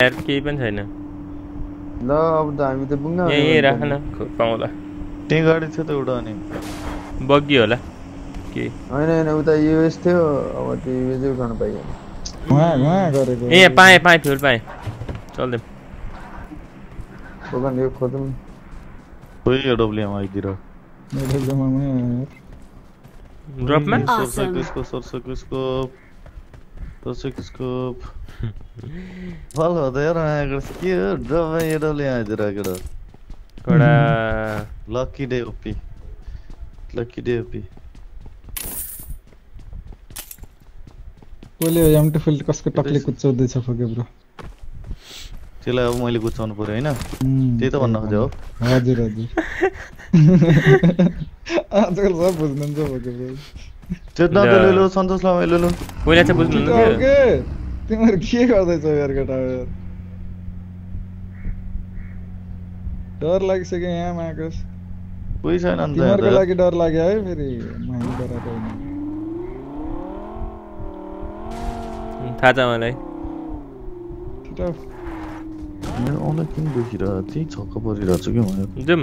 यार केही पनि छैन ल अब त हामी त बुङ्गा यहीँ यहीँ राख न पाउँला त्यही गाडी थियो त एउटा अनि बग्गी होला के होइन होइन उता युएस थियो अब त्यो युएस उठाउनु पाइएन उहाँ उहाँ गरेको ए पाएँ पाएँ फ्युल पाएँ। चल्दै दोकान यो खोजौँ खोइ डब्लुएम आइदिएर मेरो जमामा यार। ड्रपमा Awesome. किसको सरसको स्कोप सरसको स्कोप हो त यार आएको के हो यो कडा lucky day O P lucky day O P कसले एमटी फिल्ड कसको टक्ले कुचाउँदैछ फके ब्रो त्यसलाई अब मैले गुचाउनु पर्यो होइन त्यही त भन्न खोजेँ हो हजुर हजुर आजकल सब बुझ्नुहुन्छ फके ब्रो चेतना। त ले लो सन्तोष लामा ले लो पहिला चाहिँ बुझ्नु के तिमीहरू के गर्दैछौ यार केटा यार डर लागिसक्यो यहाँ मागोस् कोही छैन नि त तिमीहरूको यहाँ त। लागि डर लाग्यो है फेरि थाहा छ मलाई छिटो आऊ। मेरो औँला किन दुखिरहेको त्यही छक्क परिरहेको छु कि म जाउँ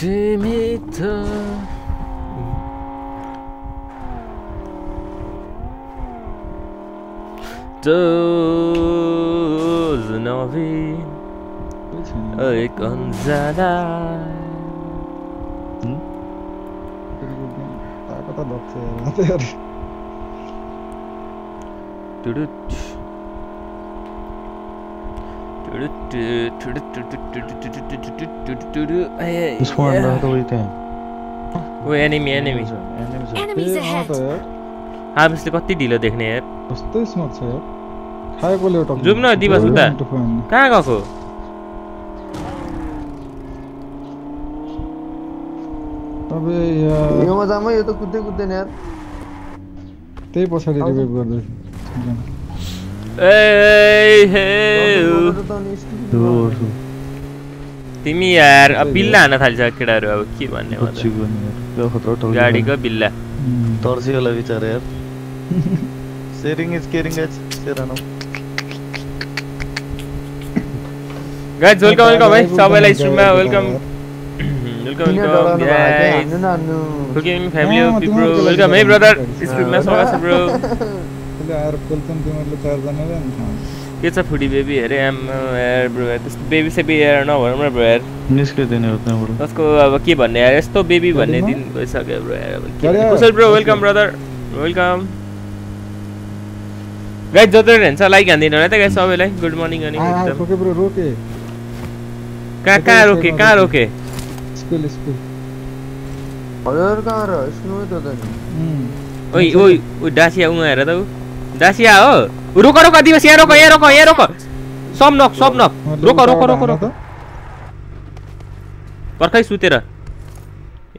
tes mythes. Tous avec Gonzala. This one ai. रहा था वही थे ओ enemy enemy Enemies um ahead. यार हार्भेस्टले कति ढिलो देख्ने यार। कस्तो स्मोक छ यार खाएको एउटा जाउँ न, दिवस उता। कहाँ गएको अबे यार। यो मजामा यो त कुद्दै कुद्दैन यार। त्यही पछाडि रिभाइभ गर्दै तिमी यार अब बिल्ला हान्न थालिसक्यो केटाहरू अब के भन्ने गाडीको बिल्ला तर्सी होला बिचार यार सेरिङ इज केयरिङ गाइज सेरानो गाइस वेलकम वेलकम भाइ सबैलाई स्ट्रिममा welcome welcome welcome guys cooking family bro welcome hey brother स्ट्रिममा स्वागत छ ब्रो त्यसले आएर खोल्छन् तिमीहरूले चारजनाले अनि के छ फुडी बेबी हेरे ब्रो त्यस्तो बेबी सेबी यार नभनौँ न ब्रो यार। निस्किदिने हो त्यहाँबाट जसको अब के भन्ने यार यस्तो बेबी भन्ने? दिन? गइसक्यो ब्रो यार? Kushal bro welcome brother welcome guys जति हेर्छ लाइक हानिदिनु होला त गाइज सबैलाई गुड मर्निङ अनि एकदम खोके ब्रो रोके कहाँ कहाँ रोके कहाँ रोके? School school. हजुर कहाँ र स्कुलमै त ओइ ओइ डासिया उहाँ हेर त ऊ डासिया हो रोक रोक दिवस यहाँ रोक यहाँ रोक यहाँ रोक सब नक सब नक रोक रोक रोक रोक त। भर्खै सुतेर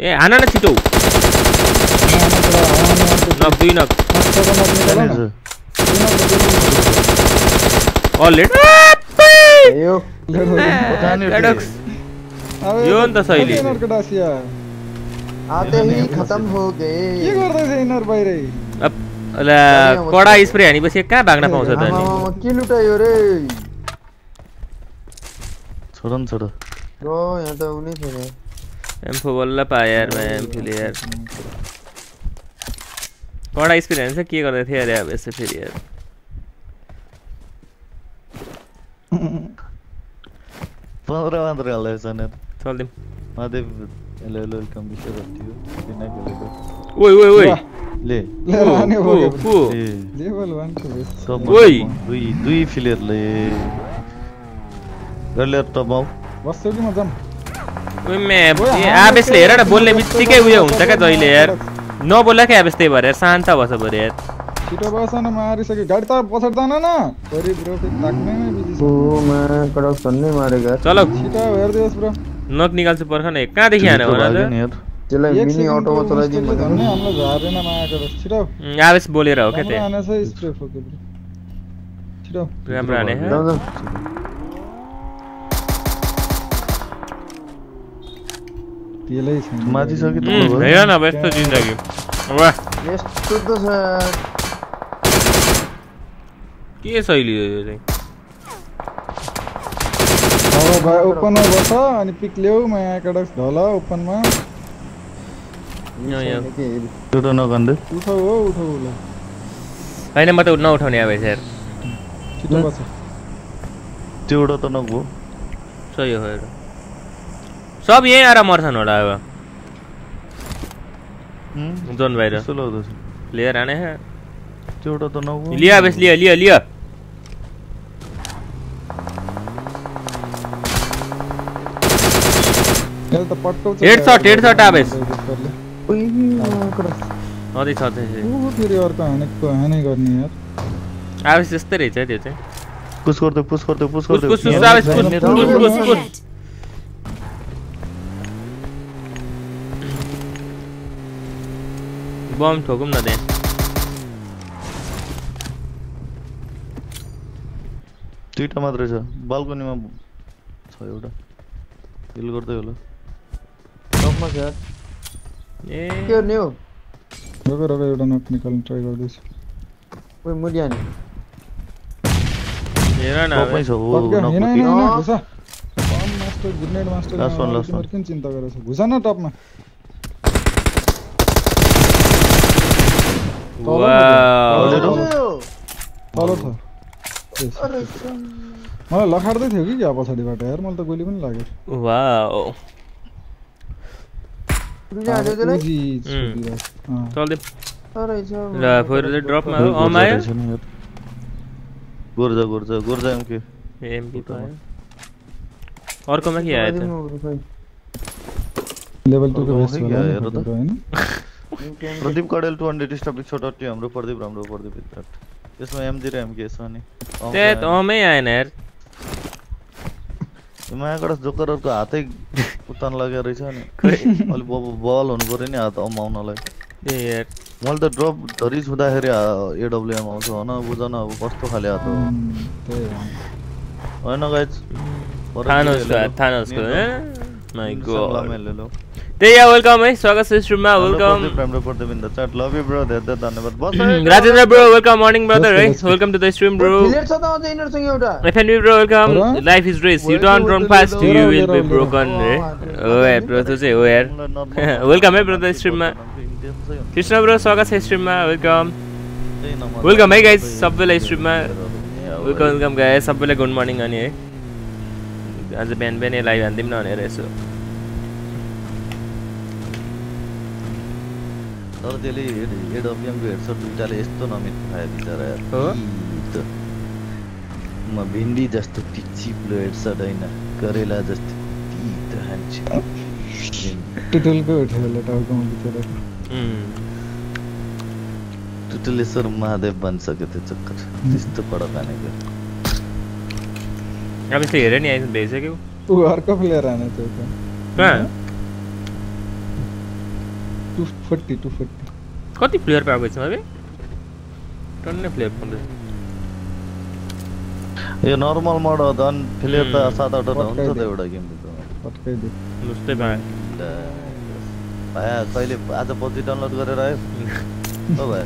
ए हान न छिटो नक दुई नक यो यो नि त डासिया आते ही खत्म हो के गए गर्दैछ यिनीहरू बाहिरै कडा स्प्रे हानेपछि कहाँ भाग्न पाउँछ त अनि आमामामा, के लुटायो रे छोड न छोड रो यहाँ त उनी छैन एम्फो बल्ल पायो यार मैं एम्फोले यार कडा स्प्रे हान्छ के गर्दै थियो अरे अब यसो फेरि यार पन्ध्र मात्र हाल्दैछ यार चल्दिउँ महादेव हेलो हेलो वेलकम विश्व खेलेको ओइ ओइ ओइ। ले। दुई दुई फिलेरले गरले टपाउ बस्छौ कि म ए आवेशले हेर न बोल्ने बित्तिकै उयो हुन्छ क्या जहिले यार. नबोल्दा क्या आवेश त्यही भएर यार शान्त बस बरु यार. छिटो बस न मारिसक्यो गाडी त पछाडि जान न. गरी ब्रो फेरि ताक्नैमा बिजी ओ मैं कडक सन्नै मारेगा. चलो. छिटो हेरिदियोस् ब्रो नक निकाल्छु पर्ख न कहाँदेखि आने तो भन भाग्यो त नि यार. त्यसलाई एक मिनी अटोमा सेकेन्डको चलाइदिउँ मिस्टेकले झन् भनेको हामीलाई झारेन मायाको रस छिटो उम्, आवेश बोलेर हो क्या राम्रो त्यहाँ हानेछ स्प्रे फोक्यो ब्रो छिटो राम्रो हाने जाउँ जाउँ तेलै छैन माथि छ कि उम्, तल हेर न अब यस्तो जिन्दगी वाह। यस्तो त छ के शैली हो यो चाहिँ अब भाइ ओपनमा बस अनि पिक ल्याऊ मायाको रस ढल ओपनमा यहाँ, यहाँ। के हेरी। एउटा नगन्दै उठाउ हो उठाउ ल होइन म त नउठाउने आवेश यार छिटो बस? त्यो एउटा त नगयो सही हो हेर सब यहीँ आएर मर्छन् होला अब हुँ? जोन बाहिर त्यस्तो लाग्दैछ लिएर आने है। त्यो एउटा त नगयो लियो आवेश लियो लियो लियो। यसले त पट्टाउँछ Headshot, headshot आवेश। छँदै छ त्यसै ऊ फेरि अर्को हानेको हानै गर्ने यार आवेश जस्तै रहेछ है त्यो चाहिँ पुस गर्दै पुस गर्दै पुस गर्दै कुछ यहाँ आवेश Ahead. बम ठोकौँ न त्यहाँ दुईटा मात्रै छ बाल्कनीमा छ एउटा हिल गर्दै होला टपमा छ यार। ए के गर्ने हो रोग रोग एउटा निकाल्ने ट्राई गर्दैछु हाने हेर न। छ हो मास्टर गुड नाइट मास्टर. तिमीहरू किन चिन्ता गरेछ घुस न टपमा। तल छ। मलाई लखाड्दै थियो कि क्या पछाडिबाट यार मलाई त गोली पनि लाग्यो पुलिसले हाल्यो त्यसलाई? उजी उम्. छोडिरहेको। अँ। चल्दै अरे छ। ल फोर ड्रपमा हो गोर्जा अमायो रहेछ नि यार। गोर्जा गोर्जा गोर्जा एम के एमपी पायो अर्कोमा के आयो त लेभल 2 को अर्को बेस्ट खै होला क्या नि हेर त। तपाईँको, हैन प्रदीप कडेल टु हन्ड्रेड स्टपिक छोट टी हाम्रो प्रदीप राम्रो प्रदीप विद्यार्थ यसमा एमजी र एमके छ नि त्यही त अमै आएन यार मायाबाट जोकरहरूको हातै उतान लागेको रहेछ नि। अलिक बल हुनु पऱ्यो नि हात अमाउनलाई। यार मैले त ड्रप धरि छुँदाखेरि एडब्लुएम आउँछ भन बुझ न अब कस्तो खाले हात हो। होइन गाइज थानोसको थानोसको माइ गॉड त्यही वेलकम है स्वागत छ स्ट्रिममा वेलकम लभ यु ब्रो धेरै धेरै धन्यवाद। Rajendra bro welcome morning brother है. Welcome to the stream bro Wait, don't wait, run wait, fast wait, you wait, will be wait, wait, broken wait. है यार ब्रो त्यो चाहिँ हो यार वेलकम है ब्रदर स्ट्रिममा कृष्ण ब्रो स्वागत छ स्ट्रिममा वेलकम वेलकम है गाइज सबैलाई स्ट्रिममा वेलकम वेलकम गाइज सबैलाई गुड मर्निङ अनि है आज बिहान बिहानै लाइभ हानिदिउँ न भनेर यसो तर त्यसले एडब्लुएमको हेडसट दुइटाले यस्तो नमित खायो बिचरा यार हो? म भिन्डी जस्तो ती चिप्लो हेडसट होइन करेला जस्तो तितो हान्छु टुटुलको उठ्यो होला टाउकोमा बिचराको। उम्, टुटुलेश्वर महादेव बनिसक्यो त्यो चक्कर त्यस्तो कडक हानेको अब यस्तो हेरेर नि आइस भइसक्यो ऊ अर्को प्लेयर हाने त्यो त कहाँ टु फोर्टी टु फोर्टी कति प्लेयर पाएको छ अबे टन्नै प्लेयर पाउँदैछ यो नर्मल मोड हो त अनि प्लेयर त सात आठवटा हुन्छ त। एउटा गेम जस्तै पाएँ भाइ कहिले आज पब्जी डाउनलोड गरेर आयो? हो भाइ।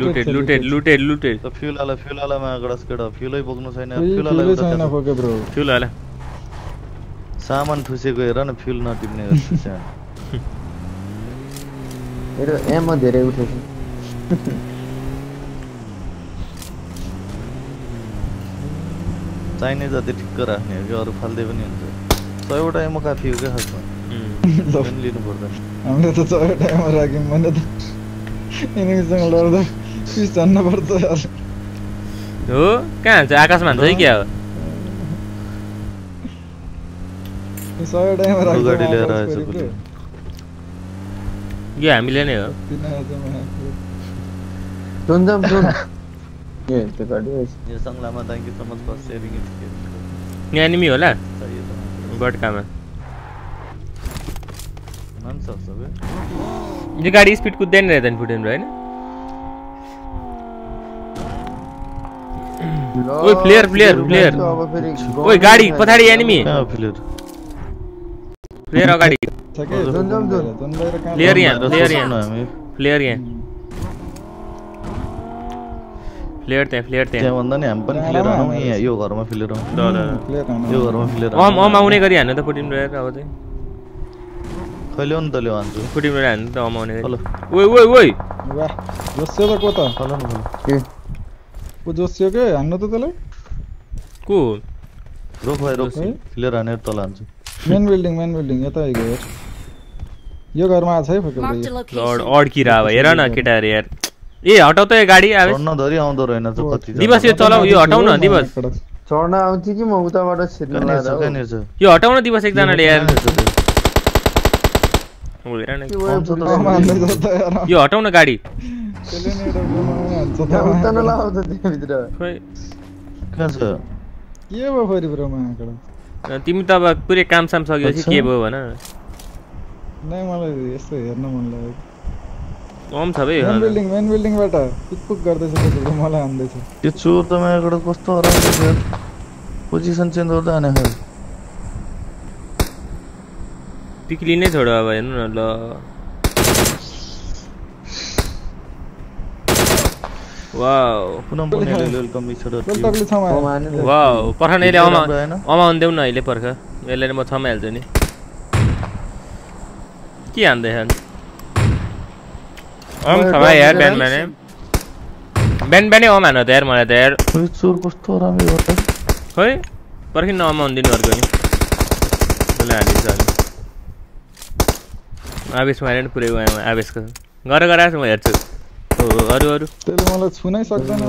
Looted looted looted looted goods केटा फ्युलै बोक्नु छैन फ्युलै एउटा छैन त्यहाँ फोके ब्रो ठुलो होला सामान ठुसेको हेर न फ्युल नटिप्ने गर्छ सानो। मेरो एमो धेरै उठेको चाहिने जति ठिक्क राख्ने हो कि अरू फाल्दै पनि हुन्छ। सयवटा एमो काफी हो क्या खासमा? लिनु पर्दैन। हामीले त छ टाइममा राख्यौँ भने त एनिमीसँग लड्दा पिस झन्न पर्छ यार। हो? कहाँ हुन्छ? आकाशमा हुन्छ है क्या हो? सय टाइममा राख्छ गाडी लिएर आएछ फेरि भोलि। यो हामीले नै हो तिन हजार जुन जाम जुन के त्यो गाडी आएछ ये संगलामा thank you so much for sharing it यहाँ एनिमी होला चाहिए तो बटकामा मान सब सब यो गाडी स्पिड कुद्दैन रहेछ नि फुटेन होइन ओइ, player, player, player. अब फेरि ओइ गाडी पछाडि एनिमी कहाँ फिलर प्लेयर अगाडि छ के जुन जाऊँ, जुन। जुन बाहिर कहाँ Player यहाँ, player यहाँ। हामी प्लेयर यहाँ प्लेयर त्यहाँ प्लेयर त्यहाँ भन्दा नि हामी पनि फिलेर आउँ यहाँ यो घरमा फिलेर आउँ। यो घरमा फिलेर अम अम आउने गरी हान्नु त फुटिम रहेर अब चाहिँ कहिले हो नि त ल्याउ हान्छु फुटिम रहेर हान्नु त अम आउने हेलो गरी ओइ ओइ ओइ वाह जोसियो त को त फल न फल के को जोसियो के हान्नु त त्यसलाई को रोक भाइ रोक? फिलेर हानेर तल हान्छु मेन बिल्डिङ मेन बिल्डिङ यता आइगयो हेर यो घरमा आएको छ है फक्कै लड. अड्किरा अब हेर न केटाहरू यार। ए हटाउ त यो गाडी अब चढ्न धरि आउँदो रहेन त कति दिवस यो चलाऊ यो हटाउ न दिवस। चढ्न आउँथ्यो कि म उताबाट छिर्न छ यो हटाउ न दिवस एकजनाले यार। आउँछ यो हटाउ न गाडी। के भयो फेरि ब्रो माकडा तिमी त अब पुरै काम साम सकेपछि। के भयो भन नै। मलाई यस्तो हेर्न मन लाग्यो। अम छ भाइ मेन बिल्डिङ मेन बिल्डिङबाट पुक गर्दैछ त्यसले मलाई हान्दैछ त्यो चोर त माझ्याकडे कस्तो हराउँदैछ यार। पोजिसन चेन्ज गर्दा हाने खै पिक्ली नै छोड अब हेर्नु न ल वाउ पुनः पनि वेलकम मिक्सर चल तकले छ अब मा हाने त। वाउ पर्ख न अहिले अमा आएन? अमाउनु देऊ न अहिले पर्ख यसलाई म छमा हाल्छु नि के छमा यार बिहान बिहानै बिहान बिहानै अम हान त यार मलाई त यार खोइ चोर कस्तो राम्रो खोइ पर्खिन न अमाउनु दिनु अर्को नि उसलाई हालिदिन्छ अनि आवेश आवेशको गर गराएको म हेर्छु अरू अरू त्यसले मलाई छुनै सक्दैन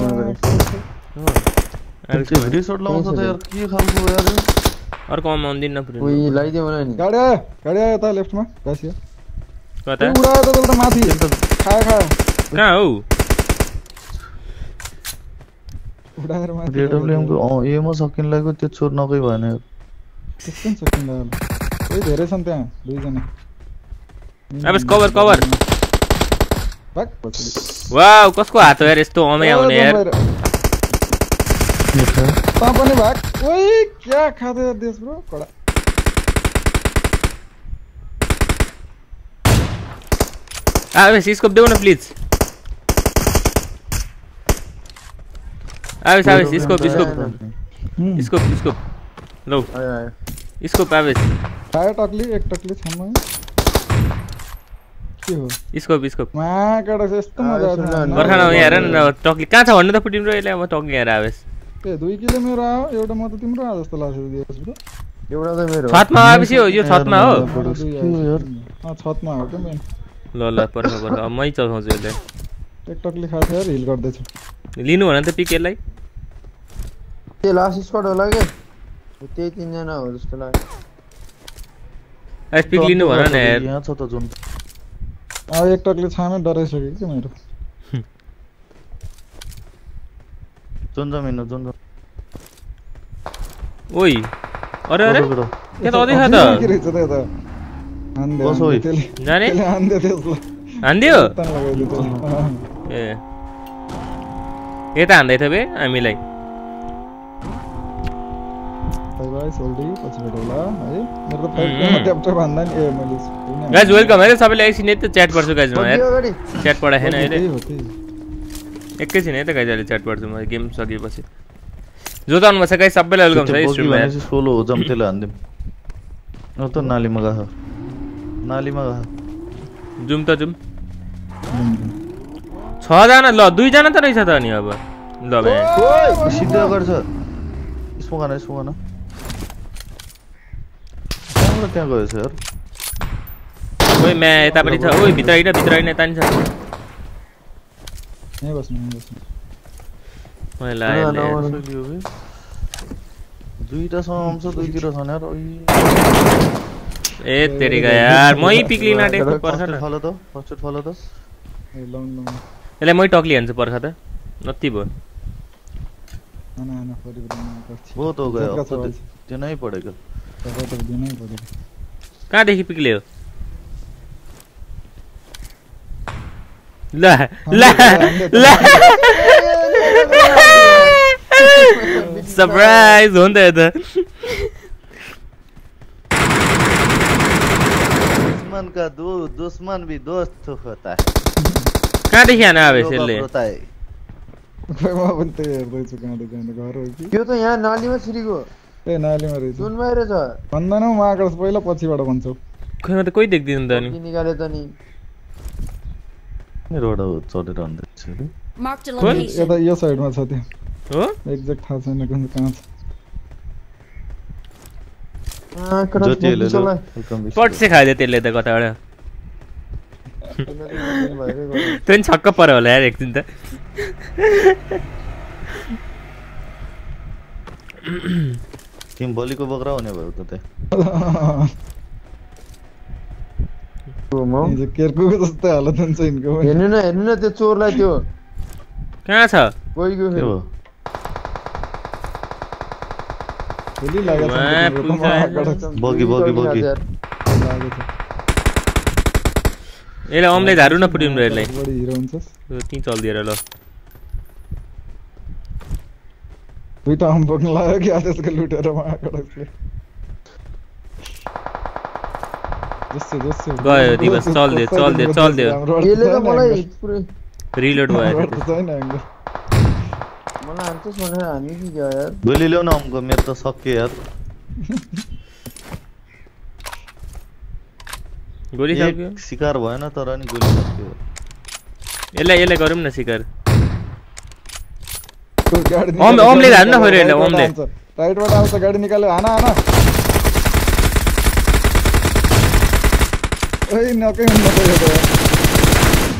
रिसोर्ट लाउँछ त यार के खालको यार? अर्को अमाउनु दिनु न पुरै उही लगाइदियो मलाई नि गाडी आयो गाडी आयो यता लेफ्टमा गासियो कता उडायो त त्यसले त माथि। खायो खायो कहाँ हौ? उडाएर माथि। JWM को अँ एमो सकिन लाग्यो त्यो चोर नकै भएन यार त्यस्तो धेरै छन् त्यहाँ दुईजना आवेश कभर कभर भाग पछाडि। वाउ कसको हात हो यार यस्तो अमै ओ, आउने यार जम्बाएर। तँ पनि भाग ओइ क्या खाँदै यार देश ब्रो कडा आवेश स्कोप देऊ न please Avesh Avesh scope scope हुँ। स्कोप स्कोप लौ आयो आयो स्कोप आवेश खायो टक्ली एक टक्ली छाममा के हो स्कोप स्कोप बर्खा न यहाँ हेर न टक्ली कहाँ छ भन्नु त फुटिम र यसले अब टक्ली हेर आवेश। ए दुई किलो मेरो आयो। एउटा म त तिम्रो आयो जस्तो लाग्छ एउटा त मेरो। हो। छतमा आएपछि हो यो छतमा हो। के छतमा हो क्या मेन ल ल पर्ख पर्ख अब मै चलाउँछु यसलाई। एक टक्ली खाएको थियो यार हिल गर्दैछु। लिनु भन त पिक यसलाई। त्यो लास्ट स्पट होला क्या त्यही तिनजना हो जस्तो लाग्यो। पिक लिनु भन न यार यहाँ छ त जुन अब एक टक्ली छामे डराइसक्यो कि मेरो जुन जमिन जुन ओइ अरे अरे यहाँ त अझै छ के त रहेछ त यता हान्दे बस ओइ। त्यसले जाने हानिदियो। ए यता हान्दै थियो बे हामीलाई सोल्डी पछि भेटौँला है मेरो त फाइभ भन्दा नि ए मैले गाइज वेलकम है सबैले एकछिन यति च्याट पढ्छु गाइज म यार। च्याट अहिले त्यही हो त्यही एकैछिन है त गाइज अहिले च्याट पढ्छु म गेम सकेपछि। जो त आउनुभएको छ गाइज सबैलाई वेलकम छ स्ट्रिममा सोलो हो जम त्यसलाई हानिदिउँ। हो त नालीमा गह नालीमा गह जुम त जुम। छजना ल दुईजना त रहेछ त अनि अब। ल भाइ। सिधै अगाडि छ। यसमा गाना यसमा कहाँबाट त्यहाँ गएछ यार? ओइ म्या यतापट्टि छ ओइ भित्र होइन भित्र होइन यता नि छ ए तेरिका यार मै पिक्लिन आँटेको पर्ख फर्स्ट न फलो त फर्स्ट फलो त ए लाउनु लाउनु यसलाई मै टक्ली हान्छु पर्ख त नत्ति भयो आना आना फोरी बनाउनु पर्छ बहुत हो गयो झट्का अब तो सवाल त्यो- त्यो नै पढेको तपाईँ त दिनै पऱ्यो कहाँदेखि पिक्ल्यो ल ल ल सरप्राइज हो नि त यो त दुश्मन का दो दुश्मन भी दोस्त होता है लोग यसले होता है खोइ म पनि त्यही हेर्दैछु कहाँदेखि अन्त घर हो कि त्यो त यहाँ नालीमा छिरेको त्यही नालीमा रहेछ सुनमाइ रहेछ भन्दैनौ म आकाश पहिला पछिबाट भन्छौ खोइमा त कोही देख्दिनँ त नि के निकाले त नि Marked a Cool. location. यता यो साइडमा छ त्यो हो एक्ज्याक्ट थाहा छैन कुन कहाँ छ आ, क्रस ज्योतिहरूले बोक्छु होला। वेलकम पट चाहिँ खाइदियो त्यसले त कताबाट। त्यो पनि छक्क पऱ्यो होला यार एकदिन त तिमी भोलिको बोक्रा हुने भयो त त्यहाँ केर्कुको जस्तै हालत हुन्छ यिनको हेर्नु न हेर्नु न त्यो चोरलाई त्यो। कहाँ छ? गइगयो के फेरि। यसलाई अम्ले झारु न फुटिनु र यसलाई। त्यहीँ चलिदिएर ल। दुइटा लाग्यो कि आदेशको लुटेर म आकाशले जस्तो जस्तो गयो दिवस, चल्दियो, चल्दियो, चल्दियो। रिलोड भयो गोली ल्याउ न मेरो त सक्यो यार गोली सक्यो शिकार भएन तर नि गोली सक्यो यसलाई यसलाई गरौँ न शिकार ओमले खोइ रहेछ, राइटबाट ओमले। राइटबाट आउँछ गाडी निकाल्यो हाना हाना ओइ नकै हुन्न त यो त यार।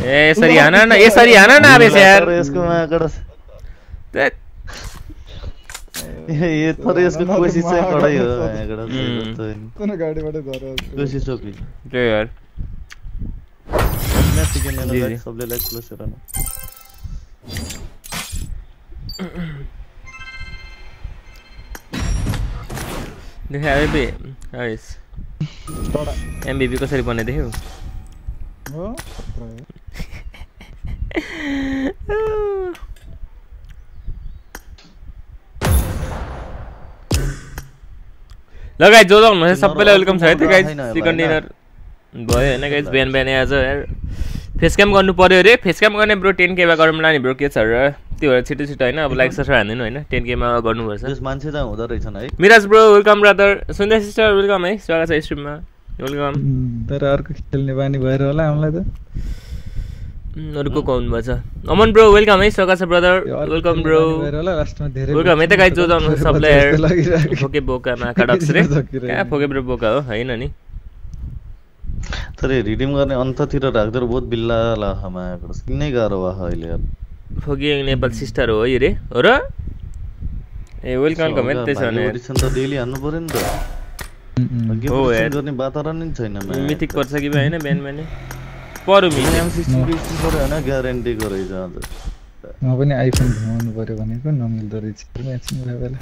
ए यसरी हान न यसरी हान न आवेश यार तर यसको माकडा ध्यात्। ये तर यसको नत्र कोसिस चाहिँ माकडा कडै हो छ। माकडा उम्। चाहिँ त नि। कुन गाडीबाट झरेर आउँछ। कोसिस हो कि त्यही यार म्याच सिकेन जी, जी। लाइक सबले लाइक प्लस हेरन देखा एमबी आवेश टाढा। एमबिबी कसरी देख्यौ हो? खतरा हो। ल गाइज जो जो हुनुहुन्छ सबैलाई वेलकम छ है त गाइज चिकन। डिनर भयो होइन गाइज बिहान बिहानै आज यार फेस क्याम गर्नु पऱ्यो अरे। फेस क्याम गर्ने ब्रो टेन केमा गरौँ लाने ब्रो के छ र? त्यो भएर छिटो छिटो होइन अब लाइक सब्सक्राइब हानिदिनु होइन। टेन केमा गर्नुपर्छ। मान्छे चाहिँ हुँदो रहेछन् है। मिराज ब्रो वेलकम ब्रदर सुन्दा सिस्टर वेलकम है। स्वागत छ स्ट्रिममा वेलकम तर अर्को खेल्ने बानी भएर होला हामीलाई त। उम्, अरू को को हुनुभएको छ अमन ब्रो वेलकम है। स्वागत छ ब्रदर अर्को वेलकम ब्रो बानी भएर होला लास्टमा धेरै वेलकम है त गाइज जो जाउनु पछि सबलाई। फोके बोका माका डक्स रे। कहाँ फोके ब्रो बोका हो। होइन नि। तर रिडिम गर्ने अन्ततिर राख्दै बहुत बिल्ला लाग्छ माकडा किन्नै गाह्रो भयो अहिले यार? फोकी नेपाल सिस्टर हो है रे हो र? ए वेलकम वेलकम है त्यसो भने। भाग्य त डेली हान्नु पर्यो नि त। हो यार। गर्ने वातावरण नै छैन मिथिक पर्छ कि भाइ होइन बिहान बिहानै परो मिथिक एम सिक्सटिन बिक्री पऱ्यो होइन ग्यारेन्टीको रहेछ अन्त म पनि आइफोन घुमाउनु पर्यो भनेको नमिल्दो रहेछ। भयो बेला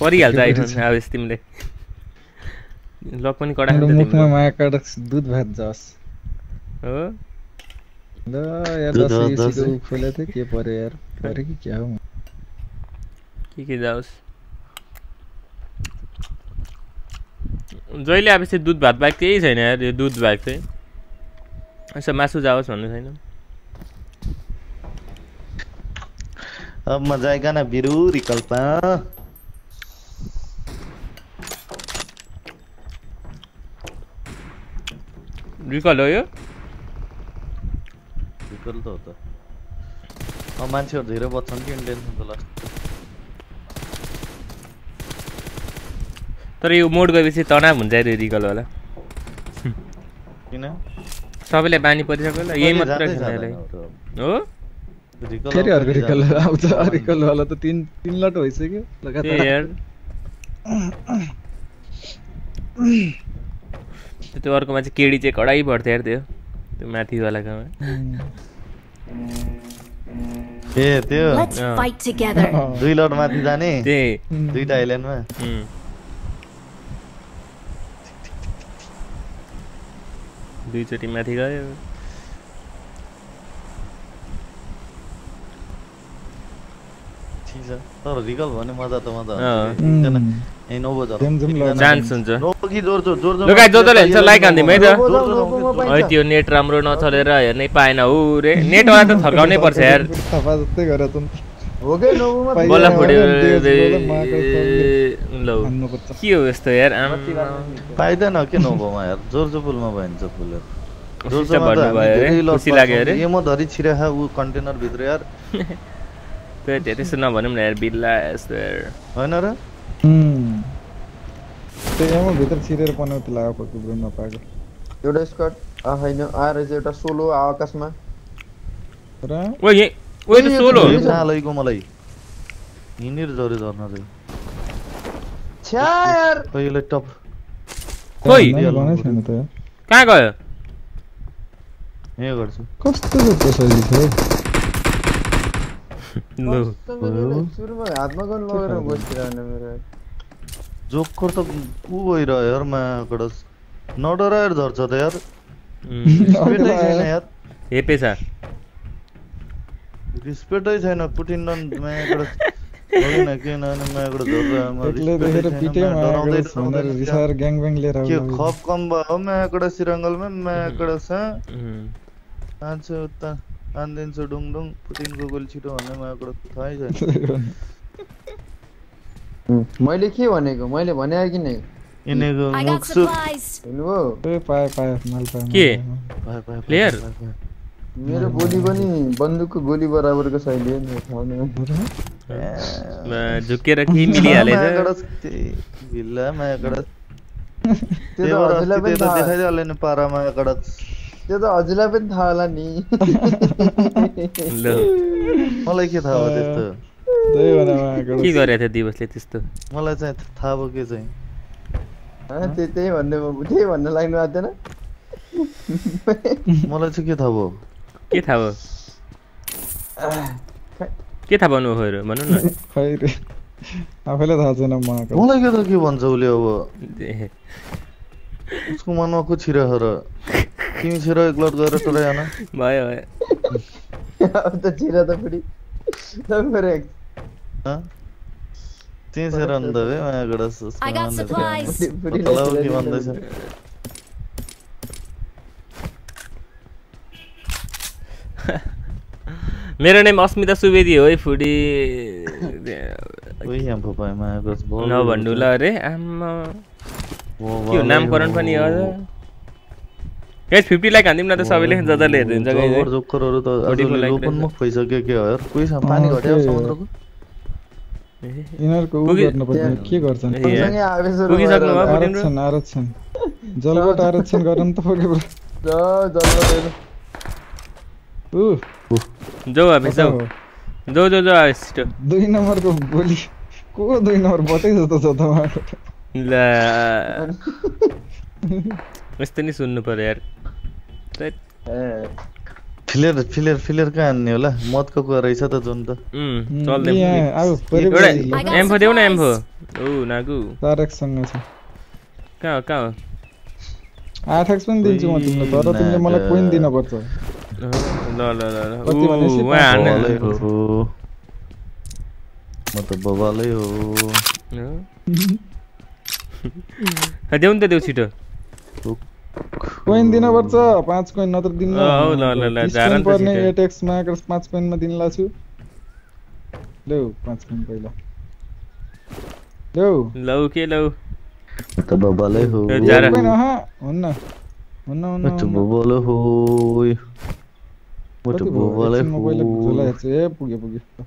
परिहाल्छ आइफोन आवेश तिमीले। लक पनि कडा मुखमा माया दुध भात जाओस् हो? ल यार दुध दसैँ एसीको खोले थियो के पर्यो यार? पर्यो कि क्या हो? के के जाओस्? जहिले अब चाहिँ दुध भात बाहेक केही छैन यार यो दुध बाहेक चाहिँ। यसो मासु जाओस् भन्नु छैन। अब म जाएगा ना बिरु रिकल्पा रिकल हो यो रिकल त हो त अब मान्छेहरू धेरै बच्छन् कि इन्डियन त लास्ट तर यो मोड गएपछि तनाव हुन्छ यार यो रिकलवाला किन सबैलाई बानी परिसक्यो ल यही मात्र अरू। हो रिकल फेरि अब अर्को रिकल। आउँछ रिकलवाला त तिन तिन लट भइसक्यो लगातार त्यो अर्कोमा चाहिँ केडी चाहिँ कडै पर्थ्यो यार त्यो त्यो माथिवालाकोमा। ए त्यो. दुई लट माथि जाने? त्यही। दुईटा आइल्यान्डमा। दुईचोटि माथि गयो। ठिक छ तर रिकल भने मजा त मजा। हुन्छ। ल। लाइक हानिदिउँ है है। त्यो नेट राम्रो नचलेर हेर्नै पाएन। ऊ रे नेटवाला त थर्काउनै पर्छ यार। हो कि फुट्यो ल। हो यस्तो यार? आमा पाइँदैन के नोबोमा यार? जोर जो पुलमा भइन्छ फुलहरू। जोर सिस्टम भन्नुभयो अरे। खुसी लाग्यो अरे। म धरि छिरेखा ऊ कन्टेनर भित्र यार। त्यो त्यस्तो नभनौँ न यार बिल्ला यस्तो होइन र उम्। त्यो एमो भित्र छिरेर पनाउति लाग्यो पक्कै ब्रो नपाएको एउटा स्कट आ होइन आएर चाहिँ एउटा सोलो आकाशमा र ओ यही ओ त सोलो यो नालैको मलाई हिँडेर झरे झर्न चाहिँ छ्या यार कहिले टप खोइ मैले भनेको छैन त यार। कहाँ गयो यहीँ गर्छु कस्तो जस्तो शैली छ हौ? लु सँगै सुरुमा हातमा गन लगेर बसिरहने मेरो जोकर त ऊ भइरह्यो यार माकडस नडराएर झर्छ त यार रिस्पेक्टै छैन यार हेपे छ रिस्पेक्टै छैन पुटिन होइन किन झर्छ के। खप कम भयो मायाकडस सिरङ्गलमा हान्छु उता हानिदिन्छु डुङ डुङ पुटिनको गोली छिटो भन्ने मायाकडस थाहै छैन मैले के भनेको? मैले भने कि नै got मुक्सु. हेर्नुभयो ए पाए पाए माल पाए के? पाए, पाए, पाए। मेरो गोली पनि बन्दुकको गोली बराबरको शैली हो नि थाहा नै म झुकेर केही मिलिहालेछ भिल्ला मायाकडस त्यो त त्यही भएर हजुरलाई पनि त्यो देखाइदिइहाल्यो नि पारा मायाकडस त्यो त हजुरलाई पनि थाहा होला नि। मलाई के थाहा भयो त्यस्तो? त्यही के गरेको थियो दिवसले त्यस्तो? मलाई चाहिँ थाहा भयो के चाहिँ। अँ, त्यो त्यही भन्ने त्यही भन्न लाग्नु भएको थिएन। मलाई चाहिँ के थाहा भयो? के थाहा भयो? के थाहा भन्नु खोइ भनौँ न। खै आफैलाई थाहा छैन मलाई के त के भन्छ उसले अब? उसको मनमा को छिरेको र? तिमी छिर एकलट गएर टोराइ आन भयो भयो अब त चिरा त फेरि? त्यहीँ छिर अन्त बे. के बुढी- भन्दैछ? मेरो नेम अस्मिता सुवेदी हो है फुडी नभन्नु ल अरे आमा नामकरण पनि हो गाइस फिफ्टी लाइक हानिदिउँ न त सबैले जजाले हेरिदिन्छ जोकर गाइस जोकरहरू त लागि लोपन्मुख भइसक्यो के हो यार कोही छ पानी घट्यो समुद्रको यिनीहरूको उ पुगी- गर्नुपर्ने के गर्छन् सँगै आवेशहरू पुगिसक्नु भएर भयो? आरक्षण आरक्षण। जलबाट आरक्षण गर्न त पक्कै ब्रो ल, जल्लो ऊ जाऊ अब कता जाऊ हो? जाऊ जाऊ जाऊ आवेश दुई नम्बरको गोली को दुई नम्बर बटै जस्तो छ त। ल। यस्तो नि सुन्नु पर्यो यार फिलेर फिलेर फिलेर कहाँ हान्ने होला मदको कुरा रहेछ त जुन त एम्फो देऊ न एम्फो. ऊ नागु तारकसँग छ कहाँ हो कहाँ हो आठ एक्स पनि दिन्छु म तिमीलाई तर तिमीले मलाई कोइन दिनुपर्छ ल ल ल म त बबालै हो देऊ नि त देऊ छिटो कोइन दिनुपर्छ पाँच कोइन नत्र दिन्न अँ, हौ, ल, ल, ल, तिस झार कोइन नि त पर्ने छिटो। एट एक्समा पाँच कोइनमा दिन लाग्छु लेऊ पाँच कोइन पहिला। लेऊ लौ के लौ? त बबालै हो। झार। कोइन अहँ हुन्न। हुन्न हुन्न त। बबालै हो। म त? बबालै पहिला झोला हो हेर्छु। ए पुग्यो पुग्यो।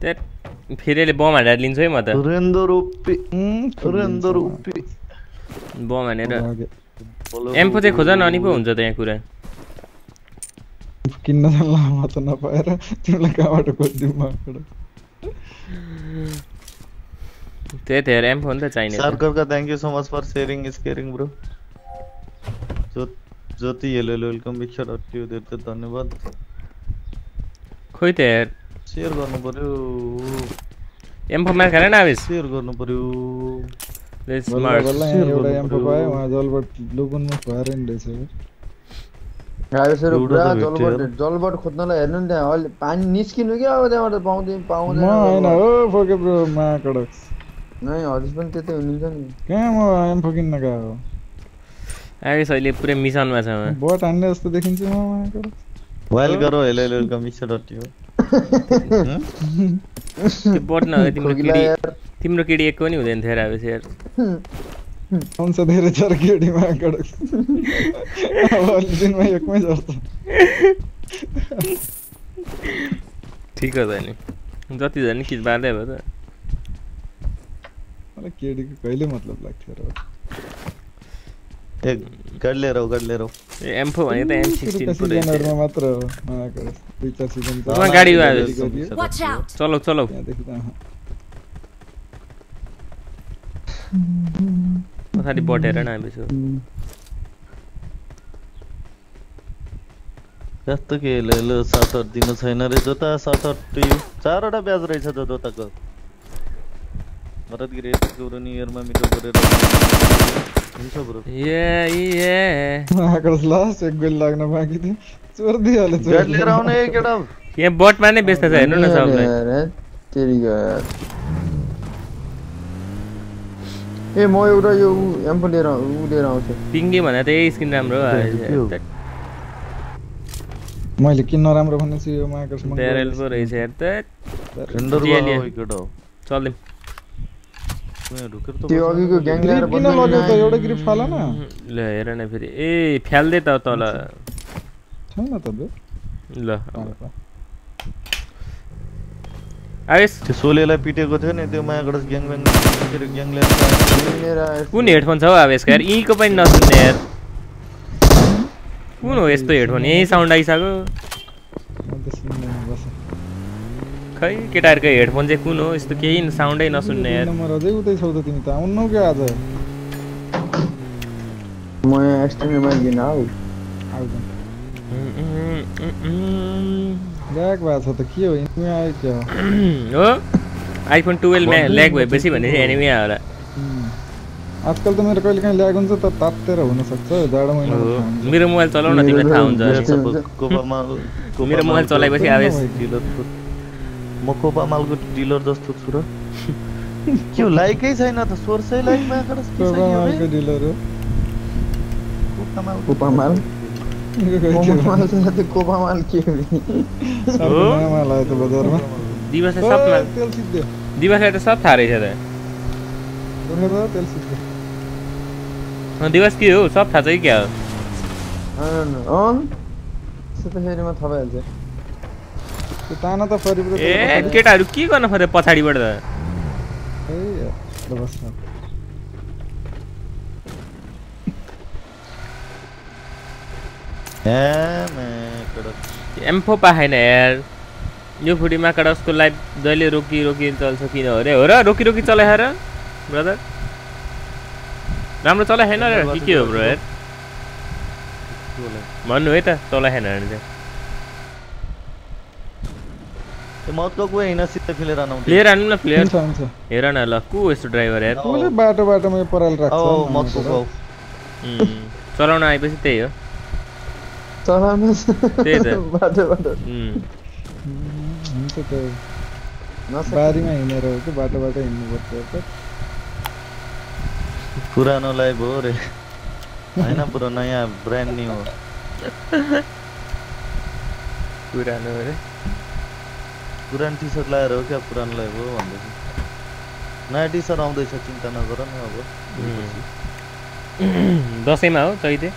त्यहाँ फेरि अहिले बम हालेर लिन्छु है म त। सुरेन्द्र रुपी। सुरेन्द्र रुपी। बम पुग्यो। एम्फो चाहिँ खोज न अनि पो हुन्छ त यहाँ कुरा। किन्न लामा त नपाएर तिमीलाई कहाँबाट खोजिदिउँ माबाट त्यही त यार एम्फो नि त चाहिने त। सार्करका thank you so much for sharing is caring bro Jyoti hello welcome out to धेरै धेरै धन्यवाद। खोइ त यार सेयर गर्नु पर्यो। एम्फोमा खेल न आवेश। सेयर गर्नु पर्यो। यहाँ एउटा गर्नु एम्पो पर्यो। पायो उहाँ जलबाट लुकुनमा भएर नि रहेछ गाविसहरू एउटा पुरा त जलबट भेट्यो। जलबट खोज्नलाई हेर्नु नि त्यहाँ अहिले पानी निस्किनु क्या अब त्यहाँबाट पाउँदैन म पाउँदैन होइन जलबट। हो फोके ब्रो महाकडक नै हरिस पनि त्यतै हुनुहुन्छ नि कहाँ म एम्फो किन्न गएको आवेश अहिले पुरै मिसनमा छ उहाँ। बट हान्ने जस्तो देखिन्छ म महाकडक वाइल गरो हेलो हेलो वेलकम मिस्टर डटी हो त्यो बट नभए तिम्रो किडी तिम्रो किडी एक पनि हुँदैन थियो आवेश यार आउँछ धेरै चार केटी महाकडक अब अलि दिनमा एकमै झर्छ ठिक हो त नि। जति झन् किच बाँध्दै भयो त। मलाई केटीको कहिले मतलब लाग्थ्यो र? गाडी लिएर लिएर भने त एम सिक्सटिन पुरै मात्र हो. सिजन त त। पछाडि बटेर न के आठ दिनु छैन रे जोता सात आठ यो चारवटा ब्याज रहेछ जो जोताको भरतगिरी गुरु मिटो गरेर हुन्छ ब्रो ए ए महाकडक लास्ट एक गोली लाग्न बाँकी थियो चोर दिइहाल्यो चोर लिएर आउने केटा यहाँ बटमा नै बेच्दा छ हेर्नु न सबलाई तेरिका यार। ए म एउटा यो ऊ एम्पो लिएर ऊ लिएर आउँछु पिङ्गी भने त यही स्किन राम्रो? मैले किन्न राम्रो भनेको छु यो महाकडक प्यारेल पो रहेछ हेर त रेन्डर जिएलए। भयो केटा हो चल्दिम उहाँ ढुकेर त त्यो बस्नु अघिको ग्याङ ल्याएर ग्रिप किन बदनामी लग्यो त? नआए। एउटा ग्रिप फाल न। ल हेर न फेरि। ए फ्याल्दै त तल। छैन त बे ल आवेश त्यो सोलेलाई पिटेको थियो नि त्यो मायाबाट ग्याङ ब्याङ ग्याङ ल्याएर। कुन हेडफोन छ हौ आवेशका यार यहीँको पनि नसुन्ने यार। कुन हो यस्तो हेडफोन? यही साउन्ड आइसक्यो। खै केटाहरूको हेडफोन चाहिँ कुन हो? यस्तो केही साउन्डै नसुन्ने। यार नम्बर अझै उतै छौ त तिमी त। आउनु क्या आज? म भएको छ त के हो? आयो हो? हो आइफोन टुवेल्भ ल्याग भएपछि भने चाहिँ एनिमी होला. आजकल त मेरो कहिले काहीँ ल्याग हुन्छ त तात्तेर हुनसक्छ जाडो हो। महिना मेरो मोबाइल चलाउन तिमीलाई थाहा हुन्छ। मेरो मोबाइल चलाएपछि आवेश डिलर म कोपामालको डिलर जस्तो छु र। के हो लाइकै छैन त सोर्सै लाइक मायाबाट के छ यो कोपामालको बे? डिलर हो। के दिवसलाई सब त थाहा रहेछ त। दिवस के हो? सब थाहा छ कि क्या हो? फेरि म ताना त ए केटाहरू के गर्नु पर्यो पछाडिबाट त? ए ल बस न। ए मायाबाट एम्फो पाएन यार। यो फुटीमा कडसको लाइफ जहिले रोकी रोकी चल्छ किन हो रे? हो र रोकी रोकी चलाए र ब्रदर राम्रो चलाएन र कि के हो ब्रो यार? भन्नु है त चलाएन भने चाहिँ। महत्त्वको होइन सिधै खेलेर आउनु प्लेयर हान्नु न प्लेयर हुन्छ हुन्छ। हेर न ल को यस्तो ड्राइभर यार? कसले बाटो बाटोमा यो पराल राख्छ औ चलाउन आएपछि त्यही हो। चलाउनुहोस् त्यही त। बाटो बाटो उम्, उम्, हुन्छ त। नसक्ने। बारीमा हिँडेर हो कि बाटो बाटो त? पुरानो लाइभ हो रे। होइन पुरा नयाँ ब्रान्ड न्यू हो। पुरानो अरे पुरानो टी सर्ट लगाएर हो क्या पुरानो हो भन्दैछु नयाँ टी सर्ट आउँदैछ चिन्ता नगर न अब दसैँमा हो चैते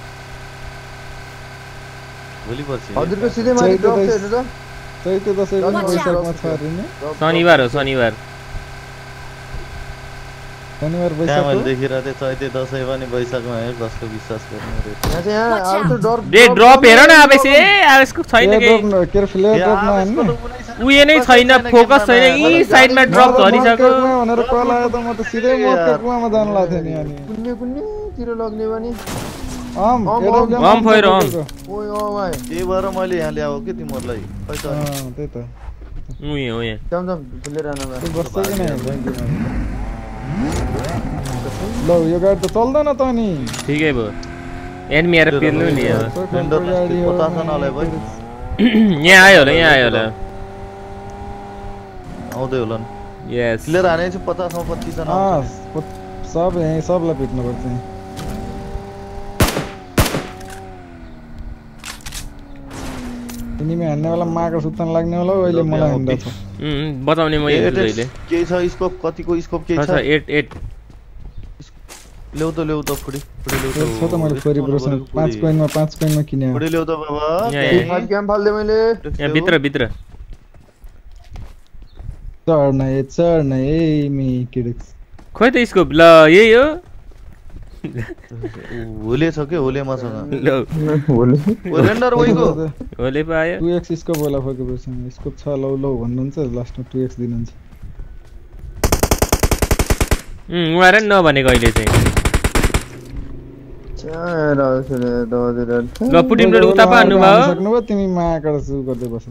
भोलि पर्सि हजुरको सिधै चैते वैशाखमा. छ अरे नि शनिबार हो शनिबार शनिबार त्यहाँ मैले वैशाख देखिरहेको थिएँ चैते दसैँ पनि वैशाखमा है कसको विश्वास गर्नु रे यहाँ. ड्रप हेर न आवेश ए आवेशको के ड्रप नहान्ने छैन, उयो नै छैन फोकस छैन यी। साइडमा ड्रप कुवा भनेर कल आयो त म त सिधै ए मकै यार। कुवामा जानु लाग्थ्यो नि अनि। कुन्ने कुन्नेतिर लग्ने भने अम फोएर अम। तपाईँको। ओइ ओ भाइ। त्यही भएर मैले यहाँ ल्याएको कि तिमीहरूलाई। खै त? अँ, त्यही त। यहाँ ऊ यहाँ जाम जाम खेलिरहनु भाइ। त्यो बस्छ कि नै। ल यो गाडी त चल्दैन त नि ठिकै भयो। एनमी आएर पिर्नु नि हो। भयो। यहाँ आयो होला यहाँ आयो होला। आउँदै होला नि। यस लिएर हाने चाहिँ पचासमा पच्चिसजना सब यहीँ सबलाई पिट्नुपर्छ यहीँ। तिमीले हान्ने बेला माको सुत्न लाग्ने होला हौ, अहिले मलाई हान्दा छ। उम्, बचाउने म अहिले। केही छ स्कोप कतिको स्कोप केही छ एट एट। ल्याउ त ल्याउ त फुडी फुडी ल्याउ त्यो छ त मैले फोरी ब्रोसँग पाँच कोइनमा पाँच कोइनमा किने फुडी ल्याउ त बाबा। यहाँ, ए, यहाँ। फाइभ क्याम्प फाल्दै मैले। यहाँ भित्र भित्र। चढ्न ए चढ्न ए मी किड्स खोइ त स्कोप ल यही हो। होले छ के होले मसँग? ल। भोलि रेन्डर वहीको? होले पो आयो टु एक्स स्कोप होला फोके ब्रोसँग स्कोप छ लौ लौ भन्नुहुन्छ लास्टमा टु एक्स दिनुहुन्छ। उम्, उहाँ र नि नभनेको अहिले चाहिँ। ल पुटिम रोड उता पो हान्नुभयो सक्नुभयो तिमी सु गर्दै बस।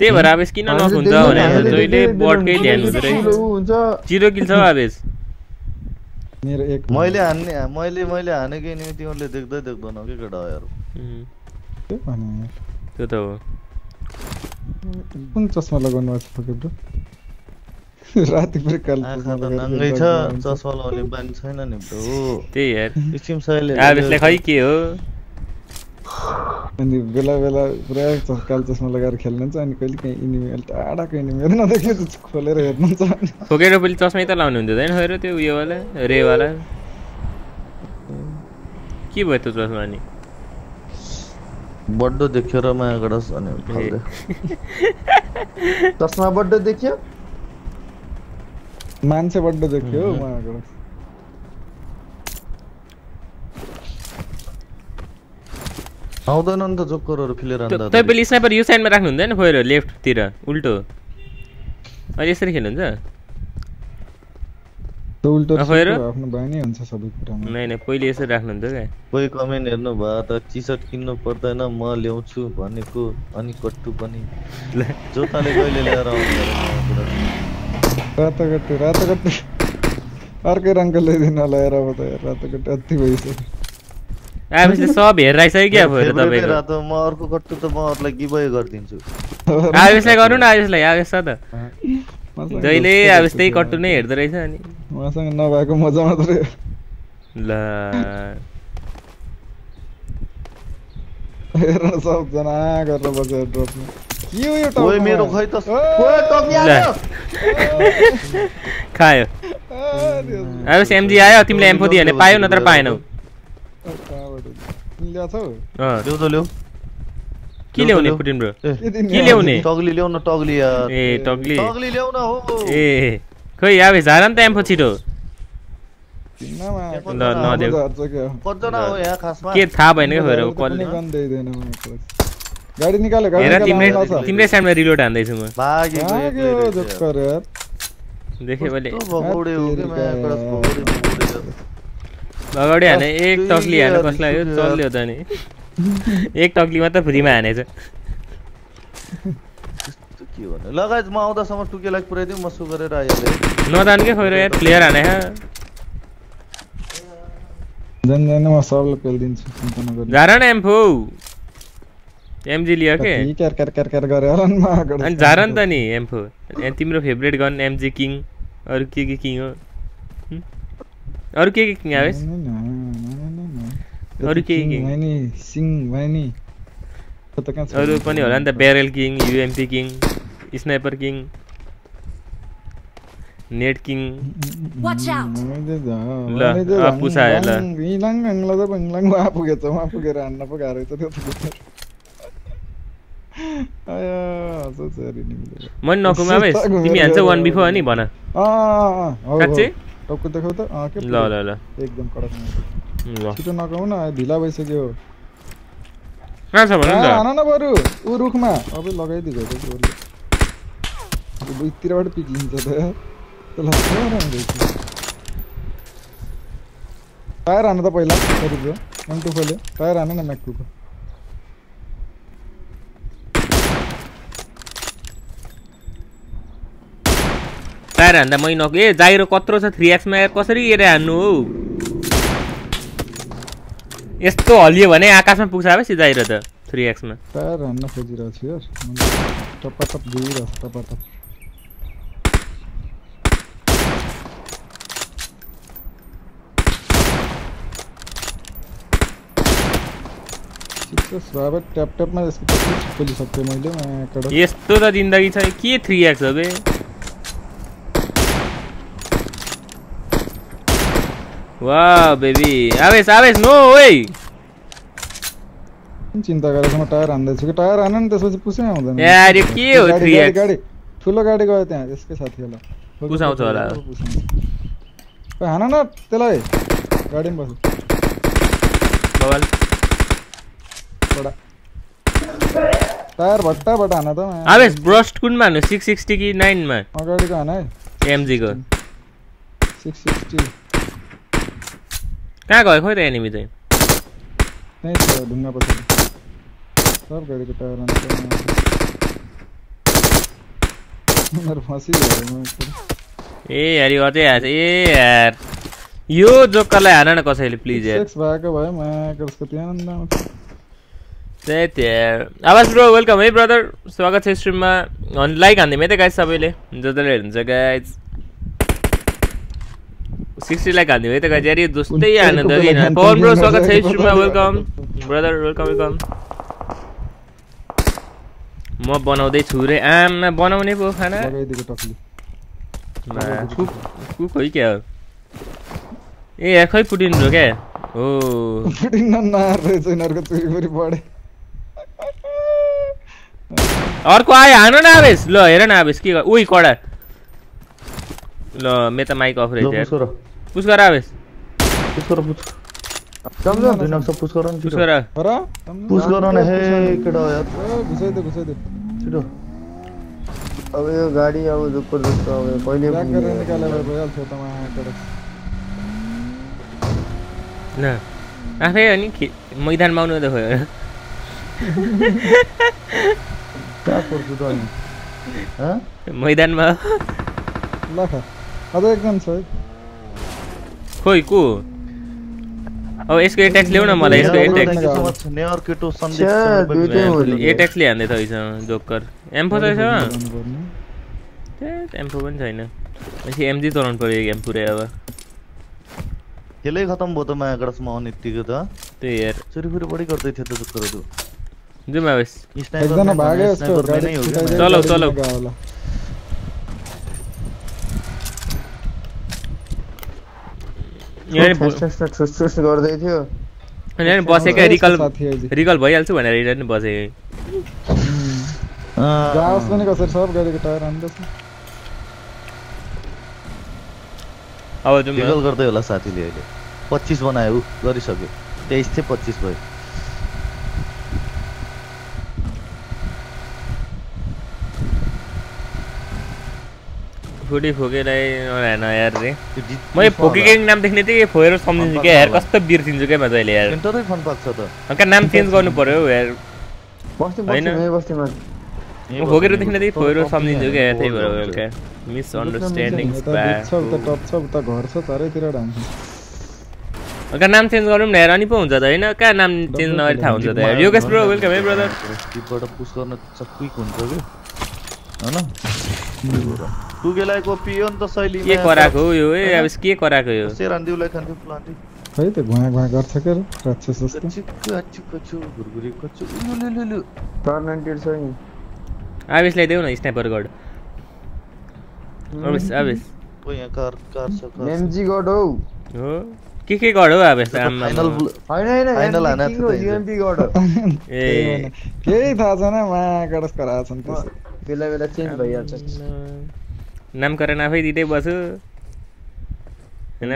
त्यही भएर आवेश किन नखुन्छ भने जहिले बडकै ध्यान हुँदो रहेछ। हुन्छ। जिरो किल छ आवेश मेरो एक मैले हान्ने मैले मैले हानेकै नि तिमीहरूले देख्दै देख्दैनौ के केटाहरू उम्, के भने त्यो त हो। कुन चस्मा लगाउनु भएको छ फोके ब्रो राति फेरि काल आँखा त नाङ्गै छ चस्मा लाउने बानी छैन नि ब्रो त्यही यार स्टिम साइले आवेशलाई खै के हो? अनि बेला बेला पुरा कालो चस्मा लगाएर खेल्नुहुन्छ अनि कहिले काहीँ इनिमी अलि टाढाको इनिमीहरू नदेख्ने चाहिँ खोलेर हेर्नुहुन्छ। फोकेर पनि चस्मै त लाउनु हुँदैन खोइ र त्यो उयोवाला रेवाला? के भयो त्यो चस्मा अनि? बड्डो देखेर माया गरस अनि चस्मा बड्डे देखियो? मान्छे बड्डो देख्यो हौ उहाँबाट आउँदैन नि त जोकरहरू फिलेर तपाईँले स्नाइपर यो साइडमा राख्नु हुँदैन खोइ र लेफ्टतिर उल्टो। अहिले यसरी खेल्नुहुन्छ? पहिले यसरी राख्नुहुन्थ्यो क्या। कोही कमेन्ट हेर्नु भयो त टी सर्ट किन्नु पर्दैन म ल्याउँछु भनेको अनि कट्टु पनि। जोताले कहिले ल्याएर रातो गट्टु रातो गट्टु अर्कै रङको ल्याइदिनु होला अब त यार, रातो गट्टु अति भइसक्यो। आवेशले सब हेरेर आइसक्यो क्या फेभरेटै तपाईँको? म अर्को कट्टु त म अरूलाई गिभै गरिदिन्छु। आवेशलाई गर्नु न आवेशलाई आवेश छ त। जहिले आवेश त्यही कट्टु नै हेर्दो रहेछ अनि। उहाँसँग नभएको मजा मात्रै हो। ल। हेर न सबजना गरेर बसेर ड्रपमा के हो यो टाउकोमा? मेरो खै त खायो। आवेश एमजी आयो तिमीले एम्फो दियो भने पायो नत्र पाएनौ। त के ल्याउने ल्याउ। पुटिन ब्रो के ल्याउने टग्ली टग्ली ए टग्ली टग्ली हो ए खोइ आवेश हार नि त एम्फो छिटो के थाहा भएन तिम्रै साइडमा रिलोड हान्दैछु म मैले कस्तो भगौडे हो कि माया गरस भगौडे भगौडे यार। अगाडि हाने एक टक्ली हाने कसलाई उठ्यो चल्यो त नि। एक टक्ली मात्र फ्रीमा हानेछ। के भन्नु लगायत म आउँदासम्म टुकेलाई पुऱ्याइदिउँ म सु गरेर आइहालेँ। यार प्लेयर हाने हा? जान जान म सबलाई पेलिदिन्छु चिन्ता नगर्नु झार न एम्फो। एमजी लियो के? कति क्यार क्यार क्यार क्यार गरे होला नि मागबाट। अनि झार नि त नि एम्फो। ए, तिम्रो फेभरेट गन एमजी किङ अरू के के किङ हुँ? अरू के के किङ आवेश न, न, न, न, न, न। अरू किङ नि सिङ नि? अरू पनि होला नि त barrel king UMP king sniper king net king ल, अँ, पुसायो, ल। भङ, इलाङ, अङ्ला त भङ्लाङ, उहाँ पुगेछ उहाँ पुगेर हान्न पो गाह्रो छ त्यो। आया, नि नि नकुम तिमी हान्छ वान बिफोर अनि भन। साँच्चै? टाउको देखाउ त अँ, के ल? ल ल। एकदम कडक ल। छिटो नगाउ न ढिला भइसक्यो। कहाँ छ भन्नु आ, नि न बरु ऊ रुखमा। अबै लगाइदिएको छ त्यो दुईतिरबाट पिक्लिन्छ त। त्यसलाई छोरा हुँदैछ टायर हान त पहिला सरी एम टू फोले टायर हान न म्याक टूको टायर हान्दा मै नक ए जाइरो कत्रो छ थ्री एक्समा कसरी हेरेर हान्नु हौ? यस्तो हलियो भने आकाशमा पुग्छ अब जाइरो त थ्री एक्समा टायर हान्न खोजिरहेको छु यार। टपाटप दिइरहेको टपाटप। यस्तो त जिन्दगी छ के थ्री एक्स हो बे? वा बेबी आवेश आवेश नो ओइ किन चिन्ता गरेको म टायर हान्दैछु कि टायर हान नि त्यसपछि पुसै आउँदैन यार यो के हो गाडी, थ्री गाडी, एक्स गाडी ठुलो गाडी गयो त्यहाँ त्यसकै साथी होला पुसाउँछ होला। ओए, हान न त्यसलाई गाडीमा बस बवाल बडा टायर भट्टाबाट हान त म आवेश ब्रस्ट कुनमा हान्नु सिक्स सिक्सटी कि नाइनमा अगाडिको हान है एमजीको सिक्स सिक्सटी कहाँ गयो खोइ त एनिमी चाहिँ त्यहीँ छ ढुङ्गा पछाडि सब गाडीको टायर हान उनीहरू फँसिहाल्यो म एकचोटि। ए यार यो अझै आएछ ए यार यो जोकरलाई हान न कसैले प्लिज यार सेक्स भएको म कसको त्यहाँ आवाज ब्रो वेलकम है ब्रदर स्वागत छ स्ट्रिममा लाइक हानिदिउँ है त गाइज सबैले जो जसले हेर्नुहुन्छ गाइज सिक्सटी लाइक है त गाइज यार यो जस्तै हान त किन पवन ब्रो स्वागत छ स्ट्रिममा वेलकम ब्रदर वेलकम वेलकम म बनाउँदैछु रे आममा बनाउने पो खाना कुक कुक हो क्या ए यार खै पुटिन ब्रो क्या हो फिटिङ नहार रहेछ यिनीहरूको चुरी पुरी बढे अर्को आयो हान न आवेश ल हेर न आवेश के उही कडा ल मेरो त माइक अफ लो रहेछ यार पुस गर पुस गर आवेश पुस गर पुस सम्झ दुई नक्सा पुस गर न पुस छिटो गर हो र पुस गर न हे केटा हो यार घुसाइदियो घुसाइदियो छिटो अब यो गाडी अब दुःख जस्तो अब कहिले ब्याक गरेर पुग्ने? निकाले भए भइहाल्थ्यो त उहाँबाट ल आफै हो नि खे- मैदानमा आउनु त भयो कहाँ पर्छु त अनि हँ मैदानमा ल खा अझ एकजना छ है खोइ को? अब यसको एट्याक्स ल्याउ न मलाई यसको near, attacks thank you so much. नेयर केटो सन्देश छ्या, सबै दुइटै बिहान होली। एट्याक्सले हान्दै छ यसमा जोकर एम्फो छ यसमा गर्नुपर्ने। त्यही एम्फो पनि छैन पछि एमजी चलाउनु पऱ्यो गेम पुरै अब। खेलै खतम भयो त माया गडसमा आउने बित्तिकै त त्यही यार चोरीफोरी बढी गर्दै थियो त चुक्करहरू जाउँ आवेश एकजना भागे जस्तो गाडी छुटाइदियो, चलौ, गाडी चलौ। लिएर गयो होला। यहाँ ठुस ठुस ठुस ठुस ठुस गर्दै थियो। बसेकै रिकल। रिकल भइहाल्छु भनेर नि बसेकै। जाओस् पनि कसरी सब गाडीको टायर हान्दैछ अब न। गर्दै होला साथीले अहिले। पच्चिस बनायो ऊ गरिसक्यो। तेइस थियो पच्चिस भयो। फुटी फुकेलाई यार रे मैले। फोकेकै नाम देख्ने थिएँ फोएर सम्झिन्छु क्या यार कस्तो बिर्सिन्छु क्या म जहिले यार फन पाएको छ त हल्का नाम चेन्ज गर्नु पर्यो हौ यार होइन। फोकेर देख्ने थिएँ फोएर सम्झिन्छु क्या यार त्यही भएर हल्का मिसअन्डरस्ट्यान्डिङ घर छ चारैतिर हल्का नाम चेन्ज गरौँ न यार अनि पो हुन्छ त होइन कहाँ नाम चेन्ज नगरी थाहा हुन्छ त यार योगेश ब्रो वेलकम है ब्रदर पुस गर्न क्विक हुन्छ कि होइन? टुगेलाई को पियो नि त शैली के कराएको हो यो? ए अब के कराएको यो? सेरान्दिउलाई खान्थ्यो प्लान्टी? खै त घुवा घुवा गर्छ के रे, राक्षस जस्तो। कच्चु कच्चु कच्चु घुरघुरी कच्चु लु लु लु। लु टर नाइन्टी छ नि। आवेशलाई देऊ न स्नाइपर गड। आवेश आवेश ओ यहाँ कार कार छ कार छ। एमजी गड हौ। हो? के के गड हो आवेश आम्मा फाइनल होइन होइन Final हाना थियो। एमपी गड ए। केही थाहा छैन बेला बेला चेन्ज भइहाल्छ नामकरण आफै दिँदै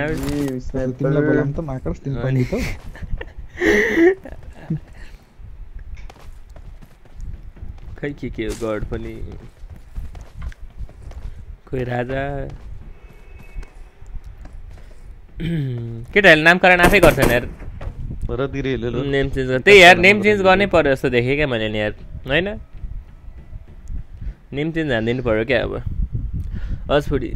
आवेश? जी, तिमीलाई। बोलाउँ त महागडस तिमी पनि त खै के के हो गड पनि खोइ राजा केटाहरूले नामकरण आफै गर्छन् यार नेम चेन्ज त्यही यार नेम चेन्ज गर्नै पर्यो जस्तो देखेँ क्या मैले नि यार होइन नेम चेन्ज हानिदिनु पऱ्यो क्या अब? हजफुडी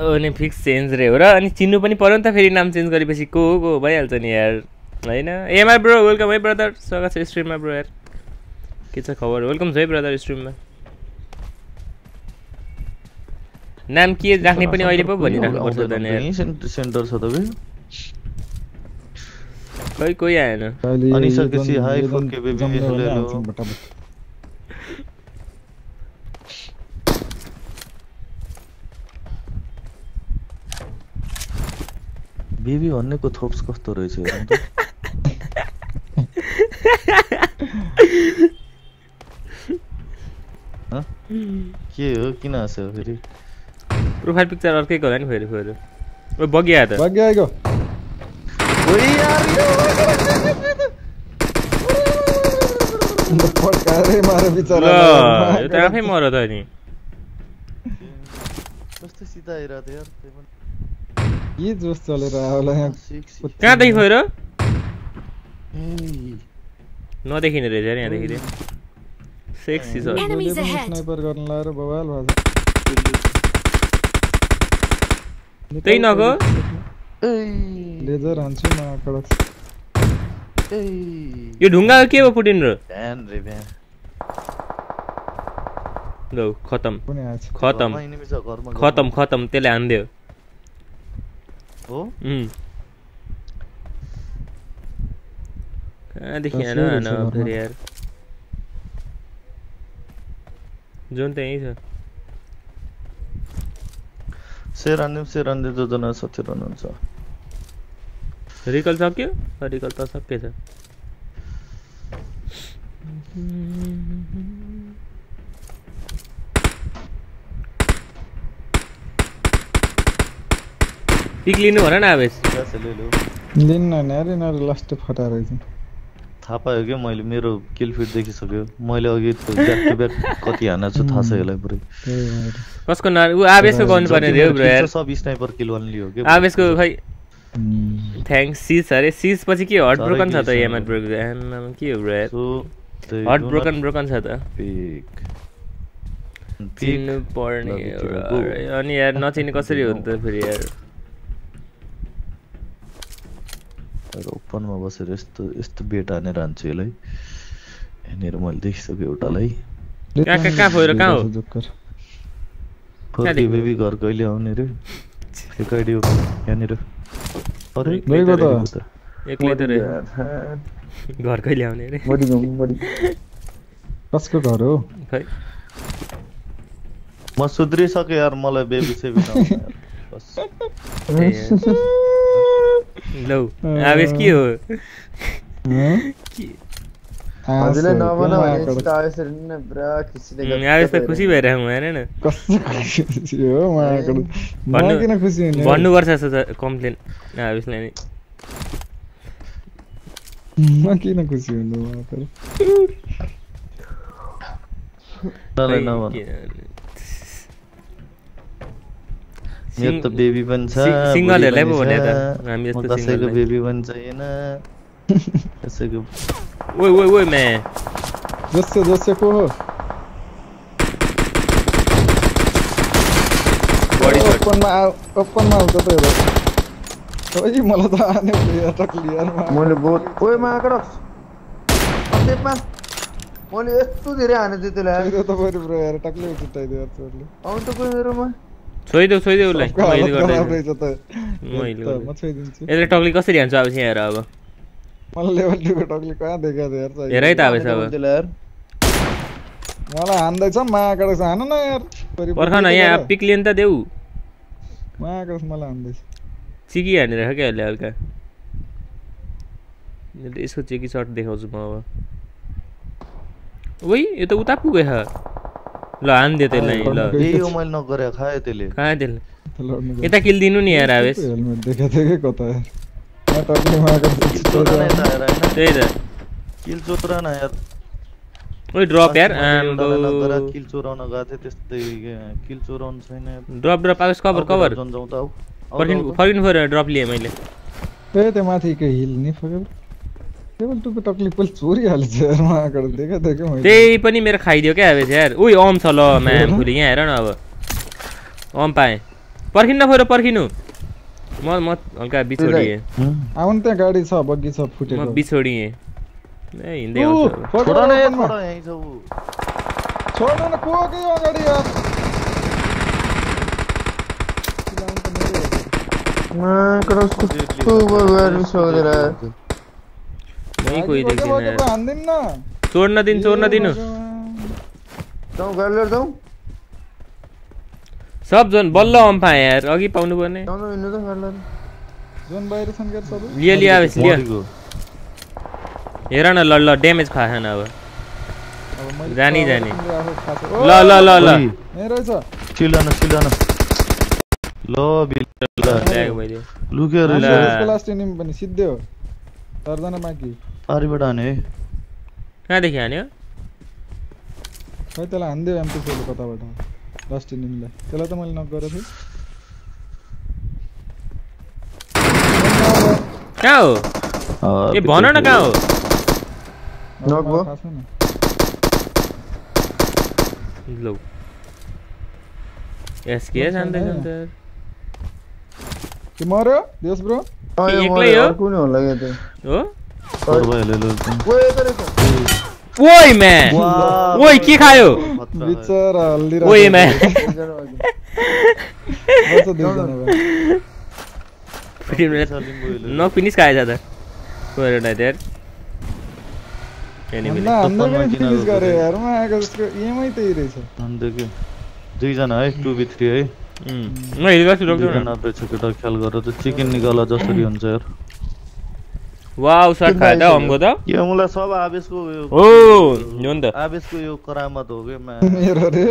ओ नेम फिक्स चेन्ज रे हो र अनि चिन्नु पनि पऱ्यो नि त फेरि नाम चेन्ज गरेपछि। को हो को भइहाल्छ नि यार। होइन? MI bro welcome. है ब्रदर। स्वागत छ स्ट्रिममा ब्रो यार। के छ खबर? वेलकम छ है ब्रदर स्ट्रिममा। नाम के राख्ने पनि अहिले पो भनिराख्नुपर्छ त नि सेन्टर छ तपाईँ खै कोही आएन? अनि जन- हाई के बेबी हेलो, भने हेलो। हाल्छौँ फटाफट। बेबी भन्नेको थोप्स कस्तो रहेछ हेरौँ त हँ? के हो किन हाँस्यो फेरि प्रोफाइल पिक्चर अर्कैको होला नि फेरि फेरि ओ बगी आयो त भाग्य आएको पड्काएरै मारे ल बिचरा यो त आफै मर त नि कस्तो सिधा आइरहेको थियो यार त्यही पनि के जोस चलेर होला र. नदेखिने रहेछ सेक्सी छ ahead. स्नाइपर गर्न बवाल भएको त्यही नगो. लेजर हान्छु म कडक Hey. यो ढुङ्गा के हो पुटिन र लौ खतम खतम। खतम खतम त्यसले हानिदियो हो उम्। कहाँदेखि आएन तस्बिर आएन छ घरमा। फेरि यार। जोन त यहीँ छ सेयर हानिदिउँ सेयर हानिदिउँ जोजना सत्य रहनुहुन्छ रिकल सक्यो अँ, रिकल त सकिएछ पिक लिनु भन न आवेश। लिन्न नि अरे यिनीहरू लास्ट फटा रहेछ। थाहा पायो क्या मैले मेरो किल फिट देखिसक्यो। मैले अघि ब्याक टु ब्याक कति हाना छु थाहा छ यसलाई पुरै। कसको न ऊ आवेशको गर्नु पर्ने जति थियो ब्रो यार। सब स्नाइपर किल ओन्ली हो के आवेशको खै थ्याङ्क्स सिस अरे सिस पछि के हट ब्रोकन छ त छ। ब्रोक के हो ब्रो यार? हट ब्रोकन ब्रोकन छ त. चिन्नु पर्ने अनि यार नचिने कसरी हो नि त फेरि यार? तर ओपनमा बसेर यस्तो यस्तो बेट हानेर हान्छु यसलाई। यहाँनिर मैले देखिसकेँ एउटालाई? बेबी घर कहिले आउने रे? यहाँनिर। अरे घर कहिले आउने बढी कसको घर हो? म सुध्रिसकेँ यार मलाई बेबी सेबी। बस। त्यही यार। लौ आवेश के हो हँ? के- आँस हजुरले हो, नबनाऊ क्या भने कडक। यस्तो आवेशहरू नि पुरा खुसीले उम्, गर्छ आवेश त तपाईँहरू। खुसी भइरहेको हेर न कस्तो खुसी हो उहाँको म भन्नु- किन खुसी हुने भन्नुपर्छ जस्तो छ कम्प्लेन आवेशलाई नि म किन खुसी हुनु उहाँको नलाई खै, नभन। के- मेरो त बेबी पनि छ सिङ्गलहरूलाई पो भने त। हामी म जस्तो कसैको। बेबी पनि छैन कसैको ओइ ओइ ओइ म्या। जसो जसो को हो? बडी ओपनमा ओपनमा आउँछ त हेर ओइ मलाई त आने प्लेयर त क्लियरमा। मैले बहुत ओए माकडा स्टेपमा मैले यस्तो धेरै हाने थिएँ त्यसलाई। त्यो त बरु टक्लै त कोही मेरोमा। छोइदेऊ छोइदेऊ उसलाई। यसले टक्ली कसरी हान्छ अब यहाँ हेर अब। हेर है त अब मलाई हान्दैछ महाकाडस हान न यार। पर्ख न यहाँ पिक लिन त देऊ। महाकाडस मलाई हान्दैछ। चिकी हानेर क्या यसले हल्का। यसको चेकी सर्ट देखाउँछु म अब। ओइ यो त उता पुगेछ। ल हानिदियो त्यसलाई ल यही हो मैले नगरे खायो त्यसले कहाँ त्यसले यता किल दिनु नि यार आवेश हेलमेट कि कता यार त्यही त किल चोरा न यार ओइ ड्रप यार आम्बो किल चोराउन गएको थिएँ त्यस्तै के- किल चोराउनु छैन। Drop drop Avesh cover cover फर्किनु फर्किनु पऱ्यो ड्रप लिएँ मैले ए त्यो माथिको हिल नि फगेल केवल टुपी टक्ली पहिले चोरिहाल्छ यार महाकाड देखा देख्यो मैले त्यही पनि मेरो खाइदियो क्या अब यार? उही अम छ ल म्याम भोलि यहाँ हेर न अब। अम पाएँ। पर्खिनु न पऱ्यो पर्खिनु। म म हल्का बिछोडिएँ आउनु त्यहाँ गाडी छ बग्गी छ म फुटेको बिछोडिएँ ए हिँड्दै ऊ, आउँछु अब। फगेल छोड न ए, ओपनमा। छोड यहीँ छ ऊ। छोड न को के यो अगाडि यार? चिलाउनु त मेरै हो। माकडस कस्तो बगाएर सोधेर मै कोही भागी देख्दिनँ बग्यो यार। बग्यो हान्दिन् न? चोर्न दिनु चोर्न दिनु। जाउँ गाडी लिएर जाउँ सब जोन बल्ल पाएँ यार अघि पाउनु पर्ने न त जोन बाहिर छन् क्या सबै। लियो लियो आवेश लियो। मरेको। हेर न ल ल ड्यामेज खाएन अब। जानी त जानी। छ। ल ल ल ल। यहीँ रहेछ चिल्लान चिल्लान। ल बिल्ला लुकेर ल। रहेछ। यसको लास्ट इनिङ पनि सिद्धै हो। चारजना बाँकी पारिबाट हाने है? कहाँदेखि हान्यो खै त्यसलाई हानिदियो एमपिसीले कताबाट लास्ट इनिङलाई त्यसलाई त मैले नक गरेको थिएँ कहाँ हो? अँ, ए भन न कहाँ हो? अब नक भयो? मलाई थाहा छैन लौ। एसके जान्दैछ नि त के मर्यो देश ब्रो। अँ, यो एक्लै मऱ्यो, हो? अर्को नि होला क्या त्यो हो ओइ म्यान ओइ के खायो ओइ म्यान। न फिनिस खाएछ त अन्त के दुईजना है टु बी थ्री है ख्याल गर त चिकन निकाल जसरी हुन्छ यार वाउ सर्ट खायो त अम्को त यो मलाई सब आवेशको यो हो हो नि त आवेशको यो करामत हो कि मा मेरो रे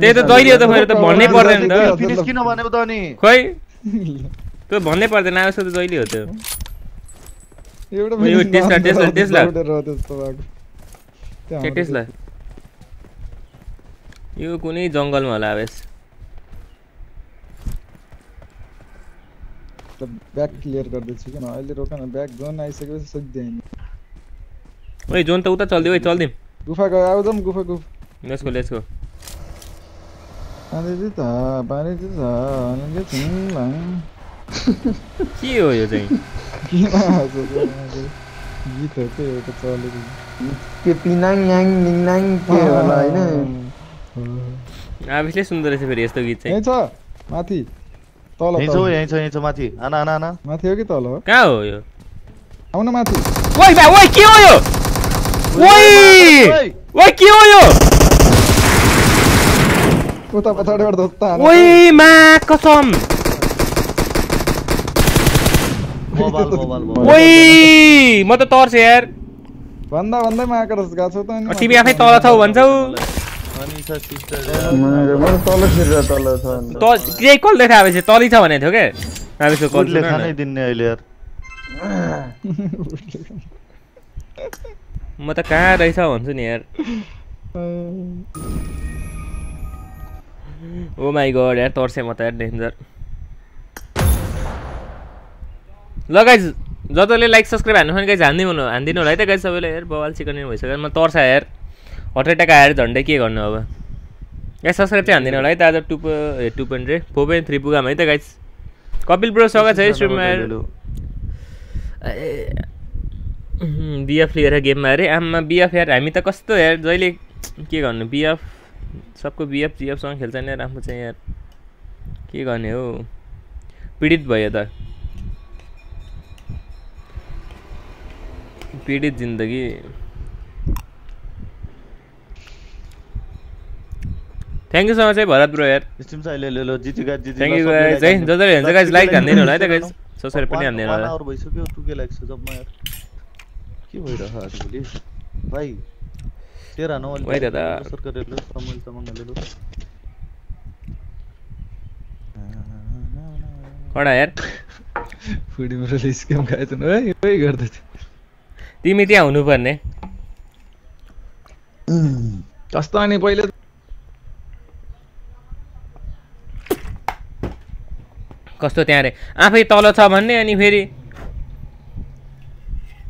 त्यही त जहिले हो त फेरि त भन्नै पर्दैन नि त फिनिस किन भनेको त अनि खोइ त्यो भन्नै पर्दैन आएको त जहिले हो त एउटा यो टेस्ला, टेस्ला, टेस्ला। के टेस्ला यो कुनै जङ्गलमा होला आवेश ब्याक क्लियर गर्दैछु किन अहिले रोक न ब्याक जोन आइसकेपछि होइन ओइ जोन त उता चल्दियो ओइ चल्दिउँ गुफा गयो आऊ जाउँ गुफा गुफा लेट्सको पानी चाहिँ छ पानी चाहिँ छ अनि के हो यो चाहिँ किन हाँस्छ त्यो मान्छे? गीत हो त्यो एउटा चलेको के पिनाङ याङ निङनाङ के होला होइन आवेशले सुन्दो रहेछ फेरि यस्तो गीत चाहिँ छ माथि तल यहीँ छ। यहीँ छ यहीँ छ माथि। आना आना आना। माथि हो कि तल हो? कहाँ हो यो? आऊ न माथि। ओइ बा ओइ के हो यो? ओइ ओइ! के हो यो? उता पछाडिबाट धोत्ता हाने। ओइ मा कसम! Mobile mobile mobile. ओइ म त तर्सेँ यार। भन्दा भन्दै माकर गएको छौ त अनि तिमी आफै तल छौ भन्छौ। सिस्टर मैले मैले तल तल छ कल आएपछि तलै भनेको थियो क्या आवेशको कल कुदले खानै दिन्ने अहिले यार। म त कहाँ रहेछ भन्छु नि यार। ओ माई गड यार तर्सेँ म त यार डेन्जर ल गाइज जताले लाइक सब्सक्राइब हान्नु भने गाइज हानिदिनु हुनु हानिदिनु होला है त गाइज सबैले यार बवाल चिकन भइसक्यो। म तर्सा यार। हट एट्याक आएर झन्डै के गर्नु अब गाइज सब्सक्राइब चाहिँ हानिदिनु होला है त आज टु टु पोइन्ट रे फोर पोइन्ट थ्री पुगाम है त गाइज कपिल ब्रो स्वागत छ है स्ट्रिममा बिएफ लिएर गेममा अरे आमा बिएफ यार हामी त कस्तो यार जहिले के गर्नु बिएफ सबको बिएफ जिएफसँग खेल्छ नि आफ्नो चाहिँ यार के गर्ने हो पीडित भयो त पीडित जिन्दगी थ्याङ्क यू सो मच है भरत ब्रो यार स्टिम छ अहिले ले लो जिति गाइस है। जसले हेर्छ guys, like हानिदिनु होला है त guys। Subscribe पनि हानिदिनु होला। भइसक्यो टुके लाग्छ जबमा यार के भइरहेको आज भोलि भाइ तेरा नौ वही दादा। सरकार ले समल तमंग ले लो कडा यार फुडी मेरो स्क्याम खाएछ नि है यही गर्दै थियो तिमी त्यहाँ हुनुपर्ने कस्तो अनि पहिले कस्तो त्यहाँ रे आफै तल छ भन्ने अनि फेरि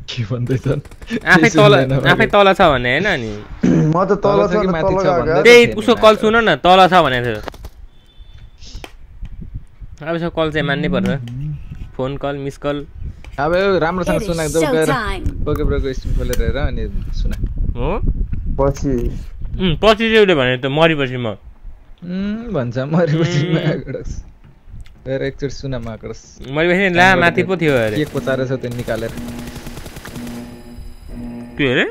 के भन्दैछन् आफै तल। आफै तल छ भन्ने होइन अनि? म त तल छ। त्यही उसको कल सुन न तल छ भनेको थियो अब यसो कल चाहिँ मान्नै पर्छ। Phone call miss call. अब राम्रोसँग सुना जाऊ गएर showtime. पोके ब्रोको स्ट्रिम खोलेर हेर अनि सुना। हो? पछि। उम्, पछि चाहिँ उसले भने त मरेपछि म। भन्छ मरेपछि गएर एकचोटि सुना माकडस मरेपछि ला माथि पो थियो अरे। के कोचाएर छ त्यो निकालेर। के अरे?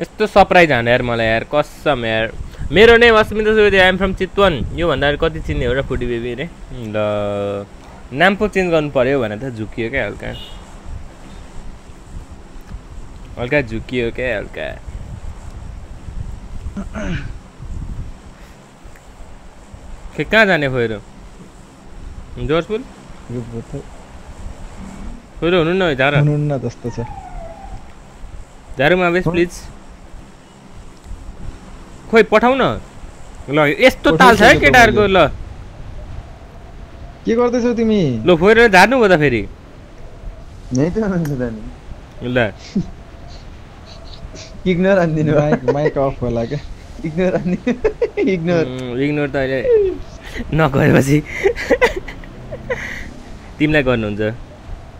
यस्तो सरप्राइज हाने यार मलाई यार कसम यार। मेरो name Asmita Subedi I'm from Chitwan. योभन्दा अरू कति चिन्ने हो र फुडी बेबी रे? ल नाम पो चेन्ज गर्नु पर्यो भने त झुकियो क्या हल्का। हल्का झुकियो क्या हल्का के कहाँ जाने खोइरो जोसपुर यो बोतल खोइरो हुनु न झार हुनुहुन्न जस्तो छ झारुमा बेस प्लिज खोइ पठाउ न ल यस्तो ताल छ है केटाहरूको ल के गर्दैछौ तिमी ल खोइरो झार्नु भयो त फेरि ल इग्नोर हानिदिनु माइक माइक अफ होला क्या इग्नोर हानिदिनु इग्नोर इग्नोर त अहिले नगरेपछि तिमीलाई गर्नुहुन्छ?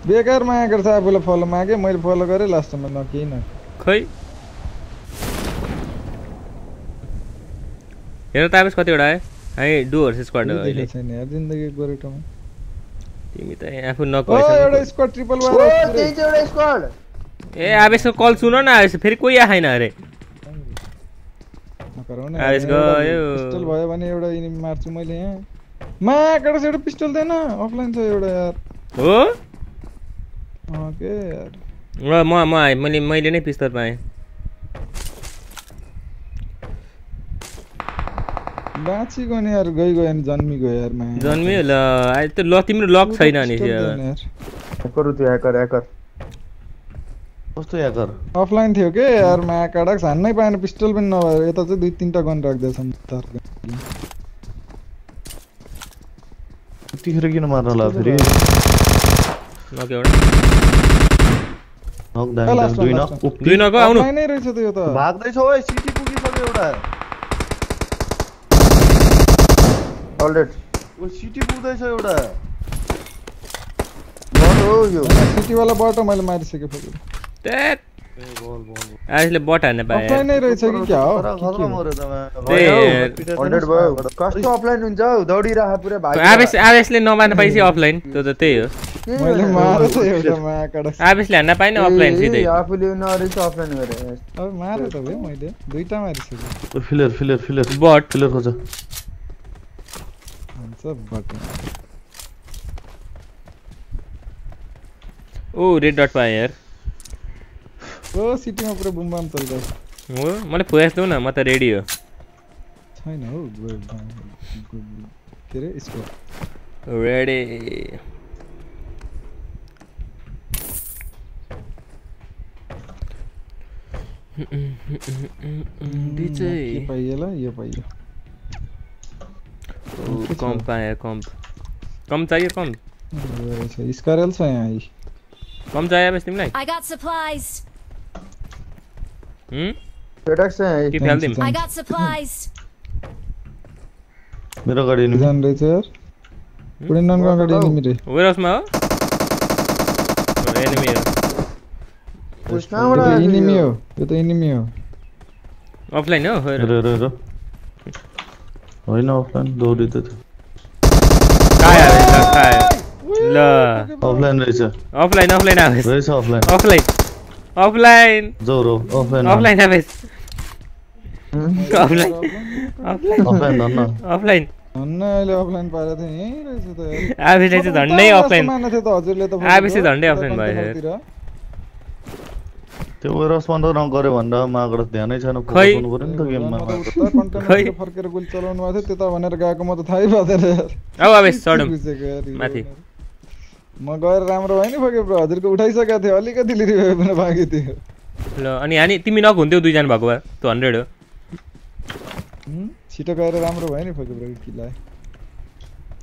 बेकार माया गर्छ आफूलाई फलो मागे मैले फलो गरेँ लास्टमा न केही न खै हेर त आवेश कतिवटा आयो? है डुवर्स स्क्वाड केही अहिले। छैन यार जिन्दगी गोरेटोमा। तिमी त आफू नगएछ। एउटा स्क्वाड ट्रिपल त्यही चाहिँ एउटा स्क्वाड ए आवेशको कल सुन न फेरि कोही आएन अरे। आवेश गयो। पिस्टल भयो भने एउटा इनिमी मार्छु मैले यहाँ एउटा पिस्टल दिएन अफलाइन छ एउटा यार। हो? के यार? म म मैले मैले नै पिस्तल पाएँ। बाँची गयो नि यार गइ गयो नि जन्मी गयो यार जन्मियो ल अहिले त ल तिम्रो लक छैन नि त्यो। यार। त्यो कस्तो याकर अफलाइन थियो के? यार माया काडक हान्नै पाएन पिस्टल पनि नभएर यता चाहिँ दुई तिनवटा गन राख्दैछ तार यतिखेर किन मार्न ला फेरि? भाग्दैछ ओइ सिटी पुगिसक्यो एउटा। अलरेड ओ सिटी पुग्दैछ एउटा। हो यो। सिटीवाला बाटो मैले मारिसकेँ फेरि। आजले बट हान्न पाएँ अफलाइन नै रहेछ कि क्या? हो खतरा हो? त हन्ड्रेड भयो। कस्तो अफलाइन हुन्छ दौडिरह पुरै भाइ आवेश आवेशले नमार्न पाइसक्यो अफलाइन त्यो त त्यही हो। मैले मारे त एउटा आवेशले हान्न पाएन अफलाइन सिधै। आफूले नरहेछ अफलाइन गरे अब मारे त भयो मैले दुईटा मारिसकेँ filler filler filler but filler खोज हुन्छ बट ओ रेड डट पाएँ यार। ओ सिटीमा पुरा बुमबाम चलिरहेको हो मलाई फुएस देऊ न म त रेडी हो छैन हौ गो- गो- गो- के अरे स्कोर रेडी के पाइयो ल यो पाइयो कम पाएँ कम कम चाहियो कम यो रहेछ स्कारल छ यहाँ यी। कम चाहियो बस तिमीलाई I got supplies. हुँ? पेटक चाहिँ कि फालिदिउँ I got supplies. मेरो गाडी नि जान रहेछ यार पुरै ननको अगाडि एनिमी रे वेयरहाउसमा हो एनिमी हो उस यो कहाँबाट त आएको एनिमी यो? हो यो त एनिमी हो अफलाइन हो हेर होइन हेर हेर होइन अफलाइन दौडिँदै थियो खायो ल खायो ल अफलाइन रहेछ अफलाइन अफलाइन आवेश रहेछ अफलाइन अफलाइन अफलाइन जोरो offline offline Avesh offline offline offline धन्न अफलाइन भन्न अहिले अफलाइन पारेको थिएँ यहीँ रहेछ त आवेशले चाहिँ झन्डै अफलाइन मान्न थियो त हजुरले त आवेश चाहिँ झन्डै offline भयो। त्यो वेयरहाउसमा त नगऱ्यो भनेर मागबाट ध्यानै छैन। खै। फोकस गर्नु पऱ्यो नि त गेममा। त कन्टेनरतिर फर्केर गोली चलाउनु भएको थियो त्यता भनेर गएको म त थाहै यार। औ आवेश चढौँ माथि। म गएर राम्रो भयो नि फके ब्रो। हजुरको उठाइसकेको थियो अलिकति लिएर पनि भागेको थियो। ल अनि हानी तिमी नक हुन्थ्यौ दुईजना भएको भए त्यो हन्ड्रेड हो? छिटो गएर राम्रो भयो नि फोके ब्रेक किल्ला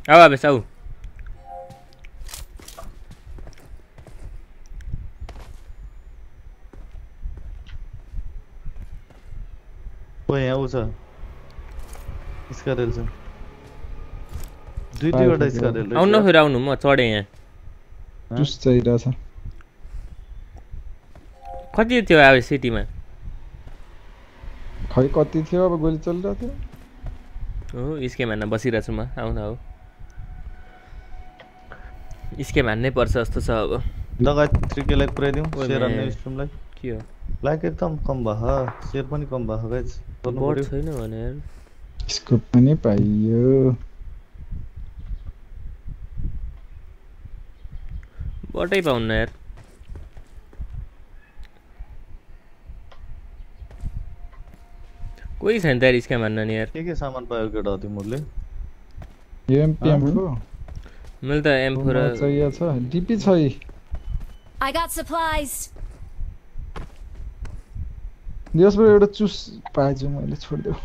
आऊ आवेश आऊ। ओ यहाँ ऊ छ। इसका रेल छ। दुई दुईवटा इसका रेल रहेछ। आउनु फेरि आउनु म चढेँ यहाँ। हाँ? जुस चाहिरहेछ कति थियो आवेश सिटीमा खै कति थियो अब गोली चलिरहेको थियो हो स्केम हान्न बसिरहेको छु म। आउन आऊ स्केम हान्नै पर्छ जस्तो छ अब। लगायत थ्री लाइक पुऱ्याइदिउँ सेयर। हान्ने स्ट्रिमलाई के हो लाइक एकदम कम भयो सेयर पनि कम भयो गाइज छैन भने यार। स्कोप पनि पाइयो बटै पाउन्न यार कोही छैन त स्क्याम हान्न नि यार के के सामान पायो केटा तिमीहरूले मैले त एम फोर चाहिएको छ डिपी छ यी। I got supplies. दिवसभर एउटा चुस पाएछु मैले छोडिदेऊ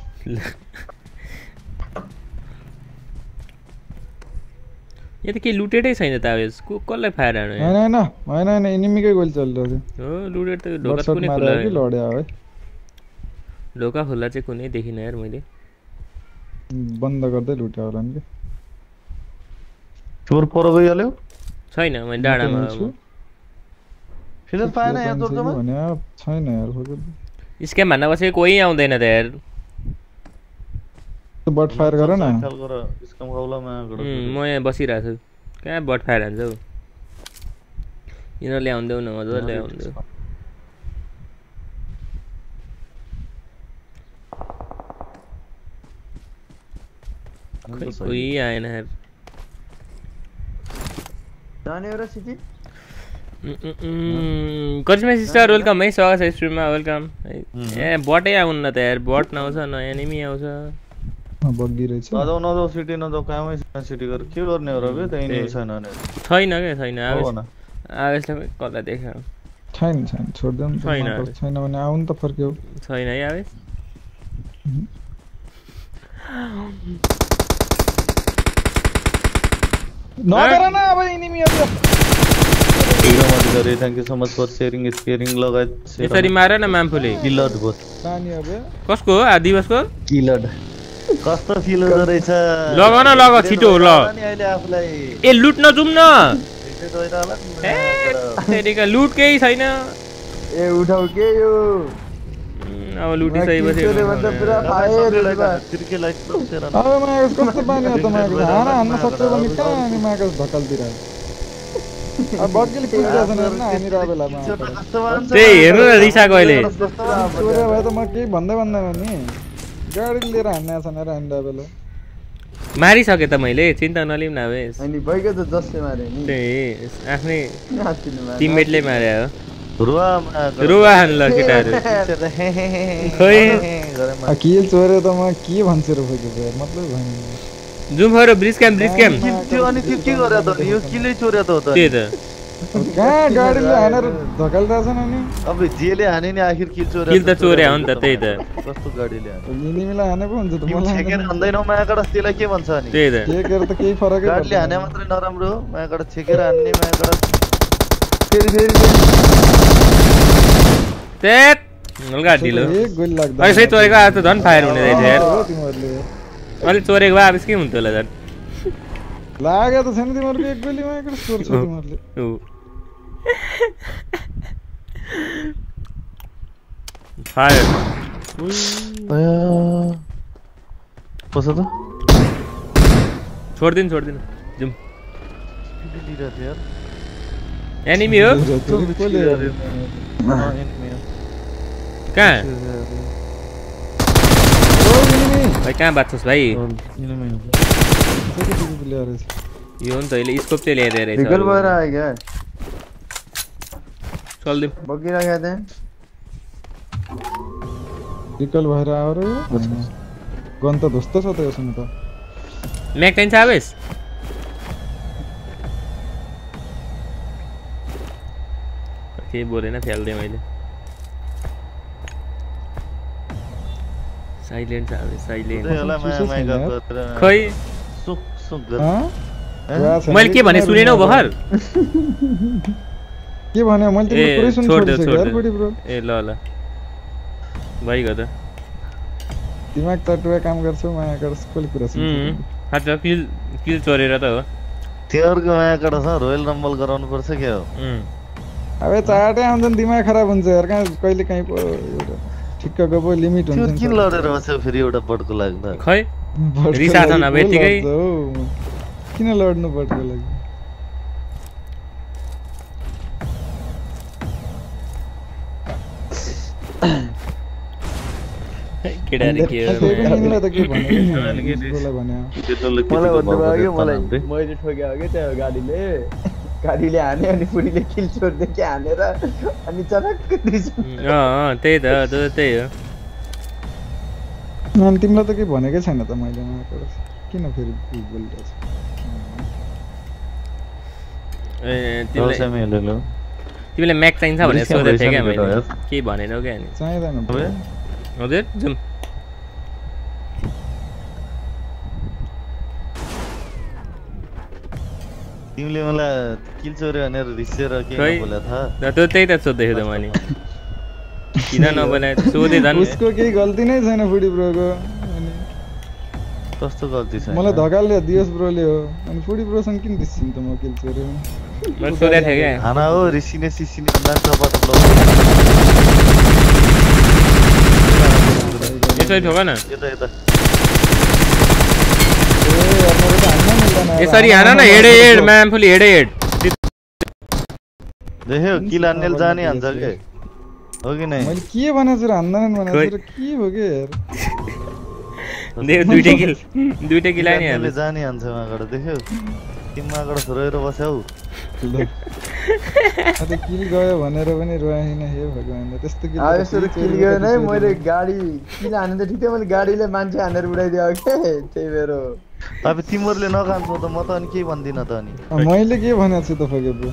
यहाँ त केही लुटेडै छैन त अब को कसलाई फायर हान्नु होइन यहाँ? होइन होइन होइन एनिमीकै गोली चलिरहेको हो लुटेड त ढोका कुनै मारेर कि खुल्ला लड्या है? ढोका खुल्ला चाहिँ कुनै देखिनँ यार मैले बन्द गर्दै लुट्यो होला नि कि चोर पर गइहाल्यो छैन मैले डाँडामा। फिलर पाएन यहाँ अब छैन यार फोके स्क्याम हान्न बसेको कोही आउँदैन त यार। बट फायर गर न। इसकम गाउलामा उम्, म यहाँ बसिरहेको छु। कहाँ बट फायर हान्छ हौ? यिनीहरूले आउँदैउ न मजाले आउँदैउ खै कोही आएन यार। जाने हो र सिटी? करिस्मा सिस्टर वेलकम है स्वागत छ स्ट्रिममा वेलकम. ए बटै आउनु त यार बट नआउँछ न एनिमी आउँछ। बग्गी रहेछ नजाउ नजाउ सिटी नजाउ छैन सिटी गरेर के गर्ने हो र बे त्यही नै। छैन भने छैन क्या छैन कसलाई देखाऊ छैन छैन छैन। छैन भने आउनु त फर्क्यौ छैन है आवेश नगर न अब thank you so much for sharing scaring लगायत यसरी मार न मामफुले किलड भोट पानी अब कसको हो आज दिवसको किलड कस्तो फिल हुँदो रहेछ? लग न, लग, छिटो, ल। नि अहिले आफूलाई। ए लुट्न जाउँ न। लुट केही छैन। ए उठाउ के यो? अब हेर्न त्यही न रिसाको अहिले। चोर्यो भए त म केही भन्दै भन्दैन नि। गाडी लिएर हान्ने बेला मारिसकेँ त मैले चिन्ता नलिउँ न अब अनि भइगयो त जसले मारे नि। आफ्नै मारे। टिममेटले मारे हो। रुवा रुवा हान ल केटाहरू खोइ। अब के चोर्यो त म के भन्छु र खोजेको मतलब भएन। जुम फरो ब्रिज क्याम्प ब्रिज क्याम्प त्यो अनि त्यो के गर्यो त यो किले चोर्यो त हो त त्यही त। कहाँ गाडीले हानेर धकालिरहेछन् अनि? अब जेले हाने नि आखिर किल चोर्यो किल त चोर्या हो नि त त्यही त कस्तो गाडीले हाने? एनिमीलाई हाने पो हुन्छ त मलाई छेकेर हान्दैन। मायाबाट त्यसलाई के भन्छ अनि? त्यही त। टेकेर त केही फरकै गाडीले हाने। मात्रै नराम्रो हो मायाबाट छेकेर हान्ने मायाबाट फेरि फेरि फेरि। त्यत हल्का ढिलो। अहिले चोरेको आज त झन् फायर हुने रहेछ यार अलिक चोरेको भए अब के हुन्थ्यो होला झन्? लाग्यो त छैन तिमीहरूको एक गोलीमा एक चोर्छ तिमीहरूले। ऊ। फायर कसो त छोडिदिनु छोडिदिनु जाउँ लिइरहेको थियो यार एनिमी हो। कहाँ! भाइ कहाँ बाँच्छस् भाइ? यो नि त अहिले स्कोप चाहिँ ल्याएर चल दे। बगी लगा दे। निकल भएर आवर गन त। ध्वस्त त केही बोलेन मैले साइलेन्ट खै मैले के भने सुनेनौ के भन्यो? मैले तिमीलाई ए पुरै सुन्न छोडिदेऊ छोडिसकेँ यार बडी ब्रो। ए ल ल। भइगयो त। दिमाग चटुवा काम गर्छौ माया गर्छ कसले कुरा सुन्छ। खान्छ किल किल चोरेर त हो। तिहारको माया काट्छ रोयल रम्बल गराउनु पर्छ क्या हो? अब चाटै आउँछ नि दिमाग खराब हुन्छ। यार कहाँ कहिले काहीँ पो एउटा ठिक्कको पो लिमिट त्यो हुन्छ नि किन। लडेर बस्यो फेरि एउटा पटको लाग्दा खै? भट्टको रिस आएको छ लागि अब को हौ? किन लड्नु भट्टको लागि मैले ठोक्यो कि त्यो गाडीले. गाडीले हान्यो अनि बुढीले किल छोड्दै कि हानेर अनि चटक्क दुईजना अँ अँ, त्यही त त्यो त्यही हो अनि तिमीलाई त केही भनेकै छैन त मैले उहाँको किन फेरि बोलिरहेको छ ए हो, तिमीलाई म्याक चाहिन्छ भनेर सोधेको थिएँ क्या मैले। केही भनेनौ क्या अनि? चाहिँदैन अबे, हजुर जाउँ तिमीले मलाई किल चोर्यो भनेर रिसेर के। बोले र त्यो त्यही त सोध्दै थियो त मैले किन नबोलाए सोधे झन् उसको केही गल्ती नै छैन फुडी ब्रोको अनि कस्तो गल्ती छ मलाई धकालले दियोस् ब्रोले हो अनि फुडी ब्रोसँग किन रिसिन् त म किल चोर्यो मैले सोधेको थिएँ क्या खाना हो रिसिने सिसिने अन्दाज चपाट यसरी ठोक न मेरो त मिल्दैन यार, यसरी हान हान्न न हेडे मिल्दैन हेड ब्रो। म्याम फुली हेडे हेड देख्यो किल हान्नेले जाने हान्छ के हो कि नै मैले के भनेको छु र हान्दैनन् भनेको खोइ। छु र के हो के यार देख दुइटै किल दुइटै किल किल आयो नि हान्नेले हाल्नु जाने हान्छ उहाँबाट देख्यो तिमीबाट रोएर बस्यौ। ल। अन्त किल गयो भनेर पनि रोएन हे भगवान् त्यस्तो किल अब यसरी किल गयो नै मैले गाडी किन हाने त ठिक थियो मैले गाडीले मान्छे हानेर उडाइदियो के? त्यही भएर। अब तिमीहरूले नखान्छौ त म त अनि केही भन्दिनँ त अनि। मैले के भनेको छु त ब्रो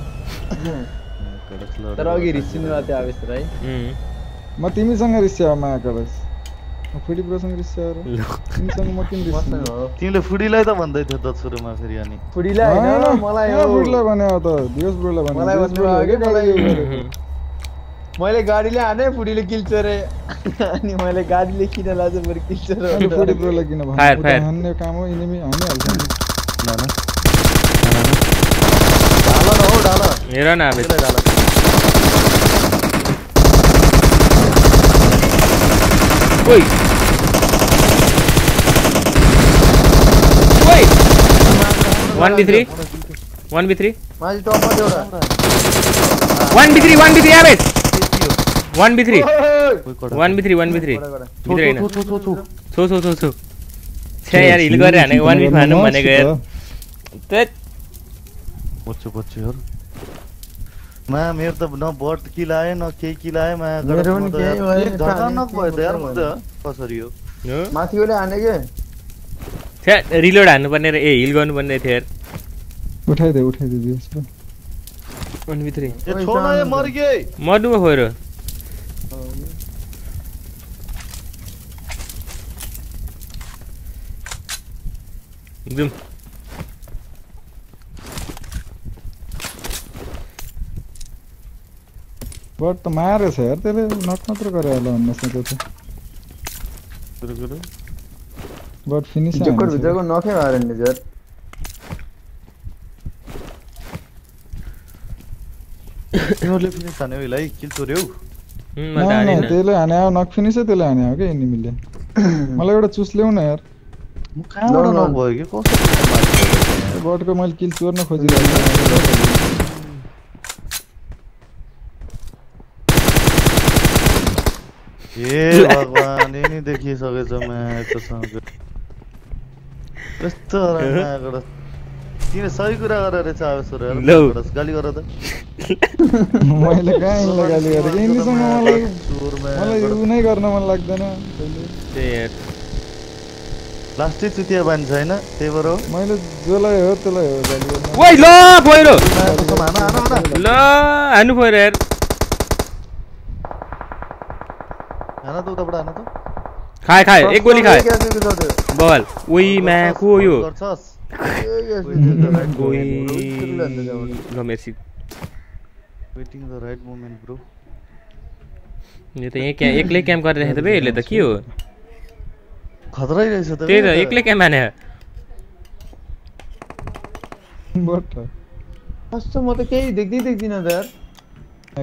तर अघि रिसिनु भएको थियो आवेश राई। उम्, म तिमीसँग रिस्या माया कडस फुडी ब्रोसँग रिस्या र ल। तिमीसँग म किन हो तिमीले फुडीलाई त भन्दै थियो त सुरुमा फेरि अनि फुडीलाई होइन मलाई हो फुडीलाई भने त दियोस ब्रोलाई भने मलाई हो मलाई-। मैले गाडीले हाने फुडीले किल चोरे अनि मैले गाडीले किन लाज मेरो किल अनि फुडी ब्रोलाई किन भन्नु फायर, उता फायर। हान्ने काम हो इनिमी हानिहाल्छ नि न न ढाल न हौ ढाल हेर न अब त्यसलाई ढाल ओइ ओइ one B three one B three माझी टपमा थियो एउटा one B three one B three average one B three कोही कडा one B three one B three गडा, गडा। भित्र होइन थो, थो, थो, थो, थो। छो छो छो छो छ्या यार हिल गरेर हानेको वान बी हानौँ भनेको यार. मा मेरो त न बट किल आयो न केही किल आयो मा मेरो पनि केही भयो, धकानक भयो त यार म त कसरी हो? माथिकोले हाने के छ्या रिलोड हान्नुपर्ने र। ए हिल गर्नुपर्ने थियो यार। उठाइदे उठाइदे दियोस ब्रो वान बी थ्री ए छोड न, ए मर्गे। मर्नु पो खोएर जाउँ बट त मारेछ यार त्यसले नट मात्र गरे होला भन्न सोचेको थियो बट फिनिस जोकर भित्रको नखै भएर नि जर तिमीहरूले पनि खाने हो है किल चोर्यौ त्यसले हाने हो नक फिनिसै त्यसले हाने हो क्या एनिमीले मलाई एउटा चुस ल्याउ न यार म कहाँबाट। नभयो कि कस्तो बटको मैले किल चोर्न खोजिरहेको। ए भगवान् देखिसकेछ यस्तो मायाबाट किन सही कुरा गरेर रहेछ आवेश्वर लौ। गाली गर त मैले कहाँ गाली गरेको यिनीसँग मलाई मलाई। उ नै गर्न मन लाग्दैन लास्टै चुतिया बान्छ होइन त्यही भएर हो मैले जसलाई हो त्यसलाई हो गाली गर्न ओइ ल पहिरो छ हान हान हान ल हान्नु पहिरो यार हान त उताबाट हान त खाए खाए एक गोली खाए। क्या सुन के साथ बवाल उही मा को हो यो गर्छस् ए क्या सुन के साथ कोही रोइसकेको लाग्छ जब। ल mercy waiting the right moment bro यो त यहीँ क्या एक्लै क्याम्प गरेर राखेको त बे यसले त के हो खतरै रहेछ त त्यही त एक्लै क्याम्प हाने बट कस्तो म त केही देख्दै देख्दिनँ त यार।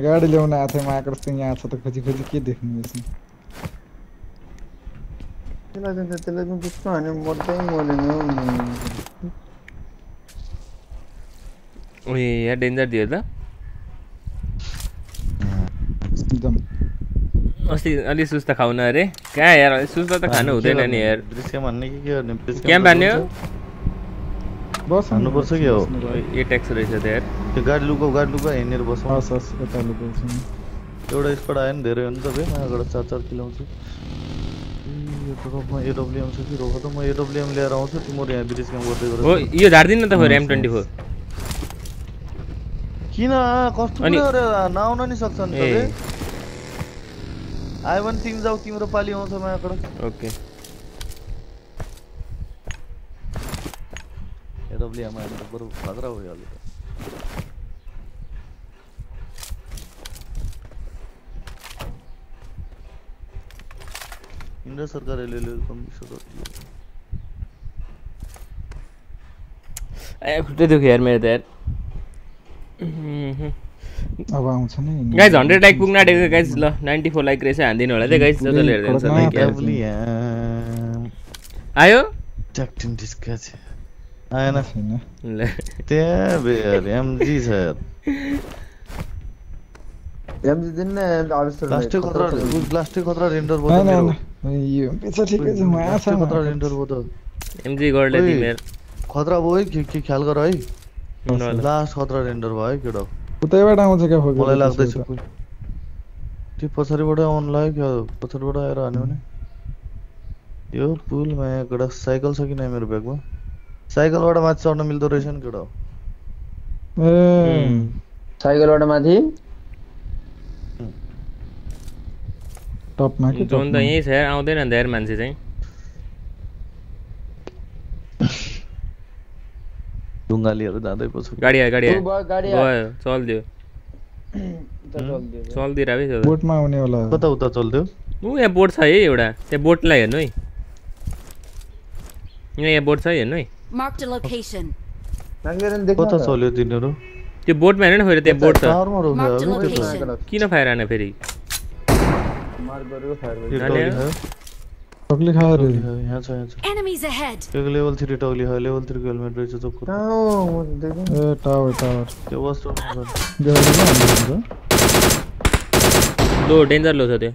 गाडी ल्याउन आएको थिएँ आकर्ष चाहिँ यहाँ छ त खोजी खोजी के देख्नु यसमा त्यसलाई चाहिँ त्यसलाई चाहिँ बुझ्नु हाने मर्दै मरेन हौ। उही यहाँ डेन्जर दियो त एकदम अस्ति अलि सुस्त खाउन अरे कहाँ यार अलि सुस्त त खानु हुँदैन नि यार दृश्यम हान्ने कि के गर्ने दृश्यम क्याम्प त हान्ने हो हुन्छ। बस हान्नुपर्छ कि हो ए ट्याक्स रहेछ त यार त्यो गाडी लुकाउ गाडी लुकाउ हिँडेर बसौँ हस् हस् यता लुकाउँछु नि। एउटा स्पट आयो नि धेरै हो नि त भाइ माबाट चार चार किलो आउँछु ए, यो ड्रपमा छ कि रोक त म आउँछु तिमीहरू यहाँ ब्रिज काम गर्दै हो गर यो झारिदिनु न त फेरि एम ट्वेन्टी फोर किन कस्तो नआउन नि सक्छ नि आयो भने तिमी जाऊ तिम्रो पालि आउँछ मायाबाट ओके आयो भने बरु खतरा भइहाल्यो वेलकम ए खुट्टै दुख्यो यार मेरो त यार अब आउँछ नि। गाइज हन्ड्रेड लाइक पुग्न आँटेको गाइज ल नाइन्टी फोर लाइक रहेछ हानिदिनु होला है गाइज जसले हेर्दै हुन्छ कडकमा लाइक यार। एडब्लुएम आयो? ट्याक्टिङ डिस्का छ आएन। छैन ल। त्यहाँ बे यार एमजी छ। यार एमजी दिन न आविष्कार प्लास्टिक खतरा प्लास्टिक खतरा रेन्डर मेरो। होइन यो ठिकै छ म आछ खतरा रेन्डर बोतल एमजी ओइ, तिमीहरू खतरा भयो है के के ख्याल गर है। लास्ट खतरा रेन्डर भयो है केटा उतैबाट आउँछ क्या फोकेर मलाई त। कोही त्यो पछाडिबाट आउनु लाग्यो क्या पछाडिबाट आएर हान्यो भने यो पुलमा एउटा साइकल छ कि नै मेरो ब्यागमा साइकलबाट माथि चढ्न मिल्दो रहेछ नि केटा ए साइकलबाट माथि टपमा के जोन त। यहीँ छ यार आउँदैन यार मान्छे चाहिँ ढुङ्गालीहरू जाँदै पछि गाडी आयो गाडी आयो भयो, गाडी आयो। गयो चल्दियो चल्दियो। छ त बोटमा आउने होला कता उता चल्थ्यो ऊ यहाँ बोट छ है एउटा त्यहाँ बोटलाई हेर्नु है यहाँ यहाँ बोट छ है हेर्नु है कता त। चल्यो तिनीहरू त्यो बोटमा हेर्नु न फेरि त्यहाँ बोट छ. किन फायर आने फेरि मार गरेको फायर यो गरेको। नानी टग्ली हो? खायो? टक्ली खायो रे टग्ली खायो, यहाँ छ यहाँ छ Enemies ahead. त्यो लेभल थ्री टग्ली खायो लेभल थ्रीको हेलमेट रहेछ चोखो कहाँ हो म त देख्दिनँ। ए टावर टावर त्यो वस्तु गाडी पो हान्दै हुन्छ। लो डेन्जर लो छ त्यो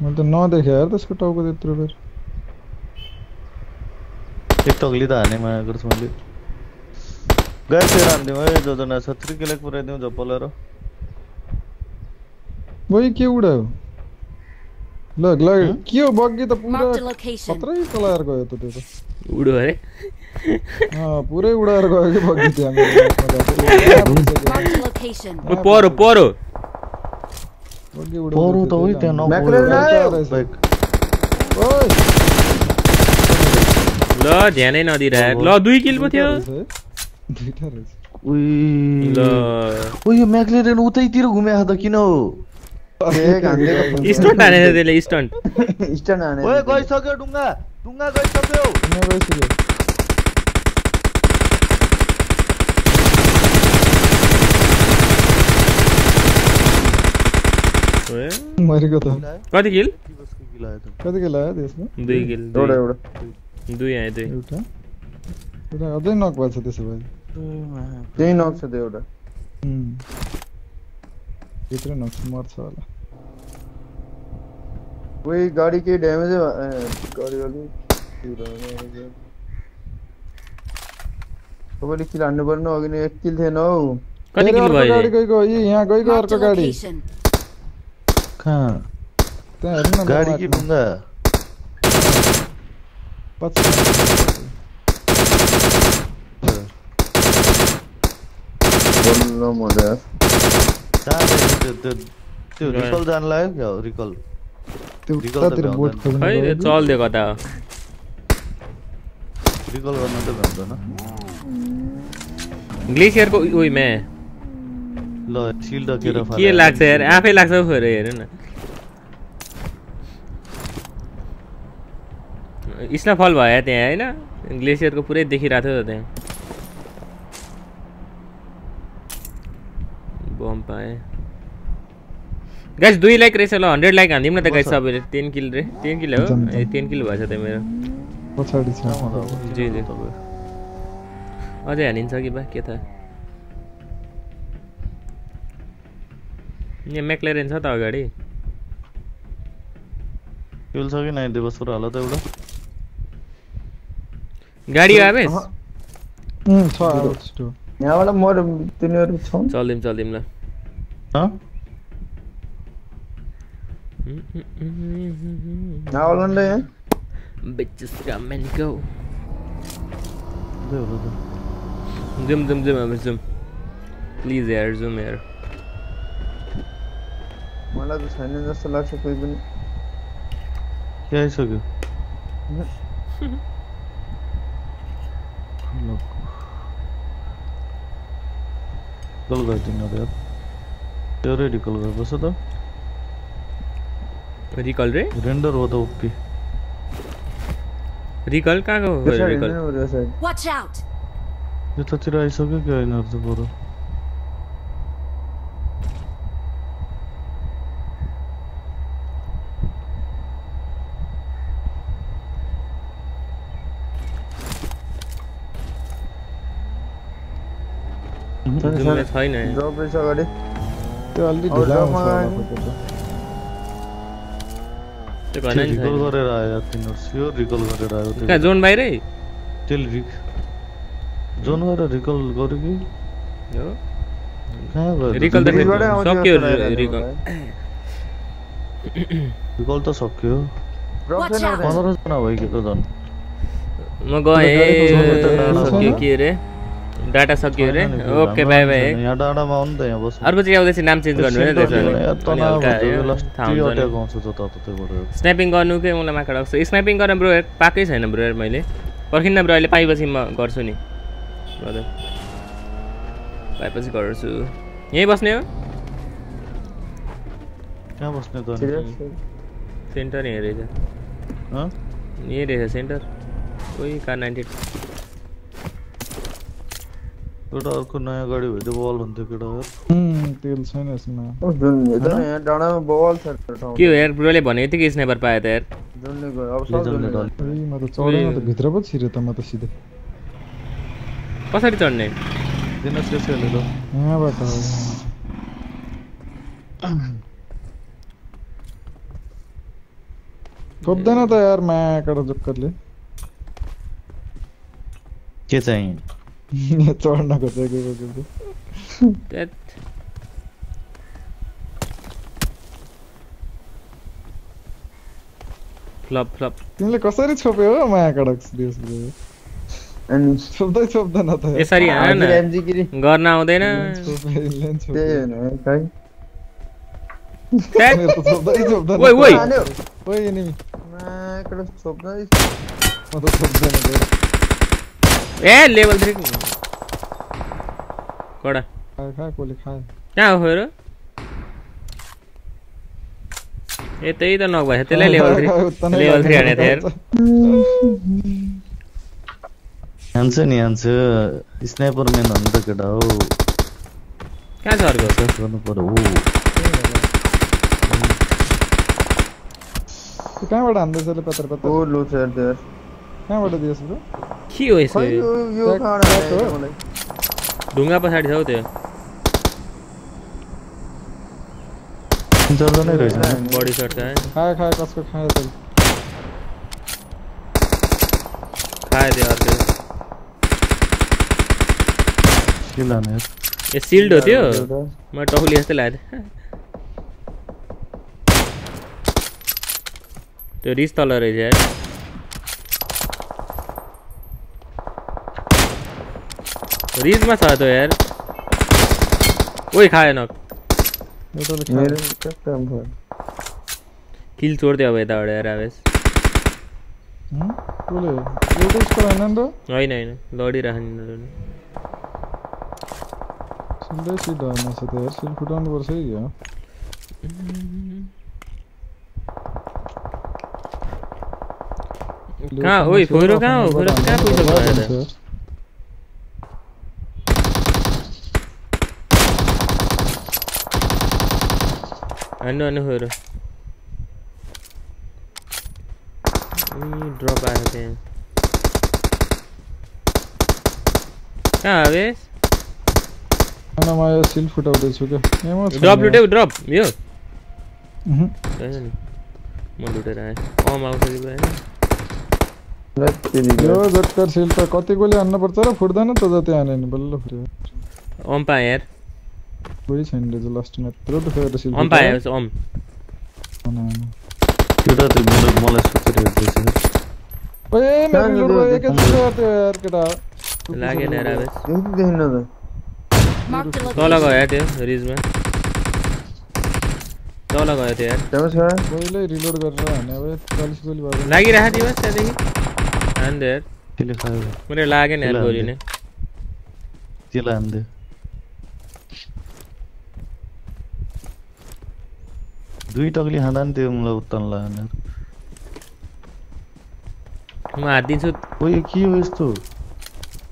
मैले त नदेखेँ यार त्यसको टाउको त्यत्रो बेर एक टग्ली त हाने माया गर्छु मैले गाडी फेरि हानिदिउँ है जोजना छत्री किलेक पुऱ्याइदिउँ झप्पलेर वही के उडायो ल ल के हो बग्गी त पुरा. खत्रै चलाएर गयो त त्यो त उडो अरे अँ, पुरै उडाएर गयो कि बग्गी त्यहाँ परो परो परो त त्यही ल ध्यानै ल दुई किल पो थियो ल यो म्याक्लेरेन उतैतिर घुम्या त किन हो ए, घाँदेको। स्टन्ट हानेछ त्यसले स्टन्ट स्टन हाने। ओए गइसक्यो ढुङ्गा ढुङ्गा गइसक्यो यहाँ गइसक्यो मरेको त कति किल कसको किल आयो त कति के लाग्यो त्यसमा दुई किल एउटा दुई एउटा दुई आयो दुई एउटा एउटा अझै नक भएको छ त्यसो भए त्यही नक छ त्यो एउटा उम्. भित्र नक मर्छ होला उही गाडी केही ड्यामेजै भयो ए, गाडी अलिक तपाईँले किल हान्नु पर्ने अघि नै एक किल थिएन हौ कति फेरि किल अर्को भयो गाडी अहिले? गएको यी यहाँ गएको Marked a अर्को गाडी? Location. कहाँ? त्यहाँ हेर्नु न गाडी कि माथिमा। ढुङ्गा पछि बोल्नु मजा कहाँ जाने त्यो रिकल जानु लाग्यो क्या रिकल? चल्दियो कता हो रिकल गर्न त भ्याउँदैन ग्लेसियरको उयोमा ल सिल्ड के लाग्छ यार आफै लाग्छ हौ फेरि हेर्नु न स्नोफल भयो त्यहाँ होइन ग्लेसियरको पुरै देखिरहेको थियो त त्यहाँ बम पाएँ। गाइस दुई लाइक रहेछ ल हन्ड्रेड लाइक हानिदिउँ न त गाइस सबैले। टेन किल रे टेन किल हो? ए टेन किल भएछ त मेरो। पछाडि छ। जी जी। अझै हानिन्छ कि बा के थाहा यहाँ म्याक्लेरेन छ त अगाडि। फ्युल छ कि नाइन दिवस पुरा होला त एउटा। गाडी आवेश? उम्, छ यहाँबाट म तिनीहरू छौँ चल्दिउँ चल्दिउँ ल हँ? यहाँ Bitches come and go. त्यही होला त Zoom, zoom, zoom, अब zoom. Please यार zoom यार. मलाई त छैन जस्तो लाग्छ कोही पनि के आइसक्यो कल गरिदिनु यार त्यो रेडी कल गरेपछि त Recall रे? रेन्डर हो त ओपी Recall कहाँको हो पछाडि recall? नै उयो साइड Watch out! यतातिर आइसक्यो क्या यिनीहरू त बरु Zoom मा छैन. ड्रप रहेछ अगाडि त्यो अलि ढिला। त्यो घरमा नि रिकल. गरेर आयो तिनीहरू स्योर रिकल गरेर आयो जोन बाहिरै? त्यसले रिक जोन गएर रिकल गर्यो कि हो? कहाँ गयो Recall त सक्यो. मलाई। रिकल त सक्यो। पन्ध्रजना भयो कि त झन् म गएँ सक्यो के अरे डाटा सक्यो अरे ओके बाई बाई। यहाँ डाँडामा आउनु त यहाँ बस्नु अर्को चाहिँ आउँदैछ नाम चेन्ज गर्नु जताततैबाट स्न्यापिङ गर्नु के मलाई मार्केट आउँछ स्न्यापिङ गर्न ब्रो पाएकै छैन ब्रो मैले। पर्खिन्न ब्रो अहिले पाएपछि म गर्छु नि। ब्रदर पाएपछि गर्छु। यहीँ बस्ने हो? कहाँ बस्ने त? सेन्टर यहीँ रहेछ। हँ? यहीँ रहेछ सेन्टर कोही कार नाइन्टी एउटा अर्को नयाँ गाडी भइदियो बल हुन्थ्यो केटा तेल छैन यसमा जुन यहाँ डाँडामा बवाल छ त्यो। के हो यार ब्रोले भनेको थियो कि स्नाइपर पायो त यार जुनले गयो अब सब जुनले म त चढेन त भित्र पो छिरे त म त सिधै कसरी चढ्ने दिनुहोस् यसैले ल यहाँबाट हो खोप्दैन त यार मायाबाट जोक्करले के चाहिँ चढ्न खोजेको फ्लप फ्लप तिमीले कसरी छोप्यो हो माया कडक अनि छोप्दै छोप्दैन त यार। यसरी हान गर्न आउँदैन ओइ, ओइ। ओइ enemy, माकडो छोप्दै म त छोप्दैन। ए लेभल थ्री कडा। खाए खाए कसले खाए कहाँ हो फेर? ए त्यही त नक भएछ त्यसलाई लेभल थ्री खाए, उता नै लेभल थ्री हानेको थियो यार। हान्छ नि हान्छ स्नाइपर म्यान हो नि त केटा हो। कहाँ छ अर्को विश्वास गर्नु पर्यो हो त्यो कहाँबाट हान्दैछ ले पत्र पत्र ओ लो छ यार त्यो यार। कहाँबाट दिएछ ब्रो के हो यसो खै यो? यो यो ट्याक- कहाँबाट ट्याक आयो हो? मलाई? ढुङ्गा पछाडि छ हौ त्यो तिन चारजनै रहेछ नि। बडी सर्ट छ है। खाए खाए कसको खाए त खायो त्यो अर्को के लाने यार ए सिल्ड हो त्यो म टहुली जस्तै लाग्यो थियो। त्यो रिस तल रहेछ यार रिजमा छ त्यो यार ओइ खाएन एउटाले खाए मेरो ट्याक काम भयो। किल छोडिदियो अब यताबाट हेर आवेश हुँ? कसले एउटै स्कोर होइन नि त होइन होइन लडिरहने यिनीहरू नि। सिल्डै सिट होइन छ त यार सिल फुटाउनु पर्छ है यो कहाँ ओइ फोइरो कहाँ हो फोइरो कहाँ पुगिसक्नु भयो त हान्नु हान्नु फोइरो ड्रप आएको त्यहाँ कहाँ आवेश होइन सिल फुटाउँदैछु ड्रप लुट्यौ ड्रप यो। छैन नि म लुटेर आएँ कम आउँछ कि भएन यो जट्कर सिल त कतिकोले हान्नुपर्छ र फुट्दैन त जति हाने नि बल्ल फुट्यो अम्पा यार कोही छैन सिल अम्पा आयो अम केटा त्यो मेरो मलाई हेर्दैछ यार केटा देखिन त तल. गयो त्यो रिजमा तल गयो त्यो यार रिलोड गरेर हाने अब चालिस गोली भयो बस त्यसले खायो मेरो यार गोली नै त्यसलाई दुई टक्ली खाँदा नि त्यो मलाई उत्तान लाग्यो म हात दिन्छु ओइ के हो यस्तो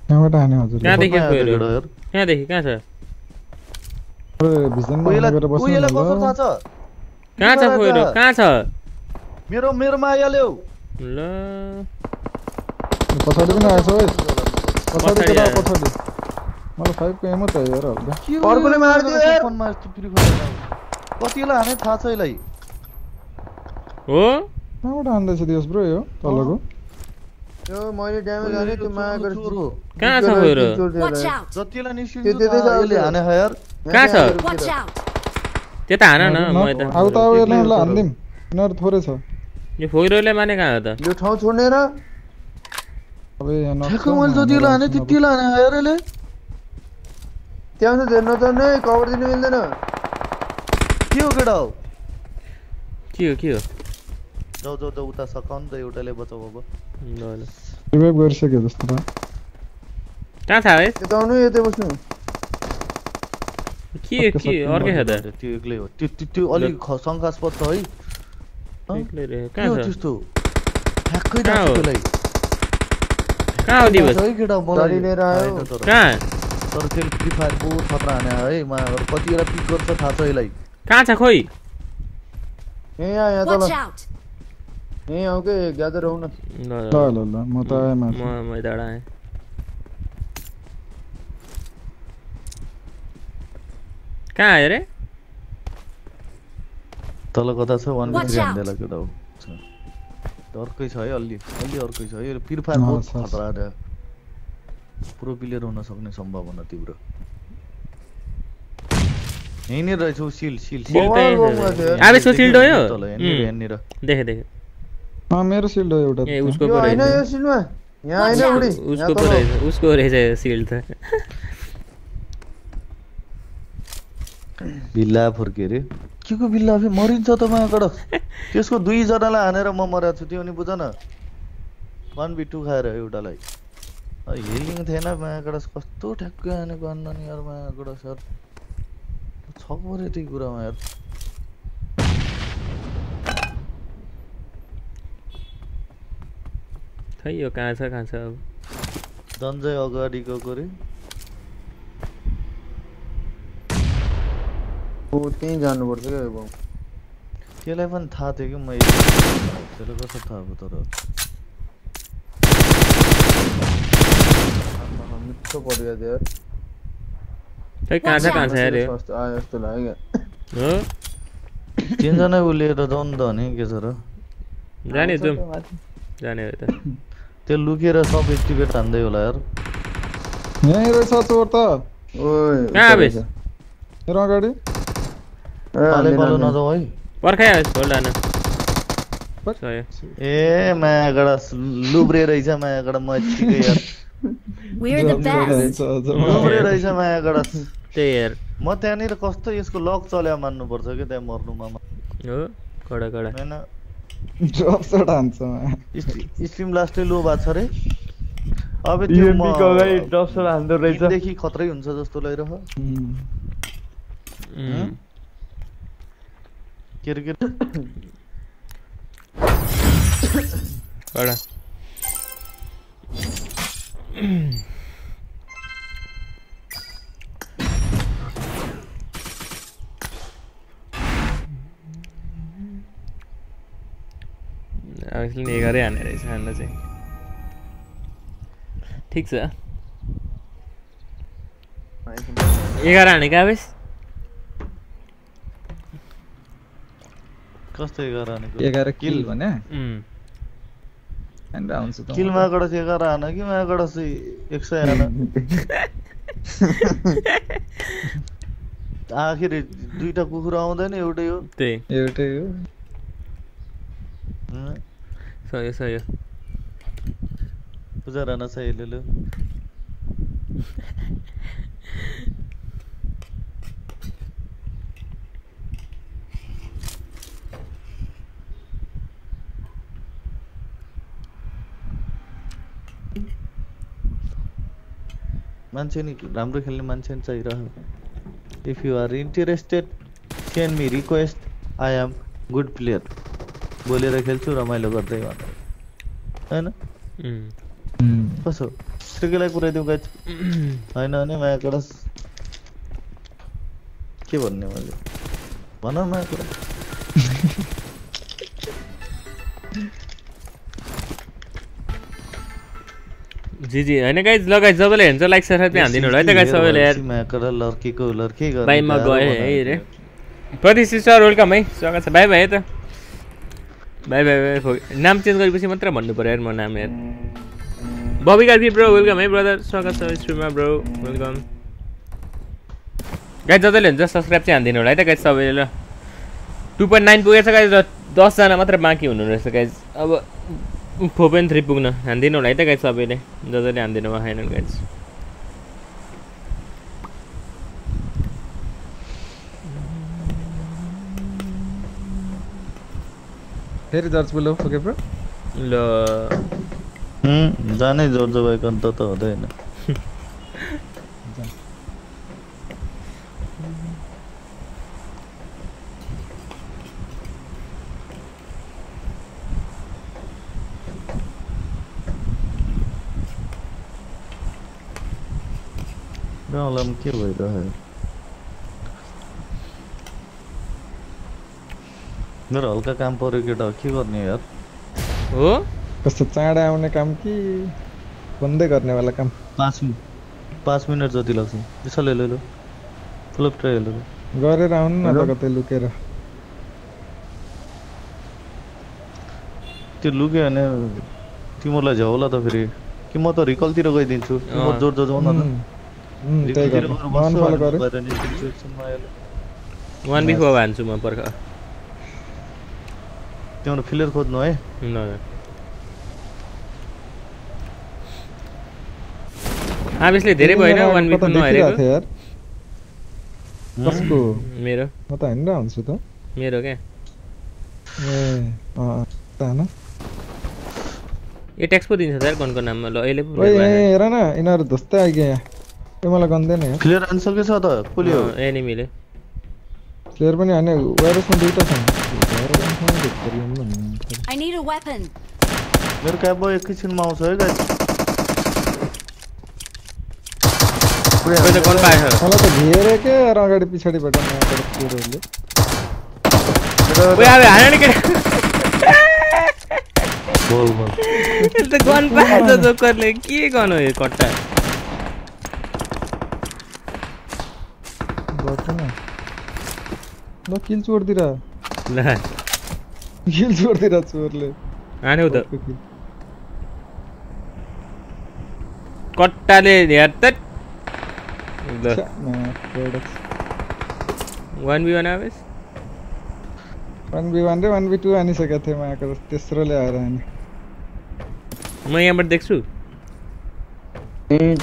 कहाँबाट हाने हजुर कहाँ देखियो कहाँ? कहाँदेखि कहाँ छ कहाँ छ छ? कहाँ छ मेरो मेरोमा आइहाल्यो ल पछाडि पनि आएछ है पछाडि केटा। पछाडि मलाई फाइभको एमो चाहियो के हो अर्कोले मारिदियो यार। फोनमा यस्तो फ्री फायर कतिलाई हाने थाहा छ यसलाई हो? कहाँबाट हान्दैछ दियोस् ब्रो यो तलको? यो मैले ड्यामेज हाने त्यो माया गरेर चोर हो। कहाँ छ फोइरो Watch out! जतिलाई निस्किन्छ त्यो त्यतै छ, यसले हाने खा यार कहाँ छ? Watch out! त्यता हान न म आउ यता। त अब एक्लै यसलाई हो तर। हानिदिउँ यिनीहरू थोरै छ। यो फोइरोले माने कहाँ हो त? यो ठाउँ छोड्ने र अब यहाँ नक्सा ठ्याक्क मैले हानेर जतिलाई हाने आउँछु अब। त्यतिलाई हाने खा यार यसले त्यहाँ चाहिँ कभर दिनु मिल्दैन। के हो केटा हो के हो के हो जाउ जाउ जाउ उता सकाउ नि त एउटाले बचाउ अब। ल ल। रिभाइभ गरिसक्यो जस्तो त कहाँ छ है यता आउनु यतै बस्नु के के अर्कै छ त त्यो एक्लै हो। त्यो त्यो अलिक शङ्कास्पद छ है? एक्लै रह्यो। के कहाँ हो छ? त्यस्तो? ठ्याक्कै हो? त्यसलाई। कहाँ हो दिवस? थाहा है केटा मलाई लिएर आयो। थाहा। कहाँ? तर त्यसले फ्री फायर बहुत खतरा हाने है। मायाहरू कतिवटा पिक गर्छ थाहा छ यसलाई। कहाँ छ खोइ यहीँ आ यहाँ Watch तल out! यहीँ आऊ के ग्यादर रहू न ल ल ल ल म त आएँ माथि म म यताबाट आएँ कहाँ आयो रे तल कता छ वान केटा हो छ। अर्कै छ है अलि अलि अर्कै छ यो बहुत। खतरा प्रो प्लेयर हुन सक्ने सम्भावना तीव्र यहीँनिर रहेछ ऊ सिल सिल। सिल थियो। आवेशको सिल्ड हो यो? देखेँ देखेँ। अँ मेरो सिल्ड हो एउटा। ए त। उसको पो होइन यो रहेछ सिनमा यहाँ out. उडी। उसको यहाँ पो रहेछ उसको रहेछ यो सिल्ड। त बिल्ला फुर्के अरे के को बिल्ला फेरि मरिन्छ त मायाबाट त्यसको दुईजनालाई हानेर म मरेको छु त्यो नि बुझ न। वान बी टू खाएर एउटालाई। हिलिङ थिएन मायाबाट कस्तो ठ्याक्कै हानेको हान्न नि यार। मायाबाट सर छ पऱ्यो त्यही कुरामा यार खै यो कहाँ छ कहाँ छ अब दन्जय अगाडि गएको अरे ऊ त्यहीँ जानुपर्छ क्या गाउँ त्यसलाई पनि थाहा थियो कि मैले त्यसलाई कसो थाहा भयो तर मिठो पऱ्यो थियो यार खै जस्तो लाग्यो हो तिनजना लिएर जाउँ त भने के छ र जाने जाउँ जाने हो त त्यो लुकेर सब एक्टिभेट हान्दै होला यार यहीँ रहेछ चोर त कहाँ? मेरो अगाडि पालै पालो नजाऊ है पर्खाइ आवेश होल्ड आन सय ए लुब्रे रहेछ म यार We're the best. लुब्रे रहेछ मायाबाट त्यही यार म त्यहाँनिर कस्तो यसको लक चल्या मान्नुपर्छ क्या त्यहाँ मर्नुमा म- हो कडा कडा. होइन ड्रप सट हान्छ मा। स्ट्रिम लास्टै लो भएको छ रे अब त्यो को अगाडि drop shot हान्दो रहेछ। देखि खतरै हुन्छ जस्तो लागिरह. के के अरे कडा। एघारै हाने रहेछ हान्न चाहिँ। ठिक छ। एघार हानेको आवेश कस्तो एघार हानेको एघार किल भने एघार हान कि माबाट चाहिँ एक सय हान आखिर दुईटा कुखुरा आउँदैन एउटै हो त्यही एउटै हो हँ, सयो सयो पूजा राणा मान्छे नि राम्रो खेल्ने मान्छे नि चाहिरह if you are interested send me request I am good player बोलेर खेल्छु रमाइलो गर्दै भनेर होइन कसो श्रीकेलाई पुऱ्याइदिउँ गाइज होइन भने माया कडस के भन्ने मैले भन माया कुरा जी जी होइन गाइज ल गाइज सबैले हेर्छ लाइक सब्सक्राइब चाहिँ हानिदिनु होला है त गाइज सबैले लड्केको लड्के बाइमा गएँ है। रे प्रति सर वेलकम है स्वागत छ। बाई बाई है त। बाई बाई बाई फो- नाम चेन्ज गरेपछि मात्र भन्नु पऱ्यो यार म नाम यार। बबी कार्की ब्रो वेलकम है ब्रदर स्वागत छ स्ट्रिममा ब्रो वेलकम गाइज जसले हुन्छ सब्सक्राइब चाहिँ हानिदिनु होला है त गाइज सबैले ल। टु पोइन्ट नाइन पुगेछ गाइज र दसजना मात्र बाँकी हुनु रहेछ गाइज अब फोर पोइन्ट थ्री पुग्न हानिदिनु होला है त गाइज सबैले जसले हानिदिनु भयो फाइनल गाइज फेरि जर्ज बोलो ओके ब्रो ल जानै जोर जबाइक अन्त त हुँदैन गाउँलाई के भइरह्यो मेरो हल्का काम पऱ्यो केटा के गर्ने यार हो कस्तो चाँडै आउने काम कि बन्दै गर्नेवाला काम पाँच मिनट पाँच मिनट जति लाग्छ यसो ले लो फ्लप ट्राई हेलो गरेर आउनु न कतै लुकेर त्यो लुक्यो भने तिमीहरूलाई झ्याउला त फेरि कि म त रिकलतिर गइदिन्छु जाउ न वान बी फोर हान्छु म पर्ख त्यहाँबाट फिलर खोज्नु है आवेशले धेरै भएन वान बी फोर नहेरेको कसको मेरो म त हिँडेर हुन्छु त मेरो क्या ए अँ, त होइन ए ट्याक्स पो दिन्छ त यार कनको नाममा ल अहिले पो हेर न यिनीहरू धुस्तै आइगयो यहाँ ए मलाई गन्दैन यार फिलर हानि सकेछ त कसले हो एनिमीले प्लेयर पनि हाने वायरसमा दुइटा छन् वायरसमा भित्र ल्याउनु भन्नु। I need a weapon. मेरो क्याब एकैछिनमा आउँछ है गाइस कोही त गन पाएछ मलाई त घेरे के र अगाडि पछाडिबाट मारेर प्लेयरहरूले ओइ अब हान नि केटा बोल बोल. यसले त गन पाएछ जोकरले के गर्नु यो कट्टा. गर्छ न ल। किल छोडिदिएर ल किल छोडिदिएर चोरले हान्यौ त कट्टाले हेर त ल one B one Avesh one B one र वान बी टू हानिसकेको थिएँ मायाको तेस्रोले आएर हाने म यहाँबाट देख्छु ए लुट्दै टिभी होला लगेर बसिरहेको देशको अगाडि एकै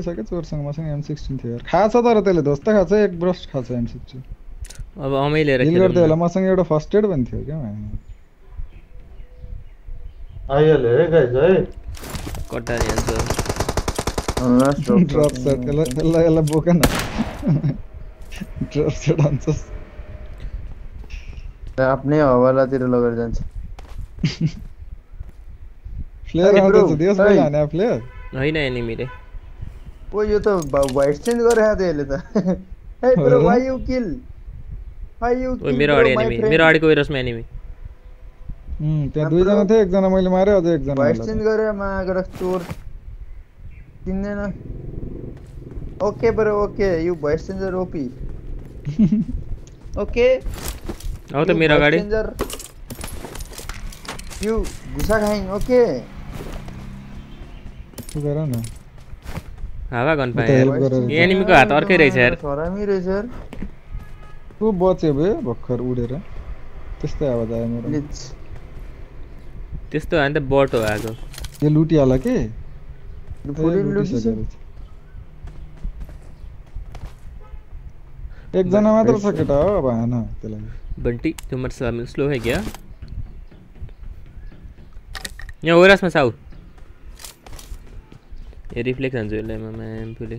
छ क्या चोरसँग मसँग एम सिक्सटिन थियो यार। खाछ तर त्यसले ध्वस्त खाछ एक ब्रस्ट खाछ एम सिक्सटिन अब अमै लिएर हिल खेलौँ होला मसँग एउटा फ़र्स्ट एड पनि थियो क्या आइहाल्यो है गाइज़ है कट्टारी हान्छ ड्रप सेट यसलाई यसलाई यसलाई बोक न। ड्रप सेट हान्छस् आफ्नै हवालातिर लगेर जान्छ फ्लेयर Hey, bro, आउँदैछ दियोस् hey. मैले हाने फ्लेयर होइन एनिमीले ओ यो त वाइट चेन्ज गरेर थियो यसले त। हे ब्रो हो? Why you kill why you ओ मेरो अगाडि एनिमी मेरो अगाडिको वेरसमा एनिमी उम्, त्यहाँ हाम्रो- दुईजना थियो एकजना मैले मारेँ अझै एकजना वाइट मलाई चेन्ज गरेर मागेर चोर किन्दैन okay bro okay you voice changer OP okay आऊ त मेरो अगाडि यु घुसा खाइङ ओके त्यो गर न हावा गन उता पाएँ help गरेर हात अर्कै रहेछ यार? हरामी रहेछ यार। तँ बच्यो बे भर्खर उडेर त्यस्तै आवाज़ आयो मेरो? त्यस्तो होइन त बट हो आएको यो के? लुटिस लुटिसकेको रहेछ। एकजना मात्र छ केटा हो अब हान त्यसलाई बंटी तुम्हारे सामने स्लो है क्या? यहाँ ओरसमा साउ ए रिफ्लेक्स हान्छु यसलाई म एमपीले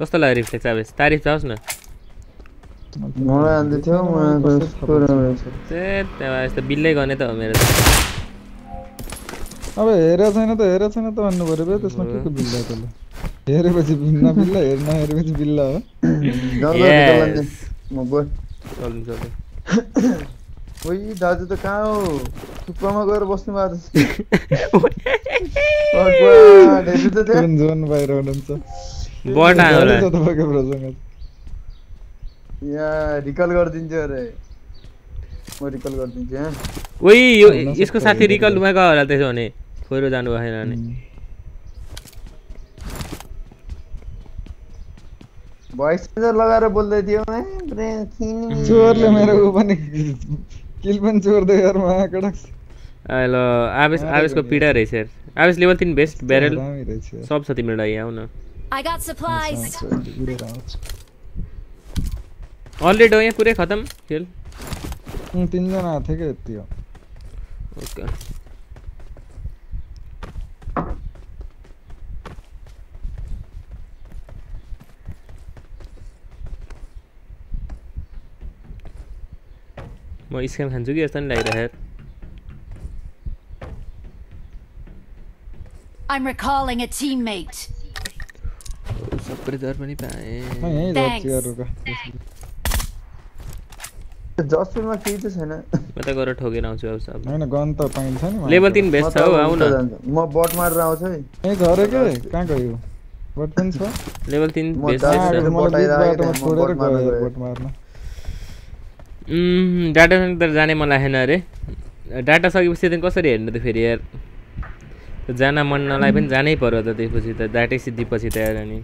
कस्तो लाग्यो रिफ्लेक्स अब तारिफ चाहोस् न यस्तो बिल्लै गर्ने त हो मेरो त अब हेरेको छैन त हेरेको छैन त भन्नु पऱ्यो बे त्यसमा के को बिल्ला त्यसले हेरेपछि बिल्ला बिल्ला हेर नहेरेपछि बिल्ला हो चल्नु चल्नु ओइ दाजु त कहाँ हो थुप्रोमा गएर बस्नु भएको बाहिर हुनुहुन्छ यहाँ रिकल गरिदिन्छु अरे म रिकल गरिदिन्छु यहाँ ओइ यो हुन यसको सक्छ साथी रिकल रिकलमा गयो होला त्यसो भने खोइरो जानु भएन भने भोइस लगाएर बोल्दै थियो ए, ब्रे, किनी। चोरले मेरो ऊ पनि किल पनि चोर्दै यार महाकडक ल आवेश आवेशको पिडा रहेछ यार आवेश लेभल तिन बेस्ट ब्यारेल दामी रहेछ यार। सब छ तिम्रो लागि आऊ न I got supplies. आउँछ, उडेर आउँछ। अलरेडी हो यहाँ पुरै खतम? खेल उम्, तिनजना आएको थियो क्या यति हो। ओके म स्क्याम खान्छु कि जस्तो नि लागिरहेको यार I'm recalling a teammate. सबै दर पनि पाएँ केही त छैन म त गएर ठोकेर आउँछु अब सब होइन गन त पाइन्छ नि। लेभल तिन म बेस्ट त छ हौ अब आऊ उता न जान्छु। म बट मारेर आउँछु है झऱ्यो के कहाँ गयो बट पनि छ लेभल तिन म बेस्ट दार्जिलिङ छ म बट। बट मार्न डाटा सेन्टर जाने मन लागेन अरे। डाटा सकेपछि त कसरी हेर्नु त फेरि यार? जान मन नलागे पनि जानै पर्यो त त्यसपछि त डाटै सिद्धिपछि त यार अनि।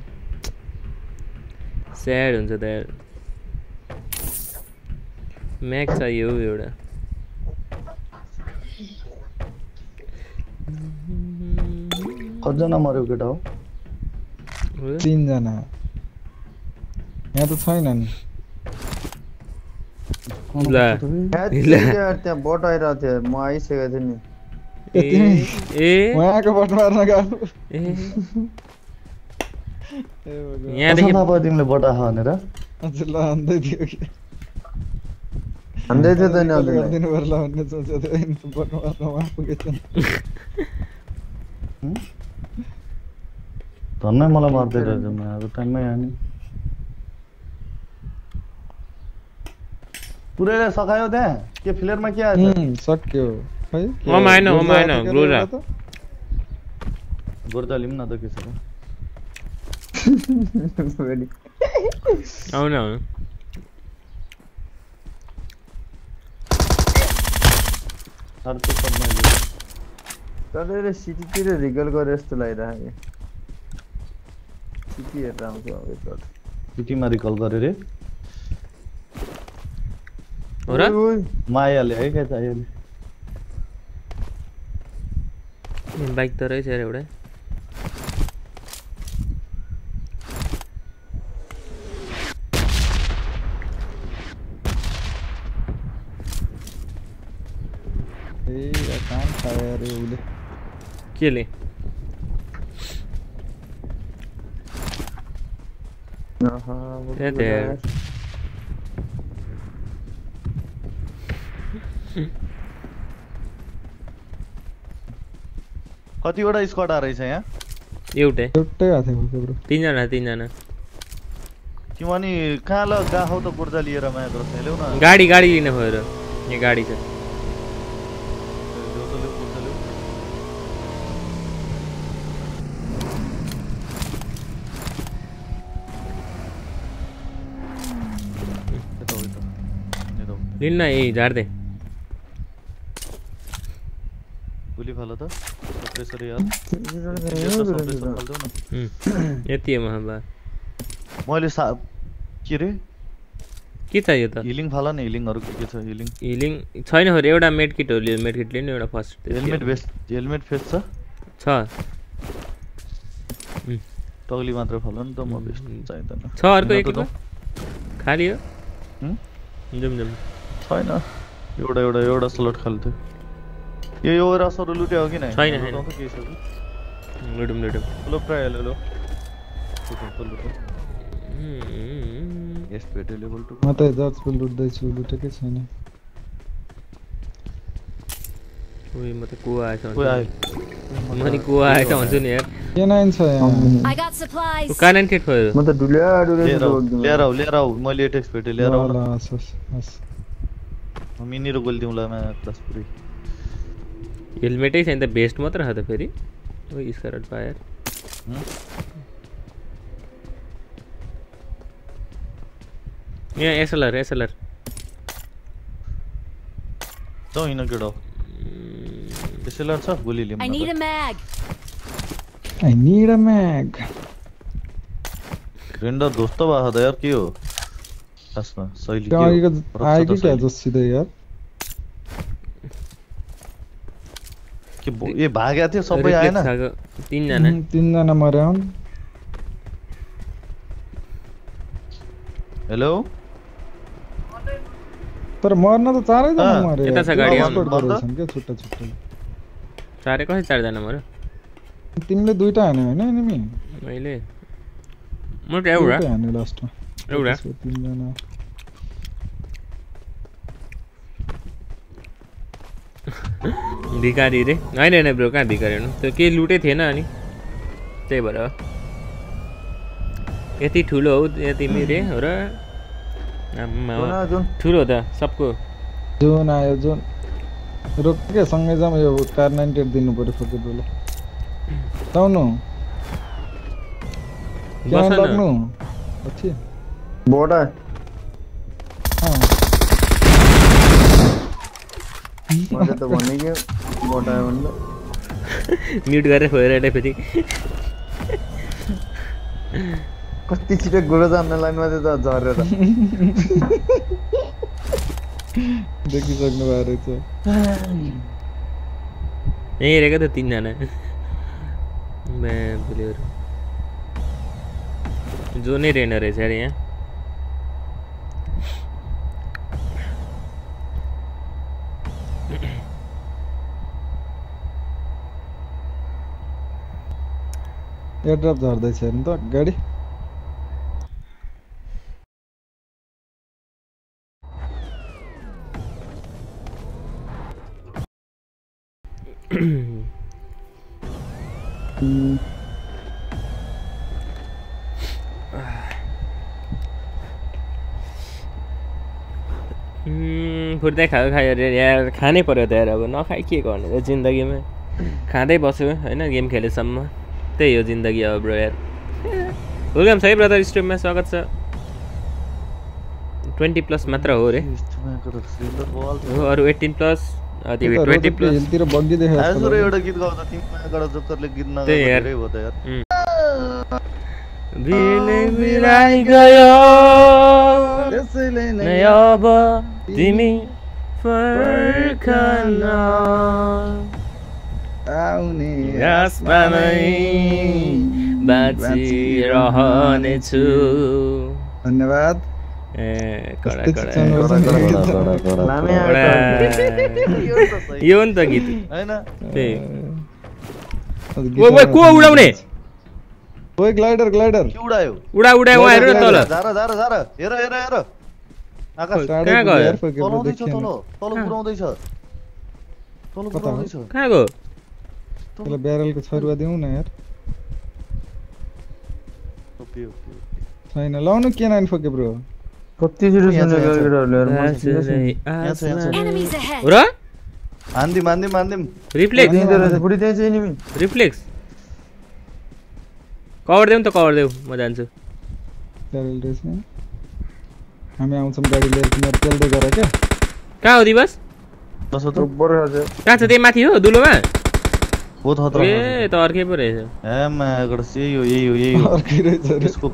स्याड हुन्छ त यार। म्याक चाहियो हौ एउटा। कतिजना मऱ्यो केटा हो? हो? तिनजना। यहाँ त छैन नि ल ल। त्यहाँ बट आइरहेको थियो म आइसकेको थिएँ नि ए ए उहाँको बट मार्न गएको। यहाँदेखि भयो तिमीले बटा भनेर हजुर ल हान्दै थियो कि हान्दै थियो त गरिदिनु पर्ला भन्ने सोचेको थियो बट मार्न उहाँ पुगेछ। धन्नै मलाई मार्दै रहेछ म अब टाइममै आयो पुरैले सकायो त्यहाँ के फ्लेयरमा के उम्, सक्यो खै के ओम आएन, आएन, लिउँ न त के छ आउन आउनु अर्को सबमा लिउँ। तर सिटीतिर रिकल गरे जस्तो लागिरहेको सिटी हेरेर आउँछु अब सिटीमा रिकल गऱ्यो रे हो रहा माया ले काय काय बाईक तर आहे रे एवढे केले Yeah, there. कतिवटा स्क्वाड रहेछ यहाँ? एउटै। एउटै हात थियो ब्रो तिनजना तिनजना। तिमी अनि कहाँ ल गएको हौ त पूर्जा लिएर माया गर्छ? ल्याउ न। गाडी गाडी लिनु भयो र। यहाँ गाडी छ। लिन्न ए झार्दै। गोली फाल त प्रेसर यार यस्तो suppressor फालिदेऊ न यति हो महाबा मैले सा के रे के चाहियो त हिलिङ फाल न हिलिङहरू के के छ हिलिङ हिलिङ छैन खोर एउटा मेड किट हो लियो मेड किट लिनु एउटा first helmet vest helmet vest छ छ टगली मात्र फाल नि त म भेस्ट. चाहिँदैन छ अर्को एक। खाली हो? जाउँ जाउँ छैन एउटा एउटा एउटा स्लट खाली थियो यो यो रसहरू लुट्यो हो कि नै? छैन, छैन। लुटौँ लुटौँ। लो प्राय लो भेट्यो लेभल टू। म त जजफुल लुट्दैछु लुटेकै छैन। उही म त को आएछ कोही आयो। म नि को आएछ भन्छु नि यार। के नाइन छ यहाँ? I got supplies. कानन टेट भयो म त ढुल्या ढुल्या लिएर आऊ लिएर आऊ लिएर आऊ। मैले एटेक्स भेटेँ लिएर आऊ ल न। ल हस् हस् हस्। मिनी र गोली दिउँला मा क्लास पुरै हेलमेटै छैन त बेस्ट मात्र छ त फेरि ओ स्कारट पायर हँ? यहाँ एसएलआर एसएलआर जाउँ हिँड केटा त्यसैलाई छ गोली लिउँ I need a न mag. I need a mag. Render ध्वस्त भएको छ त यार के हो खासमा शैली के त्यो हो? अघिको रक्ष आयो त कि क्या शैली। जस सिधै यार के भो- ए भाग्या थियो सबै आएन तिनजना उम्, तिनजना मर्यो हुन् हेलो? तर मर्न त चारैजना अँ, मर्यो यता यार। छ गाडी त्यो आउनु। escort भन्दा? गरेछन् क्या छुट्टा छुट्टै साह्रै कसै चारजना मऱ्यो तिमीले दुइटा हान्यो होइन एनिमी मैले म त एउटा दुइटै हान्यो लास्टमा एउटा त्यसको तिनजना भिकारी रे। होइन होइन ब्रो कहाँ भिकारी हुनु? त्यो केही लुटै थिएन अनि। त्यही भएर। यति ठुलो हौ यति मेरे हो र ठुलो त सबको। जोन आयो जोन। रोक के सँगै जाउँ यो कार नाइन्टी एट दिनु पऱ्यो फर्के बेला। जाउनु। बस त्यहाँ न लाग्नु। मैले त कि म्युट गरेर खोएर फेरि कति छिटो गोरो जान्न लाइनमा त झरेर देखिसक्नु भएको रहेछ यहीँ हेरेको त। तिनजना म्या जो नै रहेन रहेछ अरे यहाँ एयरड्रप झर्दैछ हेर्नु त गाडी उम्, फुट्दै खायो खायो अरे यार खानै पऱ्यो त यार अब नखाइ के गर्ने त जिन्दगीमा? खाँदै बस्यो होइन गेम खेलेसम्म। त्यही हो जिन्दगी अब ब्रो यार। वेलकम छ है ब्रदर स्ट्रिममा स्वागत छ। ट्वेन्टी प्लस मात्र हो रे। हो अरू एट्टिन प्लस ट्वेन्टी। एउटा गीत गाउँदा गीत त्यही त यार। बिराइ गयो। त्यसैले नै अब तिमी फर्कन। आउने आसमा नै बाँचिरहनेछु। धन्यवाद। यो नि त गीत। होइन। को उडाउने? ओए ग्लाइडर ग्लाइडर के उडायो उडा उडा हेर न तल झार झार झार हेर हेर हेर आकाश कहाँ गयो? तलाउँदैछ देखिएन। तल तल कहाँ? पुऱ्याउँदैछ तल हो? पुऱ्याउँदैछ कहाँ गयो त्यसलाई ब्यारलको छरुवा दिउँ न यार ओके ओके छैन लाउनु के नाइन फके ब्रो कति छिटो यहाँ छ, सुन्ने यहाँ छ। केटाहरूले यार, छ। छ, छ। Enemies ahead. र हान्दिम हान्दिम हान्दिम रिफ्लेक्स बुढी त्यहीँ छ enemy। रिफ्लेक्स कभर देऊ नि त कभर देऊ म जान्छु। हामी आउँछौँ गाडी लिएर तिमीहरू चल्दै गर क्या? कहाँ हो दिवस। कहाँ छ त्यही माथि हो दुलोमा? ए त अर्कै पो रहेछ। ए मागड यही हो यही हो यही हो। अर्कै रहेछ अरे। त्यसको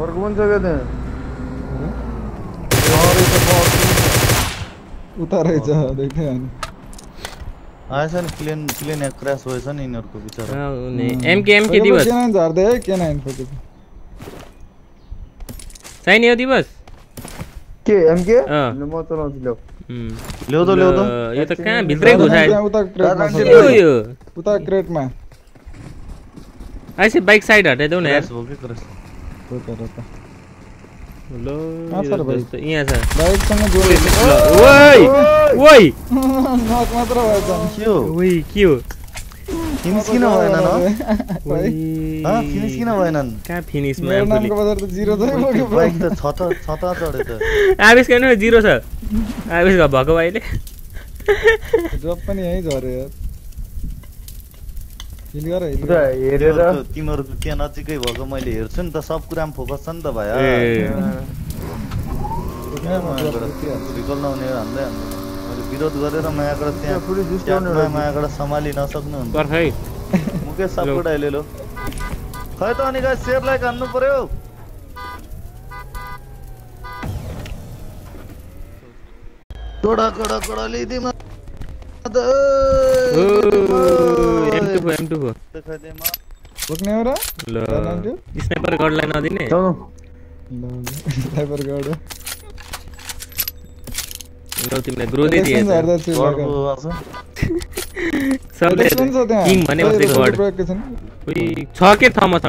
अर्को पनि छ क्या त्यहाँ? उता रहेछ देख्दै अनि आएछ नि प्लेन प्लेन यहाँ क्रास भएछ नि यिनीहरूको बिचरा. एमके एमके दिवस के नाइन झर्दै है के नाइन फके चाहिने हो दिवस के एमके अँ। म चलाउँछु ल्याऊ उम्. ल्याउ त ल्याउ त ल, यो त कहाँ भित्रै घुसायो त्यहाँ उता क्रेटमा छ। के हो यो उता क्रेटमा आइसे बाइक साइड हटाइदेऊ न यार क्रास भयो कि क्रास रोका रोका ल कहाँ छ यो र बाइक? कस्तो- यहाँ छ बाइकसँग जोडेको ल, ओइ ओइ नक मात्र भएछ के हो ओइ के हो फिनिस किन भएनन् हो? ओइ। हँ, फिनिस किन भएनन् कहाँ फिनिसमा मेरो नामको बजार त जिरो चाहिँ पुग्यो बाइक त छ त छ त चढ्यो त आवेश गर्नु जिरो छ आवेश भएको भाइले जब पनि यहीँ झऱ्यो तिमीहरू त्यहाँ नजिकै भएको मैले हेर्छु नि त सब कुरामा फोकस छ नि त भाइ। विकल नहुने भन्दै विरोध गरेर मायाबाट त्यहाँ मायाबाट सम्हालि नसक्नु मुकेश सब कुरा लो खै त अनि गाई सेरलाई कान्नु पर्यो। कोडा कोडा कोडा लिदिमा M2 M2 बुक नहीं हो रहा? लो। स्नाइपर गार्ड लाइन आ दिने तो स्नाइपर गार्ड लो। तिमले ग्रो दे दिए सब दे टीम भने बस गार्ड कोई छ के था। छ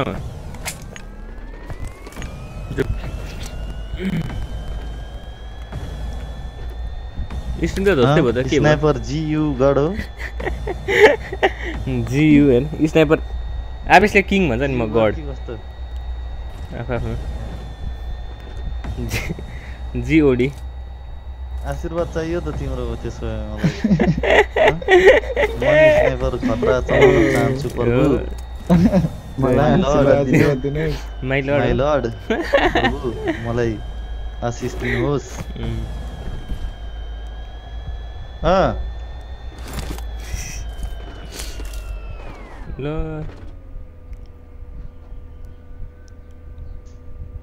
स्नाइपर जियु गड हो जियु होइन स्नाइपर आवेशले किङ भन्छ नि म गड जिओडी आशीर्वाद चाहियो त तिम्रो त्यसो स्नाइपर खतरा चलाउन चाहन्छु प्रभु मलाई ल, आशीर्वाद ल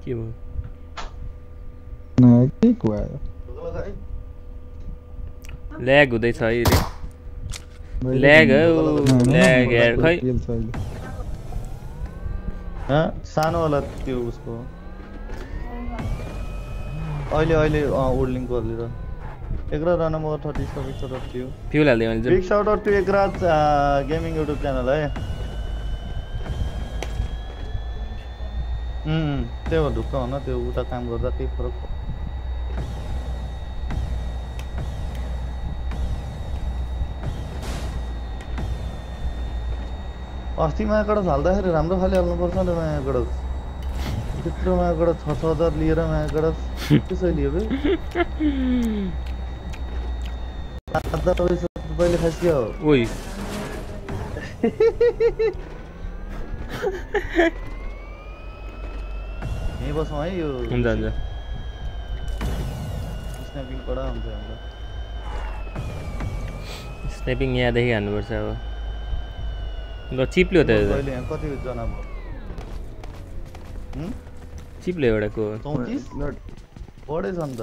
के भयो न, के कुवायो ल्याग हुँदैछ है रे ल्याग हो ल्याग यार खै अहिले। सानो वाला त्यो उसको अहिले अहिले अँ ओल्डिङ big out to gaming YouTube channel है त्यही हो ढुक्क हुन त्यो उता काम गर्दा केही फरक। अस्ति मायाकडस हाल्दाखेरि राम्रो खाले हाल्नुपर्छ नि मायाकडस त्यत्रो मायाकडस छ छ हजार लिएर मायाकडस त्यसै लियो तपाईँले खाइसक्यो ओइ यहीँ बसौँ है यो हुन्छ हुन्छ स्न्यापिङ कडा हुन्छ हाम्रो स्नाइपिङ यहाँदेखि हान्नुपर्छ अब ल चिप्ल्यो त कतिजना भयो हुँ? चिप्ल्यो एउटाको चौतिस बढेछ नि त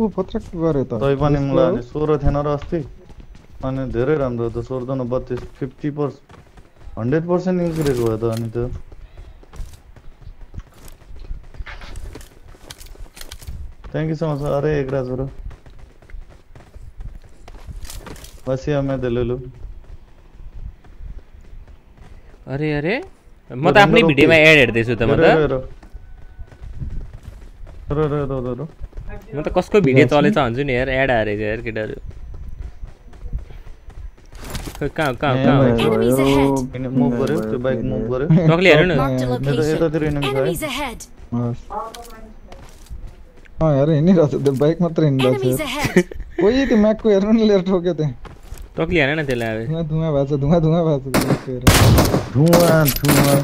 ऊ फत्रक गरे त तै पनि मलाई 16 थिएन र अस्ति अनि धेरै राम्रो त 16 न 32 50% 100% इन्क्रिज भयो त अनि त थैंक यू सो मच अरे एक राज ब्रो बस ये मैं दे ले लूँ अरे अरे म त आफ्नै भिडियोमा एड हेर्दैछु त म त म त कसको भिडियो चलेछ भन्छु नि यार एड हारेको यार केटाहरू कहाँ कहाँ कहाँ हो? मुभ गर्यो त्यो बाइक मुभ गर्यो टक्ली हेर्नु न. यतातिर छ है। अँ हेर हिँडिरहेछ त्यो बाइक मात्र Enemies हिँडिरहेछ कोही त्यो म्याकको हेर्नु नि लिएर ठोक्यो त्यहाँ टक्ली हेर न त्यसलाई अब धुवा धुवा भएको छ धुवा धुवा भएको छ म्याकको हेरेर। धुआँ धुआँ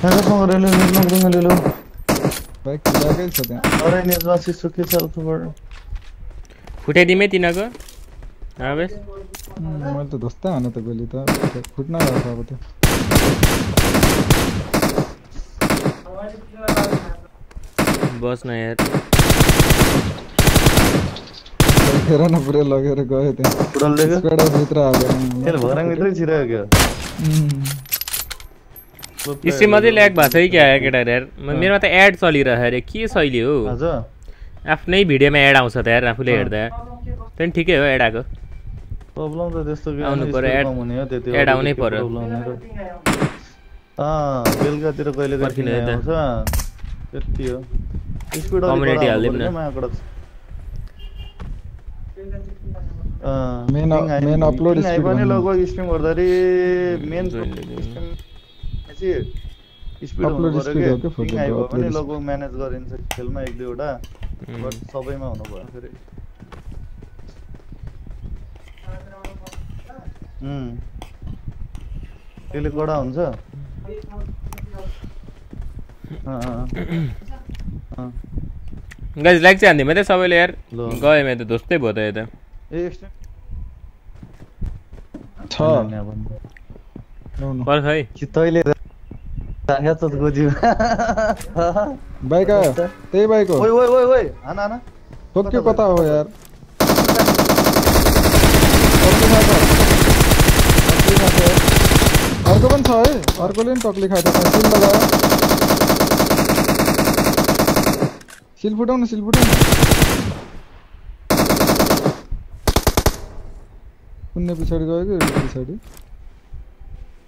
कहाँसम्म रेलो रेलो रेलो रेलो बाइक कुदाएकै छ त्यहाँ अरे नेजवासी सुके सल्फर फुटाइदिउँ है तिनीहरूको आवेश उम्, मैले त धोस्दै हाने त गोली त। फुट्न गएको छ अब त्यो बस्न यार। हेर न पुरै लगेर गयो त्यहाँ पुडल देख्यो स्क्वाड भित्र हाल्यो त्यसले भराङभित्रै छिरायो क्या? स्ट्रिम अझै ल्याग भएको छ है क्या केटाहरू यार? मेरोमा त एड चलिरहेको अरे। के शैली हो? हजुर आफ्नै भिडियोमा एड आउँछ त यार आफूले हेर्दा। त्यहाँदेखि ठिकै हो एड आएको। प्रब्लम त त्यस्तो आउनु पर्यो, स्पिड एड- हुने हो त्यति एड आउनै पर्यो। अँ बेलुकातिर कहिले कहिले। आउँछ। त्यति हो। स्पिड Community हालिदिउँ न। Main- main upload speed पनि भन्नु। लगभग स्ट्रिम गर्दाखेरि मेन join लिँदैन। स्पिड हुनु हो क्या को, भयो भने upload speed। लगभग म्यानेज गरिन्छ खेलमा एक दुईवटा. बट सबैमा हुनु भयो फेरि. त्यसले कडा हुन्छ। गाइज लाइक चाहिँ हान्दिउँ है त सबैले यार। गयो मेरो त दोस्तै भयो त यता ए एक्सट्रा छ भन्नु। ल्याउनु पर्छ है कि? तैँले राखेको त गोजियो बाइक आयो त्यही बाइक हो ओइ ओइ ओइ ओइ हान हान ठोक्यो कता हो। यार अर्को पनि छ है अर्कोले पनि टक्ली खाएको छ सिल लगायो सिल फुटाउनु सिल फुटाउनु कुन्ने पछाडि गयो कि रेड पछाडि?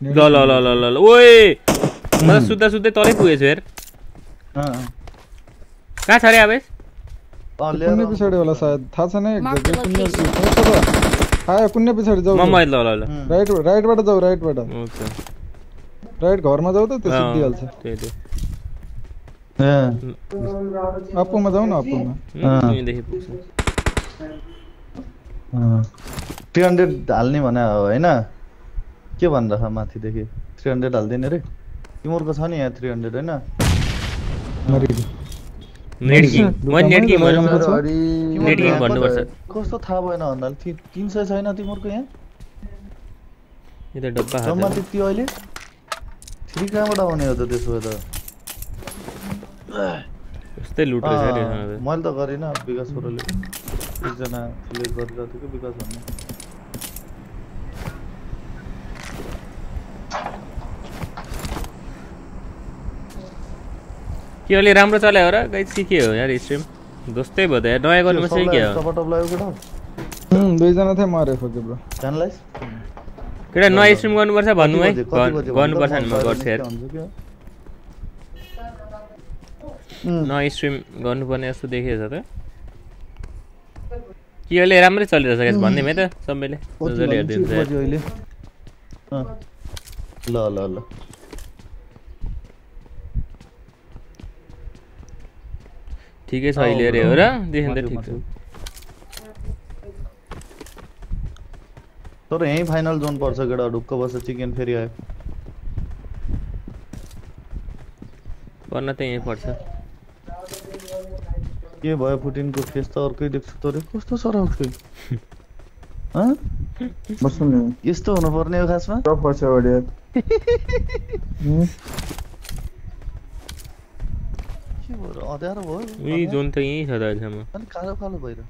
ल ल ल ल ल ल। ओए! म त सुत्दा सुत्दै तलै पुगेछु अँ। कहाँ छ अरे आवेश कुन्ने पछाडि होला सायद थाहा छैन कुन्ने आयो पछाडि जाऊ म ल. राइट राइटबाट जाऊ राइटबाट ओके राइट घरमा जाऊ त त्यो त्यही त्यही अप्पोमा न अप्पोमा थ्री हन्ड्रेड हाल्ने भने हो होइन के भनिरह माथिदेखि थ्री हन्ड्रेड हालिदिने रे तिमीहरूको छ नि यहाँ थ्री हन्ड्रेड होइन? कस्तो थाहा भएन ति- तिन सय छैन तिमीहरूको यहाँ? जम्मा त्यति अहिले? थ्री कहाँबाट आउने हो त त्यसो भए त? मैले त गरिनँ विकास बरोले एकजनाले गरिरहेको थियो कि विकास भन्ने? के अहिले राम्रो चल्यो हो र गाइस के के हो यार स्ट्रिम दोस्तै भयो त यार नयाँ गर्नुमा चाहिँ के हो। दुईजना थिए मरे फक्यो ब्रो। जानलाई केटा नयाँ स्ट्रिम गर्नुपर्छ भन्नु है? गर्नुपर्छ नि म गर्छु यार। नयाँ स्ट्रिम गर्नुपर्ने जस्तो देखिएछ त। के अहिले राम्रै चलिरहेछ गाइस भनिदिउँ है त सबैले। भन्नु हेरिदिन्छ। ल ल ल। ठिकै छ अहिले अरे हो र? देखि त ठिक छ। तर यहीँ फाइनल जोन पर्छ केटा ढुक्क बस्छ चिकन फेरि आयो। पर्न त यहीँ पर्छ। के भयो पुटिनको फेस त अर्कै देख्छु तर? कस्तो सराउँछ हँ? बस्नु नि। यस्तो हुनुपर्ने हो खासमा? पर्छ के भयो अँध्यारो भयो जोन त यहीँ छ त अहिलेसम्म अनि कालो कालो भइरह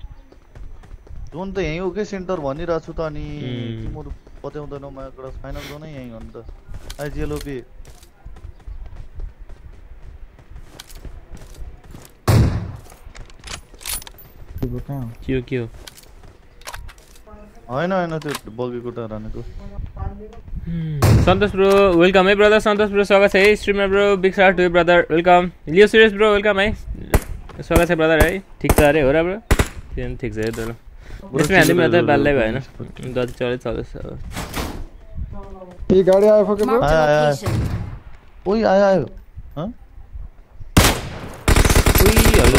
जोन त यहीँ हो कि सेन्टर भनिरहेको छु त अनि तिमीहरू बताउँदैनौ म एउटा फाइनल जोनै यहीँ हो नि त आइजिएलओपी के हो के हो होइन होइन त्यो बगेको टाढा हानेको सन्तोष ब्रो वेलकम है ब्रदर सन्तोष ब्रो स्वागत छ है स्ट्रिमर ब्रो बिग सार to brother welcome Leo Suresh bro welcome है। स्वागत छ ब्रदर है। ठिक छ अरे हो र ब्रो? त्यो पनि ठिक छ है तर। यसमै हाल्दै ब्रदर बाल्दै भएन। जति चल्दै चल्दैछ अब। ए गाडी आयो. ओइ आयो आयो हँ? उही हल्लो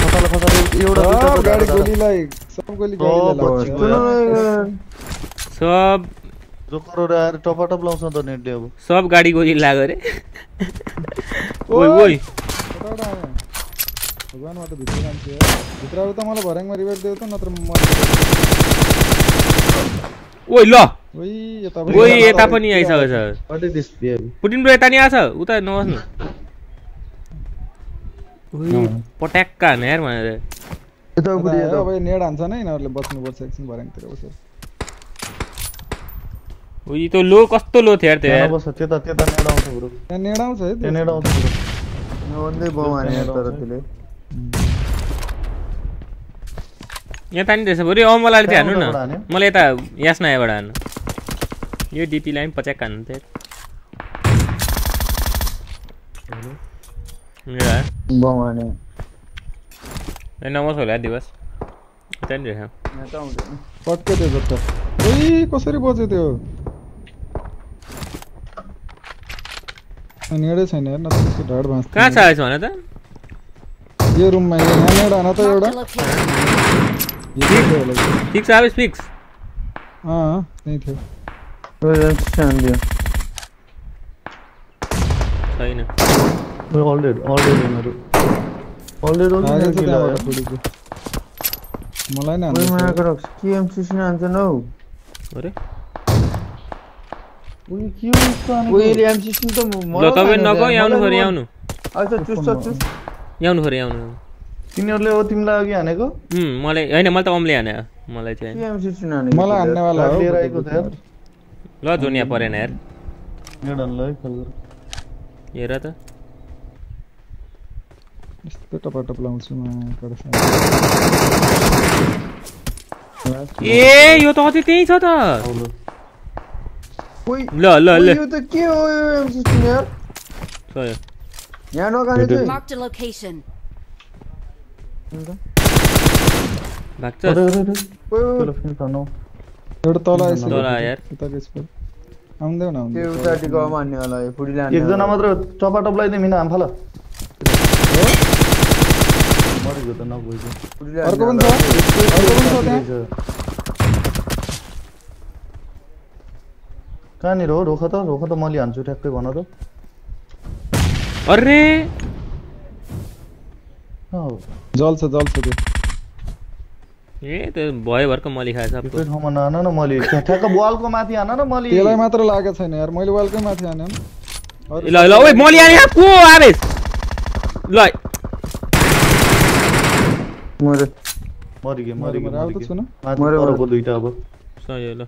खसालो खसालो एउटा सब गाडी। गोलीलाई सब गोली सब गाडीलाई बच्ची लाग्छ गयो। सब जो करोड आएर टपाटप लाउँछ त नेटले अब। सब गाडी गोली लाग्यो अरे। ओइ ओइ कताबाट आयो। भगवान् म त भित्र जान्छु यार भित्र आयो त मलाई भर्याङमा रिभाइभ देऊ त नत्र म ओइ ल। ओइ यता ओइ यता पनि आइसकेको छ what is this behave Putin bro यता नि आछ। उता नबस्नु। ओइ पट्याक्का हाने यार भनेर। यता यता आयो, अब यो नेड हान्छ नै यिनीहरूले बच्नुपर्छ एकछिन भर्याङतिर बसेर। उही त्यो लो कस्तो लो थियो यार त्यो यार। बस्छ त्यता त्यता नेट आउँछ ब्रो। त्यहाँ नेड आउँछ है आउँछ ब्रो। भन्दै बाउ हाने तर त्यसले यहाँ तानि रहेछ बरु। अमलाले चाहिँ हान्नु? न। मलाई यता यासनाबाट हान्नु। यो डिपीलाई पनि पच्याक्क हान्नु थियो ए बाउ हाने नमस्कार होला दिवस त्यहाँनिर रहेछ यहाँ त आउँदैन पक्कै त्यो जत्ता ओइ कसरी बज्यो त्यो नेडै छैन हेर न त्यसको ढाड भाँच्छ कहाँ छ आएछ भने त यो रुममा यो यहाँ नेड हान त एउटा Marked a location. फुटेको मलाई नै हौ अरे उयो के हो एमसिसी त म ल तपाईँ नगयो यहाँ आउनु पऱ्यो आउनु अच्छा चुस छ चुस आउनु पऱ्यो आउनु तिनीहरूले हो तिमीलाई अघि हानेको मलाई होइन मैले त अम्ले हाने मलाई चाहिँ हाने मलाई हो लिएर आएको थियो यार ल जोनिया परेन यार हान्नु है खेल हेर त यस्तो टपाटप लाउँछु म। ए यो त अझै त्यही छ त ल ल ल यो त के हो यो एमसिसी यार सय यहाँ नगाने चाहिँ. भाग्छ एउटा तल आइसक्यो तल यार। आउँदैन त्यो यो एकजना मात्र मिना हामफाल मरेको त नगएको अर्को पनि छ अर्को पनि छ त्यहाँ कहाँनिर हो? रोख त रोख त मैले हान्छु ठ्याक्कै भन त अरे! हो। जल्छ जल्छ त्यो ए त्यो भयो भर्खर मैले खाएछ एकै ठाउँमा नहान न मैले। ठ्या- ठ्याक्क वालको माथि हान न मैले। त्यसलाई मात्र लागेको छैन यार मैले वालकै माथि हाने ल ल ओइ मैले आने को आवेश। ल मरे मरे, मरे, मरे। दुइटा अब सय ल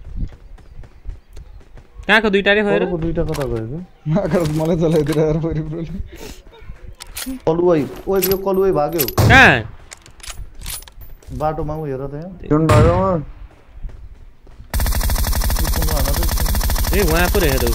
कहाँको दुइटा रे दुइटा कता गएको आकाश मलाई चलाइदिएर यार बरी ब्रोले कलुवाई ओइ यो कलुवाई भाग्यो कहाँ बाटोमा उ हेर त यहाँ जुन ए पो रहेछ त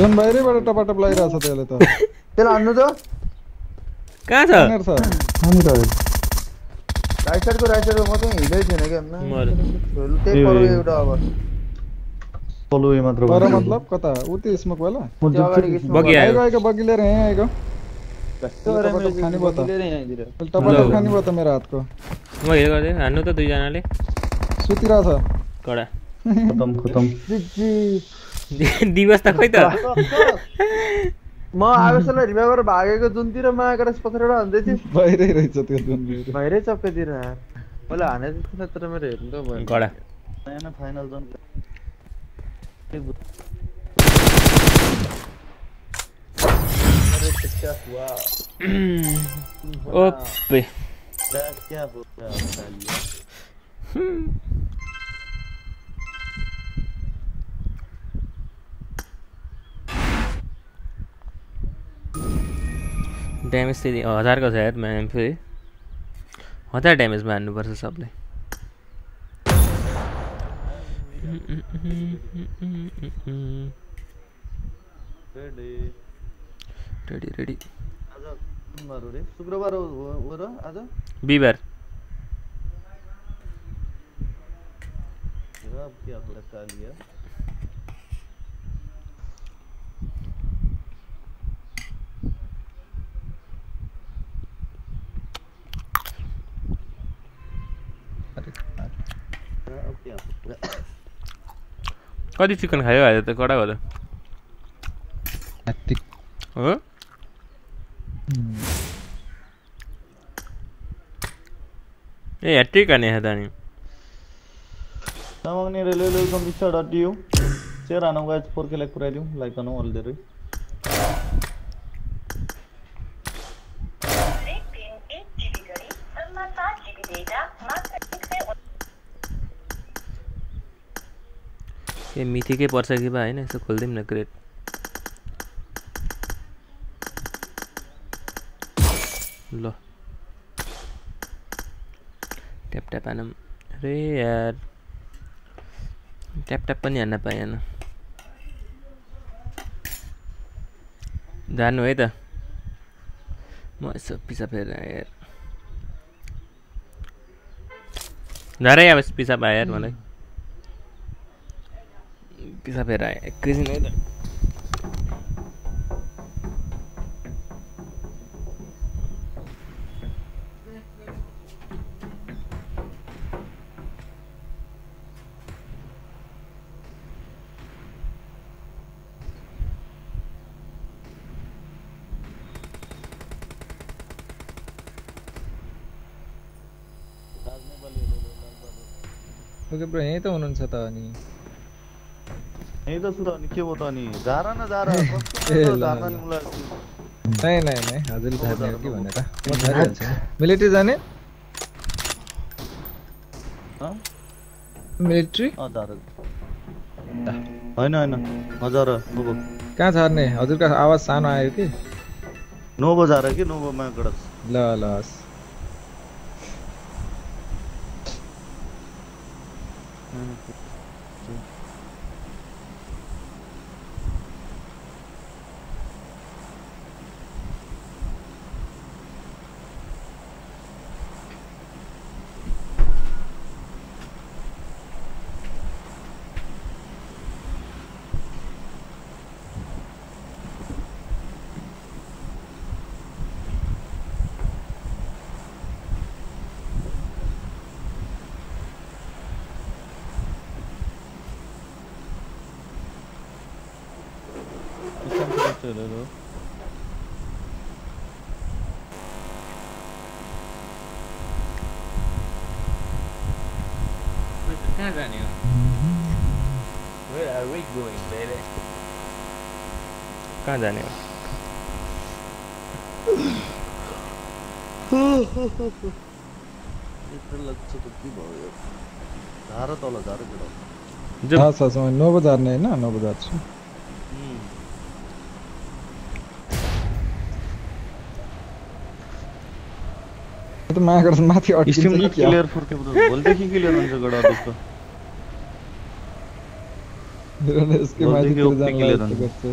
झन् बाहिरैबाट टपाटप लगाइरहेछ त्यसले त। त्यसलाई हान्नु त। कहाँ छ? छ। हामी त। राइट साइडको राइट साइडको म चाहिँ हिँड्दै थिएन क्या मरे। त्यही पर एउटा अब। कलुवाई मात्र पर। मतलब कता? त्यो स्मोक वाला। बगी आयो आइगयो आइगयो बगी लिएर यहीँ आइगयो त्यो गरेर टपाटप मैले खाने भयो त। लिएर यहाँतिर। अहिले टपाटप खाने भयो त मेरो हातको। म हेर गर्दै हान्नु त दुईजनाले। सुतिरहेछ। कडा। खतम खतम। दिवस त खोइ त। म आवेशलाई गरेर भागेको जुनतिर मागेर पछाडिबाट हान्दै थिएँ बाहिरै रहेछ त्यो जुन बाहिरै चक्कतिर। मैले हानेको थिएन तर मेरो हेर्नु त भयो। कडा फाइनल जोन क्या ओपे क्या हो? ड्यामेज फेरि हजारको छ यार म्याम फेरि हजार ड्यामेजमा हान्नुपर्छ सबलाई रेडी रेडी रेडी आज सोमबार हो रे। शुक्रबार हो हो- हो र आज। बिहिबार र अब क्या कति चिकन खायो अहिले त कडा भयो ह्याट्रिक। हो उम्, ए ह्याट्रिक हाने त अनि नमाग्ने railway welcome picture dot you share आना गाइस 4 के लाइक पुराइदिउँ लाइक गर्नु अलि धेरै ए मिथिकै पर्छ कि बा होइन यसो खोलिदिउँ न क्रेट ल। ट्याप ट्याप हानौँ अरे यार। ट्याप ट्याप पनि हान्न पाएन जानु है त। म यसो पिसाब आएँ यार। झरै अब पिसाब आयो यार मलाई पिसाब हेरेर आएँ एकैछिन है त ओके ब्रो यहीँ त हुनुहुन्छ त अनि यही त छु त अनि के भयो त अनि झार न झार। नि मलाई नै नै नै हजुरले झार्ने हो कि भनेर म झारिहाल्छु मिलिट्री जाने? मिलिट्री होइन होइन हजार नोबो कहाँ झार्ने हजुरको आवाज सानो आयो कि नोबो झार कि नोबो माकडस ल ल हस् कहाँ जाने हो Where are we going, baby? कहाँ जाने हो लाग्छ त के भयो झार तल झार केटा जो हस् हस् म नौ बजार नै होइन नौ बजार छु यो त मायाबाट माथि स्टिम अट्किन्छ क्या क्लियर फुर्के भोलिदेखि क्लियर हुन्छ गडा त्यस्तो यसकै माथि भोलिदेखि जानु ओपी clear लाग्छ हुन्छ।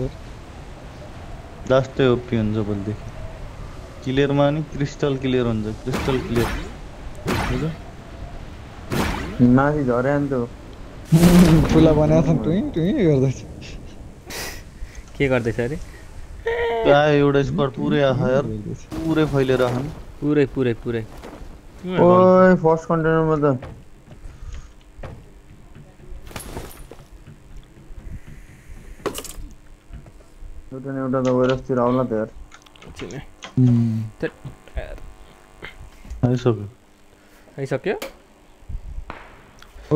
लास्टै ओपी हुन्छ भोलिदेखि क्लियरमा नि क्रिस्टल क्लियर हुन्छ क्रिस्टल क्लियर बुझ्यो माथि झरे नि त ठुला बनाएको छ टुइ टुइ गर्दैछ के गर्दैछ अरे आयो एउटा स्क्वाड पुरै आछ यार पुरै फैलिएर आछन् पुरै पुरै पुरै ओइ फर्स्ट कन्टेनरमा त एउटा न एउटा त वेरसतिर आउला त यार आइसक्यो आइसक्यो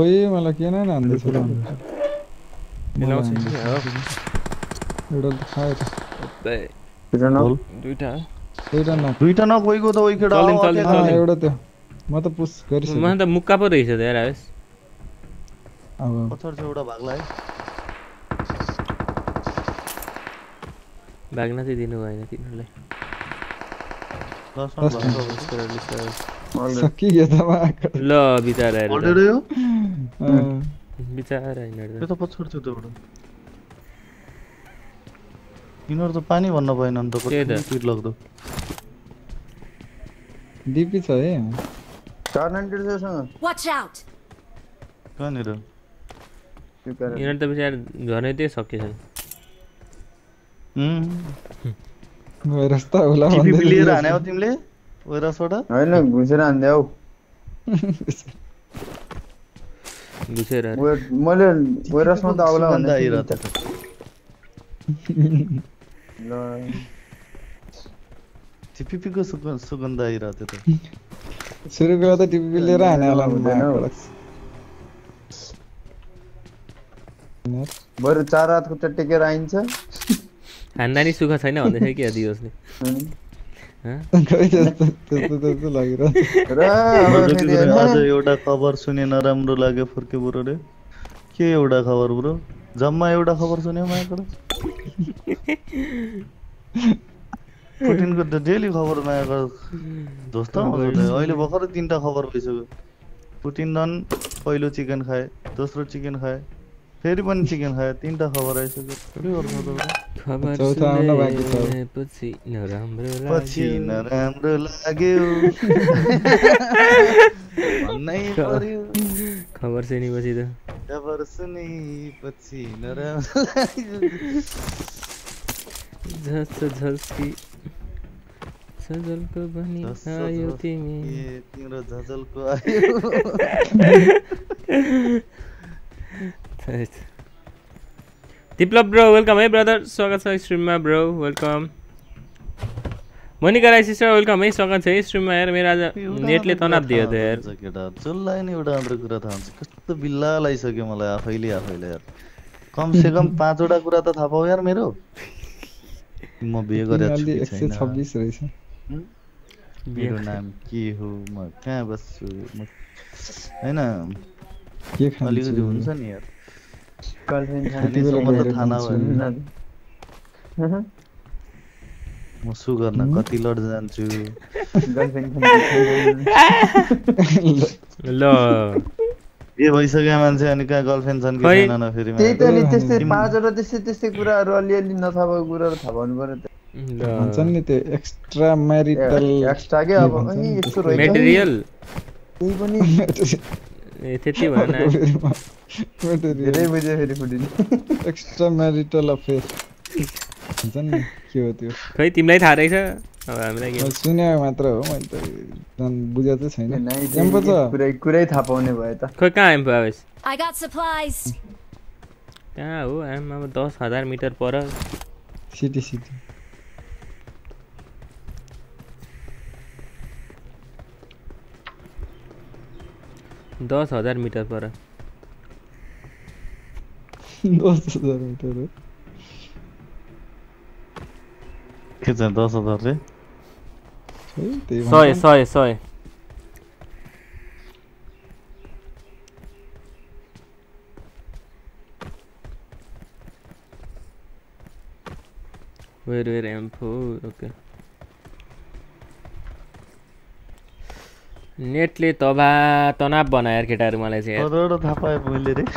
ओइ मलाई हान्दैछ मलाई नि, हो। एउटा त खायो त बे,तिर न। एउटा न गइको त ओइ केटा। एउटा त्यो म त पुस गरिसकेँ मलाई त मुक्का पो रहेछ त यार अब पछाडि चाहिँ एउटा भाग्ला भाग्न चाहिँ दिनु भएन तिनीहरूलाई ल बिचरा बिचरा यिनीहरू त पानी भन्न पाएन नि त त्यही पिर लाग्दो डिपी छ है! कहाँनिर यिनीहरू त बिचरा झर्नै सकेछन् भाइरस त होला भन्दै लिएर। हाने हो तिमीले वैरासबाट होइन घुसेर हान्दै हौ घुसेर मैले वेरसमा त आउला। ल टिपीको सुगन्ध सुगन्ध आइरहेको थियो त सुरुको त टिपी लिएर हाने होला हुँदैन। बरु चार टेकेर आइन्छ खानदानी सुख छैन भन्दैछ कि दियोसले कुरा आज एउटा खबर सुने नराम्रो लाग्यो फुर्के बुढो रे। के एउटा खबर बुढो? जम्मा एउटा खबर सुन्यो मायाबाट पुटिनको त डेली खबर मायाबाट ध्वस्त। अहिले भर्खरै तिनवटा खबर भइसक्यो। पुटिन झन् पहिलो चिकन खाए दोस्रो चिकन खाए फेरि पनि चिकन खाए तिनवटा खबर आइसक्यो? खबर। पछि नराम्रो पछि। नराम्रो लाग्यो भन्नै पर्यो खबर सुनेपछि त खबर सुनेपछि नराम्रो लाग्यो झस झस्की सजलको भनी आयो तिमी ए, तिम्रो झझल्को आयो विप्लव ब्रो वेलकम है ब्रदर स्वागत छ स्ट्रिममा bro welcome Monika Rai sister welcome है स्वागत छ है स्ट्रिममा यार मेरो आज नेटले तनाव दियो त यार जसलाई नि एउटा मात्र कुरा थाहा हुन्छ कस्तो बिल्ला लगाइसक्यो मलाई आफैले आफैले यार कम से कम पाँचवटा कुरा त थाहा पाऊ यार मेरो म बिहे गरेको छु तिमीहरूले कि एक सय छैन छब्बिस रहेछ मेरो नाम के हो म कहाँ बस्छु म होइन के अलिकति हुन्छ नि यार म सु गर्न कति लड जान्छु। ल। बिहे भइसक्यो मान्छे अनि कहाँ गर्लफ्रेन्ड छन् कि। छैनन् फेरि त्यही त नि त्यस्तै पाँचवटा त्यस्तै त्यस्तै कुराहरू अलिअलि नथाहा भएको कुराहरू थाहा पाउनु पर्यो त भन्छन् नि त्यो एक्स्ट्रा म्यारिटल एक्स्ट्रा के अब? यस्तो रहेछ। मेटेरियल त्यही पनि। ए त्यति भएन। धेरै बुझ्यो फेरि फुटिने एक्स्ट्रा म्यारिटल अफेयर भन्छन् नि के हो त्यो? खै तिमीलाई थाहा रहेछ? अब हामीलाई सुने मात्र हो मैले त झन् बुझेको चाहिँ छैन। एम्पो छ? कुरै कुरै थाहा पाउने भयो त। खै कहाँ got supplies. कहाँ हो आइम अब दस हजार मिटर पर। City city. दस हजार मिटर पर। दस हजार मिटर हो के छ दस हजार रे? खै त्यही सय भन्छ। सय सय वेयर वेयर एम्फो ओके नेटले तबा तनाव बनायो यार केटाहरू मलाई चाहिँ थाहा पाएँ मैले रे?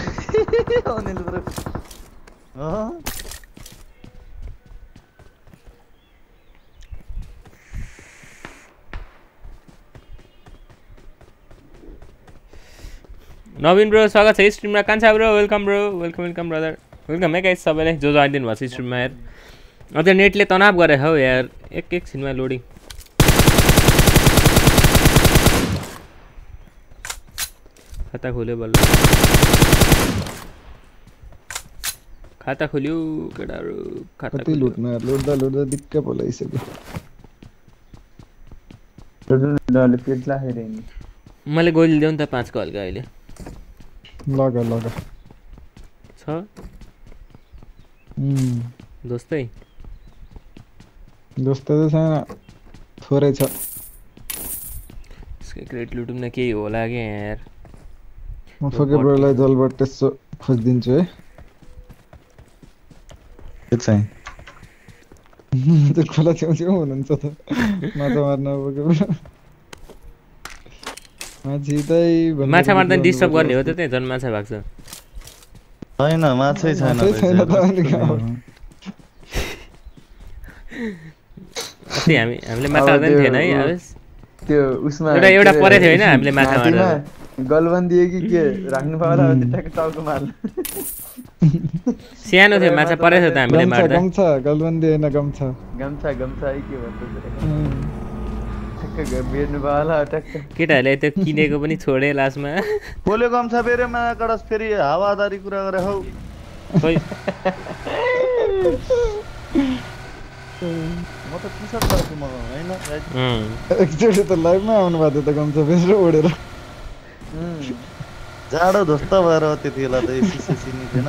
नवीन ब्रो स्वागत छ स्ट्रिममा। Kanchha bro welcome bro. Welcome welcome brother welcome है गाइस सबैलाई जो जोइन दिनु भएको छ स्ट्रिममा यार। अझ नेटले तनाव गरे हौ यार। एक एकछिनमा लोडिङ खाता खोल्यो बल्ल। खाता खोल्यो केटाहरू खाता कति खोल्यो। लुट्नु यार लुट्दा लुट्दा दिक्क बोलाइसक्यो डरले पेट लाखेर हिँड्ने मैले गोली ल्याउँ त पाँचको हल्का अहिले लग लग। छ? उम्, दोस्तै जस्तो त छैन थोरै छ। यसको क्रेट लुटौँ न केही होला क्या यार। म फोके ब्रोलाई जलबाट यसो खोजिदिन्छु है। के चाहिँ त्यो खोला छेउछेउ हुनुहुन्छ त। माछा मार्न के माछितै भन्दा माछा मार्दा डिस्टर्ब गर्ने हो त त्यही झन् माछा भाग्छ छैन माछै छैन माछै छैन? अस्ति हामी हामीले माछा अब मार्दा नि त्यो थिएन है त्यो उसमा एउटा- एउटा परेको थियो होइन हामीले माछा घाँटीमा मारेर। गलबन्दी कि के? राख्नु पाएर अब त्यो ट्याक्क टाउको मार्नु सानो थियो माछा थियो त हामीले मार्दा। गम्छा गलबन्दी होइन गम्छा। गम्छा गम्छा है के भन्छ केटाहरूले त्यो किनेको पनि छोडे लास्टमा। कसले गम्छा बेरे माकडस फेरि हावादारी कुरा गरे हौ। म त टी सर्ट लगाएको म होइन? एकचोटि त लाइभमा आउनु भएको थियो त गम्छा फेरि ओढेर। जाडो ध्वस्त भएर त्यति बेला त एसी सेसी नि थिएन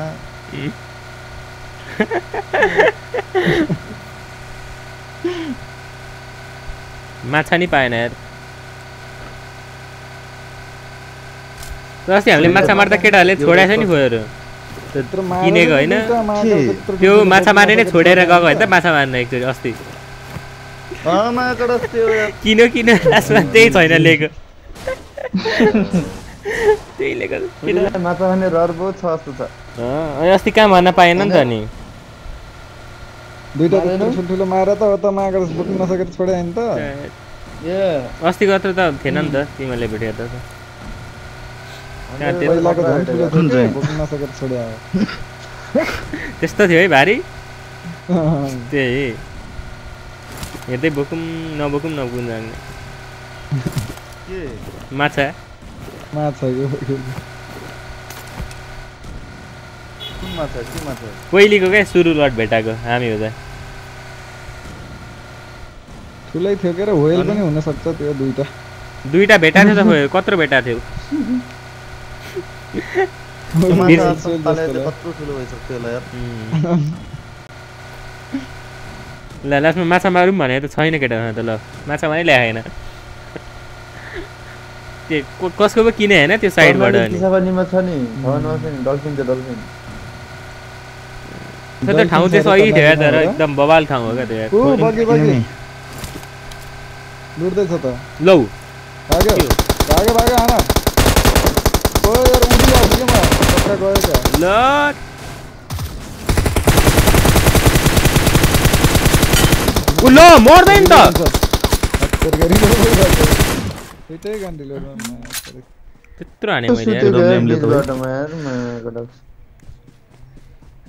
माछा नि पाएन यार अस्ति हामीले माछा मार्दा केटाहरूले छोडेको छ नि फोहरू किनेको होइन? त्यो माछा मार्ने नै छोडेर गएको होइन त माछा मार्न एकचोटि अस्ति किन्यो लास्टमा त्यही छैन लिएको अस्ति कहाँ भर्न पाएन नि त नि ठुल्ठुलो मार त हो त मागर बोक्नु नसकेर छोड्यो नि त। ए अस्तिको मात्र त थिएन नि त तिमीहरूले भेटेर त त्यस्तो थियो है भारी। त्यही। हेर्दै बोकुम नबोकुम नबुकुम जाने के माछा माछा यो यो। कुन माछा के माछा पहिलेको क्या सुरु लट भेटाएको हामी हुँदा ठुलै थियो के अरे होइल पनि हुनसक्छ त्यो दुइटा दुइटा भेटाएको थियो त कत्रो भेटाएको थियो। ल लास्टमा माछा मारौँ भनेको त छैन केटासँग त ल माछा मारै ल्याएन त्यो को- कसको पो किने होइन त्यो साइडबाट अनि। चिसापानीमा छ नि। भवनमा छ नि डल्फिन छ डल्फिन। त्यो त ठाउँ चाहिँ सही थियो यार तर एकदम बवाल ठाउँ हो क्या त्यो यार। ऊ बगी बगी किनमे? लुट्दैछ त। लौ। भाग्यो। भाग्यो भाग्यो आना ओ यार उडिहाल्छु कि म कत्रा गयो क्या। ल ऊ ल मर्दैन त। गन गर्नु। त्यत्रो हाने मैले यार सुतेको यार डब्ल्युएमले बिच त बाटोमा यार मायाको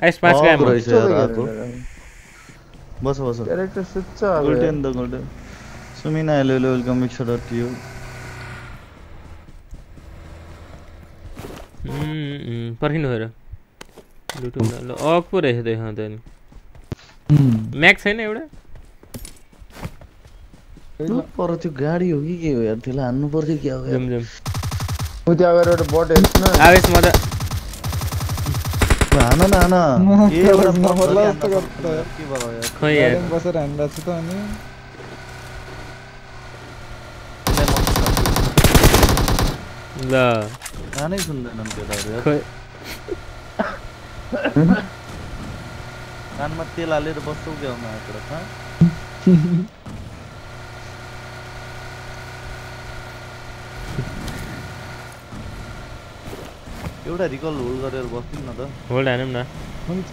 आइस पाँच गएँ म रहेछ यार अर्को बस बस character golden. The golden Sumina hello hello welcome mixer dot you पर्खिनु हेर लुटौँ न ल अक पो रहेछ त्यो यहाँ त नि म्याक्स छैन एउटा पर त्यो गाडी हो कि के हो यार त्यसलाई हान्नु पर्थ्यो क्या हो जुम जुम ऊ त्यो अगाडि एउटा बट हेर्छु न आवेश म त हान न हान खै यार बसेर हानिरहेको छु त अनि ल गानै सुन्दैनन् केटाहरू यार खै कानमा तेल हालेर बस्छौ क्या हो एउटा रिकल होल्ड गरेर बस्दिउँ न त। होल्ड हानौँ न। हुन्छ।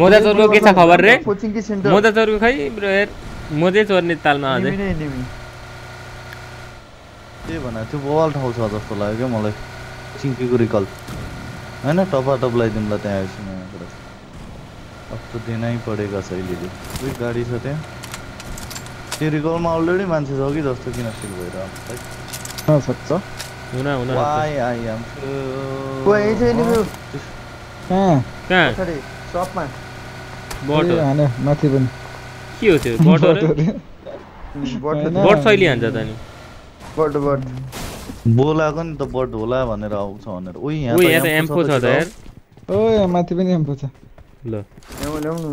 मोजा चोरको के छ खबर रे? कोचिङ कि सेन्टर? मोजा चोरको खै ब्रो यार मोजै चोर्ने तालमा अझै त्यही भने त्यो बवाल ठाउँ छ जस्तो लाग्यो क्या मलाई चिङ्कीको रिकल होइन टपाटप लगाइदिउँला त्यहाँ आएपछि म यहाँबाट। अब त दिनै पढेका छ अहिलेले उही गाडी छ त्यहाँ। त्यो रिकलमा अलरेडी मान्छे छ कि जस्तो किन फिल भइरहेको सक्छ। हुन हुन वाइ आई एम को यही छ निमी कहाँ कहाँ पछाडि सपमा बट ए, हो हान्यो माथि पनि के हो त्यो बट हो र बट बट। बट शैली हान्छ त नि बट बट बोलाएको नि त बर्ड होला भनेर आउँछ भनेर उही यहाँ यहाँ त एम्फो छ त। यार ओ यहाँ माथि पनि एम्पो छ ल ल्याउनु ल्याउनु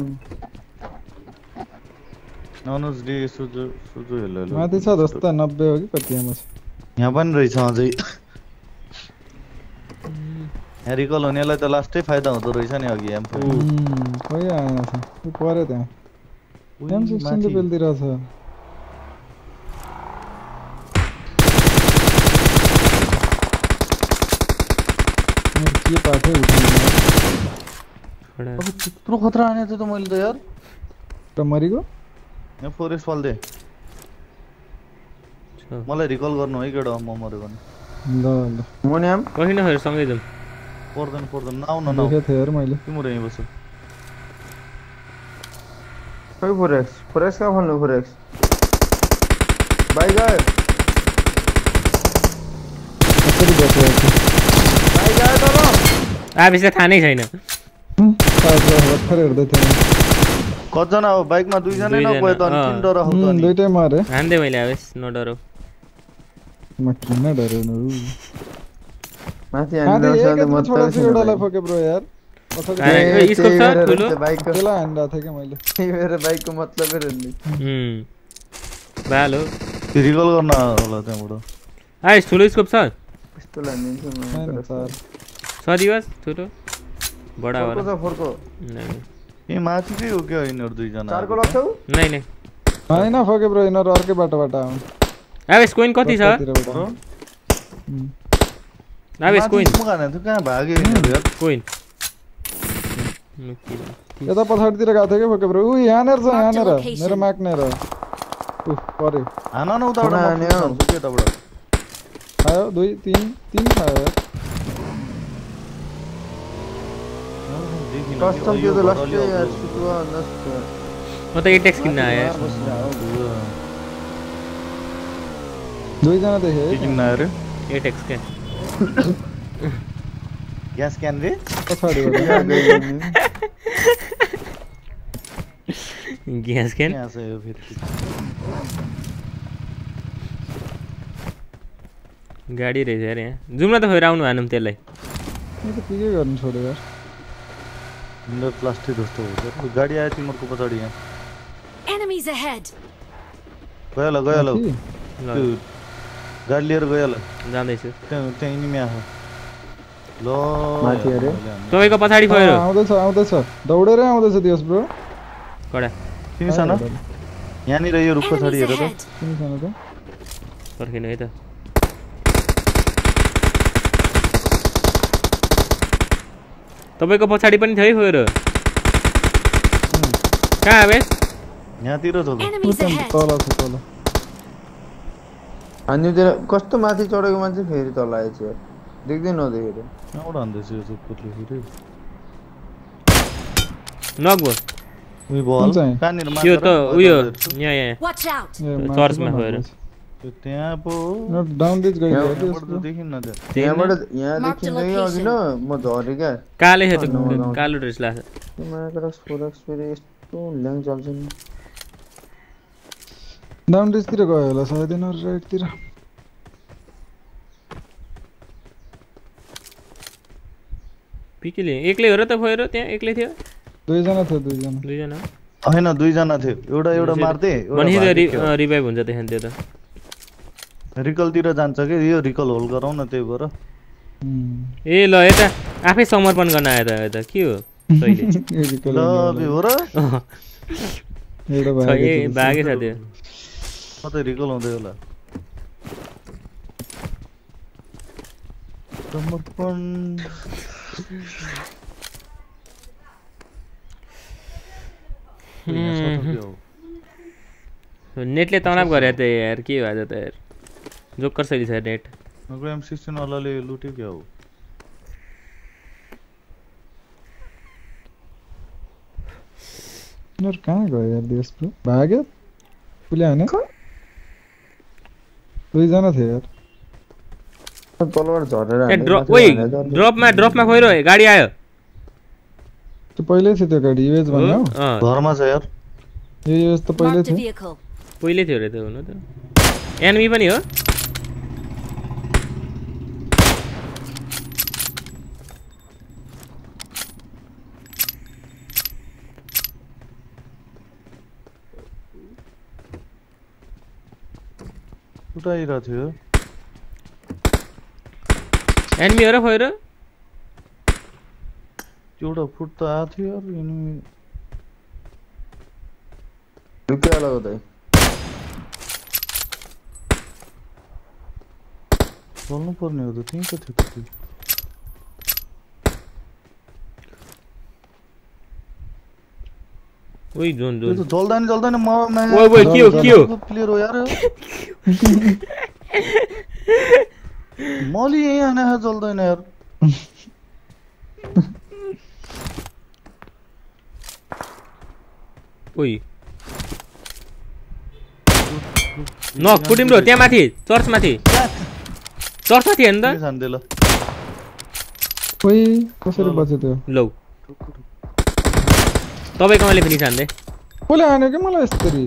अनुज डी सुजु सुजु हेलो हेलो माथि छ जस्तो नब्बे हो कि कति यहाँ छ यहाँ पनि रहेछ अझै। यहाँ रिकल हुनेलाई त लास्टै फाइदा हुँदो रहेछ नि अघि उम्, खोइ आएन पऱ्यो त्यहाँ। M sixteen. त मेरो के अब त्यत्रो खतरा आने थियो त मैले त यार। र मरिगयो यहाँ फोरेस्ट फाल्दे छ। मलाई रिकल गर्नु है केटा म मऱ्यो भने ल ल। नखेर सँगै जाउँ पर्दैन पर्दैन। नआउ न नआउ देखेको थिएँ यार मैले। तिम्रो यहीँ बस्छ। खै फोरेक्स। फोरेक्स कहाँ फाल्नु फोरेक्स? बाइक आयो कसरी बसिरहेको बाइक आयो तर आफिसलाई थाहा नै छैन। भर्खर हेर्दै थिएँ कतिजना हो बाइकमा दुईजना न गयो त अनि दुईजना, किन डराउँछ उम्, अनि? दुइटै मारे। हान्दै मैले म किन डराउनु माथि यत्रो म छ एउटालाई फके ब्रो यार? त बाइकको मतलबै भाल हो रिकल गर्न होला त्यहाँबाट ठुलो स्कोप छ यस्तो छ दिवस ठुलो बडा छ फोर्को नहीं ए माथिकै हो क्या यिनीहरू दुईजना चारको लाग्छौ नहीं नहीं होइन फके ब्रो यिनीहरू अर्कै बाटोबाट आउनु आवेश कोइन कति छ कतातिरबाट हो? आउनु। उम्, आवेश माथि कोइन स्मोक हानेको थियो कहाँ भाग्यो यिनीहरू यार कोइन यता पछाडितिर गएको थियो कि फके ब्रो ऊ यहाँनिर छ Mark the यहाँनिर location. मेरो माग्नेर उफ पर्यो हान न उताबाट कुना म हान्यो? फुट्छु कि यताबाट आयो दुई तिन तिन आयो यार देखिन, कस्टम यो त्यो त घर लास्टै अलि यार अग्लो। सुतुवा नस्ट म त एटेक्स किन्न आएँ दुईजना देखेँ के है। किन्न आयो रे एटेक्स क्या ग्यास क्यान रे पछाडिबाट ग्यास क्यान यहाँ छ यो फेरि। गाडी रहेछ यार यहाँ जाउँ न त फेरि आउनु हानौँ त्यसलाई यो त के के गर्नु छोड्यो यार। यिनीहरू प्लास्टिक जस्तो हो क्या गाडी आयो तिमीहरूको पछाडि यहाँ Enemies ahead! गयो ल गयो ल। माथि? ल त्यो गाडी लिएर गयो ल जाँदैछु त्यहाँ त्यहाँ इनिमी आयो ल माथि अरे? तपाईँको पछाडि गयो आउँदैछ आउँदैछ दौडेरै आउँदैछ दिवस ब्रो कडा तिमीसँग यहाँनिर यो रुख पछाडि हेर त ahead! तिमीसँग त पर्खिनु है त तपाईँको पछाडि पनि थियो है खोएर कहाँ आवेश यहाँतिर छ! तल छ तल हानिदिएर कस्तो माथि चढेको मान्छे फेरि तल आएछ देख्दै नदेखेर कहाँबाट हान्दैछ यो चुक्कुरले फेरि भयो उयो बल? कहाँनिर त्यो माथि त? उयो त्यो यहाँ यहाँ चर्चमा गएर। त्यहाँ पो डाउन दिज गइरहेको यहाँ- थियो यहाँबाट त यसको। देखिन्न त्यहाँ यहाँबाट त्यही यहाँ Mark the देखिन्छ कि अघि न म झरेँ क्या कालै छ त्यो नौ, नौ। कालो ड्रेस लाग्छ त्यो फोरक्स फेरि यस्तो ल्याङ चल्छ नि डाउन दिजतिर गयो होला सायद यिनीहरू राइटतिर पिकेले एक्लै हो र त खोएर त्यहाँ एक्लै थियो दुईजना थियो दुईजना दुईजना होइन दुईजना थियो एउटा एउटा मार्थे एउटा भनेपछि भाग्यो रिभाइभ हुन्छ त्यहाँ त्यो त। रिकलतिर जान्छ कि यो रिकल होल गराउँ न त्यही भएर ए ल यता आफै समर्पण गर्न आयो त यता के हो ल गर्नु बे हो र अँ, एउटा छ। भागेछ त्यो कतै रिकल हुँदै होला समर्पण यहाँ छ त त्यो। नेटले तनाव गरे त यार के हो आज त यार। जोकर शैली छ नेट मेरो एम सिक्सटिन वालाले लुट्यो क्या हो यिनीहरू कहाँ गयो यार देश ब्रो भाग्यो उसले हाने जाना थे यार। तलबाट झरेर ड्रप ओइ। ड्रपमा ड्रपमा खोइरो गाडी आयो। त्यो पहिल्यै थियो त्यो गाडी युएज भन्ने घरमा छ यार। यो युएज त पहिल्यै थियो. पहिल्यै थियो अरे त हुनु त। एनमी पनि हो। थियो एनमी हो र खोइरो एउटा फुट त आएको थियो यार यिनी ढुक्कै त चल्नु पर्ने हो त त्यहीँ त थियो त ओइ जोन त्यो जोन त जल्दैन जल्दैन म ओइ ओइ के हो के हो प्लेयर हो यार मैले यहीँ हाने जल्दैन यार ओइ नक पुटिम रो त्यहाँ माथि चर्च माथि चर्च माथि हेर्नु त खोइ कसरी बच्यो त्यो लौ तपाईँकोमाले पनि छान्दै कसले हान्यो कि मलाई यसरी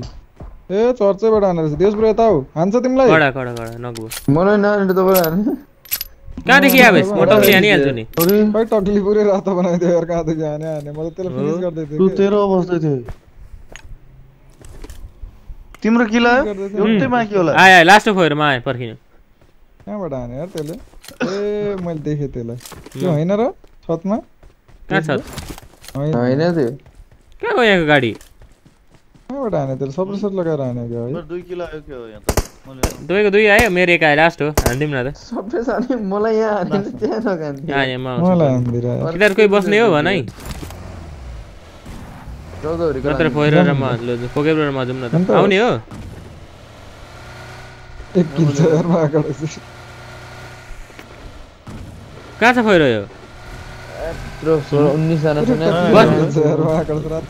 ए चर्चैबाट हानेर रहेछ देश ब्रो यता हो हान्छ तिमीलाई कडा कडा कडा भयो मलाई नानी तपाईँलाई हाने कहाँदेखि म टक्ली हानिहाल्छु नि खै टक्ली पुरै रातो बनाइदियो यार कहाँदेखि हाने हाने म त त्यसलाई फिनिस। गर्दै तु थिएँ कि। तेरो अवस्था थियो तिम्रो किल आयो एउटै बाँकी होला आयो आयो लास्ट फोर मा आयो पर्खिनु कहाँबाट हाने यार त्यसले ए मैले देखेँ त्यसलाई त्यो होइन र छतमा कहाँ छ होइन होइन त्यो कहाँ गयो यहाँको गाडी? कहाँबाट हाने त्यसले सप्रेसर लगाएर हाने क्या है दुई किलो आयो के हो यहाँ त मैले तपाईँको दुई आयो मेरो एक आयो लास्ट हो हानिदिउँ न त। सबै सानी मलाई यहाँ त्यहाँ मलाई कोही बस्ने हो भन है? नत्र र म ल फोकेर र म जाउँ न अन्त त आउने हो? एक किल छ यार माकड चाहिँ। कहाँ छ फोएर यो?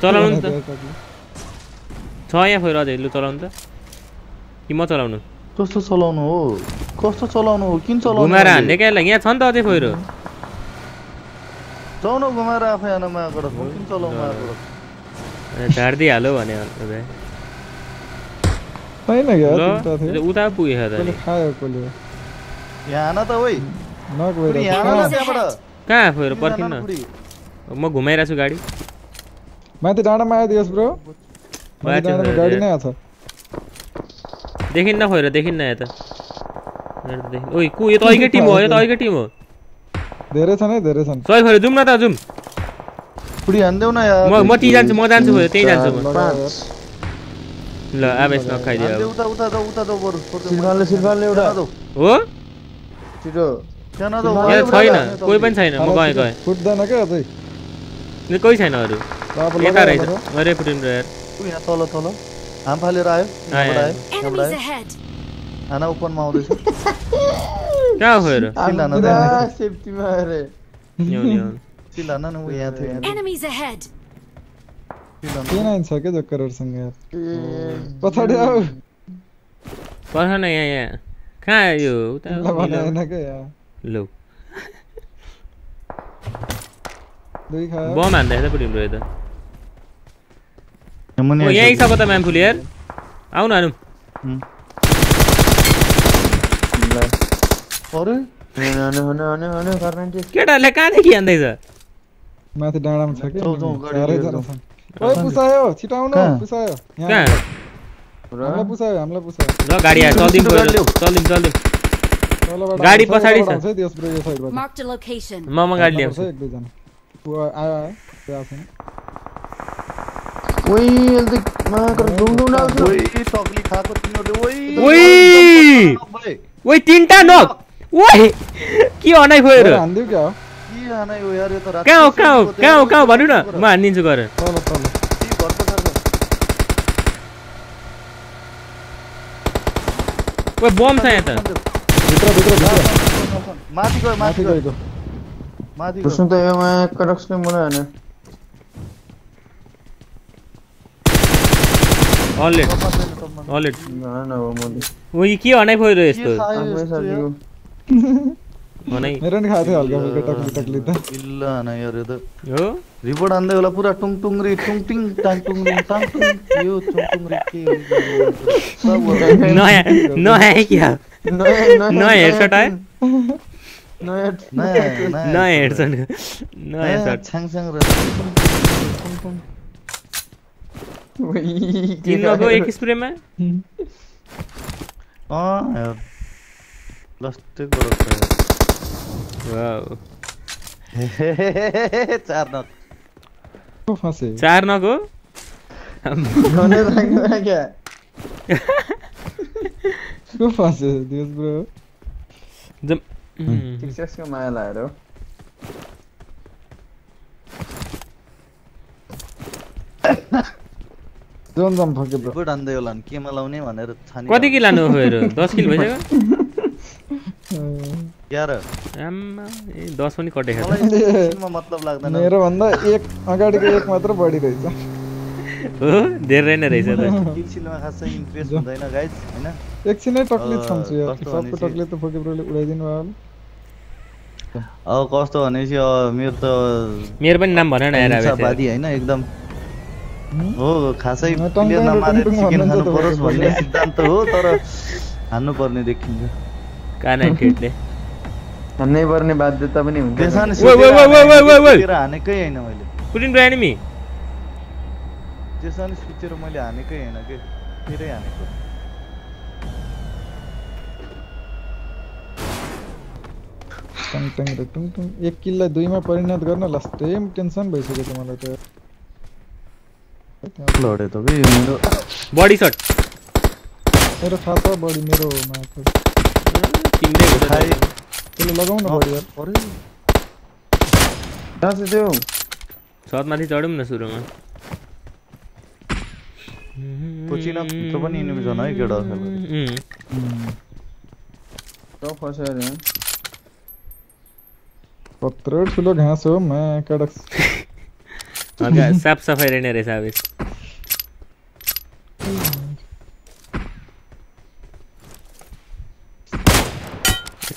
चलाउनु नि त। छ यहाँ फोएर अझै लु चलाउनु त। कि म चलाउनु? कस्तो चलाउनु हो? कस्तो चलाउनु हो? किन चलाउनु घुमाएर? हान्ने क्या यहाँ छ नि त अझै फोएर जाऊ न घुमाएर आफै आन मायाबाट म किन चलाउनु मायाबाट? झारिदिइहाल्यो भने उता कसले यहाँ त यहाँ छ। कहाँ फोएर पुरी पर्खिनु जान न पुरी। म घुमाइरहेको छु गाडी माथि डाँडामा ब्रो माथि डाँडामा भयो गाडी। नै आछ देखिन्न फोएर देखिन्न यता मेरो त। ओइ को यो त अहिकै टिम हो यो त अहिकै टिम हो धेरै छन् है धेरै छन् सही फोएर जाउँ न त जाउँ पुरी हानिदेऊ न यार म म त्यहीँ जान्छु म जान्छु फोएर त्यहीँ जान्छु म। ल आवेश नखाइदियो हानिदेऊ अब उता उता उता बरु। सिल्भानले सिल्भानले एउटा हो छिटो यहाँ छैन। कोही पनि छैन म गएँ गएँ फुट्दैन क्या अझै कोही छैन अरू यता रहेछ। अरे पुरी यहाँ तल तल हाम फालेर आयो आयो। आयो आयो! हाना ओपनमा आउँदैछ कहाँ हो त्यहाँ सेफ्टीमा अरे हान न यहाँ थियो। के नाइन छ जोकरहरूसँग यार पछाडि आऊ न यहाँ यहाँ कहाँ यो उता ल बम हान्दा त यो त यहाँ ओ। छ कता म्याम फुल यार आऊ न हानौँ केटाहरूले कहाँदेखि हान्दैछ माथि डाँडामा छ कि ओइ पुसायो छिटाउनु? पुसायो यहाँ पुसायो हामीलाई पुसायो ल आयो गाडी ल्याऊ। चल्दिउँ चल्दिउँ तलबाट गाडी पछाडि छ। म म गाडी ल्याउँछु एक दुईजना ऊ आयो आयो त्यो आएको छैन ओइ अहिले त माकर डुङडुङ आउँछ ओइ टक्ली खाएको तिनीहरूले ओइ ओइ ओइ, ओइ तिनवटा नक ओइ के हनाइ हो के हानै हो यार यो त रात कहाँ हो कहाँ हो कहाँ हो कहाँ हो भन्नु न म हानिदिन्छु तल तल ओ बम छ यहाँ त भित्र भित्र भित्र माथि गयो माथि माथि गयो माथि घुस्नु त यो माया रक्सले मलाई हाने गयो हलेट भन अब मैले ओ के हनाइ खोएर यस्तो हनाइ मेरो नि थियो हल्का फुल्का टक्ली टक्ली त इल्ल हाना यार यो त हो रिपोर्ट हान्दै होला पुरा टुङ टुङ रि टुङ टिङ टाङ टुङ रिङ टाङ टुङ यो टुङ टुङ रि के हो यो? नयाँ नयाँ है क्या नयाँ नयाँ हेडसट आयो नयाँ हेडसट सर्ट र गयो? एक स्प्रेमा अँ लास्टै चार नक चार नक हो उम्, सिक्सेसको माया लाएर हो जोन जम फक्यो ब्रो बुट हान्दै होला नि केमा लाउने भनेर कति किल लानु खोइरो दस किल भइसक्यो आम्मा ए दस पनि कटेको मतलब लाग्दैन मेरो भन्दा एक अगाडिको एक मात्र बढी रहेछ हो? धेरै नै रहेछ त। खासै इन्ट्रेस्ट हुँदैन गाइज होइन? एकछिनै टक्ले यार। कस्तो सबको टक्ले त फक्यो ब्रोले उडाइदिनु भयो। अब कस्तो भनेपछि अब मेरो त मेरो पनि नाम भन न यार हिंसावादी होइन एकदम। हो खासै प्लेयर टङ चिकन खानु त परोस् भन्ने। सिद्धान्त हो तर हान्नु पर्ने देखिन्छ। का नाइन्टी एटले हान्नै पर्ने बाध्यता पनि हुन्छ हानेकै होइन मैले। पुटिन ब्रो एनिमी त्यसमा नि सुतेर मैले हानेकै होइन के फेरै हानेको टङ टङ र एक किललाई दुईमा परिणत गर्न लास्टै टेन्सन भइसक्यो त मलाई त लडे त के मेरो बडी सट मेरो थाहा छ बढी मेरो माको किन्दै त। त्यसले लगाउन यार अरे त्यो छतमाथि चढौँ न सुरुमा कोचिना भित्र पनि इनिमी छन् है केटा खेल्दाखेरि। उम्, कहाँ फस्यो अरे कत्रो ठुलो घाँस हो मा कडक। हल्का साफ सफाइ रहने रहेछ अब यसको।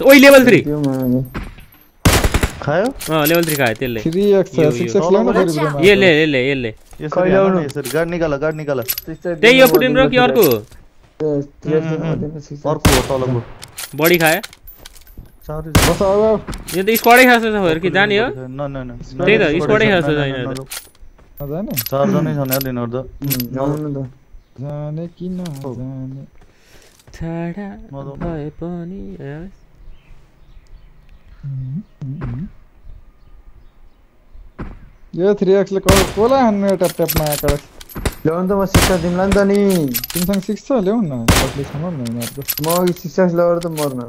ओइ लेभल थ्री त्यो मा- खायो? अँ लेभल थ्री खायो त्यसले थ्री एक्स यो, यो। सिक्स एक्स ल्याउनु फेरि ब्रोमा यसले यसले यसले यसरी यसरी गाड निकाल गाड निकाल त्यही यो पुटिन ब्रो कि अर्को अर्को हो तलको बडी अब यो त स्क्वाडै खाएको छ हो कि जाने हो न न न त्यही त, स्क्वाडै खाएको छ यिनीहरू जाने चारजनै छन् यार यिनीहरू त जाने छाडा। भए पनि यो थ्री एक्सले कसलाई हान्नु ट्याप ट्यापमा कडक ल्याउनु त म शिक्षा दिउँला नि त नि। तिमीसँग सिक्स छ ल्याउ न। छ न यिनीहरूको म अघि शिक्षा लगाएर त मर्न।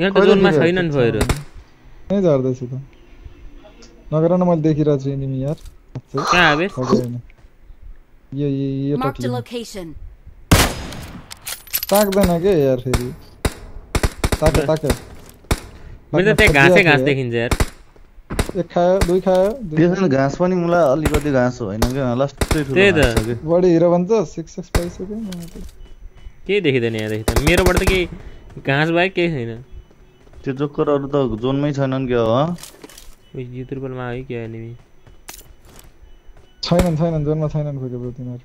यहाँ त जोनमा फोहरू नै झर्दैछ त। नगर न मैले देखिरहेको छु एनिमी यार। कहाँ आबे यो यो यो. ताक्दैन के यार फेरि? ताके ताके मेरो त त्यहाँ घाँसै घाँस देखिन्छ यार एक खायो दुई खायो त्यसमा घाँस पनि मलाई अलिकति घाँस होइन क्या लास्टै त्यही त। बढी हिरो भन्छ सिक्स एक्स पाइसक्यो। केही देखिँदैन यहाँदेखि त। मेरोबाट त केही घाँस बाहेक केही छैन। त्यो जोकरहरू त जोनमै छैनन् क्या हो? उयो जितुर्पलमा आयो क्या एनिमी छैनन् छैनन् जोनमा छैनन् ब्रो तिनीहरू।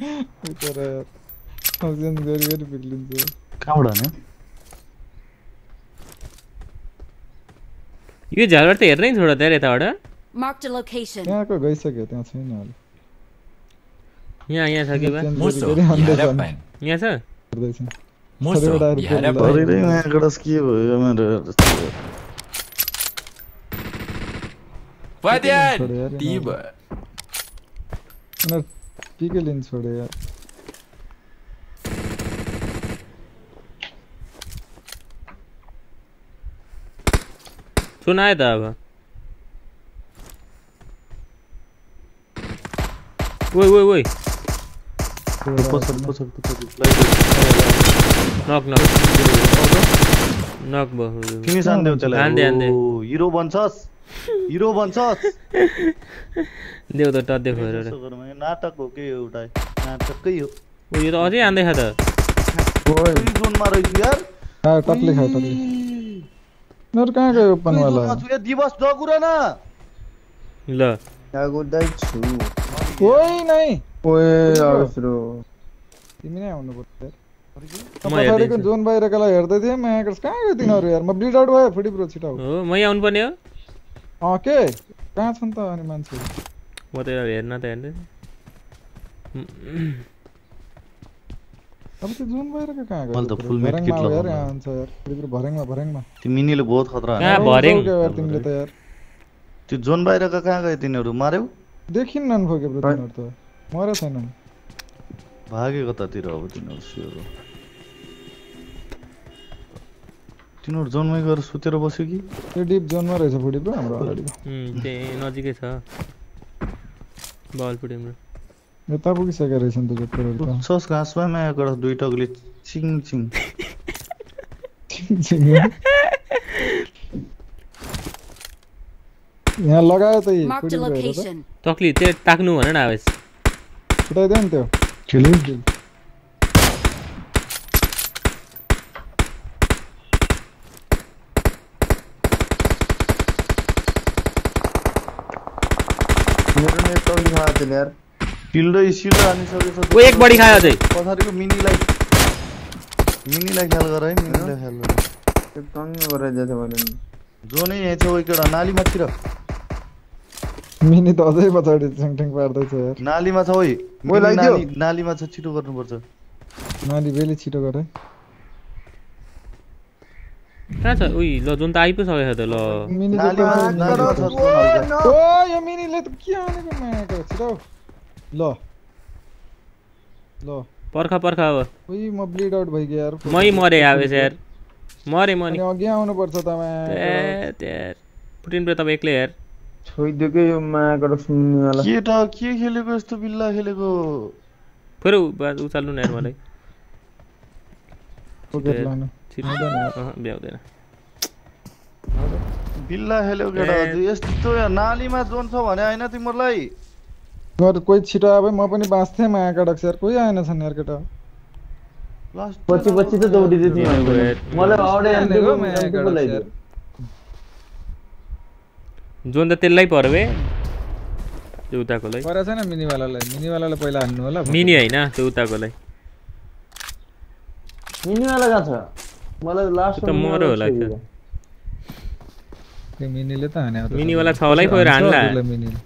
खायो, दुई खायो। हाना हान गरेर हान्नु मलाई। बिचरा यार अक्सिजन गरी गरी पिक लिन्छ कहाँबाट हान्यो यो झालबाट त हेर्नै छोड त यार यताबाट Marked a location. त्यहाँको गइसक्यो त्यहाँ छैन अहिले यहाँ यहाँ छ कि बा चेन्ज Moço, गरी गरी e हान्दैछ era bem. यहाँ छ गर्दैछ Moço, Sarıda e era Avrupa bem. धेरै मायाकडस के भयो मेरो Vai, Dad! छोड्यो यार। Tiba. यिनीहरू पिकै लिनु छोड्यो यार सुनायो त अब ओइ ओइ ओइ पछाडि पछाडि पछाडि नक नक नक भयो तिमी सान्देऊ त्यसलाई हान्दे, हान्दे। ओ, हिरो बन्छस् हिरो बन्छस् देऊ त टद्दे खोएर नाटक हो कि एउटा? नाटकै हो। ओ यो त अझै हान्दैछ त। ओइ, दुई जोनमा रहेछु यार? टक्ले खायो टक्ले नर कहाँ गयो ओपन वाला ए दिवस डगुर न ल। यहाँ कुद्दैछु कोही नै। ओए अवसरो तिमी नै आउनु पर्छ म पछाडिको जोन बाहिरकोलाई हेर्दै थिएँ म यहाँ कहाँ गयो तिनीहरू यार? म ब्लिड आउट भयो फुटी ब्रो छिटो। हो मै आउनु पर्ने हो। अँ के कहाँ छन् त अनि मान्छे म त हेर्न त हेर्दै अब त्यो जोन बाहिरको कहाँ गयो मैले त kit भर्याङमा आऊ यार। यहाँ हुन्छ यार। फुटी ब्रो भर्याङमा भर्याङमा त्यो मिनीले बहुत खतरा। कहाँ यार तिमीले त यार। त्यो जोन बाहिरका कहाँ गयो तिनीहरू? मार्यौ? देखिन् नन् फोके ब्रो तिनीहरू त। मरे छैनन् भागे कतातिर अब तिनीहरू स्योर तिनीहरू जोनमै गएर सुतेर बस्यो कि? त्यो डिप जोनमा रहेछ फुटी ब्रो हाम्रो अगाडिको। त्यही नजिकै छ। बल फुट्यो हाम्रो। यता पुगिसकेको रहेछ नि त त पुग्छस् घाँसमा मायाबाट दुई टकले चिङ चिङ। यहाँ लगायो त. तक्ली त्यो ताक्नु भन न आवेश। छुटाइदियो नि त्यो मेरो खाएको थिएन यार किल्ड सिल्ड हानिसकेछ ओ एक बढी खायो अझै पछाडिको मिनीलाई मिनीलाई ख्याल गर है मिनीलाई ख्याल गर। त्यो टङ्ग गरेर जान्छ भने नि जोनै यहीँ छ ओइकेटा नालीमाथि र मिनी त अझै पछाडि टेङ पार्दैछ यार। नालीमा छ ओइ। नाली नालीमा छ छिटो गर्नुपर्छ। नानी बेली छिटो गर है। कहाँ छ उही ल जोन त आइ पो सकेको छ त ल त के ल ल पर्ख पर्ख अब उही म ब्लिड आउट भइगयो यार मै मरे आवेश यार मरे म नि अघि आउनुपर्छ त मायाको। ए त्यार फुटिन ब्रो तपाईँ एक्लै यार छोइदियो कि यो मायाबाट सुन्नेवाला केटा के खेलेको यस्तो बिल्ला खेलेको फेरि उचाल्नु न यार मलाई पोकेट लानु भ्याउँदैन बिल्ला खेल्यो केटा। हजुर यस्तो नालीमा जोन छ भने होइन तिमीहरूलाई गर कोही छिटो आयो म पनि बाँच्थेँ मायाका डक्स यार कोही आएनछन् यार केटा लास्ट पछि पछि त दौडिदियो तिमीहरू मलाई एमपी डक्स लगाइदियो यार। जोन त त्यसलाई पर्यो बे त्यो उताकोलाई परेको छैन मिनीवालालाई मिनीवालालाई पहिला हान्नु होला मिनी होइन त्यो उताकोलाई मिनीवाला कहाँ छ मलाई लास्ट त्यो त मर्यो होला क्या। त्यो मिनीले त हाने मिनीवाला छ होला है पहिरो हान्ला मिनीले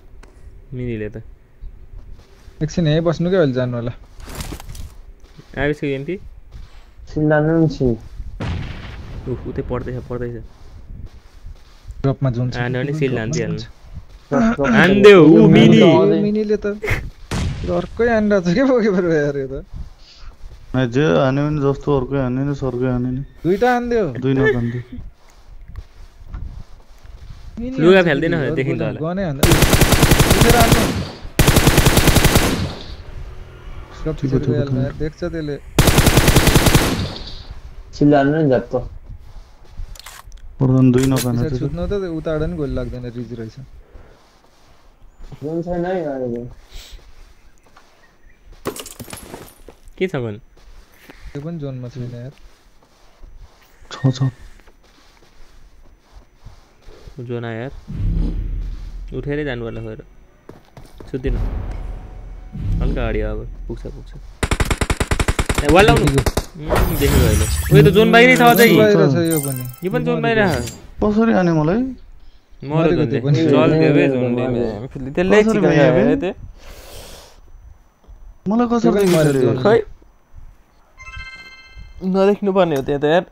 मिनीले त। एकछिन यहीँ बस्नु क्या अहिले जानु होला। आएपछि एमपी सिन्दानु नि छि उफ उतै पढ्दैछ पढ्दैछ। ड्रपमा जुन छ। हान्यो सिल हानिदेऊ ऊ मिनी। मिनीले त अर्कै हानिरहेको छ के बोके बरु यार यो त। जे हान्यो भने जस्तो अर्कै हान्यो नि सर्कै हान्यो नि दुइटा हानिदियो दुई नखान्थ्यो मिनी लुगा कि, होला, देखिन्छ गनै। हान्दा हान्नु देख्छ त्यसले सिन्दानु नि झट्ट प्रधान दुई नखाने पछाडि सुत्नु त उताबाट नि गोली लाग्दैन रिज रहेछ जुन छैन है के छ भने त्यो पनि जोनमा छैन यार छ छ जोन आयो यार उठेरै जानु पर्ला गएर सुत्दिनँ हल्का अगाडि अब पुग्छ पुग्छ ए, वाल लाउनु उम्, देखेको अहिले उयो त जोन बाहिरै छ अझै जोन बाहिर छ यो पनि यो पनि जोन बाहिर कसरी हान्यो मलाई मऱ्यो मरेको जोनले त्यो पनि। जल्दियो बे जोनले त्यसले कसरी मलाई। खै नदेख्नु पर्ने हो त्यहाँ त यार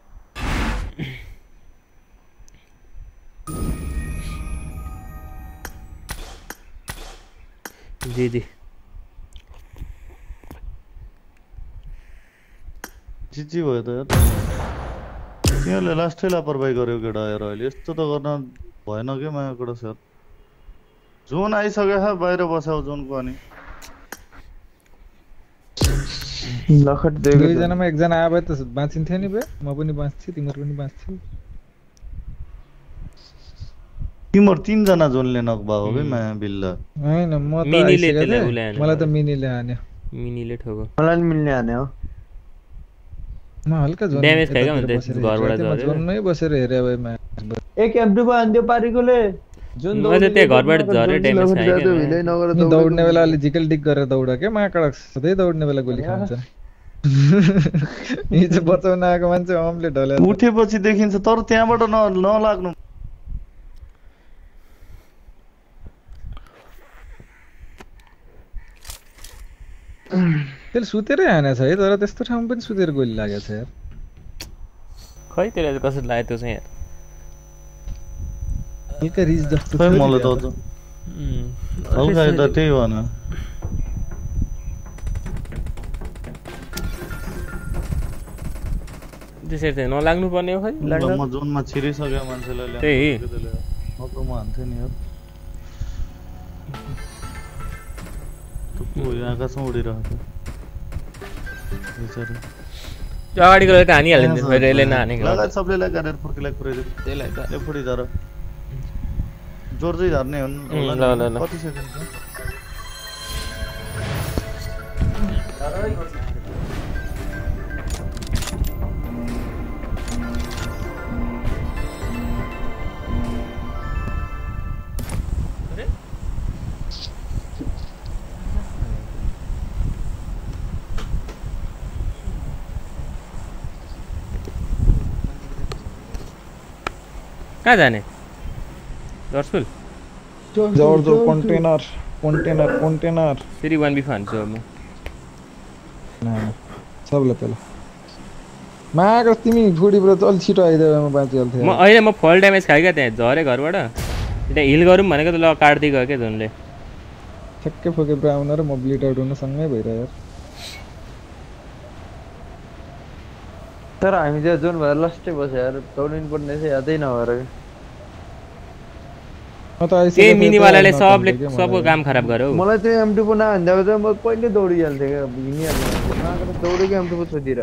जी जी चिची भयो त यार तिमीहरूले लास्टै लापरवाही गर्यो केटा यार अहिले यस्तो त गर्न भएन क्या मायाबाट सर जोन आइसक्यो छ बाहिर बसाउ जोनको अनि लखट दिएको छ। दुईजनामा एकजना आयो भए त बाँचिन्थ्यो नि बे म पनि बाँच्थेँ तिमीहरू पनि बाँच्थ्यौ तिमीहरू तिनजना जोनले नक भएको बे माया बिल्ला? होइन म त मिनीले। मलाई त मिनीले हान्यो। मिनीले ठोको। मलाई हो। म हल्का घरबाट बसेर हेरे भए एक पारीकोले। जुन त्यहाँ घरबाट खाएँ दौड्ने बेला अलि झिकल डिक गरेर दौड के? माकडक सधैँ दौड्ने बेला गोली खान्छ। बचाउन आएको मान्छे अम्ले ढलेर उठेपछि देखिन्छ तर त्यहाँबाट न नलाग्नु। त्यसले सुतेरै हानेछ है तर त्यस्तो ठाउँमा पनि सुतेर गोली लागेको छ यार। खै त्यसले कसरी लाग्यो त्यो चाहिँ यार? हल्का रिस जस्तो मलाई त त्यही भएन त्यसरी चाहिँ नलाग्नु पर्ने हो खै? म जोनमा छिरिसक्यो मान्छेलाई ल्याउनु त्यही। म हान्थेँ नि यार त्यो यहाँ आकाशमा उडिरहेको थियो बिचारा। त्यो अगाडिको लगेर हानिहाल्यो नि फेरि यसले नहानेको लगायत सबले लगाएर फर्किलाई पुऱ्याइदियो त्यही लागि त लेफ्टी झर जोर चाहिँ झर्ने हो उम्, ल, ल, ल। कति सेकेन्ड छ? कहाँ जाने जोड, जोड कन्टेनर कन्टेनर कन्टेनर फेरि वान बी फान्छु अब म ना सबलाई पहिला माग तिमी फुडीबाट अलि छिटो आइदियो म बाँचिहाल्थेँ म अहिले म फल ड्यामेज खाएँ क्या त्यहाँ झरेँ घरबाट त्यहाँ हिल गरौँ भनेको त ल काट्दै गयो क्या झुनले ठ्याक्कै फोके आउन र म ब्लिड आउट हुन सँगै भइरह्यो यार तर हामी चाहिँ जुन भएर लस्टै बस्यो यार दौडिनु पर्ने चाहिँ यादै नभएर। त त्यही थिएँ, मिनीवालाले त्यही सबले सबको। काम खराब गर्यो हौ। मलाई त्यो एमटुपो नहान्दा चाहिँ म पहिले दौडिहाल्थेँ क्या हिँडिहाल्थेँ। दौडेको एमटुपो छोतिर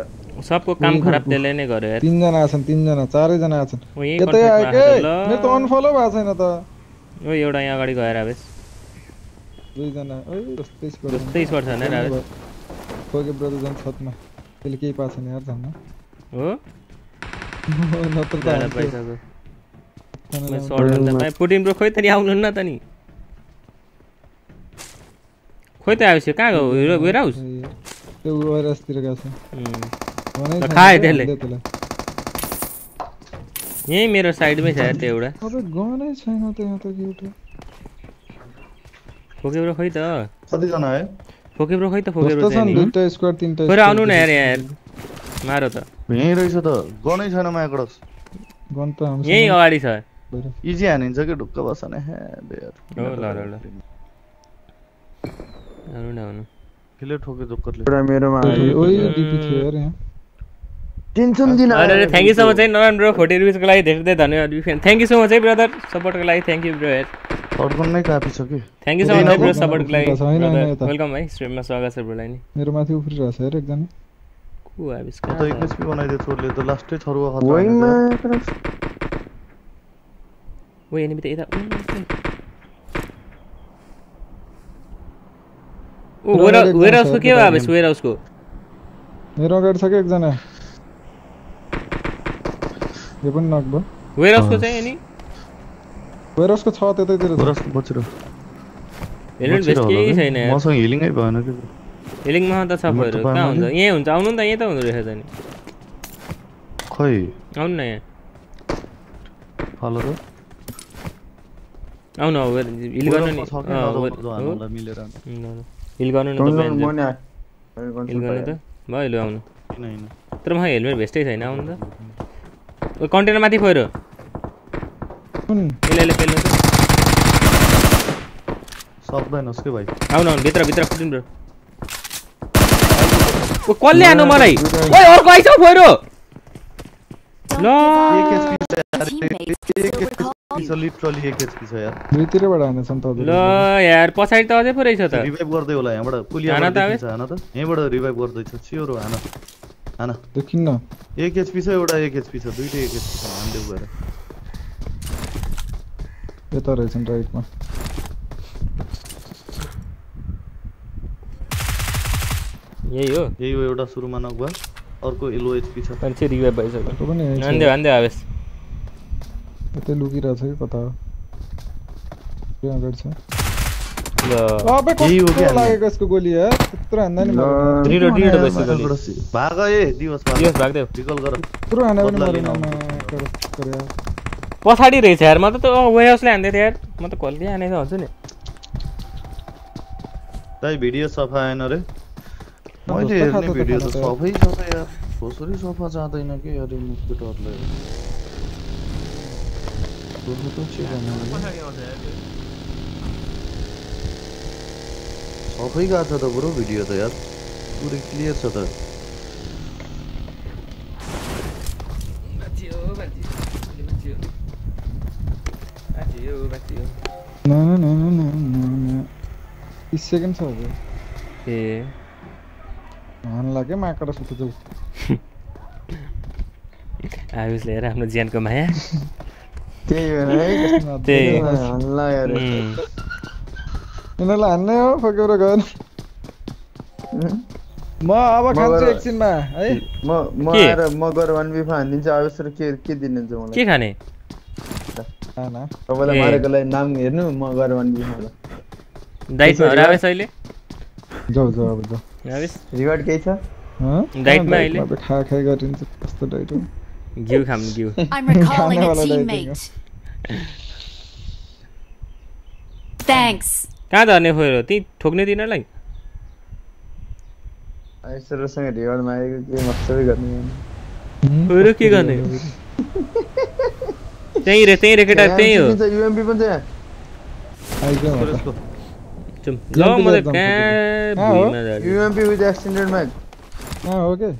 सबको काम खराब त्यसले नै गर्यो यार। तिनजना आछन् तिनजना चारैजना आछन् यतै आयो के। मेरो त अनफलो भएको छैन त। ओ एउटा यहाँ अगाडि गएर आवेश दुईजना ओइ जस्तै स्कोर जस्तै स्कोर छ नि रावेश। फोके ब्रदर झन् छतमा। त्यसले केही पाएको छैन यार झन्। हो? नत्र त जाडा हान्थ्यो। पाइसक्यो खाना मैं ल्याउनु। सर्ट भन्दा पाएँ पुटिन ब्रो खोइ त नि आउनु न त नि खोइ त आएपछि कहाँ गयो? Warehouse? त्यो वायरसतिर गएको छ भनै त छैन खायो क्या, त्यसले। हालिदियो त्यसलाई। यहीँ मेरो साइडमै छ यार त्यो एउटा अबे गनै छैन त यहाँ त एउटा फोके ब्रो खोइ त। कतिजना है। फोके ब्रो खोइ त फोके ब्रो कस्तो छ चाहिँ नि नि दुईटा स्क्वाड तिनटा खोइ र squad आउनु न यार देखि। यार। मारो त यहीँ रहेछ त। गनै छैन मायाकडस गन त यहीँ अगाडि छ। इजी हानिन्छ कि ढुक्क बस्ने हे बे यार। हो, ल, ल, ल। आउनु न आउनु किले ठोके जोक्करले एउटा मेरोमा आयो। ओइ डिपी थियो यार यहाँ टेन्सन दिन अरे अरे थ्याङ्क यू सो मच है। नरायण ब्रो फोर्टी रुपिसको लागि धेरै धेरै धन्यवाद थ्याङ्क यू सो मच है ब्रदर सपोर्टको लागि थ्याङ्क यू ब्रो यार। थर्ड नै कापी छ कि? थ्याङ्क यू सो मच है ब्रो होइन, सपोर्टको लागि। वेलकम है। स्ट्रिममा स्वागत छ ब्रोलाई नि। मेरो माथि उफ्रिरहेको छ यार एकजना को आबिस त एक? एचपी त लास्टै होइन हानेको। ओ एनिमी त वेयर वेयर हो मेरो यो पनि नक भयो वेयर चाहिँ अनि छ त्यतैतिर बचिरो हेल्मेट केही कि? छैन मसँग हिलिङै भएन कि हिलिङमा त पाएन कहाँ हुन्छ? नि। यहीँ हुन्छ आउनु नि त यहीँ त हुँदो रहेछ नि। खै आउनु न यहाँ। फलो त आउनु अब हिल गर्नु नि। हिल गर्नु न हिल। गर्नु त? भयो लु आउनु। तर म हेलमेट भेस्टै छैन आउनु त। ओ कन्टेनर माथि कुन यसले पेल्नु कि भाइ? आउनु आउनु भित्र भित्र फुटिनु ब्रो। कसले हानु मलाई ओइ अर्को आइछ हौ फोइरो ल छ छ छ ल यार पछाडि त अझै पो रहेछ त रिभाइभ गर्दै होला यहाँबाट पुलिया हान त हान त यहीँबाट रिभाइभ गर्दैछ चियोर हो हान हान देखिन्न एक एचपी छ एउटा एक एचपी छ दुइटै एक एचपी छ हान्देऊ गएर यता रहेछन् राइटमा यही हो। यही हो एउटा सुरुमा भयो अर्को लो एचपी छ। मान्छे रिभाइभ भइसक्यो। हान्देऊ हान्देऊ आवेश यतै लुकिरहेछ कि कता? हो अगाडि छ? हान्दा भाग ए दिवस भाग। विकल गर। हान्दा। पछाडि रहेछ यार। म त वेहाउसले हान्दै थिएँ यार। म त कहिले हानेछ भन्छु नि भिडियो सफा आएन रे। मैले कस्तो हेर्ने खालको भिडियो त खाना त सफै छ त यार कसरी सफा जाँदैन कि अरे मुस्किटोहरूलाई सफै गएको छ त ब्रो भिडियो त यार पुरै क्लियर छ त ना, ना, ना, ना, ना, ना, ना। तिस सेकेन्ड छ अझै ए हान लाग्यो माकड आफ्नो ज्यानको माया। त्यही हो है त्यही हल्ला यार उम्, यिनीहरूलाई हान्ने हो फकेर गएन म अब खान्छु एकछिनमा है। म? आएर म गएर वान हानिदिन्छु आवेश र के के दिनुहुन्छ मलाई? के खाने? तपाईँलाई ए। मारेको लागि नाम हेर्नु म गएर वान आवेश अहिले जाऊ जाऊ अब जाऊ। रिवार्ड केही छ? हँ? डाइटमा अहिले? त खा खाइ गरिन्छ कस्तो डाइट हो? घिउ खाम घिउ. Thanks. कहाँ झर्ने फोइरो त्यहीँ ठोक्ने तिनीहरूलाई आवेशसँग रिवार्ड मागेको के मजाले गर्ने फोइरो के गर्ने? त्यहीँ रे त्यहीँ रे केटा त्यहीँ हो। युएमपी पनि छ न त। चुम ल म त एकदम कहाँ युएमपी विथ एक्सटेन्डेड म्याच कहाँ हो के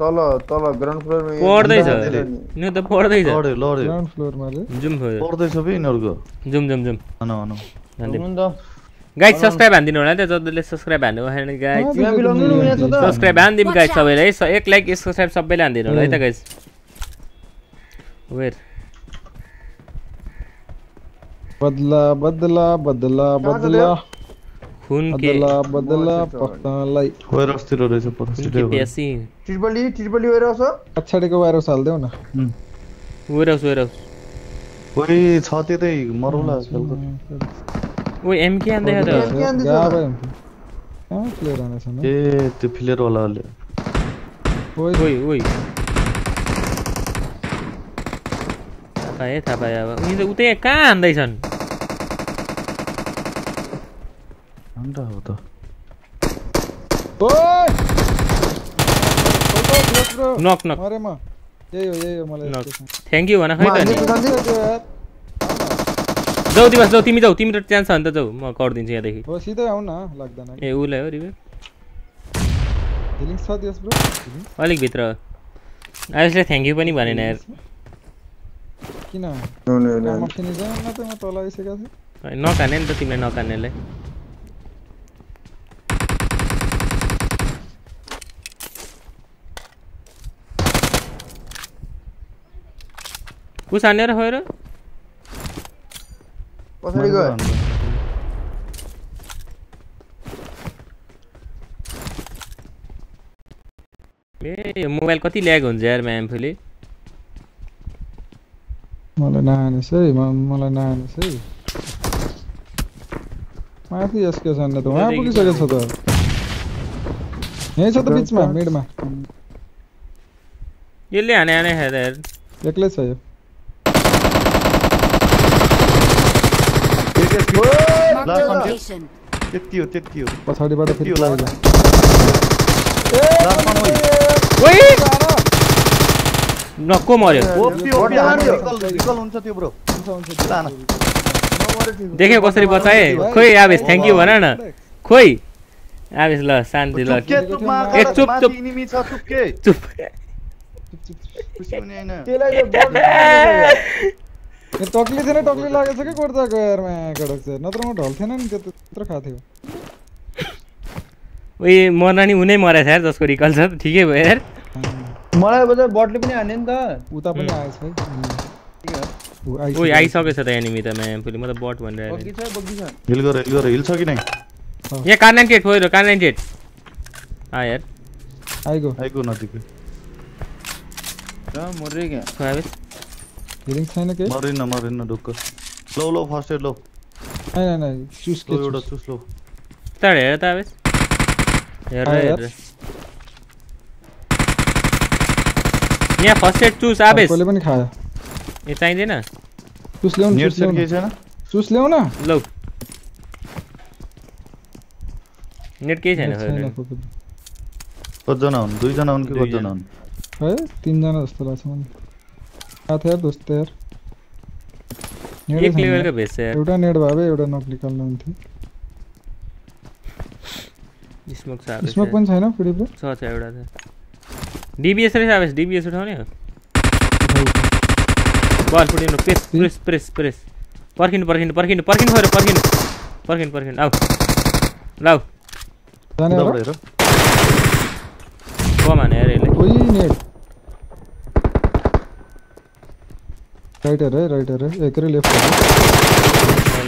तल तल ग्राउन्ड फ्लोरमा पढ्दैछ धेरै। नि त पढ्दैछ लड्यो लड्यो ग्राउन्ड फ्लोरमा जुम फोइरो पर्दैछ बे यिनीहरूको जुम जुम जुम भन भन गाइड सब्सक्राइब हानिदिनु होला नि त जसले सब्सक्राइब हान्नु भएन नि छ त सब्सक्राइब हानिदिउँ Watch गाइड out. सबैले है स- एक लाइक सब्सक्राइब सबैले हानिदिनु होला है त गाइज वेट बदला बदला बदला बदला खुन के बदला बदला पक्कालाई वेयरहाउसतिर रहेछ खुन पर्सि के प्यासी ट्रिपली ट्रिपली गएर आउँछ पछाडिको वायरस हालिदेऊ न वेरहाउस वेरहाउस कोही छ त्यतै मरौला खेलको ओ एमके हान्दैछ गा त? भयो। कहाँ प्लेयर आनेछ न ए त्यो फिलेरवालाले ओइ ओइ ओइ थाहा पाएँ थाहा पाएँ अब उनी त उतै कहाँ हान्दैछन् अन्त हो त ओइ photo close bro knock knock मरे म यही हो यही हो मलाई नक यस्तो छ। थ्याङ्क यू भन खै त हान्दै अनि छु, हान्दै छु। त्यो यार। जाऊ दिवस जाऊ तिमी जाऊ तिमी त चान्स छ भने त जाऊ म गरिदिन्छु यहाँदेखि हो सिधै आऊ न लाग्दैन ए उसलाई हो रिभे हिलिङ छ दियोस् ब्रो हिलिङ अलिक भित्र आयुषले थ्याङ्क यू पनि भनेन यार किन हुनु, हुनु, म हुनु। खेल्नु जाउँ न त म तल आइसकेको थिएँ नखाने नि त तिमीले नखानेलाई कुस हान्यो र खोएर पछाडि गयो ए यो मोबाइल कति ल्याग हुन्छ यार म्यामफुले मलाई नहानेस् है म- मलाई नहानेस् है माथि यसको छैन त। उहाँ पुगिसकेको छ त। यहीँ छ त बिचमा मिडमा। यसले हाने हाने खाएर यार। एक्लै छ यो Mark the Last one, location. त्यति हो त्यति हो पछाडिबाट फेरि नक्को मर्यो देख्यो कसरी बचाए खोइ आवेश थ्याङ्क यू भन न खोइ आवेश ल शान्ति ल। चुप ए, चुप, चुप। चुप टक्ली थिएन टक्ली लागेको छ कि कोर्दाको यारमा कडक चाहिँ नत्र म ढल्थेन नि त्यो त्यत्रो खाएको थियो उयो मर्न नि उनै मरेछ यार जसको रिकल छ ठिकै भयो यार। मलाई बजा बटले पनि हान्यो नि त उता पनि आएछ है। ओइ। आइसकेछ त एनिमी त म्यामफुले म त बट भनेर बग्गी छ बग्गी छ हिल गर हिल गर हिल छ कि नै यहाँ कार नाइन्टी एट फोइरो कार नाइन्टी एट आ यार। आइगो आइगो नजिकै कहाँ मर्यो क्या? खुवाबेस हिलिङ छैन के मरिन्न मरिन्न ढुक्क लौ लौ फर्स्ट एड लौ होइन होइन चुस के लौ एउटा चुस चुस लौ तर हेर त आवेस हेर आ, हेर। हेर यहाँ फर्स्ट एड चुस आवेस कसले पनि खायो ए चाहिँदैन चुस ल्याउनु नेट चुस सेट ल्याउनु केही छैन चुस ल्याउ न लौ नेट केही छैन नेट खोइ छैन नेट। खोइ। कतिजना हुन् दुईजना हुन् कि दुईजना। कतिजना हुन् है तिनजना जस्तो लाग्छ मलाई साथ यार दोस्त यार। एक लेभलको छ यार। एउटा नेट भए भए एउटा नक निकाल्नु हुन्थ्यो। स्मोक छ स्मोक पनि छैन फेरि ब्रो छ छ एउटा छ। डिबिएस रहेछ आवेस डिबिएस उठाउने हो? बल फुटिनु प्रेस प्रेस प्रेस प्रेस पर्खिनु पर्खिनु पर्खिनु पर्खिनु पऱ्यो पर्खिनु। पर्खिनु पर्खिनु। आऊ। लाउ जाने हेर। कम हाने यार यसले। ओइ नेट राइट है राइट है एक रे लेफ़्ट है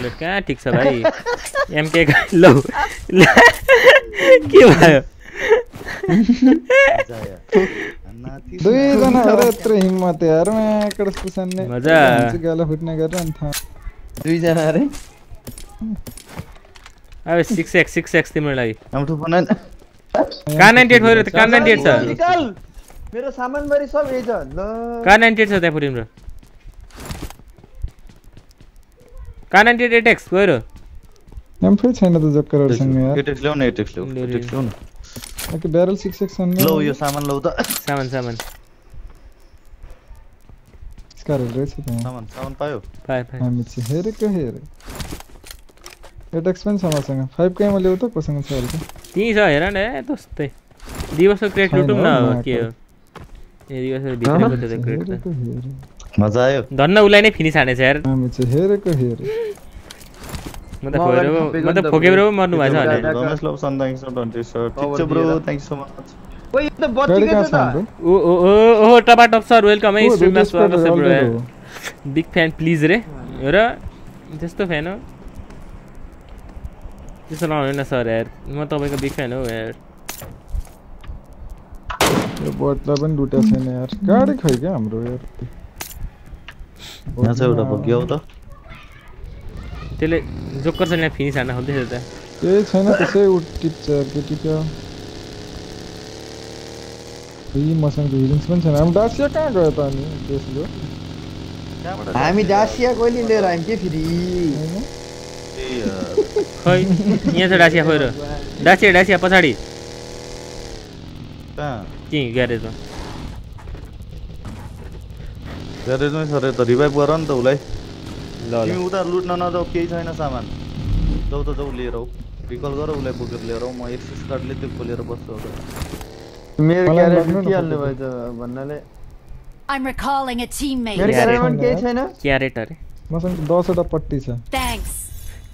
लेफ़्ट क्या ठीक सा भाई। एमके का लो। क्यों भाई दो ये तो अरे इतने हिम्मत है यार मैं कड़स पसंद ने मज़ा। से गाला फुटने कर रहा था। दुई जना अरे अबे 6x 6x तीन मिनट लगी हम तो फ़ोन का 98 हो रहा था? का 98 सर? निकल। मेरा सामान भरी सब एज एजन का 98 सर पूरी में छ त्यहाँ तिम्रो car ninety eight eight X गएर एम छैन त जक्करहरूसँग यार एटेक्स ल्याउ न एटेक्स ल्याउ एटेक्स ल्याउ न। ओके ब्यारल सिक्स एक्स अन्य लौ यो सामान लौ त। सामान सामान। स्कारहरू रहेछ त्यहाँ। सामान सामान पायो। पाए पाए हामी चाहिँ हेरेको हेरे। एटेक्स पनि छ मसँग। फाइभ कहीँमा ल्याउ त कोसँग छ हल्का त्यहीँ छ हेर न ए त्यस्तै दिवसको क्रेट छैन लुटौँ न के हो? ए दिवसको भित्रको क्रेट त। मजा आयो। धन्न उसलाई नै फिनिस हानेछ यार हेरेको हेरे। म त फोकेर म त फोकेर मर्नु भने। रमेश सन सर ठिक छ ब्रो थ्याङ्क सो मच ओइ यो त गाडी बत्तीकै कहाँ छ छ हाम्रो? त ओ ओ ओ ओ टपा टप सर वेलकम है स्ट्रिममा स्वागत छ ब्रो बिग फ्यान प्लिज रे। र त्यस्तो फ्यान हो। त्यस्तो नहुनु न सर यार। म तपाईँको बिग फ्यान हो यार। यो बटलाई पनि लुटेको छैन यार। गाडी खै क्या हाम्रो यार? यहाँ चाहिँ एउटा भग्यो त। त्यसले जोकर चाहिँ यहाँ फिनिस हान्न खोज्दैछ त। केही छैन त्यसै टिप्छ के टिप्यो। यी मसँग त हिलिङ्स पनि छैन। हाम्रो डासिया कहाँ गयो त अनि त्यसले हामी डासिया कहिले लिएर आयौँ के फेरि? खै यहाँ छ डासिया खोइ र। डासिया डासिया पछाडि। कि ग्यारेजमा ग्यारेजमै छ रे त रिभाइभ गर नि त उसलाई तिमी उता लुट्न नजाऊ केही छैन सामान जाऊ त जाऊ लिएर आऊ रिकल गर उसलाई बोकेर लिएर आऊ म एक्सिस कार्डले त्यो खोलेर बस्छु अब मेरो मलाई क्यारेट लाग्नु न लुटिहाल्नु तपाईँ भयो त भन्नाले I'm recalling a मेरो teammate. क्यारेटमा पनि केही छैन क्यारेट अरे मसँग त दसवटा पट्टी छ Thanks.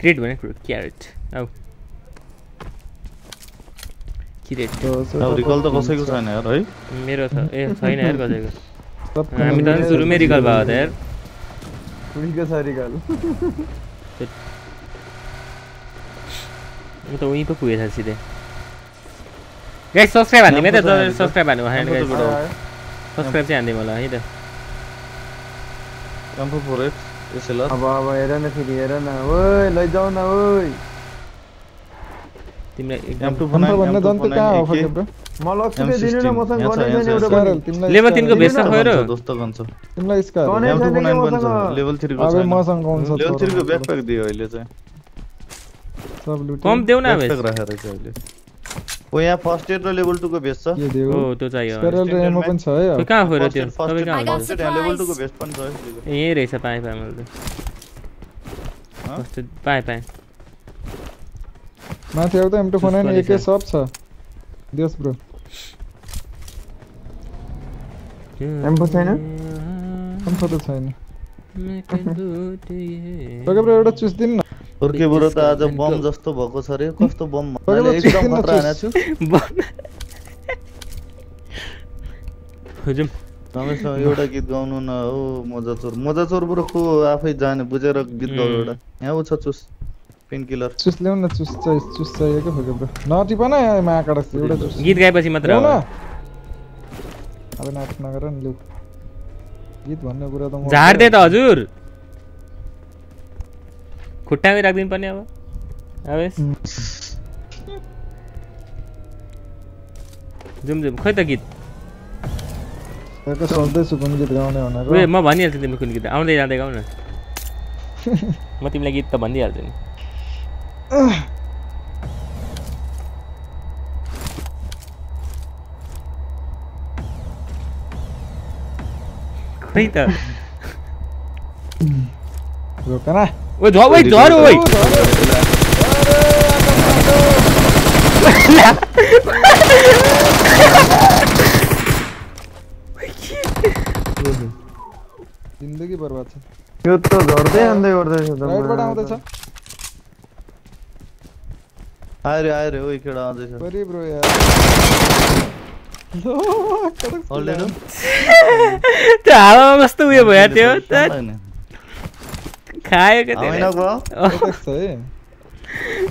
क्रेट भने क्यारेट औ क्रेट रिकल त कसैको। छैन यार है मेरो छ ए छैन यार कसैको हामी त सुरुमै रिकल भयो त यार छ रिकल म त उहीँ पो पुगेछ सिधै गाइस सब्सक्राइब हान्दिउँ है त सब्सक्राइब हान्नु भएन गाइस सब्सक्राइब चाहिँ हान्दिउँ होला है त एक्स एसएलआर अब अब हेर न फेरि हेर न ओइ लैजाऊ न ओइ तिमीलाई एकदम M2 अन्त बनाएँ, भन्ने M2 जन्त बनाएँ, कहाँ हो ब्रो म दिनु न M16 मसँग यहाँ छ, गनै यहाँ छैन छ, एउटा स्कारल पनि तिमीलाई लेभल स्कारल। तिनको भेस्ट छ खोइ र दोस्त गन्छ तिमीलाई स्कार कनै M2 छैन कि बनाएँ पनि छ मसँग लेभल थ्रीको अब छैन मसँग आउँछ लेभल थ्रीको छोरा। ब्याकप्याक दियो अहिले चाहिँ। सब कम देऊ न राखेर चाहिँ अहिले। ओ यहाँ फर्स्ट एड र लेभल टूको भेस्ट छ? के दियो। हो त्यो चाहियो स्कारल र एमो पनि छ है खोइ अब। कहाँ खोइ र फर्स्ट त्यो एड फर्स्ट तपाईँ एड कहाँ I got हुन्छ फर्स्ट एड यहाँ लेभल टूको supplies. भेस्ट पनि छ यहीँ रहेछ पाएँ पाएँ मैले। पाएँ पाएँ। माथि आउँदा एम टू फोन एकै। सब छ दियोस् ब्रो एम्पो छैन? त छैन ब्रो एउटा चुस दिनु न? बुढो त आज बम जस्तो भएको छ रे कस्तो बम मैले एकदम खतरा चुस? हानेको छु हजुर रमेशसँग एउटा गीत गाउनु न हो मजाचोर। मजाचोर बुढो को आफै जाने बुझेर गीत गाउ एउटा। यहाँ ऊ छ चुस पेन किलर चुस ल्याउ न चुस चाहिँ चुस क्या फके ब्रो नटिप न यहाँ महाकाडा एउटा चुस। गीत गाएपछि मात्र हो न अब नाटक नगर नि लु गीत भन्ने कुरा त म झार्दे त हजुर। खुट्टामै राखिदिनु पर्ने अब अब यस। जाउँ जाउँ खै त गीत। सोच्दैछु कुन गीत गाउने भनेर म भनिहाल्छु तिमी कुन गीत। आउँदै जाँदै गाउँ न म तिमीलाई गीत त भनिदिइहाल्छु नि। खै त रोक न ओ झ ओइ झर ओइ जिन्दगी बर्बाद छ यो त झर्दै हान्दै गर्दैछ त। राइटबाट आउँदैछ ब्रो यार लो, कडक Hold it up. त्यो हावामा कस्तो उयो भयो त्यो. खायो है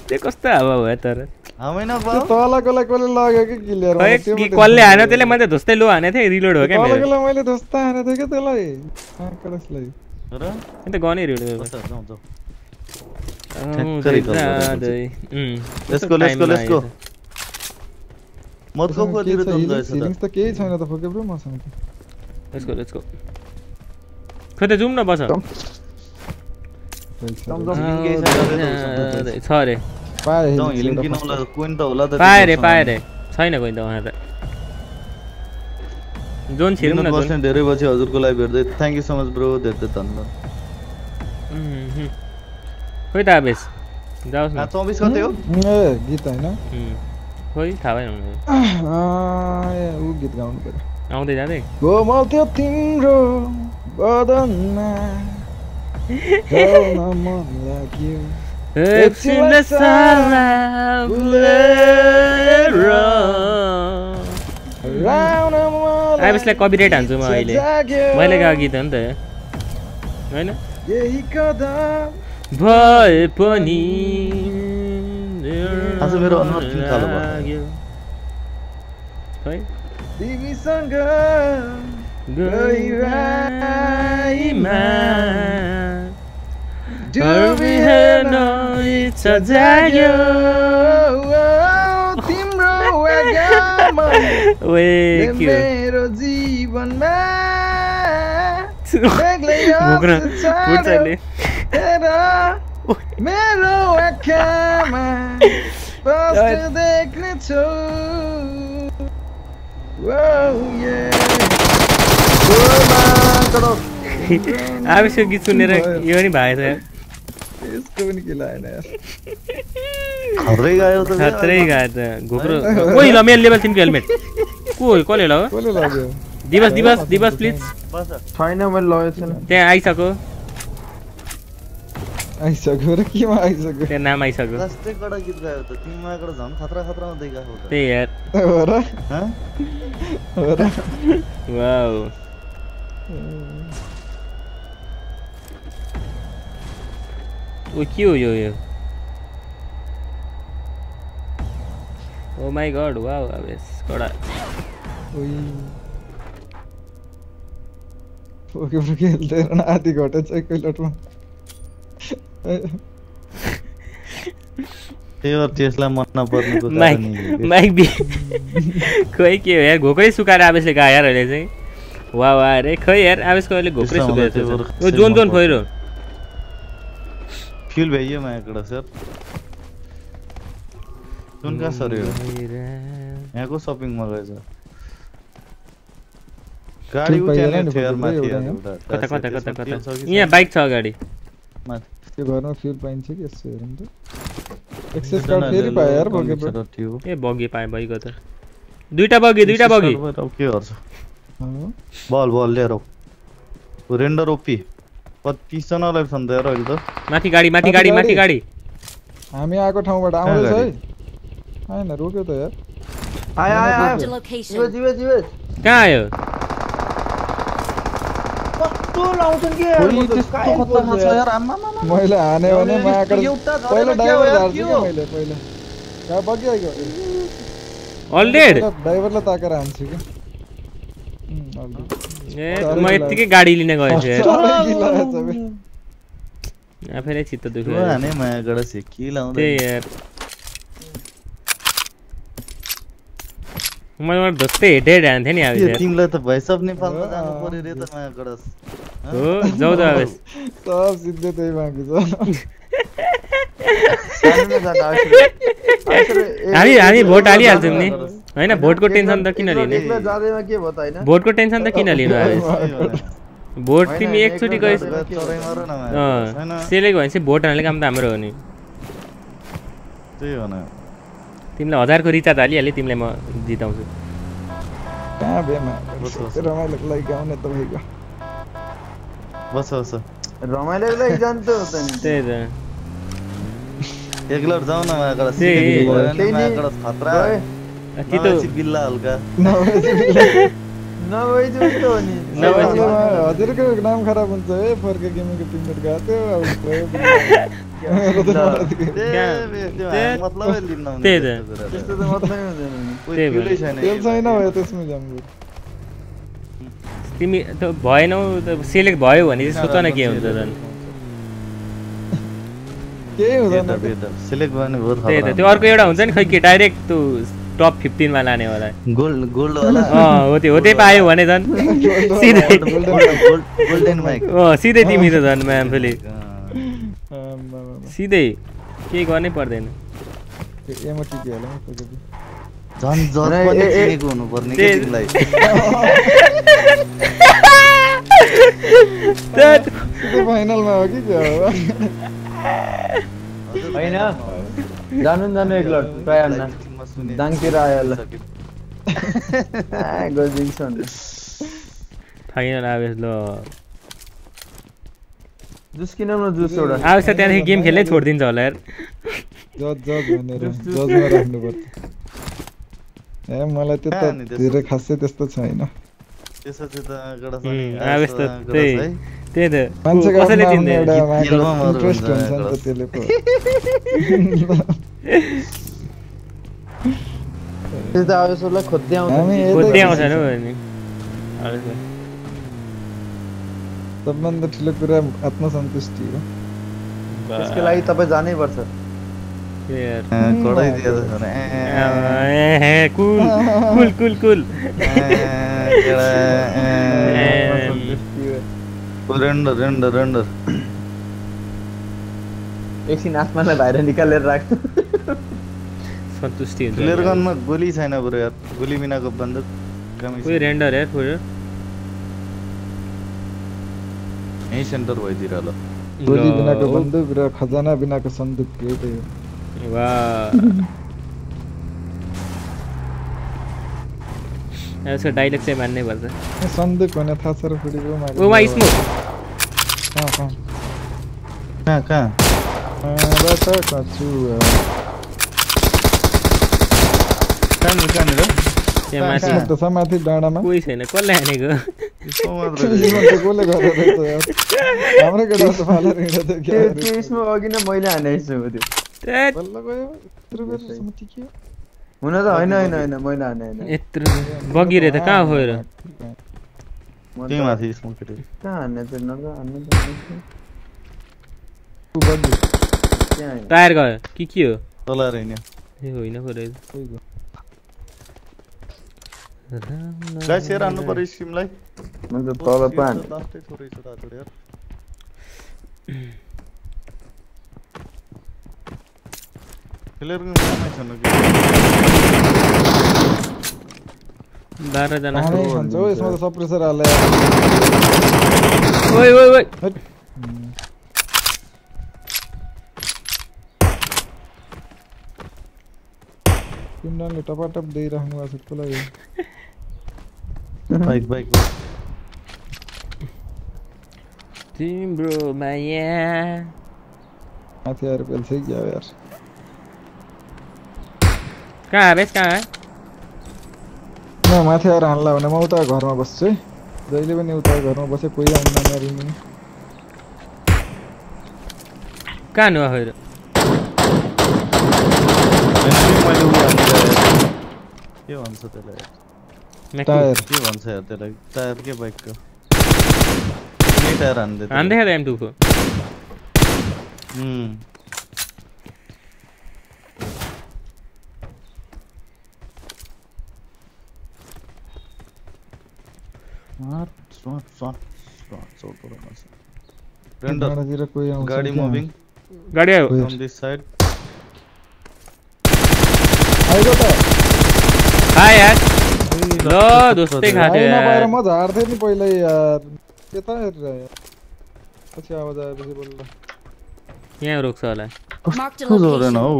त्यो कस्तो हावा भयो तर कसले कि कि हान्यो त्यसले मैले धुस्तै लो थिएँ रिलोड हो क्या मैले धस्ता थिएँ क्या त्यसलाई गनै रिलोड let's go. लागेछ। मजको खोजेर जाउँ गएछ त केही छैन त फोके ब्रो मसँग त. खै त जाउँ न बस रे पाएँ हिलिङ किन। होला कोइन त होला त पाएँ रे पाएँ रे छैन कोही त उहाँ त जोन छिरौँ न धेरै पछि हजुरको लागि भेट्दै thank you so much bro धेरै धन्यवाद खोइ त आवेश जाओस् न। चौबिस गते हो। ए गीत होइन। खोइ थाहा भएन ऊ गीत गाउनु पर्यो आउँदै जाँदै? कोमल त्यो तिम्रो बदनमा मन लाग्यो। एकछिन साला भुलेर। राउन मन आवेशलाई कपिराइट हान्छु म अहिले। मैले गाएको गीत हो नि त। होइन? यही कदम भए पनि आज मेरो अनुहार किन कालो भयो? खै तिमीसँग गहिराइमा डुबिहेर्न इच्छा जाग्यो तिम्रो हो? मेरो जीवनमा मेरो आँखामा आवेशको गीत सुनेर यो पनि भएछ। यसको पनि के लागेन यार खर्रै गयो त खत्रै गयो त घुक्रो ओइ ल मेरो लेभल तिमीको हेलमेट को कसले ल कसले लाग्यो दिवस दिवस दिवस प्लिज छैन मैले लगेको छैन त्यहाँ आइसक्यो आइसक्यो र केमा आइसक्यो त्यहाँ नाम आइसक्यो जस्तै कडा गीत गायो त तिमी मायाबाट झन् खतरा खतरा हुँदै गएको त त्यही यार। हो र हँ? हो? र वाउ ओ के हो यो? यो ओ माई गड वाउ आवेश कडा। ओइ ओके ओके खेल्दै रहन आधी घटेछ एकैलटमा त्यही हो त्यसलाई मन नपर्नुको माइक यही हो। माइक बि खोइ के हो यार घोकै सुकाएर आवेशले गायो यार अहिले चाहिँ वा वा अरे खै यार आवेशको अहिले घोक्रै सुकाएको त्यो छ जोन जोन खोइरो फ्युल भइयो मायाबाट सर जुन कहाँ सर यो यहाँको सपिङमा गएछ गाडी फ्युल उ त्यहाँ पाइएन नि थियो माथि कता कता कता कता? यहाँ? बाइक छ अगाडि। माथि। त्यो घरमा फ्युल पाइन्छ कि यसो हेरौँ त। एक्सेस कार्ड फेरि पायो यार थियो। ए बगी पाएँ बगीको त। दुइटा बगी दुइटा बगी। के गर्छ? बल बल लिएर रेन्डर ओपी। कतिजनालाई छन् त यार अहिले त? माथि गाडी माथि गाडी माथि गाडी। हामी आएको ठाउँबाट आउँदैछ है? आएन रोक्यो त यार। आयो आयो कहाँ आयो कस्तो लाउँछन् के यार, खोइ म त त्यस्तो काहीँ खतरा खोज्छु छ यार। यार आम्मामामा। मैले हाने भने एउटा मायाबाट एउटा झरेर पहिला के हो ड्राइभर यार, झार्छु के कि हो? मैले पहिला कहाँ बगिआइगयो अलडेड ड्राइभरलाई ताकेर हान्छु कि उम्, अलरेडी। ए चरा म गिला। यत्तिकै गाडी लिन गएछु यार चरा गिला छ बे। आफैलाई चित्त तँ दुख्यो हाने मायाबाट सेकी लाउँदै त्यही यार मैले मलाई धोक्कै हेटे हेटे हान्थेँ नि यार तिमीलाई त भैसब नेपालमा जानु पर्यो रे त मायाबाट हो जाउँ त अब। सब सिधै त्यही बाँकी छ। जानु न जानु, अवश्य- अवश्य ए- हामी हामी भोट हालिहाल्छौँ नि। होइन भोटको टेन्सन त किन लिने? एक्लो जाँदैमा के भयो त होइन? भोटको टेन्सन त किन लिनु अब भोट तिमी एकचोटि एक्लो गए जाँदैमा के भयो चराइ त? मार न मायाबाट छैन सेलेक्ट भनेपछि भोट हाल्ने काम त हाम्रो हो नि। त्यही हो न। तिमीलाई हजारको रिचार्ज हालिहालेँ तिमीलाई म जिताउँछु। कहाँ बेमा। रमाइलोको लागि गाउने तपाईँको। बस बस। रमाइलोको लागि त्यही त। एक्लर न खतरा। बिल्ला हल्का। हजुरको नाम खराब हुन्छ है फर्के गेमिङको गएको थियो तिमी त भएनौ सेलेक्ट भयो भने चाहिँ सोच न के हुन्छ झन् त्यही त त्यो अर्को एउटा हुन्छ नि खै के डाइरेक्ट त्यो टप फिफ्टिनमा वाला अँ हो त्यो हो त्यही पायो भने झन् सिधै सिधै तिमी त झन् म्याम फेरि। सिधै केही गर्नै पर्दैन। होला फाइनलमा हो कि के हो होइन। जानु न जानु एक्लो दाङतिर आयो ल सक्यो। गरिदिन्छु अन्त फाइनल आवेश ल। जुस किनौँ न जुस एउटा। आवेश त त्यहाँदेखि गेम खेल्नै छोडिदिन्छ होला यार। जज जज भनेर जजमा राख्नुपर्छ। ए मलाई त्यो त? धेरै खासै त्यस्तो छैन। त्यही त। कसैले चिन्दैन? इन्ट्रेस्ट हुन्छ नि त। त्यसले पो। त्यो त आवेशलाई खोज्दै आउँछ। खोज्दै आउँछ नि छौँ। हो। नि आवेशलाई। सबभन्दा ठुलो कुरा आत्मसन्तुष्टि हो। त्यसको लागि तपाईँ जानै पर्छ त्यही यार अँ, कडै दिएको छ भने, ए, ए, हे, कुल कुल कुल कुल। ए, केडा, ए, रेन्डर रेन्डर रेन्डर एकछिन आत्मालाई बाहिर निकालेर राख सन्तुष्टि हुन्छ फ्लेयर नि। गनमा गोली छैन बरु यार। गोली बिनाको बन्दुक कमी कोही रेन्डर यार पुरो यहीँ सेन्टर भइदिएर ल गोली बिनाको बन्दुक र खजाना बिनाको सन्दुक हो वाह यसको डाइलग चाहिँ मान्नै पर्छ सन्दुक भने थाहा छ र फुडीको ओ मा स्मोक कहाँ कहाँ कहाँ कहाँ कहाँबाट कहाँनिर कहाँनिर त्यहाँ माथि। कहाँ? त छ माथि डाँडामा। कोही छैन कसले हानेको? कसले गरेर हाम्रो केटा त फालेर हिँडेको थियो अघि नै मैले त्यो। हुन त होइन होइन होइन मैले हाने होइन यत्रो बगिरे त कहाँ हो र त्यही माथि कहाँ हान्ने नग हान्नु त टायर गयो। के के हो? ए होइन। गाइस हेर हान्नु पर्यो स्ट्रिमलाई मैले त तल पो हाने लास्टै छोरै छोरा छोरा यार प्लेयरको नामै छैन कि बाह्रजना कहाँ नै खान्छ हो यसमा त सप्रेसर हाले ओइ ओइ ओइ कुण्डनले टपाटप दिइराख्नु भएको छ कसलाई बाइक बाइक तिम्रो माया माथि आएर पेल्छ कि अब यार कहाँ आवेश कहाँ है म माथि आएर हान्ला भने म उता घरमा बस्छु है जहिले पनि उता घरमा बसे कोही आउनु नरिनु कहाँ नु आफै मैले उयो हानेर के भन्छ त्यसलाई। टायर के भन्छ यार त्यसलाई टायर के बाइकको कुनै टायर हान्दै थियो। हान्दै खाँदा एम टूको उम्। स्वाट, स्वाट, स्वाट, स्वाट, स्वाट गरेर बस्छ। रेन्डर डाँडातिर कोही आउँछ गाडी क्या? मुभिङ गाडी आयो Where? फ्रम दिस साइड आइगयो त खा यार ल दोस्तै नपाएर यार म झार्थेँ नि पहिल्यै यार यता हेरेर यार पछि आवाज आएपछि बल्ल यहाँ रोक्छ होला। कस्तो location. हौ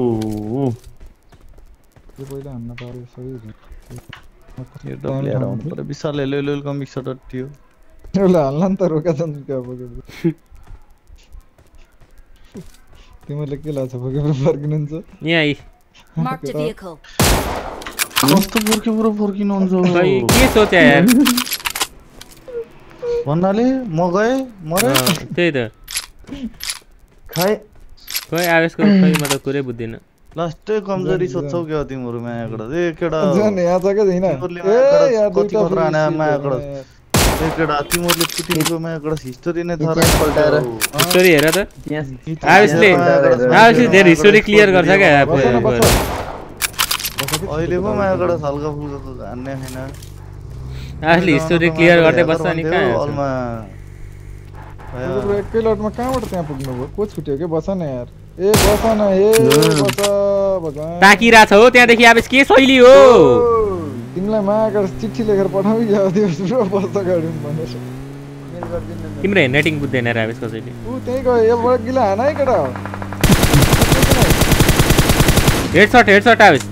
त्यो पहिला हान्न पाऱ्यो सही यो आउनु पर्यो। एउटा नि त रोका छन् क्या तिमीहरूले के लाग्छ फर्किनुहुन्छ? यहाँ. कस्तो फर्के पुरो फर्किनुहुन्छ के सोच्या यार भन्नाले म गएँ मरे त्यही त खै खै आवेशको खै म त कुरै बुझ्दिनँ लास्टै कमजोरी सोध्छौ क्या तिमीहरू मायाबाट ए केटा जान यहाँ छ क्या छैन तिमीहरूले मायाबाट केटा मायाबाट हिस्टोरी नै थाहा पल्टाएर। हेर त त्यहाँ आवेशले आवेशले धेरै हिस्टोरी क्लियर गर्छ क्या बस न, बस गएर। न। अहिले पो मायाबाट हल्का फुल्का हान्ने छैन आवेशले हिस्टोरी क्लियर गर्दै बस्छ नि कहाँ ब्रो एकै लटमा कहाँबाट त्यहाँ पुग्नु भयो? को छुट्यो के? बस न यार। ए बस न ए बस भगवान्। ताकिरहेछ हो त्यहाँदेखि आवेश के शैली हो? तिमीलाई मायाका चिठी लेखेर पठाउ या ब्रो बस गाडी भनेर। तिम्रो हेन्ड राइटिङ बुझ्दैन र आवेश कसैले। ऊ त्यहीँ गयो यहाँबाट गिला हान है केटा। हेड सट हेड सट आवेश।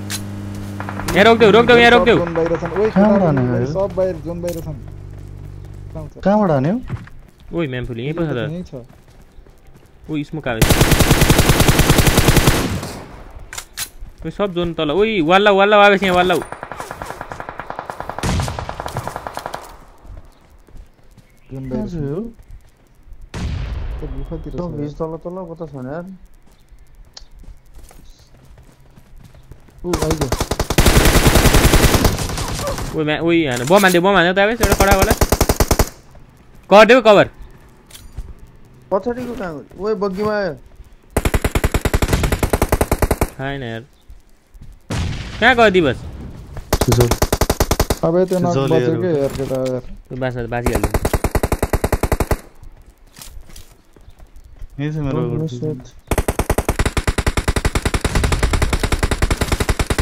यहाँ रोकिदेऊ रोकिदेऊ यहाँ रोकिदेऊ? सब बाहिर जोन बाहिर छन्? कहाँबाट हान्यो ओइ म्यामफुल यहीँ पो छ त यहीँ छ ओइ स्मोक आवेश ओइ सब जोन तल ओइ वाल्ला वाल्ला आवेश यहाँ वाल्ला जोन कहाँ बाहिर छ छ यो? त्यो गुफातिर छ भिज तल तल कता छ यार ऊ आइगयो ओइ म्या ओइ हान बम हान्दियो बम हान्दियो त आवेश एउटा कडा वाला। कभर देऊ कभर पछाडिको कहाँ ओए बग्गीमा आयो छैन यार। कहाँ गयो दिवस अब त्यो नक जोलीहरू। बच्यो के यार केटा यार। त्यो बाँच्न त बाँचिहाल्यो यही छ मेरो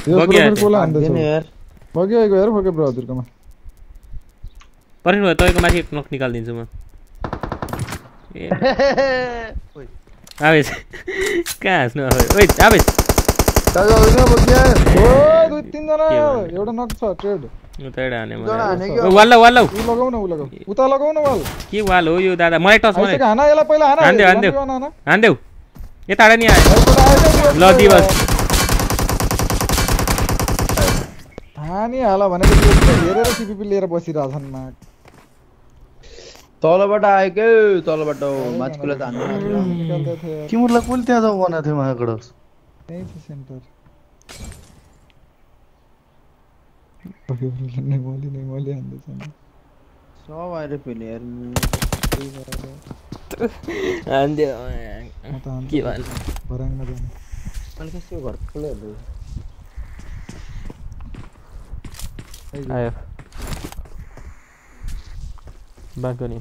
यो बग्यो ब्रो हान्थ्यो। कोला हान्दैन हान्दैछ यार। बग्यो आइगयो यार बग्यो ब्रो हजुरकोमा पर्खिनु भयो तपाईँको माथि एक नक निकालिदिन्छु म आवेश कहाँ हाँस्नु अब ओइ आवेश? एउटा नक छ ट्रेड कि ओ, वाल्ला वाल्ला ऊ लगाउ न ऊ लगाउ उता लगाउ न वाल के वाल हो यो दादा मलाई टच हान्देऊ, हान्देऊ। नि आयो ल दिवस हानी हाल भनेको त्यो यस्तो हेरेर सिपिपी लिएर बसिरहेछन् मा तलबाट आयो के तलबाट माथिकोलाई त हान्नु निकाल्दै थियो यार। तिमीहरूलाई कसले त्यहाँ जाऊ भनेको थियो मायाबाट त्यही छ सेन्टर। नेमोली नेमोली हान्दैछ नि। सब आएर फेरि यार हान्दियो। म त हान्छु। के भन् भर्याङमा जाने। अनि कस्तो घर ठुलोहरू आयो बाँको नि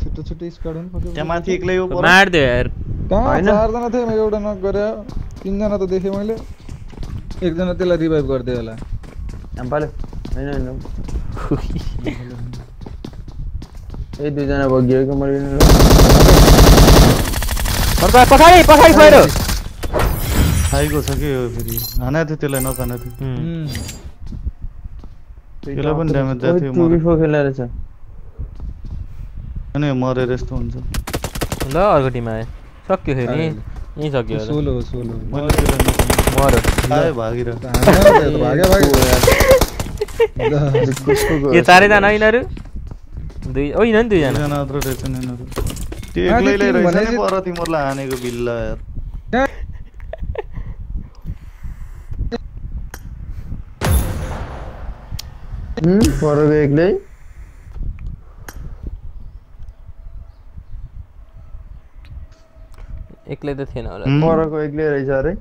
छिटो छिटो स्क्वाड हुनु पऱ्यो त्यहाँ माथि एक्लै हो पर मारिदियो यार. कहाँ होइन। चारजना थिए मैले एउटा नक गरे तिनजना त देखेँ मैले एकजना त्यसलाई रिभाइभ गरिदियो होला पाल्यो होइन होइन ए दुईजना बगियो कि मैले पछाडि पछाडि पहिरो आएको छ कि यो फेरि हानेको थियो त्यसलाई नखानेको थियो त्यसलाई पनि ड्यामेज अनि मरेर यस्तो हुन्छ ल अर्को टिम आयो सक्यो फेरि यहीँ। सोलो सोलो नखाने आयो भागिर यो चारैजना यिनीहरू दुई ओ यिनीहरू नि दुईजना दुईजना मात्र रहेछन् यिनीहरू त्यो माथि एक्लैले टिम रहेछ नि भनेपछि- पर तिमीहरूलाई हानेको बिल्ला यार हुँ, परको एक्लै एक्लै त थिएन होला हुँ। परको एक्लै रहेछ अरे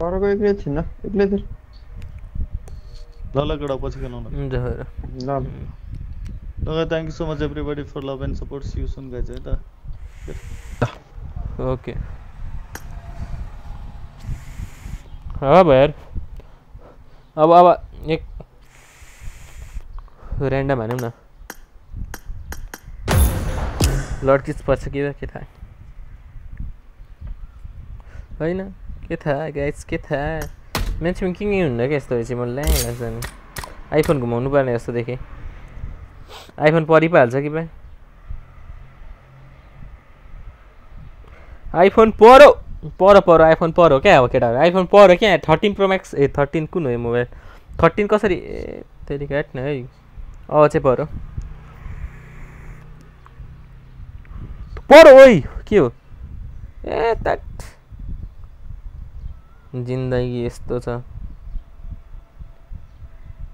परको एक्लै थिएन एक्लै थियो ल ल केटा पछि खेलाउन हुन्छ हेर ल ल Okay, thank you so much everybody for love and support. See you soon guys. है त ओके अब यार अब अब एक ऱ्यान्डम हानौँ न। लड्किस पर्छ कि के थाहा? होइन के थाहा गाइस के थाहा? मान्छेमा के के हुन्न क्या यस्तो भएपछि? मलाई लाग्छ नि आइफोन घुमाउनु पर्ने जस्तो देखेँ। आइफोन परि पो हाल्छ कि भाइ? आइफोन परो! पर पर आइफोन पर हो क्या अब केटाहरू आइफोन पर हो क्या थर्टिन प्रो म्याक्स ए थर्टिन कुन हो यो मोबाइल थर्टिन कसरी ए न है अब चाहिँ पर पर ओइ के हो ए तट जिन्दगी यस्तो छ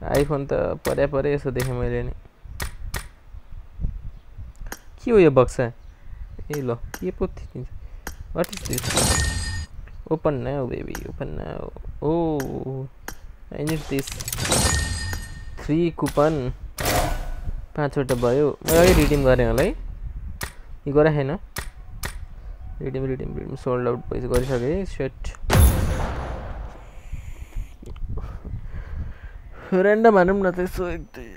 आइफोन त पऱ्या पऱ्यो यसो देखेँ मैले नि के हो यो बक्सा ए ल के पो थियो what is this open now baby open now oh I need this three coupon पाँचवटा भयो मैले अघि रिडिम गरेँ होला है यो गरे छैन redeem redeem redeem sold out भइस गरिसकेँ है सेट ऱ्यान्डम हानौँ न त यसो एक दुई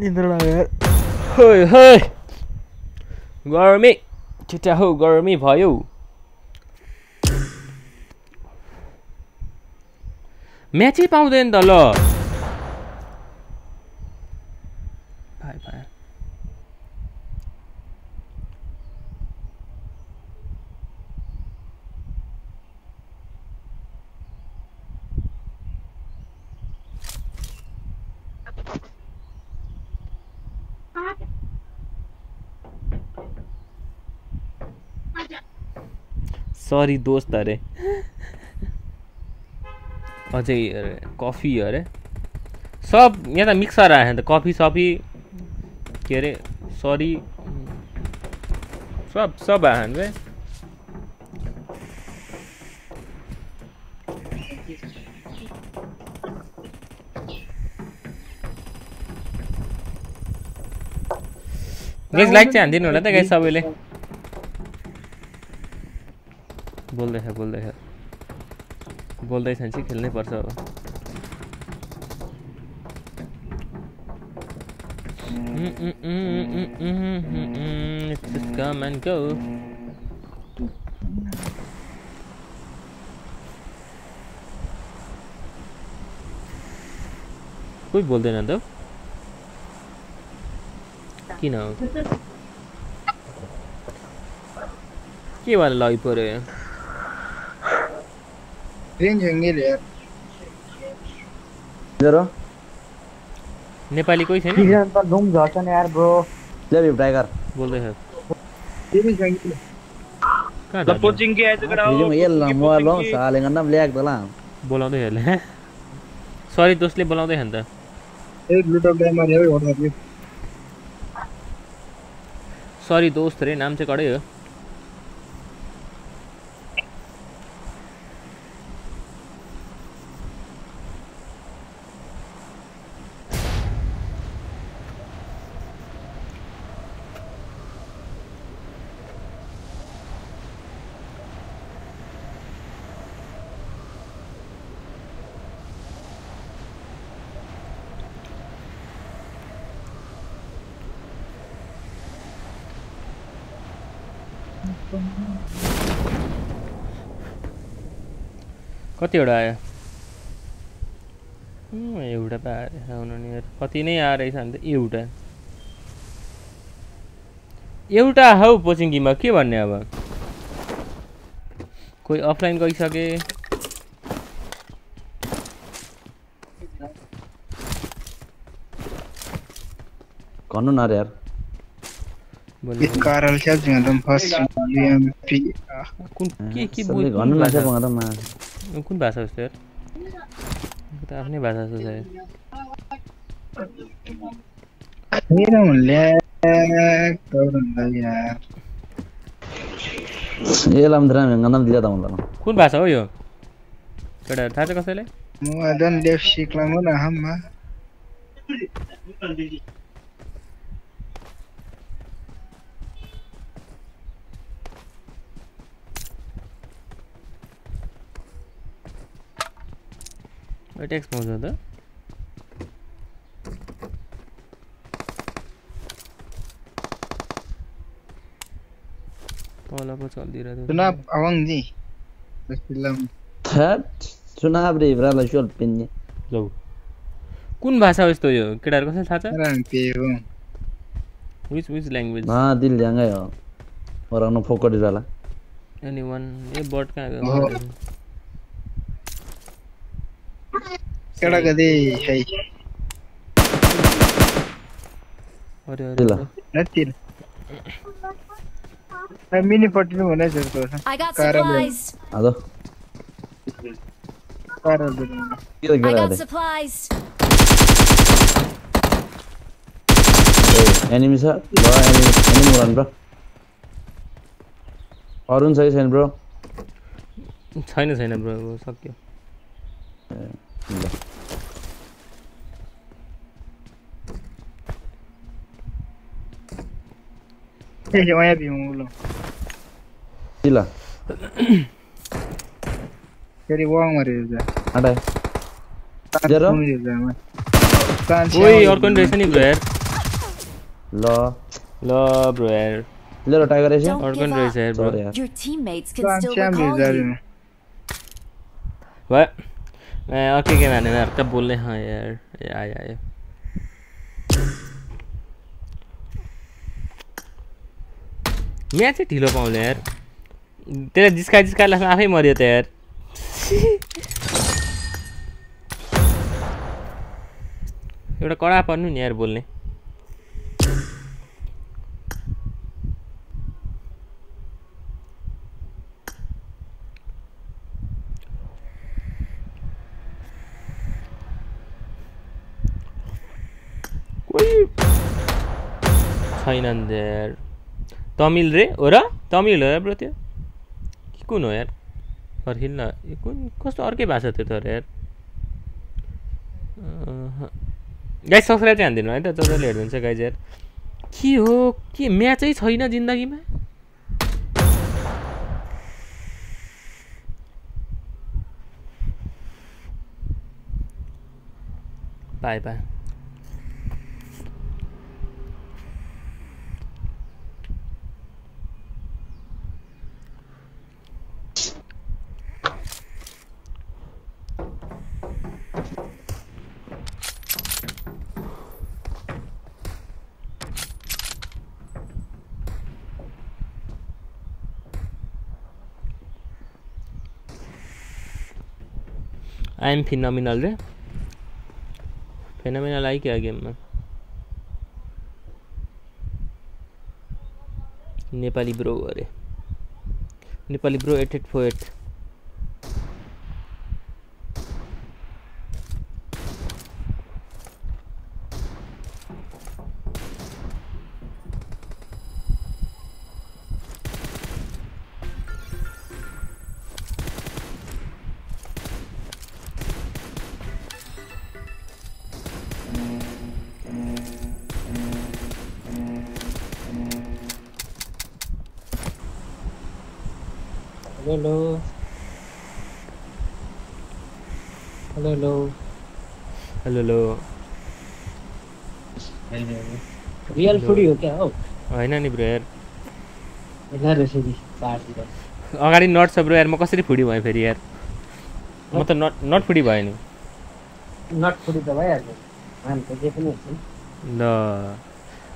निन्द्रा लाग्यो होइ होइ गर्मी छिटा हौ गर्मी भयो। म्याचै पाउँदैन त ल। सरी दोस्त, अरे। अझै अरे, कफी, अरे। सब, यहाँ त मिक्सर आयो त कफी, सफी, के अरे, सरी। सब सब आयो रे गेस लाइक चाहिँ हानिदिनु होला त गाइस सबैले बोल्दैछ बोल्दैछ बोल्दैछ भने चाहिँ खेल्नै पर्छ अब। come and go. कोही बोल्दैन त? किन? हो के भएर लगिपऱ्यो रेंज एंगल यार जरो। नेपाली कोई से नहीं? इधर पर लूम जाता है यार ब्रो जब ये टाइगर बोल दे हैं। ये पोचिंग के ऐसे कराओ ये लंबा लो साले गन्ना ब्लैक दला। बोलाउँदै हेर्ने सरी दोस्तले बोलाउँदै हेर्न त एक लुटो गेमर है हो सरी दोस्त रे नाम चाहिँ कडै हो। कतिवटा आयो। उम्, एउटा पो आएर आउनु नि यार। कति नै आएरहेछ भने त एउटा एउटा हौ। पोचिङ्गीमा के भन्ने अब कोही अफलाइन गइसके भन्नु न रे यार? बोल्नु। कारल छ एकदम फर्स्ट यूएमपी कुन के के सबले बोल भन्नु कुन लाग्छ भाषा मलाई त मा? कुन भाषा जस्तो यार? त आफ्नै भाषा छ सायद। मेरा म्हणले यार यसलाई पनि राम हेङ्गा नाम दिया त हुँदैन कुन भाषा हो यो केटाहरू थाहा छ कसैलाई म अदन लेफ सिक्ला म न हममा टेक्स्ट पाउँछ त तल पो चलिदिरहेको चुनाव अवंग जी बिस्मिल्लाह थ्याट चुनाव रे इब्रालाई सोल पिन्ने लौ कुन भाषा हो यस्तो यो? केटाहरू कसैलाई थाहा छ राम पे हो विच विच ल्याङ्ग्वेज मा दिल ल्याङ्गै हो orang फोकट इब्राला एनी वान ए बर्ड कहाँ ओहो। गयो केटा कदे है अरे दिल अरे नतिर मिनी पट्टिनु भने जस्तो छ I got Caramel. supplies. आजो कार के I केटा got दे supplies. एनिमी छ ल एनिमी एनिमी रन ब्रो अरू पनि छ कि छैन ब्रो छैन छैन ब्रो अब सक्यो ल ए वया भी हूं लो कि ल फेरि वाङ मरे जा आँटा जेरो? जामा कान ओइ अर्को नि रहेछ नि ब्रो यार ल ल ब्रो यार लिएर टाइगर रहेछ Don't अर्को give नि रहेछ up. यार ब्रो सरी यार Your teammates can कान still श्याम recall जा you. भयो मैं और के के मैंने कब बोल हाँ यार ये आया आया। म्याच चाहिँ ढिलो पाउँछ यार। त्यसलाई जिस्का जिस्का आफै मऱ्यो त यार। एउटा कडा पर्नु नि यार बोल्ने कोही छैनन् रे यार तमिल रे हो र तमिल हो ब्रो त्यो कुन हो यार फर्किल न यो कुन कस्तो अर्कै भाषा थियो तर यार गाई सब्सक्राइब चाहिँ हानिदिनु है त जसले हेर्नुहुन्छ गाइज यार के हो के म्याचै छैन जिन्दगीमा बाई बाई आइएम फिनोमिनल रे। फिनोमिनल आई क्या गेम में? नेपाली ब्रो अरे Nepali bro eight eight four eight हो क्या हौ? होइन नि ब्रो यार। अगाडि नट छ ब्रो यार म कसरी फुडी भएँ फेरि यार? म त नट नट फुडी भएँ नि। नट फुडी त भइहाल्छ। ल।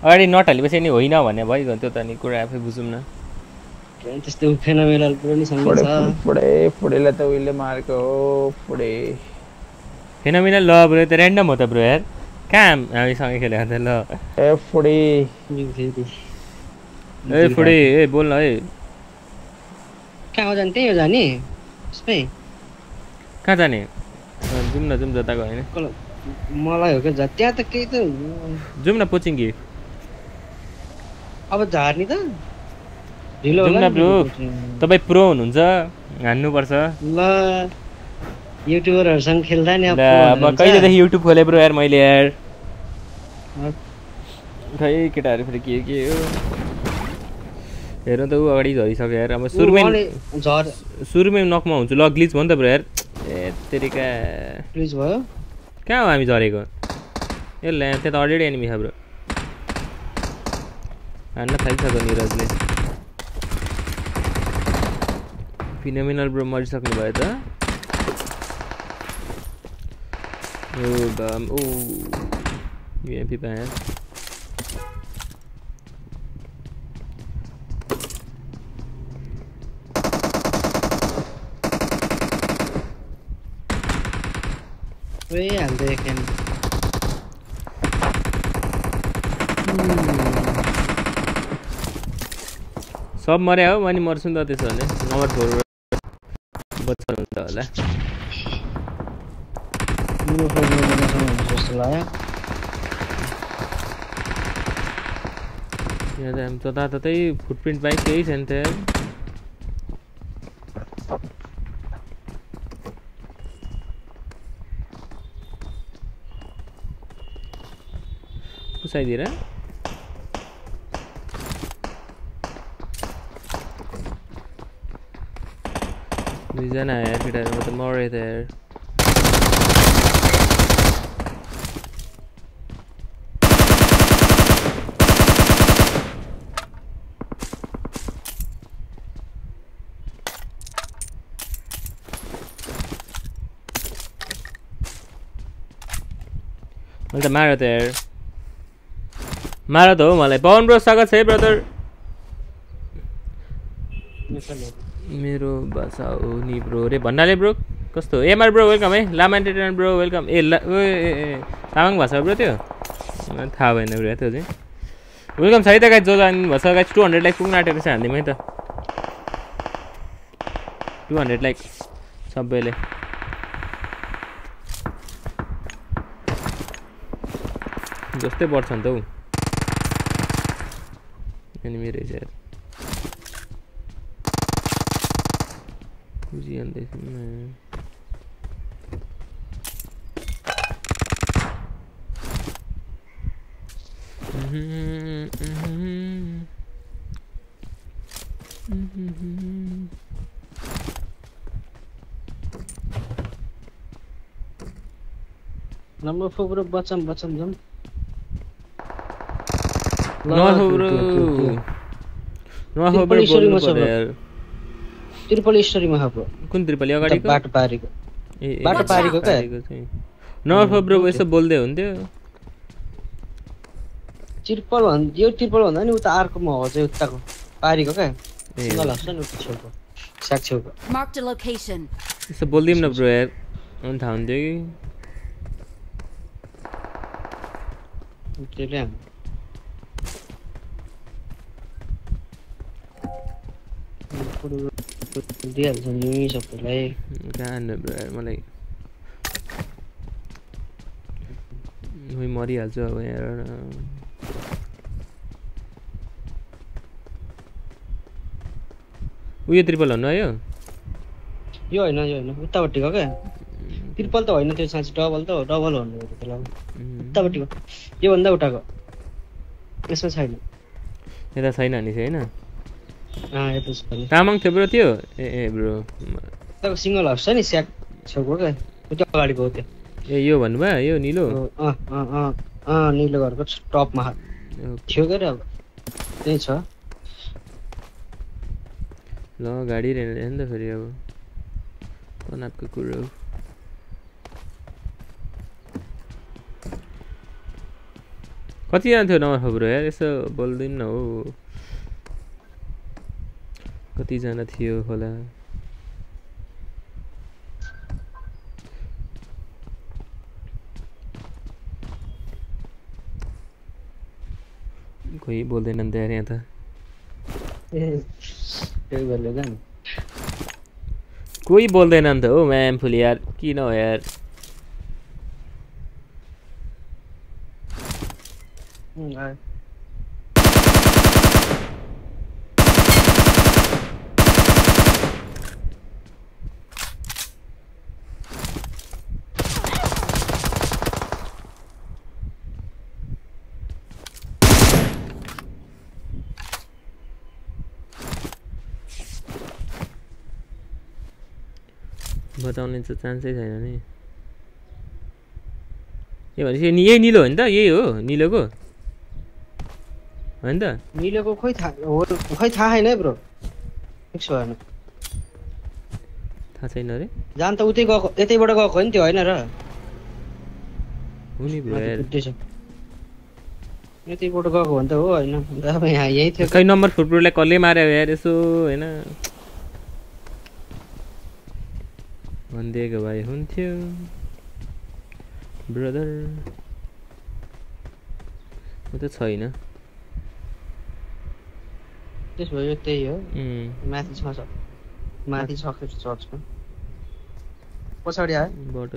अगाडि नट हालेपछि नि होइन भने भइगयो त्यो त नि कुरा आफै बुझौँ न। त्यस्तै फेनोमेनल कुरो नि सँगै फुडे छ फुडे फुडेलाई त उहिले मारेको हो फुडे। फेनोमिनल ल ब्रो त ऱ्यान्डम हो त ब्रो यार। कहाँ हामी सँगै खेलेको त ल ए फुडे ए फुडी ए बोल्न है कहाँ हो जाने त्यही हो जाने उसमै कहाँ जाने जाउँ न जाउँ जताको होइन कल- मलाई हो क्या त्यहाँ त केही त जाउँ न अब झार्ने त ढिलो जाउँ न ब्रो। तपाईँ प्रो हुनुहुन्छ हान्नुपर्छ ल युट्युबरहरूसँग खेल्दा नि अब कहिलेदेखि युट्युब खोले ब्रो यार मैले यार खै केटाहरू फेरि के के हो हेर्नु त ऊ अगाडि झरिसक्यो यार अब सुरुमै झर सुरुमै नकमा हुन्छु ल ग्लिच भयो नि त ब्रो यार तेरिका प्लिज भयो कहाँ हो हामी झरेको ए ल्या त्यहाँ त अलरेडी एनिमी छ ब्रो हान्न थालिसक्यो निरजले फिनोमिनल ब्रो मरिसक्नु भयो त ओ बम ओ युएमपी पाएँ ए हाल्दै एकेन सब मर्या हो अनि मर्छु नि त त्यसो भने नम्बर फोर बच्चा हुन्छ होला जस्तो लाग्यो यहाँ त हामी जताततै फुटप्रिन्ट बाइक केही छैन त यार। पुसाइदिएर दुईजना यार केटाहरू म त मरेँ त यार त मार त यार मार त हो मलाई पवन ब्रो स्वागत छ है ब्रदर मेरो भाषा हो नि ब्रो। रे भन्नाले ब्रो कस्तो? एमआर ब्रो वेलकम है लामा एन्टरटेनमेन्ट ब्रो वेलकम ए ला ए तामाङ भाषा ब्रो त्यो? थाहा भएन ब्रो त्यो चाहिँ। वेलकम छ त गाइज जो जानु भएको छ गाइज टु हन्ड्रेड लाइक पुग्नु आँटेको छ हानिदिउँ है त। टु हन्ड्रेड लाइक सबैले। जस्तै बढ्छ नि त हौ। एनिमी रहेछ यार। नम्बर फोर बचम बचम जाउँ नहो ब्रो नहो ब्रो त्रिपली बोल्नु स्टोरीमा छ पर्यो ब्रो। यार त्रिपल स्टोरीमा छ ब्रो कुन त्रिपली अगाडिको बाटो पारीको ए, ए, बाटो पारीको क्या? पारीको चाहिँ नहो ब्रो यसो बोल्दै हुन्थ्यो त्रिपल भन् यो त्रिपल भन्दा नि उता अर्कोमा हो चाहिँ उताको पारीको क्या ए सिङ्गल हाउस छ नि उता छेउको साग छेउको Marked a location. यसो बोलिदिउँ न ब्रो यार अनि थाहा हुन्थ्यो कि त्यसले हाम दिइहाल्छ नि सबैलाई कहाँ मलाई उही मरिहाल्छु अब यहाँ उयो त्रिपल भन्नु आयो यो होइन यो होइन उतापट्टिको क्या त्रिपल त होइन त्यो साँच्ची डबल त हो डबल भन्नु त्यसलाई उतापट्टिको योभन्दा उठाको यसमा छैन यता छैन नि चाहिँ होइन तामाङ थियो ब्रो त्यो ए ए ब्रो सिङ्गल हाउस छ नि स्याक छेउको क्या उता अगाडिको त्यो ए यो भन्नुभयो यो निलो अँ निलो घरको टपमा थियो के अरे अब त्यही छ ल गाडी रेन नि त फेरि अब तनावको कुरो हो। कतिजना थियो नम्बर ब्रो यार यसो बोलिदिनु न हो कतिजना थियो होला? कोही बोल्दैनन् त्यहाँ यहाँ त। कोही बोल्दैनन् त हो म्याम फुल यार किन हो यार? Mm-hmm. बचाउने त चान्सै छैन नि। ए भनेपछि नि- यही निलो हो नि त यही हो निलोको। होइन त। निलोको खोइ थाहा खोइ थाहा छैन है ब्रो। फिक्स भएन थाहा छैन अरे। जान त उतै गएको यतैबाट गएको हो नि त्यो होइन र? यतैबाट गएको हो भने त हो होइन। यहाँ यही थियो। खै नम्बर फुटबललाई कसले मार्यो यार यसो होइन। भनिदिएको भए हुन्थ्यो ब्रदर म त छैन त्यसो भए त्यही हो माथि छ माथि छ चर्चको पछाडि आयो बाट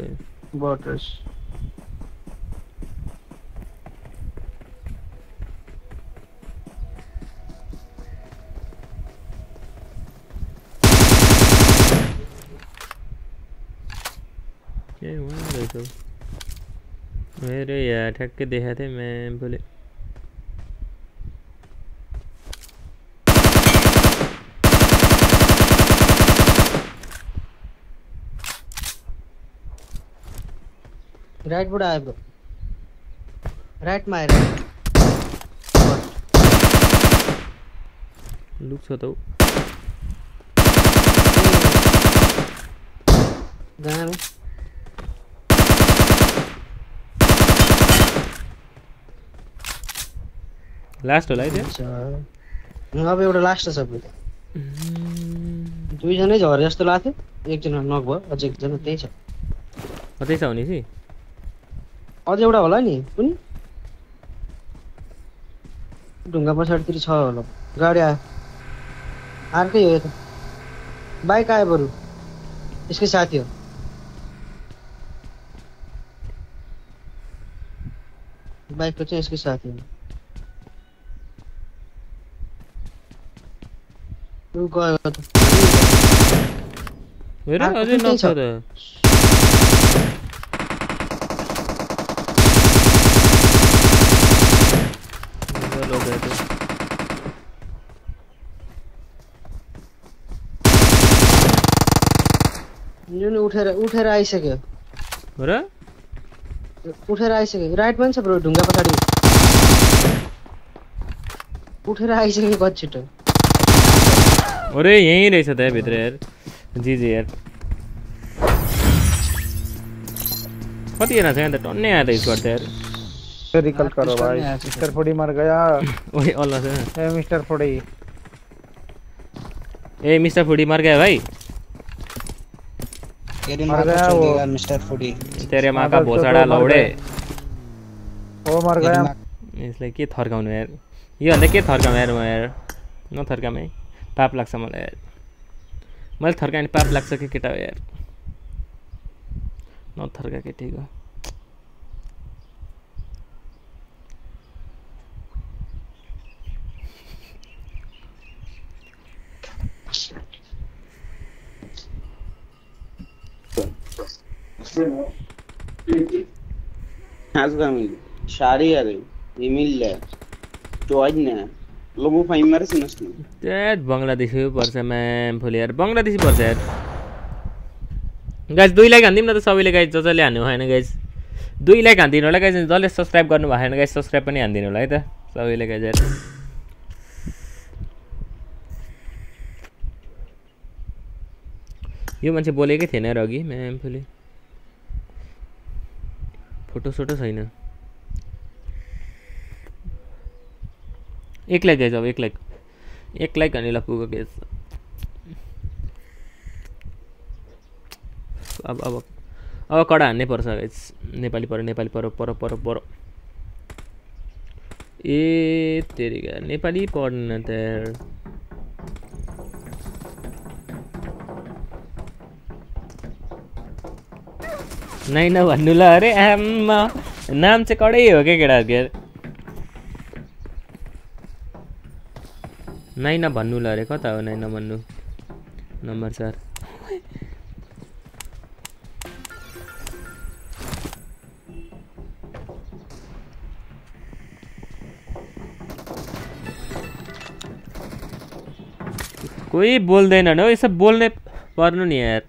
बटर्स ए वहाँ रहेछ ऊ। अरे यार ठ्याक्कै देखाएको थिएँ म्याम बोले। राइटबाट आयो ब्रो राइटमा आयो राइट लुक्छ त ऊ। दामी लास्ट होला है त्यो। अब एउटा लास्ट छ दुईजनै झरे जस्तो लाग्थ्यो। एकजना नक भयो अझ एकजना त्यही छ। कतै छ भने चाहिँ? अझ एउटा होला नि कुनि? ढुङ्गा पछाडितिर छ होला। गाडी आयो। अर्कै हो यो त। बाइक आयो बरु। यसकै साथी हो। बाइकको चाहिँ यसकै साथी हो। ऊ गयो त हेर अर्को अझै पनि नछ छ। त ल, ल, गयो त। जुन उठेर उठेर आइसक्यो र उठेर आइसक्यो राइट पनि छ ब्रो ढुङ्गा पछाडि उठेर आइसक्यो कति छिटो अरे यहीं रह त यार भित्र यार। जी जी यार। कतिजना छ यहाँ त टन्नै आयो त स्क्वाड त यार। रिकल करो भाई। मिस्टर फुडी मर गया। ओए अल्लाह छ ए मिस्टर फुडी। ए मिस्टर फुडी मर गया भाई। मर गया वो। Mister foodie. तेरे माँ का भोसडा चोटो लौडे वो मर गया। यसलाई के थर्काउनु यार। योभन्दा के थर्काउँ यार म यार। नथर्काउँ है। पाप लाग्छ मलाई यार। मैले थर्काएँ पाप लाग्छ कि केटा हो यार? नथर्का केटीको। Hazgamil, Shariare, बङ्गलादेशी पर्छ म्याम फुल यार। पर्छ यार। गाइज दुई लाइक हानिदिउँ न त सबैले गाइज जसले हान्नु भएन गाइज दुई लाइक हानिदिनु होला गाइज जसले सब्सक्राइब गर्नु भएको छैन गाइज सब्सक्राइब पनि हानिदिनु होला है त। सबैले गाइज यार। यो मान्छे बोलेकै थिएन र अघि म्याम फुले फोटो सोटो छैन। एक गाइज अब एक लाइक एक लाइक हानेर पुगो गेस अब अब. अब कडा हान्नै पर्छ गाइज नेपाली पऱ्यो नेपाली पऱ्यो पर पर पर. ए तेरिका नेपाली पढ्न त यार। नाइ नभन्नु ल अरे आम्मा नाम चाहिँ कडै हो क्या केटाहरूको नाइना भन्नु ल अरे कता हो नाइना भन्नु नम्बर चार। कोही बोल्दैनन् हो यसो बोल्ने पर्नु नि यार।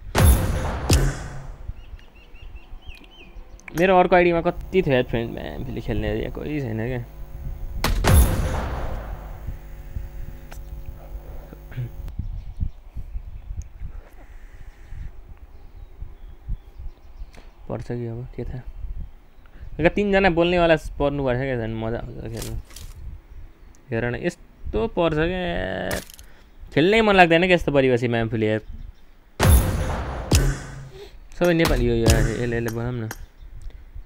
मेरो अर्को आइडीमा कति थियो फ्रेन्ड म्याम फेरि खेल्ने कोही छैन क्या। पर्छ कि अब के थाहा एउटा तिनजना बोल्नेवाला पर्नुपर्छ क्या झन् मज़ा आउँछ खेल्नु। हेर न यस्तो पर्छ क्या। खेल्नै मन लाग्दैन क्या यस्तो परिपछि म्याम फुली यार सबै नेपाली यार यसले यसले बनाऊँ न।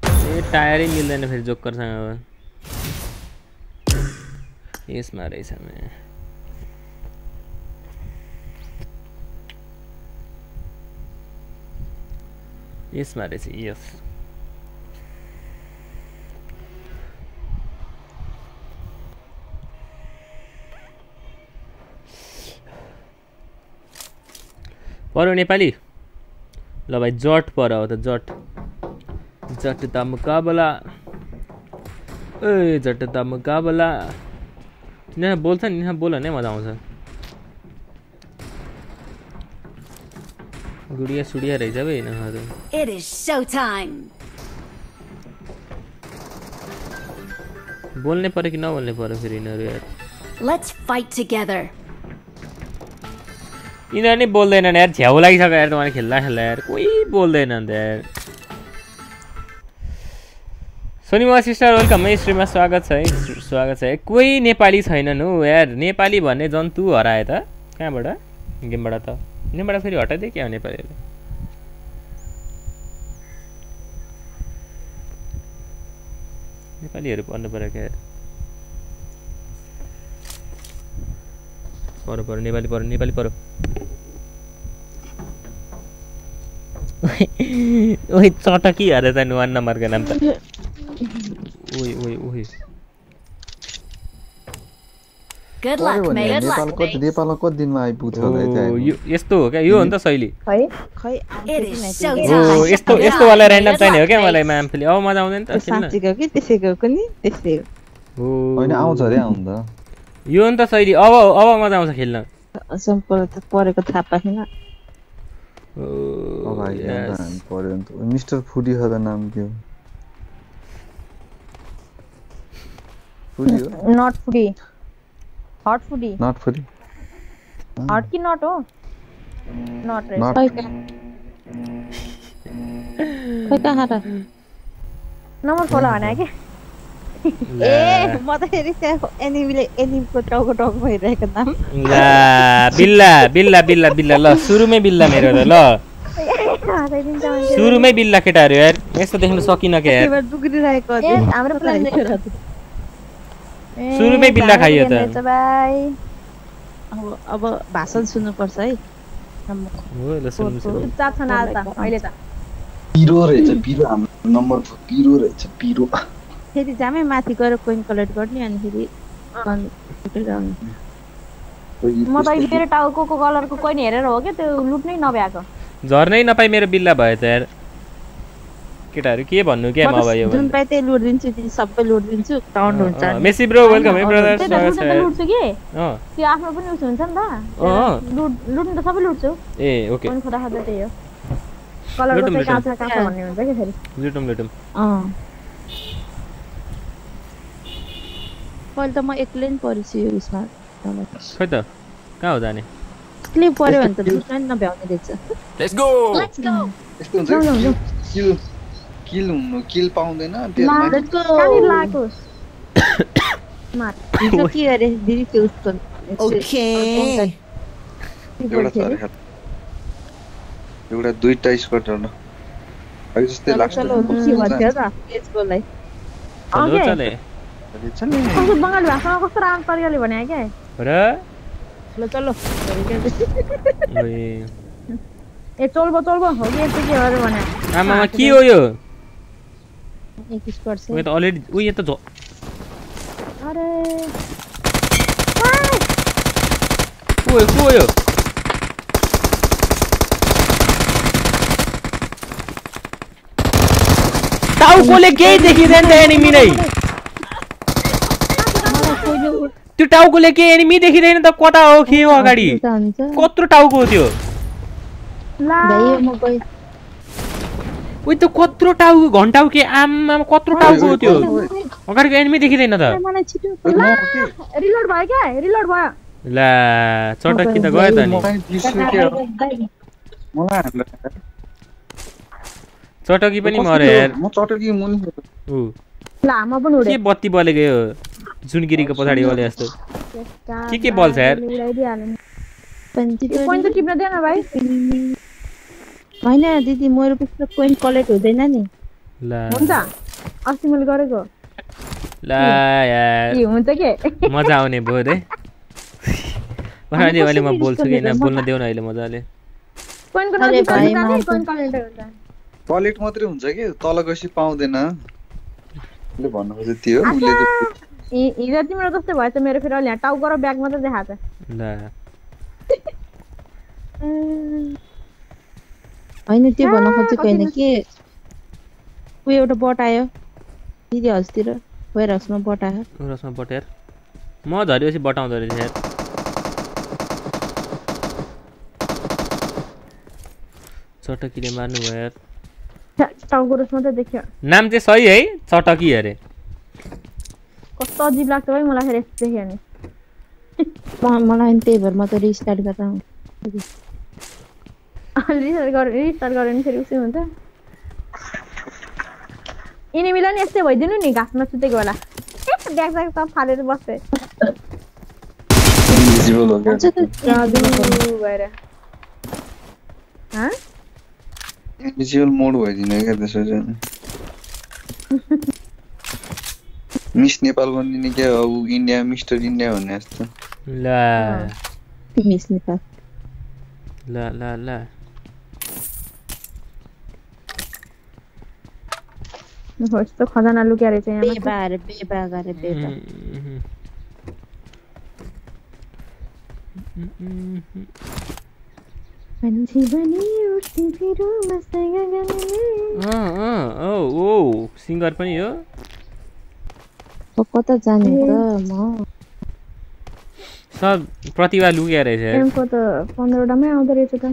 ए टायरै मिल्दैन फेरि जोक्करसँग अब। यसमा रहेछ यसमा रहेछ यस पऱ्यो नेपाली ल भाइ जट पर हो त जट जट त मुकाबला ए जट त मुकाबला यहाँ बोल्छ नि यहाँ बोल नै मजा आउँछ गुडिया सुडिया रहेछ बे यिनीहरू It is showtime. बोल्ने पऱ्यो कि नबोल्ने पऱ्यो फेरि यिनीहरू यार। Let's fight together. यिनीहरू नै बोल्दैनन् यार झ्याउ लागिसक्यो यार तपाईँले खेल्दा खेल्दा यार। कोही बोल्दैन अन्त यार। सोनिमा सिस्टर वेलकम है स्ट्रिममा स्वागत छ है स्व- स्वागत छ है। कोही नेपाली छैनन् हो यार नेपाली भन्ने जन्तु हराए त कहाँबाट गेमबाट त। गेमबाट फेरि हटाइदियो क्या हो नेपालीहरू नेपालीहरू पढ्नु पऱ्यो क्या पढ्नु पऱ्यो नेपाली पढ्नु नेपाली पढ्नु ओइ चटकी अरे त वान नम्बरको नाम त ओइ ओइ ओइ नेपालमा दिनमा आइपुग्छ यस्तो हो क्या? यो हो नि त शैली. यस्तो यस्तो वाला ऱ्यान्डम चाहिने हो क्या मलाई म्याम फेरि अब मजा आउँदैन त होइन आउँछ अरे आउनु त। यो हो नि त शैली। अब अब मजा आउँछ खेल्न। परेको थाहा पाएन मिस्टर फुडी हो त नाम के हो? फुडी हो not foodie hot foodie not foodie hot कि नट हो नट नट खै कहाँ खै कहाँ र नम्बर खोला भने कि ए म त फेरि त्यहाँ एनिमीले एनिमीको टाउको टाउको भइरहेको नाम ला बिल्ला बिल्ला बिल्ला बिल्ला ल सुरुमै बिल्ला मेरो त ल हटाइदिन्छ मान्छे। सुरुमै बिल्ला केटाहरू यार यस्तो देख्नु सकिन क्या यार त्यहाँबाट दुग्रिरहेको ए, हाम्रो प्लान ए, सुरुमै बिल्ला खाइयो त। अब अब भाषण सुन्नुपर्छ है। हो ल सुन्नु छ नाल त अहिले त। पिरो रहेछ पिरो हाम्रो नम्बर पिरो रहेछ पिरो। फेरि जामै माथि गएर कोइन कलेक्ट गर्ने अनि फेरि। म त मेरो टाउको कलरको कोइन हेरेर हो क्या त्यो लुट्नै नभ्याएको झर्नै नपाइ मेरो बिल्ला भयो त यार। केटाहरू के भन्नु? क्या म अब यो जुन पाए त्यही लुटिदिन्छु ती सबै लुटिदिन्छु काउन्ट हुन्छ। मेसी ब्रो वेलकम है ब्रदर स्वागत छ लुट्नु यार लुट्छु कि? अँ। त्यो आफ्नो पनि उस हुन्छ नि त। अँ। लुट लुट्नु त सबै लुट्छु। ए ओके। कोइन खोदा खोज्दा त्यही हो। कलरको लुटौँ, चाहिँ कहाँ लुटौँ। छ कहाँ छ भन्ने हुन्छ कि फेरि? लुटौँ लुटौँ अँ। पहिले त म एक्लै नि परेछु यो उयसमा खै त कहाँ हो जाने? एक्लै पऱ्यो भने त लुट्न नि नभ्याउने Let's go! यस्तो हुन्छ कि? किल हुनु किल पाउँदैन. एउटा दुईटा स्क्वाड न अघि जस्तै लाग्छ बङ्गाली भाषामा कस्तो राम्रो तरिकाले भने क्या र ल चलो ओए, ए चोल्बो चोल्बो हो कि यस्तो के अरे भने आमामा के हो यो उयो त अलरेडी उयो त झ अरे को हो को हो टाउकोले केही देखिँदैन त एनिमी नै त्यो टाउकोले केही एनिमी देखिँदैन त कता हो के हो अगाडि कत्रो टाउको हो त्यो उयो त कत्रो टाउको घन्टाउ के? आमा कत्रो टाउको हो त्यो। अगाडिको एनिमी देखिँदैन त। मलाई छिटो रिलोड भयो क्या? रिलोड भयो। ला चटकी त गयो त नि। चटकी पनि मऱ्यो यार के बत्ती बलेको यो जुनगिरीको पछाडि बले जस्तो? के के बल्छ यार पोइन्ट त टिप्न दिएन भाइ होइन दिदी मेरो पछि कोइन कलेक्ट हुँदैन नि। ला। हुन्छ अस्ति मैले गरेको। ला यार के हुन्छ के? मजा आउने भयो रे। अहिले अहिले म बोल्छु कि बोल्न देऊ न अहिले मजाले। कोइनको कोइन कलेक्ट हुन्छ? कलेक्ट मात्रै हुन्छ कि? तल गएपछि पाउँदैन। उसले भन्नु खोजेको त्यो हि- हिजो तिम्रो जस्तै भएछ मेरो फेरि अहिले टाउको र ब्याग मात्रै देखाएको छ। ला। होइन त्यो भन्न खोजेको होइन कि? उयो एउटा बट आयो। दिदी हजुरतिर वेयर हाउसमा बट आयो। रसमा बटेर म झरेपछि बटाउँदो रहेछ यार चटकीले मार्नु भयो यार नाम चाहिँ सही है चटकी अरे। कस्तो अजिब लाग्छ भाइ मलाई फेरि यस्तो देख्यो भने। मलाई त्यही भएर म त रिस्टार्ट गरेर रिस्टार्ट गऱ्यो रिस्टार्ट भने फेरि उस्तै हुन्छ इनिमीलाई नि यस्तै भइदिनु नि घाँसमा सुतेको ए, ब्याग ब्याग सब फालेर जादु भएर। हँ? इन्भिजिबल मोड भइदिने क्या त्यसो चाहिँ। मिस नेपाल बनिने क्या अब इन्डिया मिस्टर इन्डिया भन्ने जस्तो। ला। मिस नेपाल ला ला ला। यस्तो खजाना लुक्या रहेछ यहाँ बेबा अरे बेबा गरे बेबा सिङ्गर पनि हो। कता जाने त म। सब प्रतिभा लुक्या रहेछ। त पन्ध्रवटामै आउँदो रहेछ त।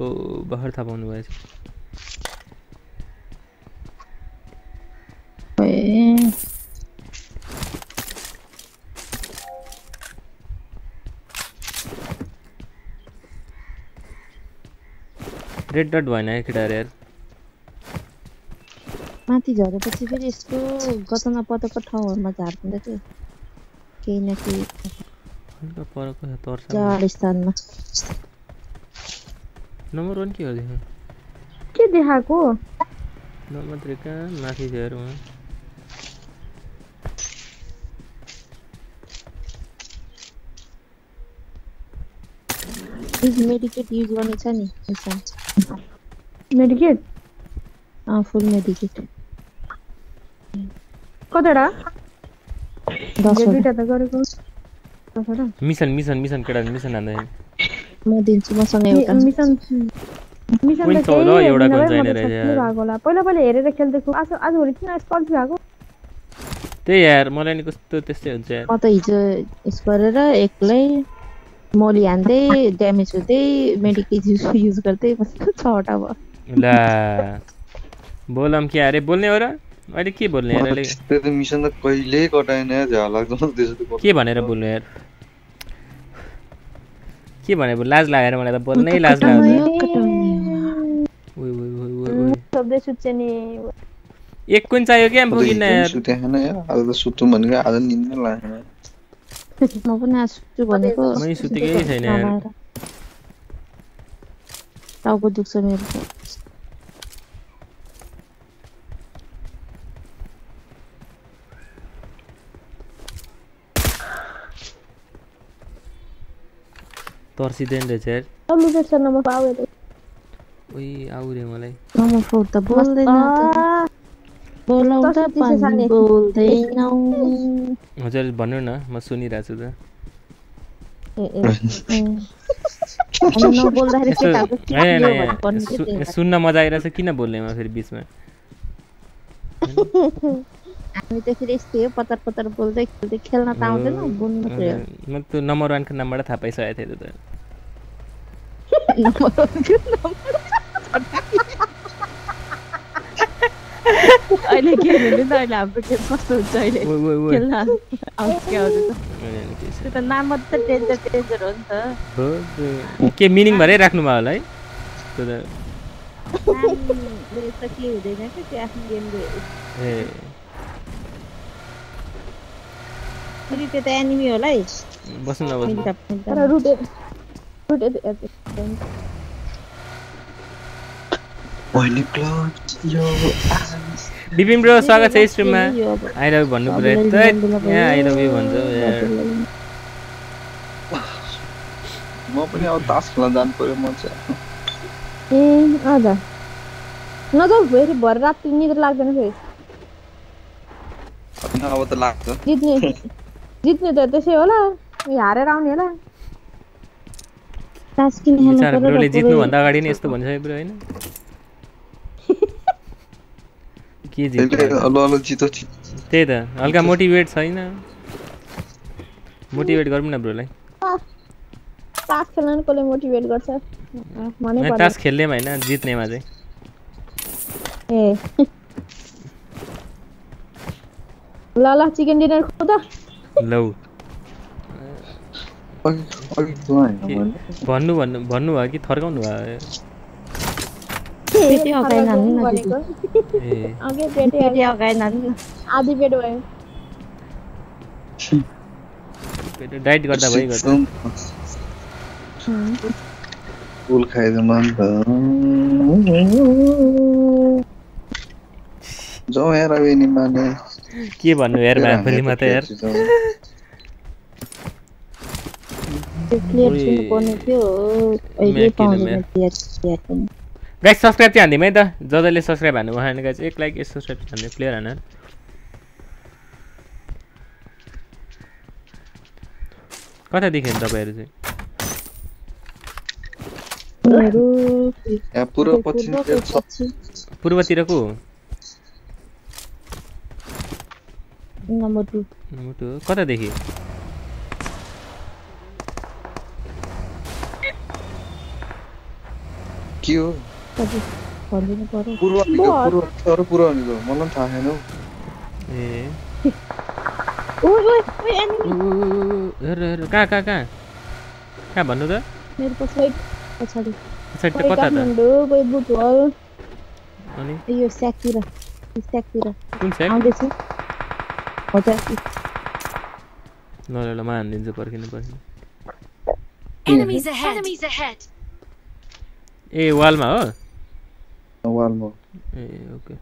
ओ भर्खर थाहा पाउनु भएछ। रेड डट भएन है केटाहरू यार। माथि झरेपछि फेरि यस्तो गतमा पतको ठाउँहरूमा झार्दिन्छ त्यो केही न केही। स्थानमा। नम्बर वान के हो देखो? के देखाएको? नम्बर थ्री कहाँ माथि थियो अरे वहाँ युज मेडिकेट युज गर्ने छ नि यसमा। मेडिकेट अँ फुल मेडिकेट कतिवटा दुइटा त गरेको मिसन मिसन मिसन केटाहरू मिसन हान्दा। म दिन्छु मसँग एउटा। मिसन मिसन त केही एउटा छैन त रहेछ। भएको होला। पहिला पहिला हेरेर खेल्दैछु। आज आजभोलि किन स्कल्फी भएको? त्यही यार मलाई नि कस्तो त्यस्तै हुन्छ यार। म त हिजो उस गरेर एक्लै मली हान्दै ड्यामेज हुँदै मेडिकेट युज युज गर्दै बसेको छवटा भयो। ला। बोलम के अरे बोल्ने हो र? अहिले के बोल्ने यार अहिले त्यो त मिसन त कहिल्यै कटाएन झ्याल लाग्दो त्यसो त के भनेर बोल्नु यार? के भने लाज लागेर मलाई त बोल्नै लाज लाग्छ ओइ ओइ ओइ ओइ ओइ शब्दै सुत्छ नि एक कोइन चाहियो पुगिन हिजो यार? सुते छैन यार? आज त सुतौँ भनेको आज निन्द लागेन। म पनि सुत्छु भनेको मै सुतेकै छैन। टाउको दुख्छ मेरो तर्सिँदैन रहेछ यार लुकेट छ नम्बर पावे त ओइ आउ रे मलाई नम्बर फोर त बोल्दैन त बोलाउँदा कस्तो पनि सानी? बोल्दैनौ हजुर भन्नु न म सुनिरहेको छु त। सुन्न मजा आइरहेछ किन बोल्नेमा फेरि बिचमा हामी त फेरि यस्तै हो पतर पतर बोल्दै खेल्दै खेल्न त आउँदैन बोल्नु मात्रै हो म त नम्बर वानको नामबाट थाहा पाइसकेको थिएँ त। अहिले के हुनु त अहिले हाम्रो गेम कस्तो हुन्छ अहिले। खेल्न त। त्यो नाम मात्रै डेन्जर डेन्जर हो नि त के मिनिङ भएरै राख्नुभयो होला है त्यो त नामले त के हुँदैन क्या त्यो आफ्नो गेमले ए फेरि त्यो त एनिमी होला है बस्नु न बस्नु तर रुटेड रुटेड बिपिन ब्रो स्वागत छ स्ट्रिममा। आई लभ भन्नु पऱ्यो। त यहाँ आई लभ यु भन्छ यार म पनि अब तास खेल्न जानु पर्यो म चाहिँ। ए हजुर नजाऊ फेरि भरे राति निद्रा लाग्दैन फेरि। अब त लाग्छ। जित्ने जित्ने त त्यसै होला। हारेर आउने होला। तास किन बिचारा पर्यो ब्रोले जित्नुभन्दा अगाडि नै यस्तो भनिसक्यो ब्रो होइन? के जित्छ त्यही त हल्का मोटिभेट छैन। मोटिभेट गरौँ न ब्रोलाई। तास खेल्न नि कसले मोटिभेट गर्छ। तास खेल्नेमा होइन जित्नेमा चाहिँ। ए। ल ल चिकन डिनर खाऊ त। लौ। भन्नु भन्नु भन्नुभयो कि थर्काउनु भयो पेटै अगाडि नानी न भनेको। ए। अघि पेटै पेटै अगाडि नानी न आधी पेट भयो पेट डाइट गर्दा भइगयो फुल खाइदिउँ अन्त जाउँ यार अब यिनी माने। के भन्नु हेर भएपछि मात्रै हेर त्यो प्लेयर छुनु पर्ने थियो अहिले म्याकिन पाउँदैन म्या। प्लेयर प्लेयर पनि गाइस सब्सक्राइब चाहिँ हानिदिउँ है त। ज जसले सब्सक्राइब हान्नु भएन गाइस एक लाइक एक सब्सक्राइब हान्ने प्लेयर हान कता देख्यो नि तपाईँहरू चाहिँ? पूर्वतिरको हो? नम्बर टू नम्बर टू हो। कता देख्यो के हो? भनिदिनु पर्यो पूर्व पूर्व भनेको मलाई पनि थाहा छैन हौ ए हेर हेर कहाँ कहाँ कहाँ कहाँ भन्नु त मेरो पछाडि पछाडि पछाडि त कता त अनि यो स्याकतिर यो स्याकतिर कुन स्याक? आउँदैछु हो त ल ल ल म हानिदिन्छु पर्खिनु पर्खिनु Enemies ahead. Enemies ahead. ए वालमा हो वालमा ए ओके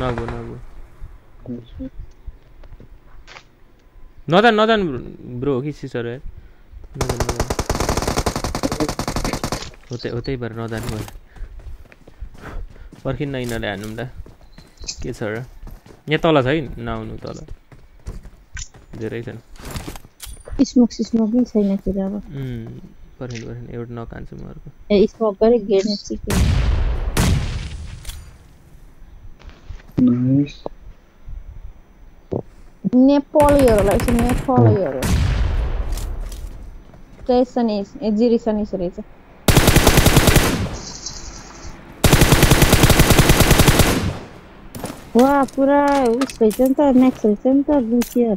नगो नगो नजान नजान ब्रो हो कि सिसर है नजान नजान होतै होतै भएर नजानु भयो पर्खिन्न यिनीहरूले हान्नु त के छ र यहाँ तल छ है नआउनु तल धेरै छन् स्मोक स्मोक पनि छैन अब उम्, पर्खिनु पर्खिनु एउटा नकान्छु म अर्को। ए स्मोक गरे ग्रेनेड सिक्यो नेपालीहरूलाई यसो नेपालीहरू। जय सनिस ए जिरी सनिस रहेछ। वा पुरा उस रहेछ नि त म्याक्स रहेछ नि त लुसियर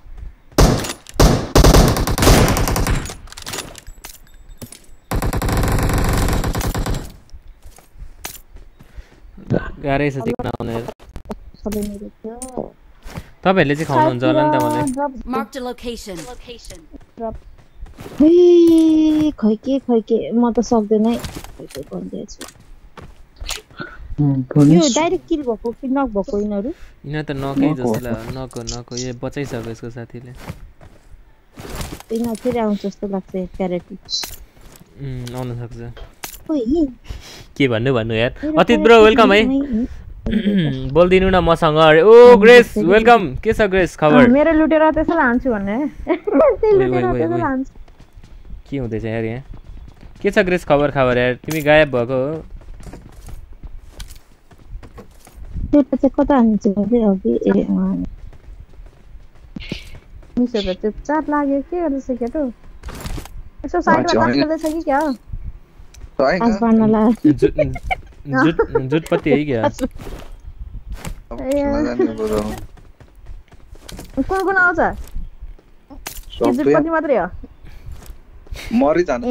गाह्रै छ चिकन आउने तपाईँहरूले चाहिँ खुवाउनुहुन्छ होला नि त मलाई। खै के खै के म त सक्दैन यो डाइरेक्ट किल भएको कि नक भएको यिनीहरू? यिनीहरू त नकै जस्तो लाग्यो। नको नको। यो बचाइसक्यो यसको साथीले। यिनीहरू फेरि आउँछ जस्तो लाग्छ क्यारेट आउन सक्छ। के भन्नु भन्नु यार? अतीत ब्रो वेलकम है। बोलिदिनु न मसँग। अरे ओ ग्रेस वेलकम के छ ग्रेस खबर? मेरो लुटेर त्यसैलाई हान्छु भन्ने। के हुँदैछ यार यहाँ? के छ ग्रेस खबर खबर यार? तिमी गायब भएको हो। त्यो चाहिँ कता हान्छ अघि अघि? ए अँ। मिसो त चुपचाप लाग्यो के गर्दैछ केटो? यसो साइडमा कि क्या हो आस बार्नलाई जुट जुट जुटपत्ती है क्या कुन कुन आउँछ कि जुटपट्टि मात्रै हो मरि जानु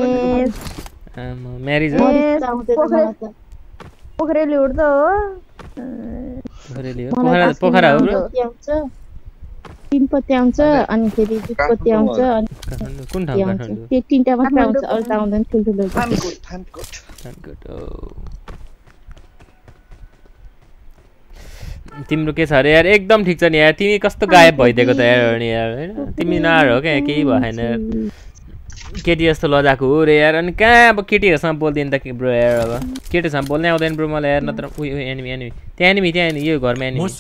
म्यारिज पोखरेली उठ्दो हो पोखरा पोखरा हो ब्रो आउँछ तिन पत्ती आउँछ अनि फेरि दुध पत्ती आउँछ अनि कुन ठाउँ आउँछ। त्यो तिनवटा मात्रै आउँछ अरू त आउँदैन ठुल्ठुलो। तिम्रो के छ अरे यार? एकदम ठिक छ नि यार। तिमी कस्तो गायब भइदिएको त यार नि यार होइन? तिमी नआएर हो क्या केही भएन। केटी जस्तो लजाएको हो रे यार। अनि कहाँ अब केटीहरूसँग बोल्दैन त कि ब्रो यार अब? केटीसँग बोल्नै आउँदैन ब्रो मलाई यार नत्र उयो एनिमी एनिमी। त्यहाँ एनिमी त्यहाँ एनिमी यो घरमा enemy.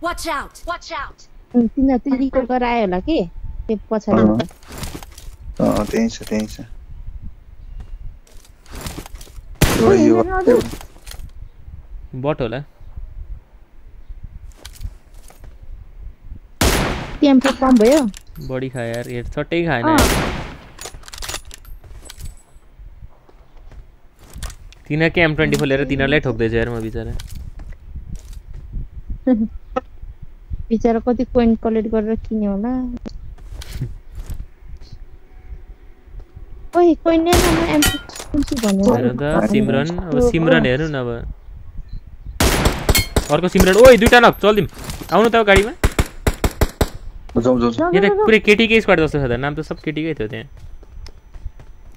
Watch out! Watch out! तिनीहरू त्यो रिकल गरेर आयो होला कि? त्यो पछाडि। अँ। त्यही छ त्यही छ। बट होला। टेम्पो कम भयो? बढी खायो यार हेर चट्टै खाएन। तिनीहरूकै एम ट्वेन्टी फोर लिएर तिनीहरूलाई ठोक्दैछ यार म बिचरा। बिचरा कति पोइन्ट कलेक्ट गरेर किन्यो होला ओइ कोइन नै न एमपी भन्यो हेर त सिमरन अब सिमरन हेर्नु न अब अर्को सिमरन ओइ दुइटा नक चल्दिम आउनु त गाडीमा जाउँ जाउँ यो त पुरै केटीकै स्क्वाड जस्तो छ त नाम त सब केटीकै थियो त्यहाँ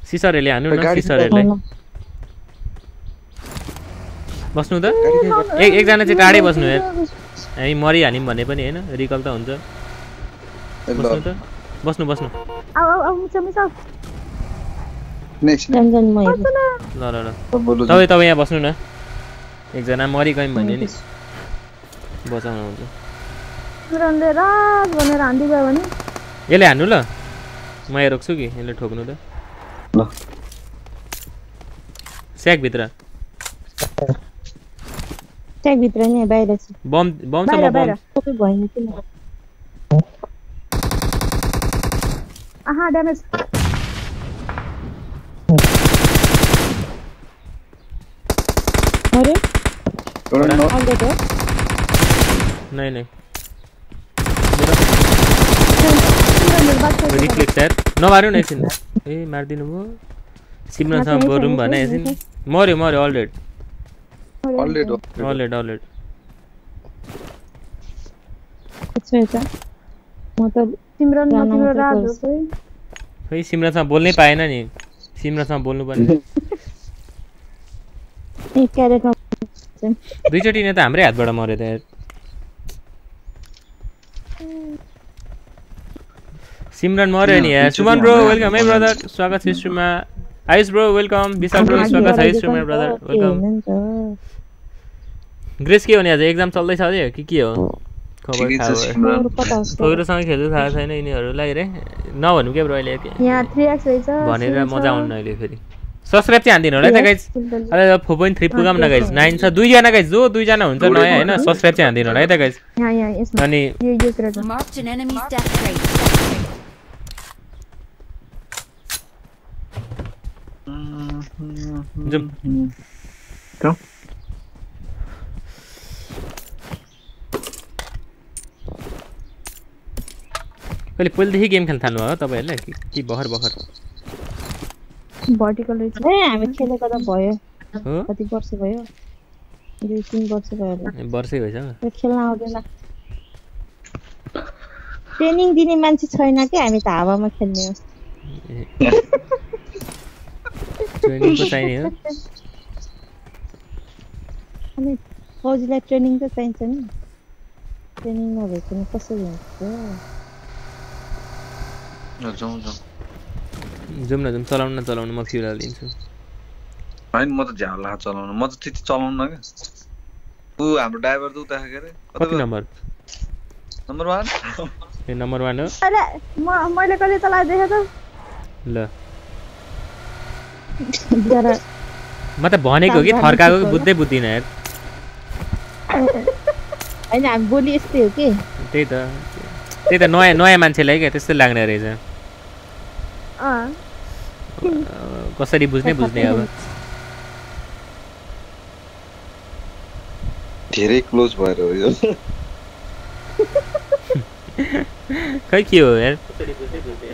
सिसरहरूले हान्नु न गाडी सिसरहरूलाई बस्नु त एक एकजना चाहिँ टाढै बस्नु यार हामी मरिहाल्यौँ भने पनि होइन रिकल त हुन्छ। बस्नु त। बस्नु ल ल ल। तपाईँ तपाईँ यहाँ बस्नु न। एकजना मरिगयौँ भने नि। बचाउनु हुन्छ सुरनले राज भनेर हान्दै गयो भने। यसले हान्नु ल। म यहाँ रोक्छु कि? यसले ठोक्नु त। ल। स्याकभित्र ट्यागभित्र नि बाहिर छ बम बम छ बाहिर म बाहिर बम सबै भएन किन आहा ड्यामेज अरे एउटा न- आउँदै थियो नै नै सुरनले बात गर्छ रिफ्लेक्स यार नमार्नु न एकछिन ए मारिदिनु भयो सिमरनसँग बरौँ भने एकछिन मऱ्यो मऱ्यो अलरेड अलरेडी अलरेड अलरेड त्यसो यता म त सिमरन तिम्रो राज हो खै सिमरनसँग बोल्नै पाएन नि सिमरनसँग बोल्नु पर्ने ए क्यारेटमा दुईचोटि नै त हाम्रै हातबाट मऱ्यो त यार सिमरन मऱ्यो नि यार सुमन ब्रो वेलकम है ब्रदर स्वागत छ स्ट्रिममा Aayush bro welcome Vishal bro स्वागत छ स्ट्रिममा ब्रदर वेलकम ग्रेस के हो नि आज एक्जाम चल्दैछ अझै कि के हो खबर पहिरोसँग खेल्नु थाहा छैन यिनीहरूलाई रे नभन्नु क्या ब्रो अहिले के- यहाँ थ्री एक्स रहेछ भनेर। मजा आउनु अहिले फेरि सब्सक्राइब चाहिँ हानिदिनु होला है त गाइज अहिले फोर पोइन्ट थ्री पुगाम न गाइज नाइन छ दुईजना गाइज जो दुईजना हुन्छ नयाँ होइन सब्सक्राइब चाहिँ हानिदिनु होला है त गाइज अनि जाउँ जाउँ। कहिले पहिलेदेखि गेम खेल्न थाल्नु हो तपाईँहरूले? कि कि भर्खर भर्खर? भर्टिकल हामी खेलेको त भयो। कति वर्ष भयो? दुई तिन वर्ष भयो वर्षै त्यो खेल्न आउँदैन। ट्रेनिङ दिने मान्छे छैन क्या हामी त हावामा खेल्ने हो। ट्रेनिङ पो चाहिने हो। अनि फौजीलाई ट्रेनिङ त चाहिन्छ नि। ट्रेनिङ नभइकन कसरी हुन्छ? जाउँ जाउँ। न जाउँ। चलाउनु न चलाउनु म फ्युल हालिदिन्छु होइन म त झ्याउ ला चलाउनु। म त त्यति चलाउनु क्या ऊ हाम्रो ड्राइभर त उता के अरे? कति नम्बर? Number one? ए नम्बर वान हो। अरे म मैले कहिले चलाएर देखेँ त? ल। म त भनेको कि थर्काएको कि बुझ्दै बुझ्दिनँ यार। होइन हामी बोली यस्तै हो कि? त्यही त। त्यही त नयाँ नयाँ मान्छेलाई क्या त्यस्तै लाग्ने रहेछ। कसरी बुझ्ने बुझ्ने अब। धेरै क्लोज भएर हो यो। खै के हो यार?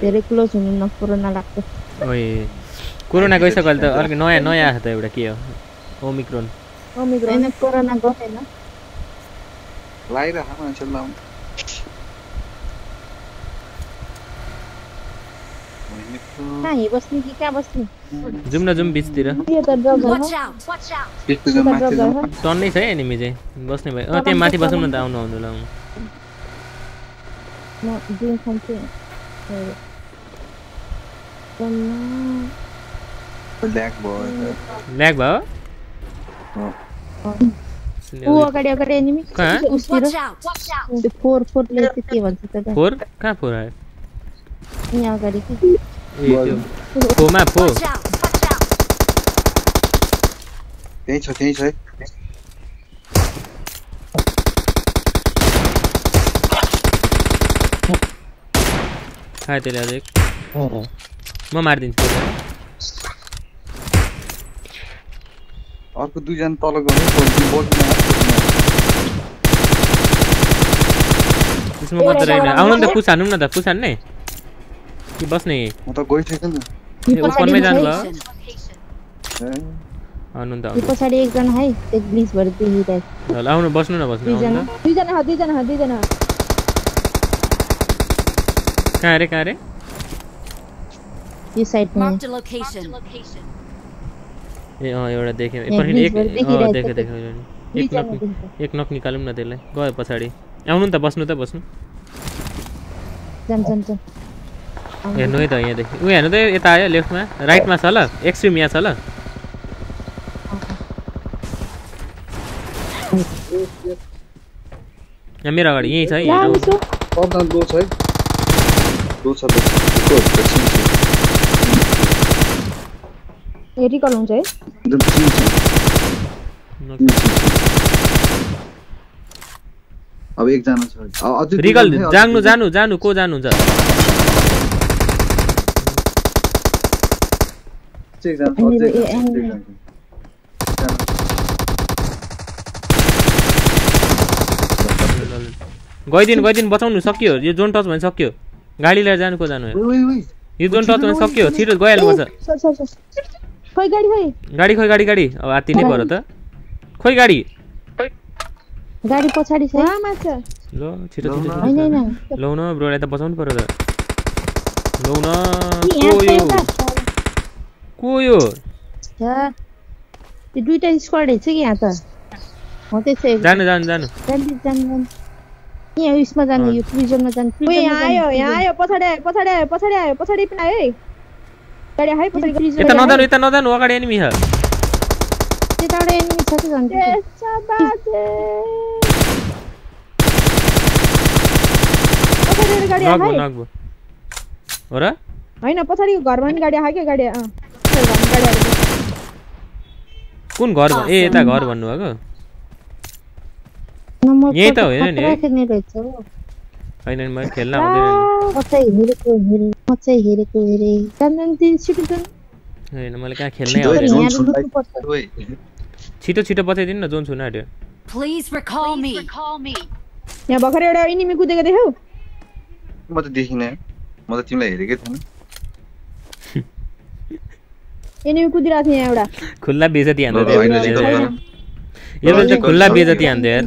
धेरै क्लोज हुनु न कोरोना लाग्छ। ओए कोरोना गइसक्यो अहिले त अर्को नयाँ नयाँ आएको त एउटा के हो? ओमिक्रोन कोरोना गएन। लाउनु। न बिचतिर। जाउँ। टन्नै छ है एनिमी चाहिँ। बस्ने भयो। अँ त्यहाँ माथि बसौँ न त आउनु आउनु ल आउनु म जुन खान्छु ए, जम्मा ल्याग भयो ल्याग भयो ऊ अगाडि अगाडि एनिमी कहाँ? उसतिर Watch out! Watch out! त्यो फोर फोरले चाहिँ के भन्छ त फोर कहाँ फोर आयो यहाँ अगाडि कि ए त्यो फोमा फो Watch out! Watch out! त्यही छ त्यही छ है खायो त्यसले अझै म मारिदिन्छु त्यसलाई। अर्को दुईजना तल गयो त्यसमा मात्र रहेन आउनु नि त पुस हान्नु न त पुस हान्ने कि बस्ने म त गइसकेँ नि ए ओपनमै जानुभयो ए, आउनु नि त पछाडि एकजना है। त्यो ग्लिच भएर देखिरहेको ल ल, आउनु बस्नु न। बस्नु दुईजना दुईजना हो दुईजना हो दुईजना कहाँ अरे कहाँ अरे यो साइडमा Marked a location. ए अँ एउटा देखेँ। यहाँ पर्खि एक देखेँ देखेँ। एक नक। एक नक निकालौँ न त्यसलाई। गयो पछाडि। आउनु नि त बस्नु त बस्नु। हेर्नु है त। यहाँदेखि। ऊ हेर्नु त यता आयो लेफ्टमा। राइटमा छ ल। एक्सट्रिम यहाँ छ ल। यहाँ मेरो अगाडि यहीँ छ है ला, हेरौँ। उसो। सबजना लो छ है लो छ लो छ को भ्याक्सिन छ ए रिकल हुन्छ है अब एकजना छ अझै रिकल अझै जानु। जानु जानु को जानुहुन्छ। गइदिनु गइदिनु बचाउनु सक्यो यो जोन टच भने सक्यो गाडी लिएर जानु को जानु। यो जोन टच भने सक्यो छिटो गइहाल्नुपर्छ सर सर सर खोइ गाडी खोइ। गाडी खोइ गाडी गाडी। अब आत्ति नै पऱ्यो त। खोइ गाडी। गाडी पछाडि छ। छ ल छिटो छिटो होइन छिटो। होइन लौ न ब्रोलाई त बचाउनु पऱ्यो त। लौ न कि यो? छ। को यो? छ। त्यो दुइटा स्क्वाड छ कि यहाँ त? हो त्यसै। जानु जानु जानु। जानु जानु जानु। यहाँ उयसमा जानु यो प्रिजनमा जानु। यहाँ जानु, आयो यहाँ। आयो। पछाडि आयो पछाडि आयो पछाडि आयो पछाडि पनि आयो है। गाडी आयो है पछाडि prison यता नजानु जानु। यता नजानु अगाडि एनिमी छ त्यताबाट enemy छ कि एउटा गाडी आयो भयो है र होइन पछाडिको घरमा पनि गाडी आयो क्या गाडी अँ गाडी कुन घर भ- ए यता घर भन्नुभएको यही त होइन नि होइन नि मैले खेल्न आउँदैन म चाहिँ हेरेको हेरे म चाहिँ हेरेको हेरे। जानु तिमी छिटो जानु होइन मलाई कहाँ खेल्नै आउँदैन। छिटो छिटो बचाइदिनु न जोन छुन आँट्यो। Me. Recall me. यहाँ भर्खर एउटा इनिमी कुदेको देख्यौ? म त देखिनँ। म त तिमीलाई हेरेकै थिएन। इनिमी कुदिरहेको थियो यहाँ एउटा। खुल्ला बेजती हान्दै थियो यसले खुल्ला बेजती हान्थ्यो यार।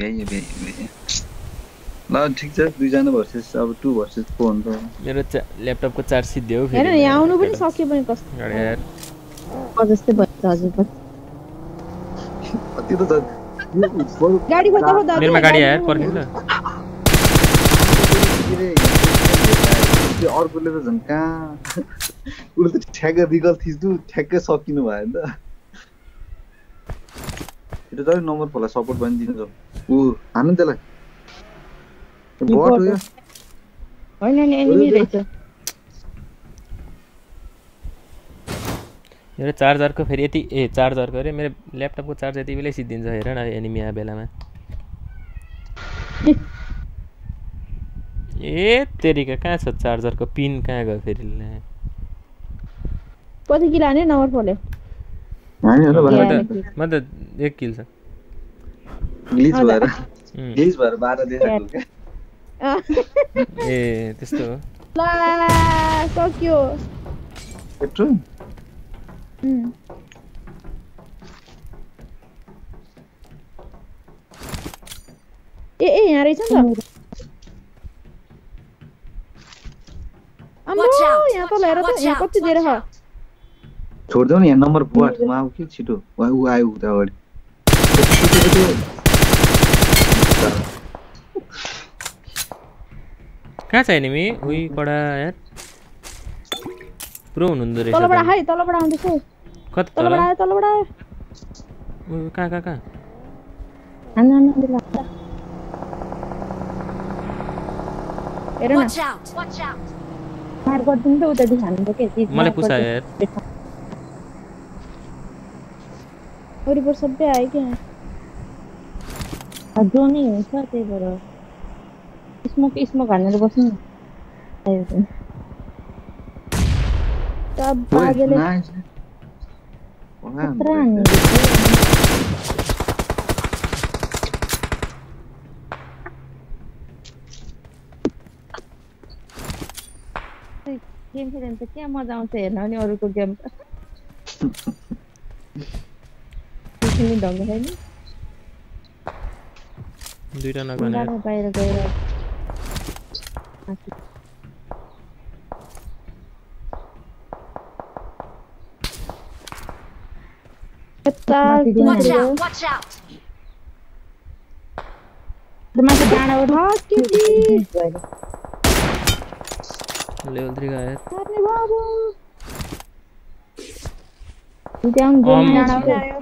यही, यही। ल ठिक छ दुईजना भर्सेस अब टु भर्सेस फोर हुन्छ मेरो चा ल्यापटपको चार्ज सिद्धियो हेर न यहाँ आउनु पनि सक्यो भने कस्तो? यार। जस्तै भयो हजुर पनि त गाडी खोज्दा खोज्दा मेरोमा गाडी आयो पर्खिनु अर्कोले त झन् कहाँ? उसले त ठ्याक्कै रिगल थिच्नु ठ्याक्कै सकिनु भयो नि त। त्यो त नम्बर फोरलाई सपोर्ट पनि दिन्छ ऊ हानु त्यसलाई बट हो यो होइन नि एनिमी रहेछ मेरो चार्जरको फेरि यति ए चार्जरको अरे मेरो ल्यापटपको चार्ज यति बेलै सिद्धिन्छ हेर न एनिमी आएको बेलामा ए तेरिका कहाँ छ चार्जरको पिन कहाँ गयो फेरि। कति किलो हाने नम्बर फोरले म त एक किल छ ग्लिच भएर। ग्लिच भएर बाह्र देखाएको क्या ए त्यस्तो हो ला सक्यो। ए ए यहाँ रहेछ नि त out, यहाँ त हेर त यहाँ कति धेरै छ छोडिदेऊ न यहाँ नम्बर फोर आऊ कि छिटो? ऊ आयो उता अगाडि। कहाँ छ एनिमी उही कडा यार। पुरो हुनुहुँदो रहेछ तलबाट। हाइ तलबाट आउँदैछ कति तल? तलबाट आयो तलबाट आयो। उ, कहाँ कहाँ कहाँ? हेर न! मार गरिदिनु त उतादेखि हान्नु त के मलाई मार पुसायो और रिवर सब पे आए क्या? हैं जो नहीं है साथ ही बरो इसमें स्मोक आने दो बस तो नहीं तब पागल ले पत्रान गेम तो क्या मज़ा आता है ना नहीं और अरूको गेम। इतनी डंग है नि दुईटा नगने बाहिर गएर Watch out! Watch out! The man down over. Level three guy. Down, down, down.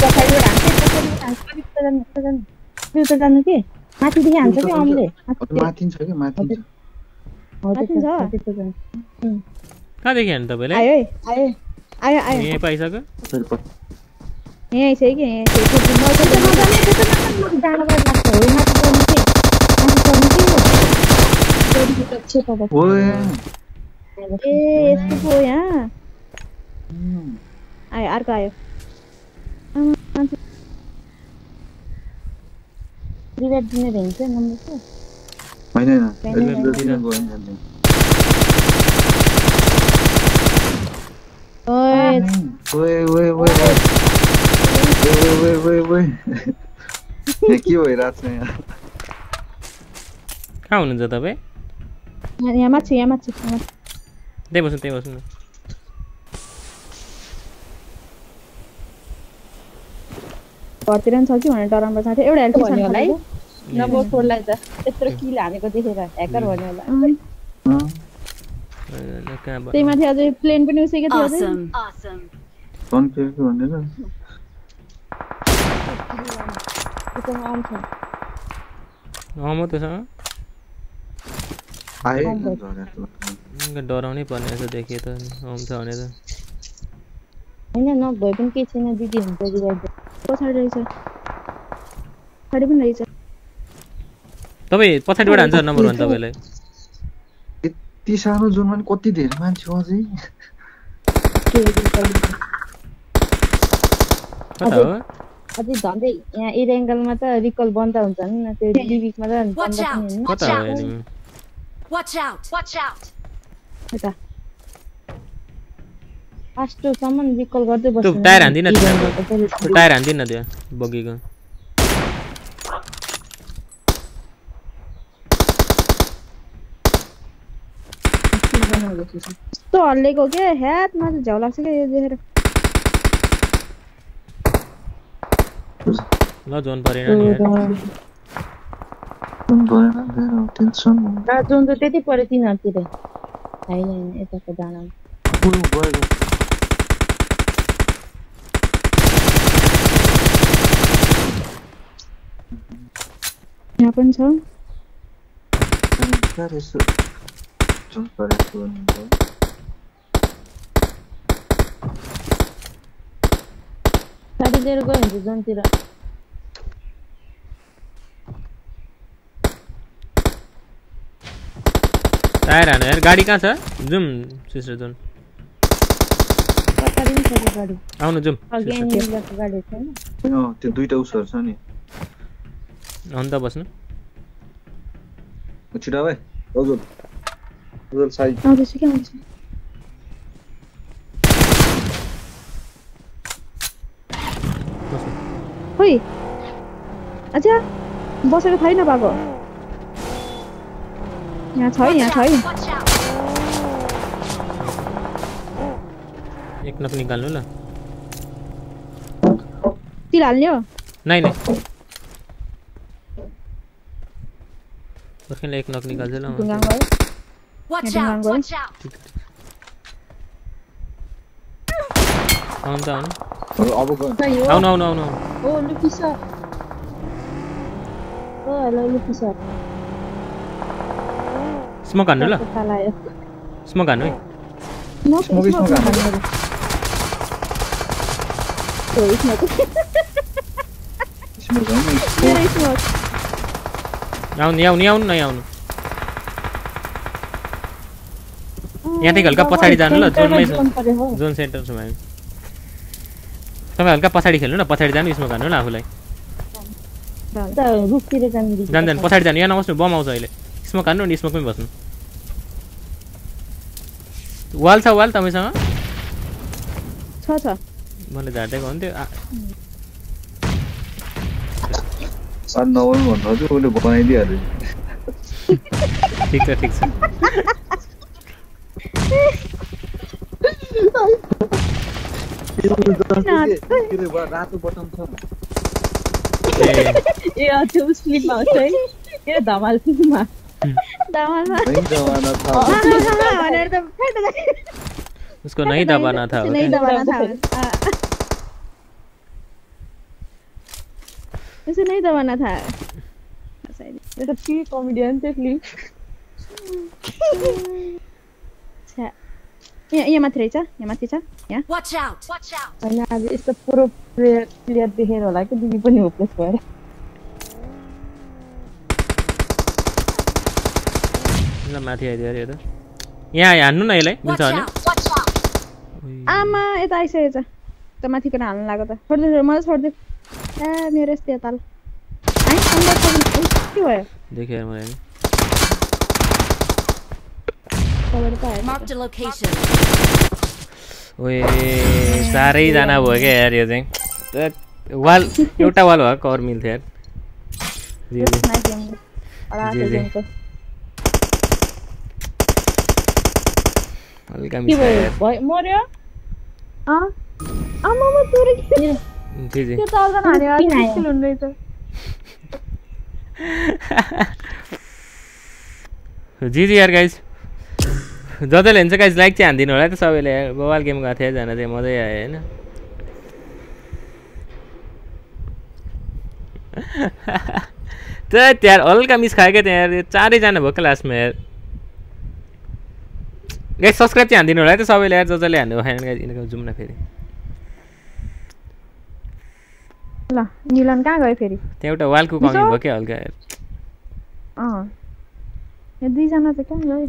पछाडिबाट हान्छ भित्र जानु भित्र जानु भित्र जानु कि माथिदेखि हान्छ कि अमले माथि छ कि माथि छ कहाँदेखि हान्नु तपाईँले आयो आयो आयो आयो यहीँ पाइसक्यो यहीँ छ कि यहीँ ए यस्तो पो यहाँ आयो अर्को आयो रिभाइभ दिने त हिँड्छ होइन के भइरहेको छ यहाँ कहाँ हुनुहुन्छ तपाईँ यहाँ माथि यहाँ माथि त्यही बस्नु त्यही बस्नु घरतिर पनि छ कि भनेर डराउनु पर्छ एउटा हेल्थ भन्यो होला है। नम्बर फोरलाई त। त्यत्रो किल हानेको देखेर ह्याकर भन्यो होला। त्यही माथि अझै प्लेन पनि उसेको थियो अझै। डराउनै पर्ने रहेछ देखिए त। आउँछ भने त। होइन नभए पनि केही छैन दिदी हुन्छ रिभाइभ पछाडि रहेछ पछाडि पनि रहेछ तपाईँ पछाडिबाट हान्छ नम्बर वान तपाईँलाई यति सानो जोनमा कति धेरै मान्छे हो अझै कता हो अझै झन्डै यहाँ एरिया एङ्गलमा त रिकल बन्द हुन्छ नि त्यो डिबिकमा त यता फास्टोसम्म रिकल गर्दै त्यो बस्नु टायर हान्दिनँ त्यो टायर हान्दिनँ त्यो बगीको कस्तो हल्लेको के ह्याट म त झ्याउ लाग्छ क्या यो देखेर ल जोन परेन नि जुन त त्यति पऱ्यो तिनीहरूतिर होइन होइन यताको दाना यहाँ पनि छ गाडी लिएर गयो हुन्छ जुनतिर टायर हान यार गाडी कहाँ छ जाउँ सिस्टर जोन। पछाडि पनि छ त्यो गाडी। आउनु जाउँ अघि सिस्टर एनिमीको गाडी छैन अँ, त्यो दुइटा उसहरू छ नि। अन्त बस्नु। छिटा भाइ। हजुर। हजुर साइड आउँदैछु क्या आउँदैछु? खोइ। अच्छा बसेको छैन भएको यहाँ छ है यहाँ छ! एक नक निकाल्नु ल। तिल हाल्ने हो? नाइ नाइ पर्खिन एक नक ल गयो Watch यहाँ out! ढुङ्गा Watch गयो out! आउनु त आउनु। अब गयो। आउनु आउनु आउनु ओ lucky sir. Oh hello lucky sir. Smoke हान्नु ल। स्मोक हान्नु है। स्मोक स्मोक, स्मोक स्मोक हान्नु। स्मोक। स्मोक। मेरो स्मोक आउनु आउनु आउनु नै आउनु यहाँदेखि हल्का पछाडि जानु ल जोनमै जोन सेन्टर छौँ हामी तपाईँ हल्का पछाडि खेल्नु न पछाडि जानु स्मोक हान्नु ल आफूलाई जानु जान पछाडि जानु यहाँ नबस्नु बम आउँछ अहिले स्मोक हान्नु नि स्मोकमै बस्नु वाल छ वाल तपाईँसँग छ छ मैले झार्दैको हुन्थ्यो आ- सर नभए भन्नु चाहिँ उसले बनाइदिइहाल्यो ठिक छ ठिक छ रातो बटन छ ए ए त्यो उस फिल्ममा हुन्छ है ए धमाल फिल्ममा नै उसको नहीं दबाना था नहीं? दबाना था उसे नहीं दबाना था। तो की कॉमेडियन थे क्लिप अच्छा यहाँ यहाँ माथि रहेछ यहाँ माथि छ यहाँ। Watch out! Watch out! होइन आज यस्तो प्रो प्लेयर प्लेयर देखेर होला कि दिदी पनि होपलेस भएर। ल माथि आइदियो अरे यो त। यहाँ हान्नु न यसलाई मिल्छ! आमा यता आइसकेछ। त माथि किन हाल्नु लाग्यो त। छोडिदियो मलाई छोडिदियो ए मेरो यस्तो ताल के भयो देखेँ मैले. ओए चारैजना भयो क्या यार यो चाहिँ वाल एउटा वाल भयो कभर मिल्थ्यो यार। हल्का मिस भयो मर्यो अँ आमा म चोरी त्यो जी जी यार गाइज जसले हुन्छ गाइज लाइक चाहिँ हानिदिनु होला है त सबैले यार बवाल गेम गएको थियो जान चाहिँ मजै आयो होइन त यार हल्का मिस खायो क्या त्यहाँ चारैजना भयो क्या लास्टमा यार गाइज सब्सक्राइब चाहिँ हानिदिनु होला है त सबैले यार जसले हान्नु भएन गाइज यिनीहरूको जाउँ न फेरि ल मिलन कहाँ गयो फेरि? त्यहाँ एउटा वालको कमी भयो क्या हल्का। यार अँ। यो दुईजना चाहिँ कहाँ गयो?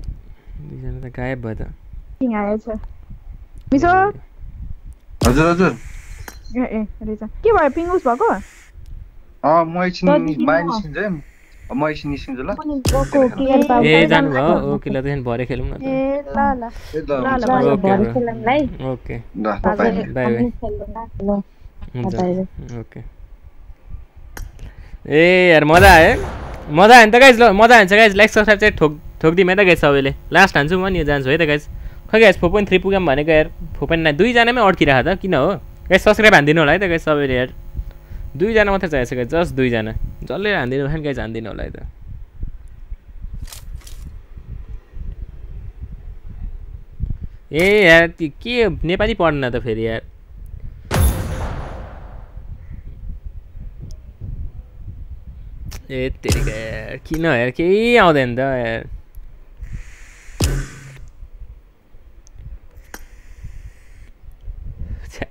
दुईजना त गायब भयो त। किङ आएछ मिसो? हजुर हजुर। ए ए रहेछ। के भयो? पिङ्गुस भएको? अँ म एकछिन निस्किन्छु है। म एकछिन निस्किन्छु ल। ए जानुभयो ओके ल त्यसो भरे खेलौँ न त। ए ल ल। ल, ल ल हुन्छ। ल ओके। भरे ल बाई बाई। ओके ए यार मजा आयो मजा आयो नि त गाइज ल मजा आयो गाइज लाइक सब्सक्राइब चाहिँ ठोक ठोकिदिउँ है त गाइज सबैले लास्ट हान्छु म नि जान्छु है त गाइज खै गाइज फोर पोइन्ट थ्री पुग्यौँ भनेको यार फोर पोइन्ट नाइन दुईजनामै अड्किरहेको त किन हो? गाइज सब्सक्राइब हानिदिनु होला है त गाइज सबैले यार. दुईजना मात्रै चाहिएको छ गाइज जस्ट दुईजना जसले हानिदिनु भयो नि गाइज हानिदिनु होला है त ए यार के नेपाली पढ्न त फेरि यार. ए तेरिका यार किन यार केही आउँदैन त यार छ्या।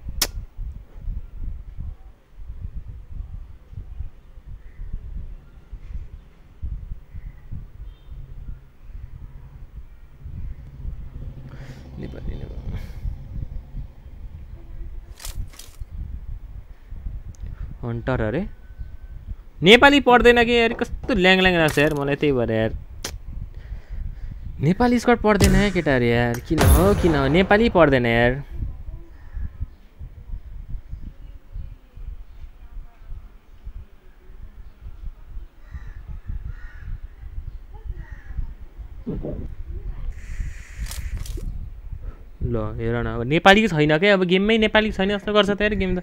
नेपाली नेपाली हन्टर अरे नेपाली पढ्दैन कि यार? कस्तो ल्याङ ल्याङ रहेछ यार मलाई त्यही भएर यार। नेपाली स्कट पढ्दैन है केटाहरू यार। किन हो किन हो? नेपाली पढ्दैन यार। ल हेर न अब नेपाली छैन क्या? अब गेममै नेपाली छैन जस्तो गर्छ त यार गेम त।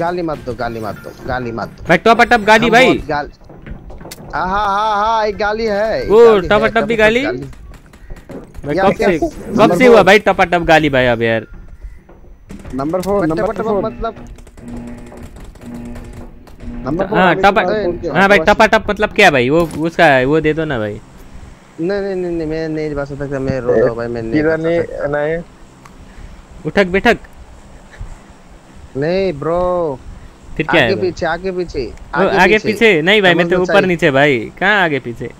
गाली मत दो गाली मत दो गाली मत दो। भाई टपाटप गाली भाई। गाल हाँ हाँ हाँ हाँ एक गाली है ओ गाली है, भी गाली? या- कब से कब से हुआ। भाई टपाटप गाली भाई अब यार? Number four number top- four. मतलब नंबर फोर हाँ अभी टपा हाँ भाई टपाटप मतलब क्या भाई? वो उसका वो दे दो ना भाई। नहीं नहीं नहीं नहीं मैं नहीं बता सकता मैं रो हूँ भाई मैं नहीं किधर नहीं। नहीं। उठक बैठक। नहीं ब्रो फिर क्या है आगे भाई? पीछे आगे पीछे ओ, आगे पीछे। नहीं भाई मैं तो ऊपर। नीचे भाई। कहाँ आगे पीछे?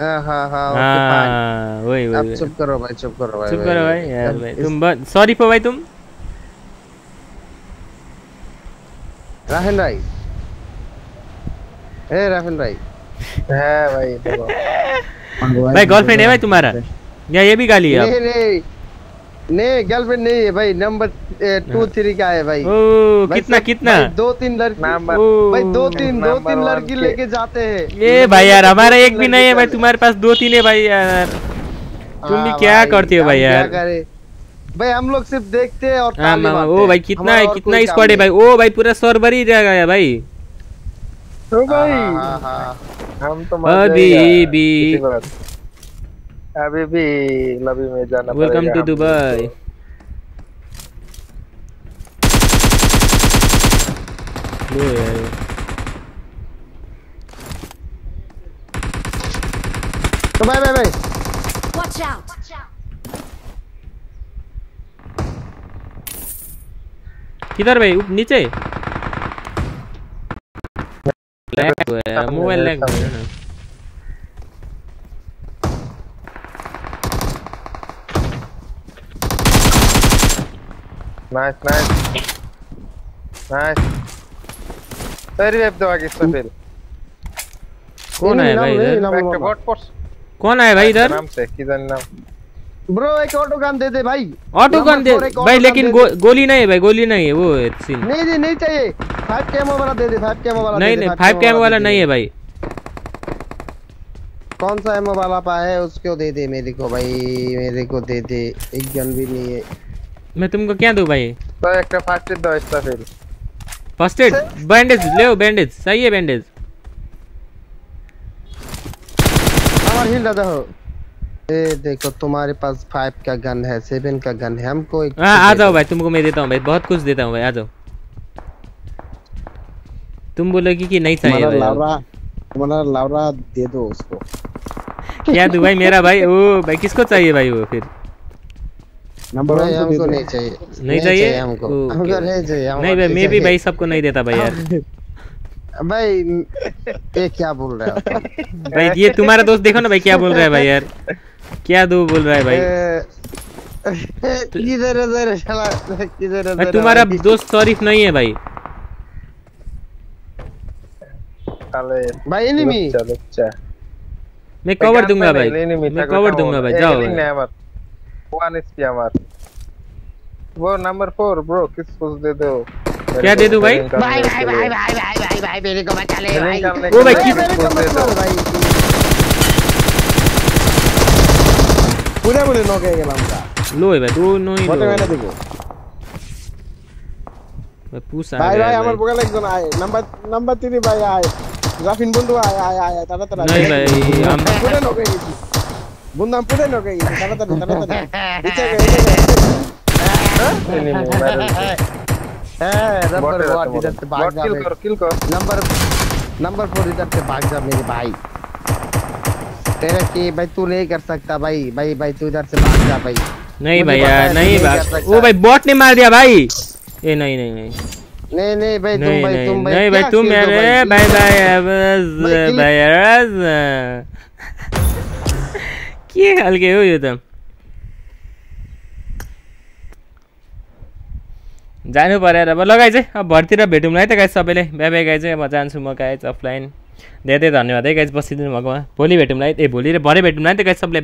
हाँ हाँ हाँ हाँ वही वही चुप करो भाई चुप करो भाई चुप करो भाई यार भाई तुम सॉरी पो भाई तुम। राहुल भाई। ए राहुल भाई। है भाई भाई गर्लफ्रेंड है भाई तुम्हारा? या ये भी गाली है नहीं? नहीं। नहीं गर्लफ्रेंड नहीं है भाई नंबर टू थ्री का है भाई। ओ कितना कितना? दो तीन लड़की भाई दो तीन दो तीन लड़की लेके जाते हैं। ये भाई यार हमारा एक भी नहीं है भाई तुम्हारे पास दो तीन है भाई यार। तुम भी हाँ क्या भाई, करते हो भाई यार? भाई हम लोग सिर्फ़ देखते हैं और हाँ ताली ओ भाई कितना है कितना स्क्वाड है भाई? ओ भाई पूरा सर्वर ही रह गया भाई। तो भाई। हाँ, हाँ, हम तो अभी भी। अभी भी लबी में जाना वेलकम टू दुबई लो यार। तो भाई भाई भाई। Watch out! किधर भाई? नीचे? लैग हुआ है मोबाइल लैग हो रहा है नाइस नाइस नाइस तेरी वेब दो आगे इससे फिर कौन है भाई इधर? बैक टू बॉट फोर्स कौन है भाई इधर? नाम से किधर नाम? ब्रो एक ऑटो गन दे दे भाई। ऑटो गन दे भाई लेकिन गो। गोली नहीं है भाई गोली नहीं है वो सीन नहीं नहीं नहीं चाहिए। फाइव कैमो वाला दे दे फाइव कैमो वाला नहीं नहीं फाइव कैम वाला नहीं। है भाई। कौन सा एमओ वाला पा है उसको दे दे मेरे को भाई मेरे को दे दे। एक गन भी नहीं है। मैं तुमको क्या दूँ भाई? तो एक फास्ट दो इससे फिर। फ़र्स्ट एड बैंडेज ले बैंडेज चाहिए बैंडेज हमार हिल दादा हो। ए देखो तुम्हारे पास फाइव का गन है सेवन का गन है हमको एक हाँ आ जाओ भाई तुमको मैं देता हूँ भाई बहुत कुछ देता हूँ भाई आ जाओ। तुम बोलोगी कि नहीं चाहिए भाई। लावरा तुम्हारा लावरा दे दो उसको। क्या दूँ भाई मेरा भाई? ओ भाई किसको चाहिए भाई वो फिर? नंबर तो हमको नहीं चाहिए। नहीं चाहिए? हमको। नहीं चाहिए सबको नहीं देता भाई यार। भाई ये क्या बोल रहा है भाई ये तुम्हारा दोस्त देखो ना भाई क्या बोल रहा है भाई यार। क्या दो बोल रहा है भाई? किधर चला किधर तुम्हारा दोस्त शरीफ नहीं है भाई। भाई एनिमी मैं कवर दूँगा भाई। मैं कवर दूँगा भाई जाओ भाई। वन एचपी আমার वो नंबर 4 ब्रो किस कुछ दे दो क्या दे दूं भाई? भाई भाई भाई भाई भाई भाई भाई मेरे को बचा ले भाई ओ भाई किस मेरे को मत मारो भाई পুরে পুরে নকে গেলাম গা लो है भाई दो नो ही বটে लो মেরে দেব भाई पूछ आ ভাই गया ভাই है আমার भाई। বগলে একজন আয় নাম্বার নাম্বার 3 ভাই আয় জাফিন বন্ধু আয় আয় আয় তাড়াতাড়ি नहीं भाई हम পুরে নকে গেছি Bundan puden oke gitu. Tanda tanda tanda tanda. Dicek ya, dicek ya. Ini nih, baru. Eh, number what इधर से भाग जा किल कर, किल कर। नंबर नंबर फोर इधर से भाग जा मेरे भाई तेरे की भाई तू नहीं कर सकता भाई भाई भाई तू इधर से भाग जा भाई नहीं भैया नहीं भाग वो भाई बॉट ने मार दिया भाई ए नहीं नहीं नहीं नहीं नहीं भाई तुम भाई तुम भाई नहीं भाई तुम मेरे भाई भाई भाई भाई के खालके हो यो त? जानु पर्यो र अब लगाइ चाहिँ। अब भरतिर भेटौँला है त गाइज सबैले। बिहा बिहा गाई चाहिँ अब जान्छु म गाइज अफलाइन धेरै धेरै धन्यवाद है गाइज बसिदिनु भएकोमा भोलि भेटौँला है। ए भोलि र भरे भेटौँला है त गाइज सबले।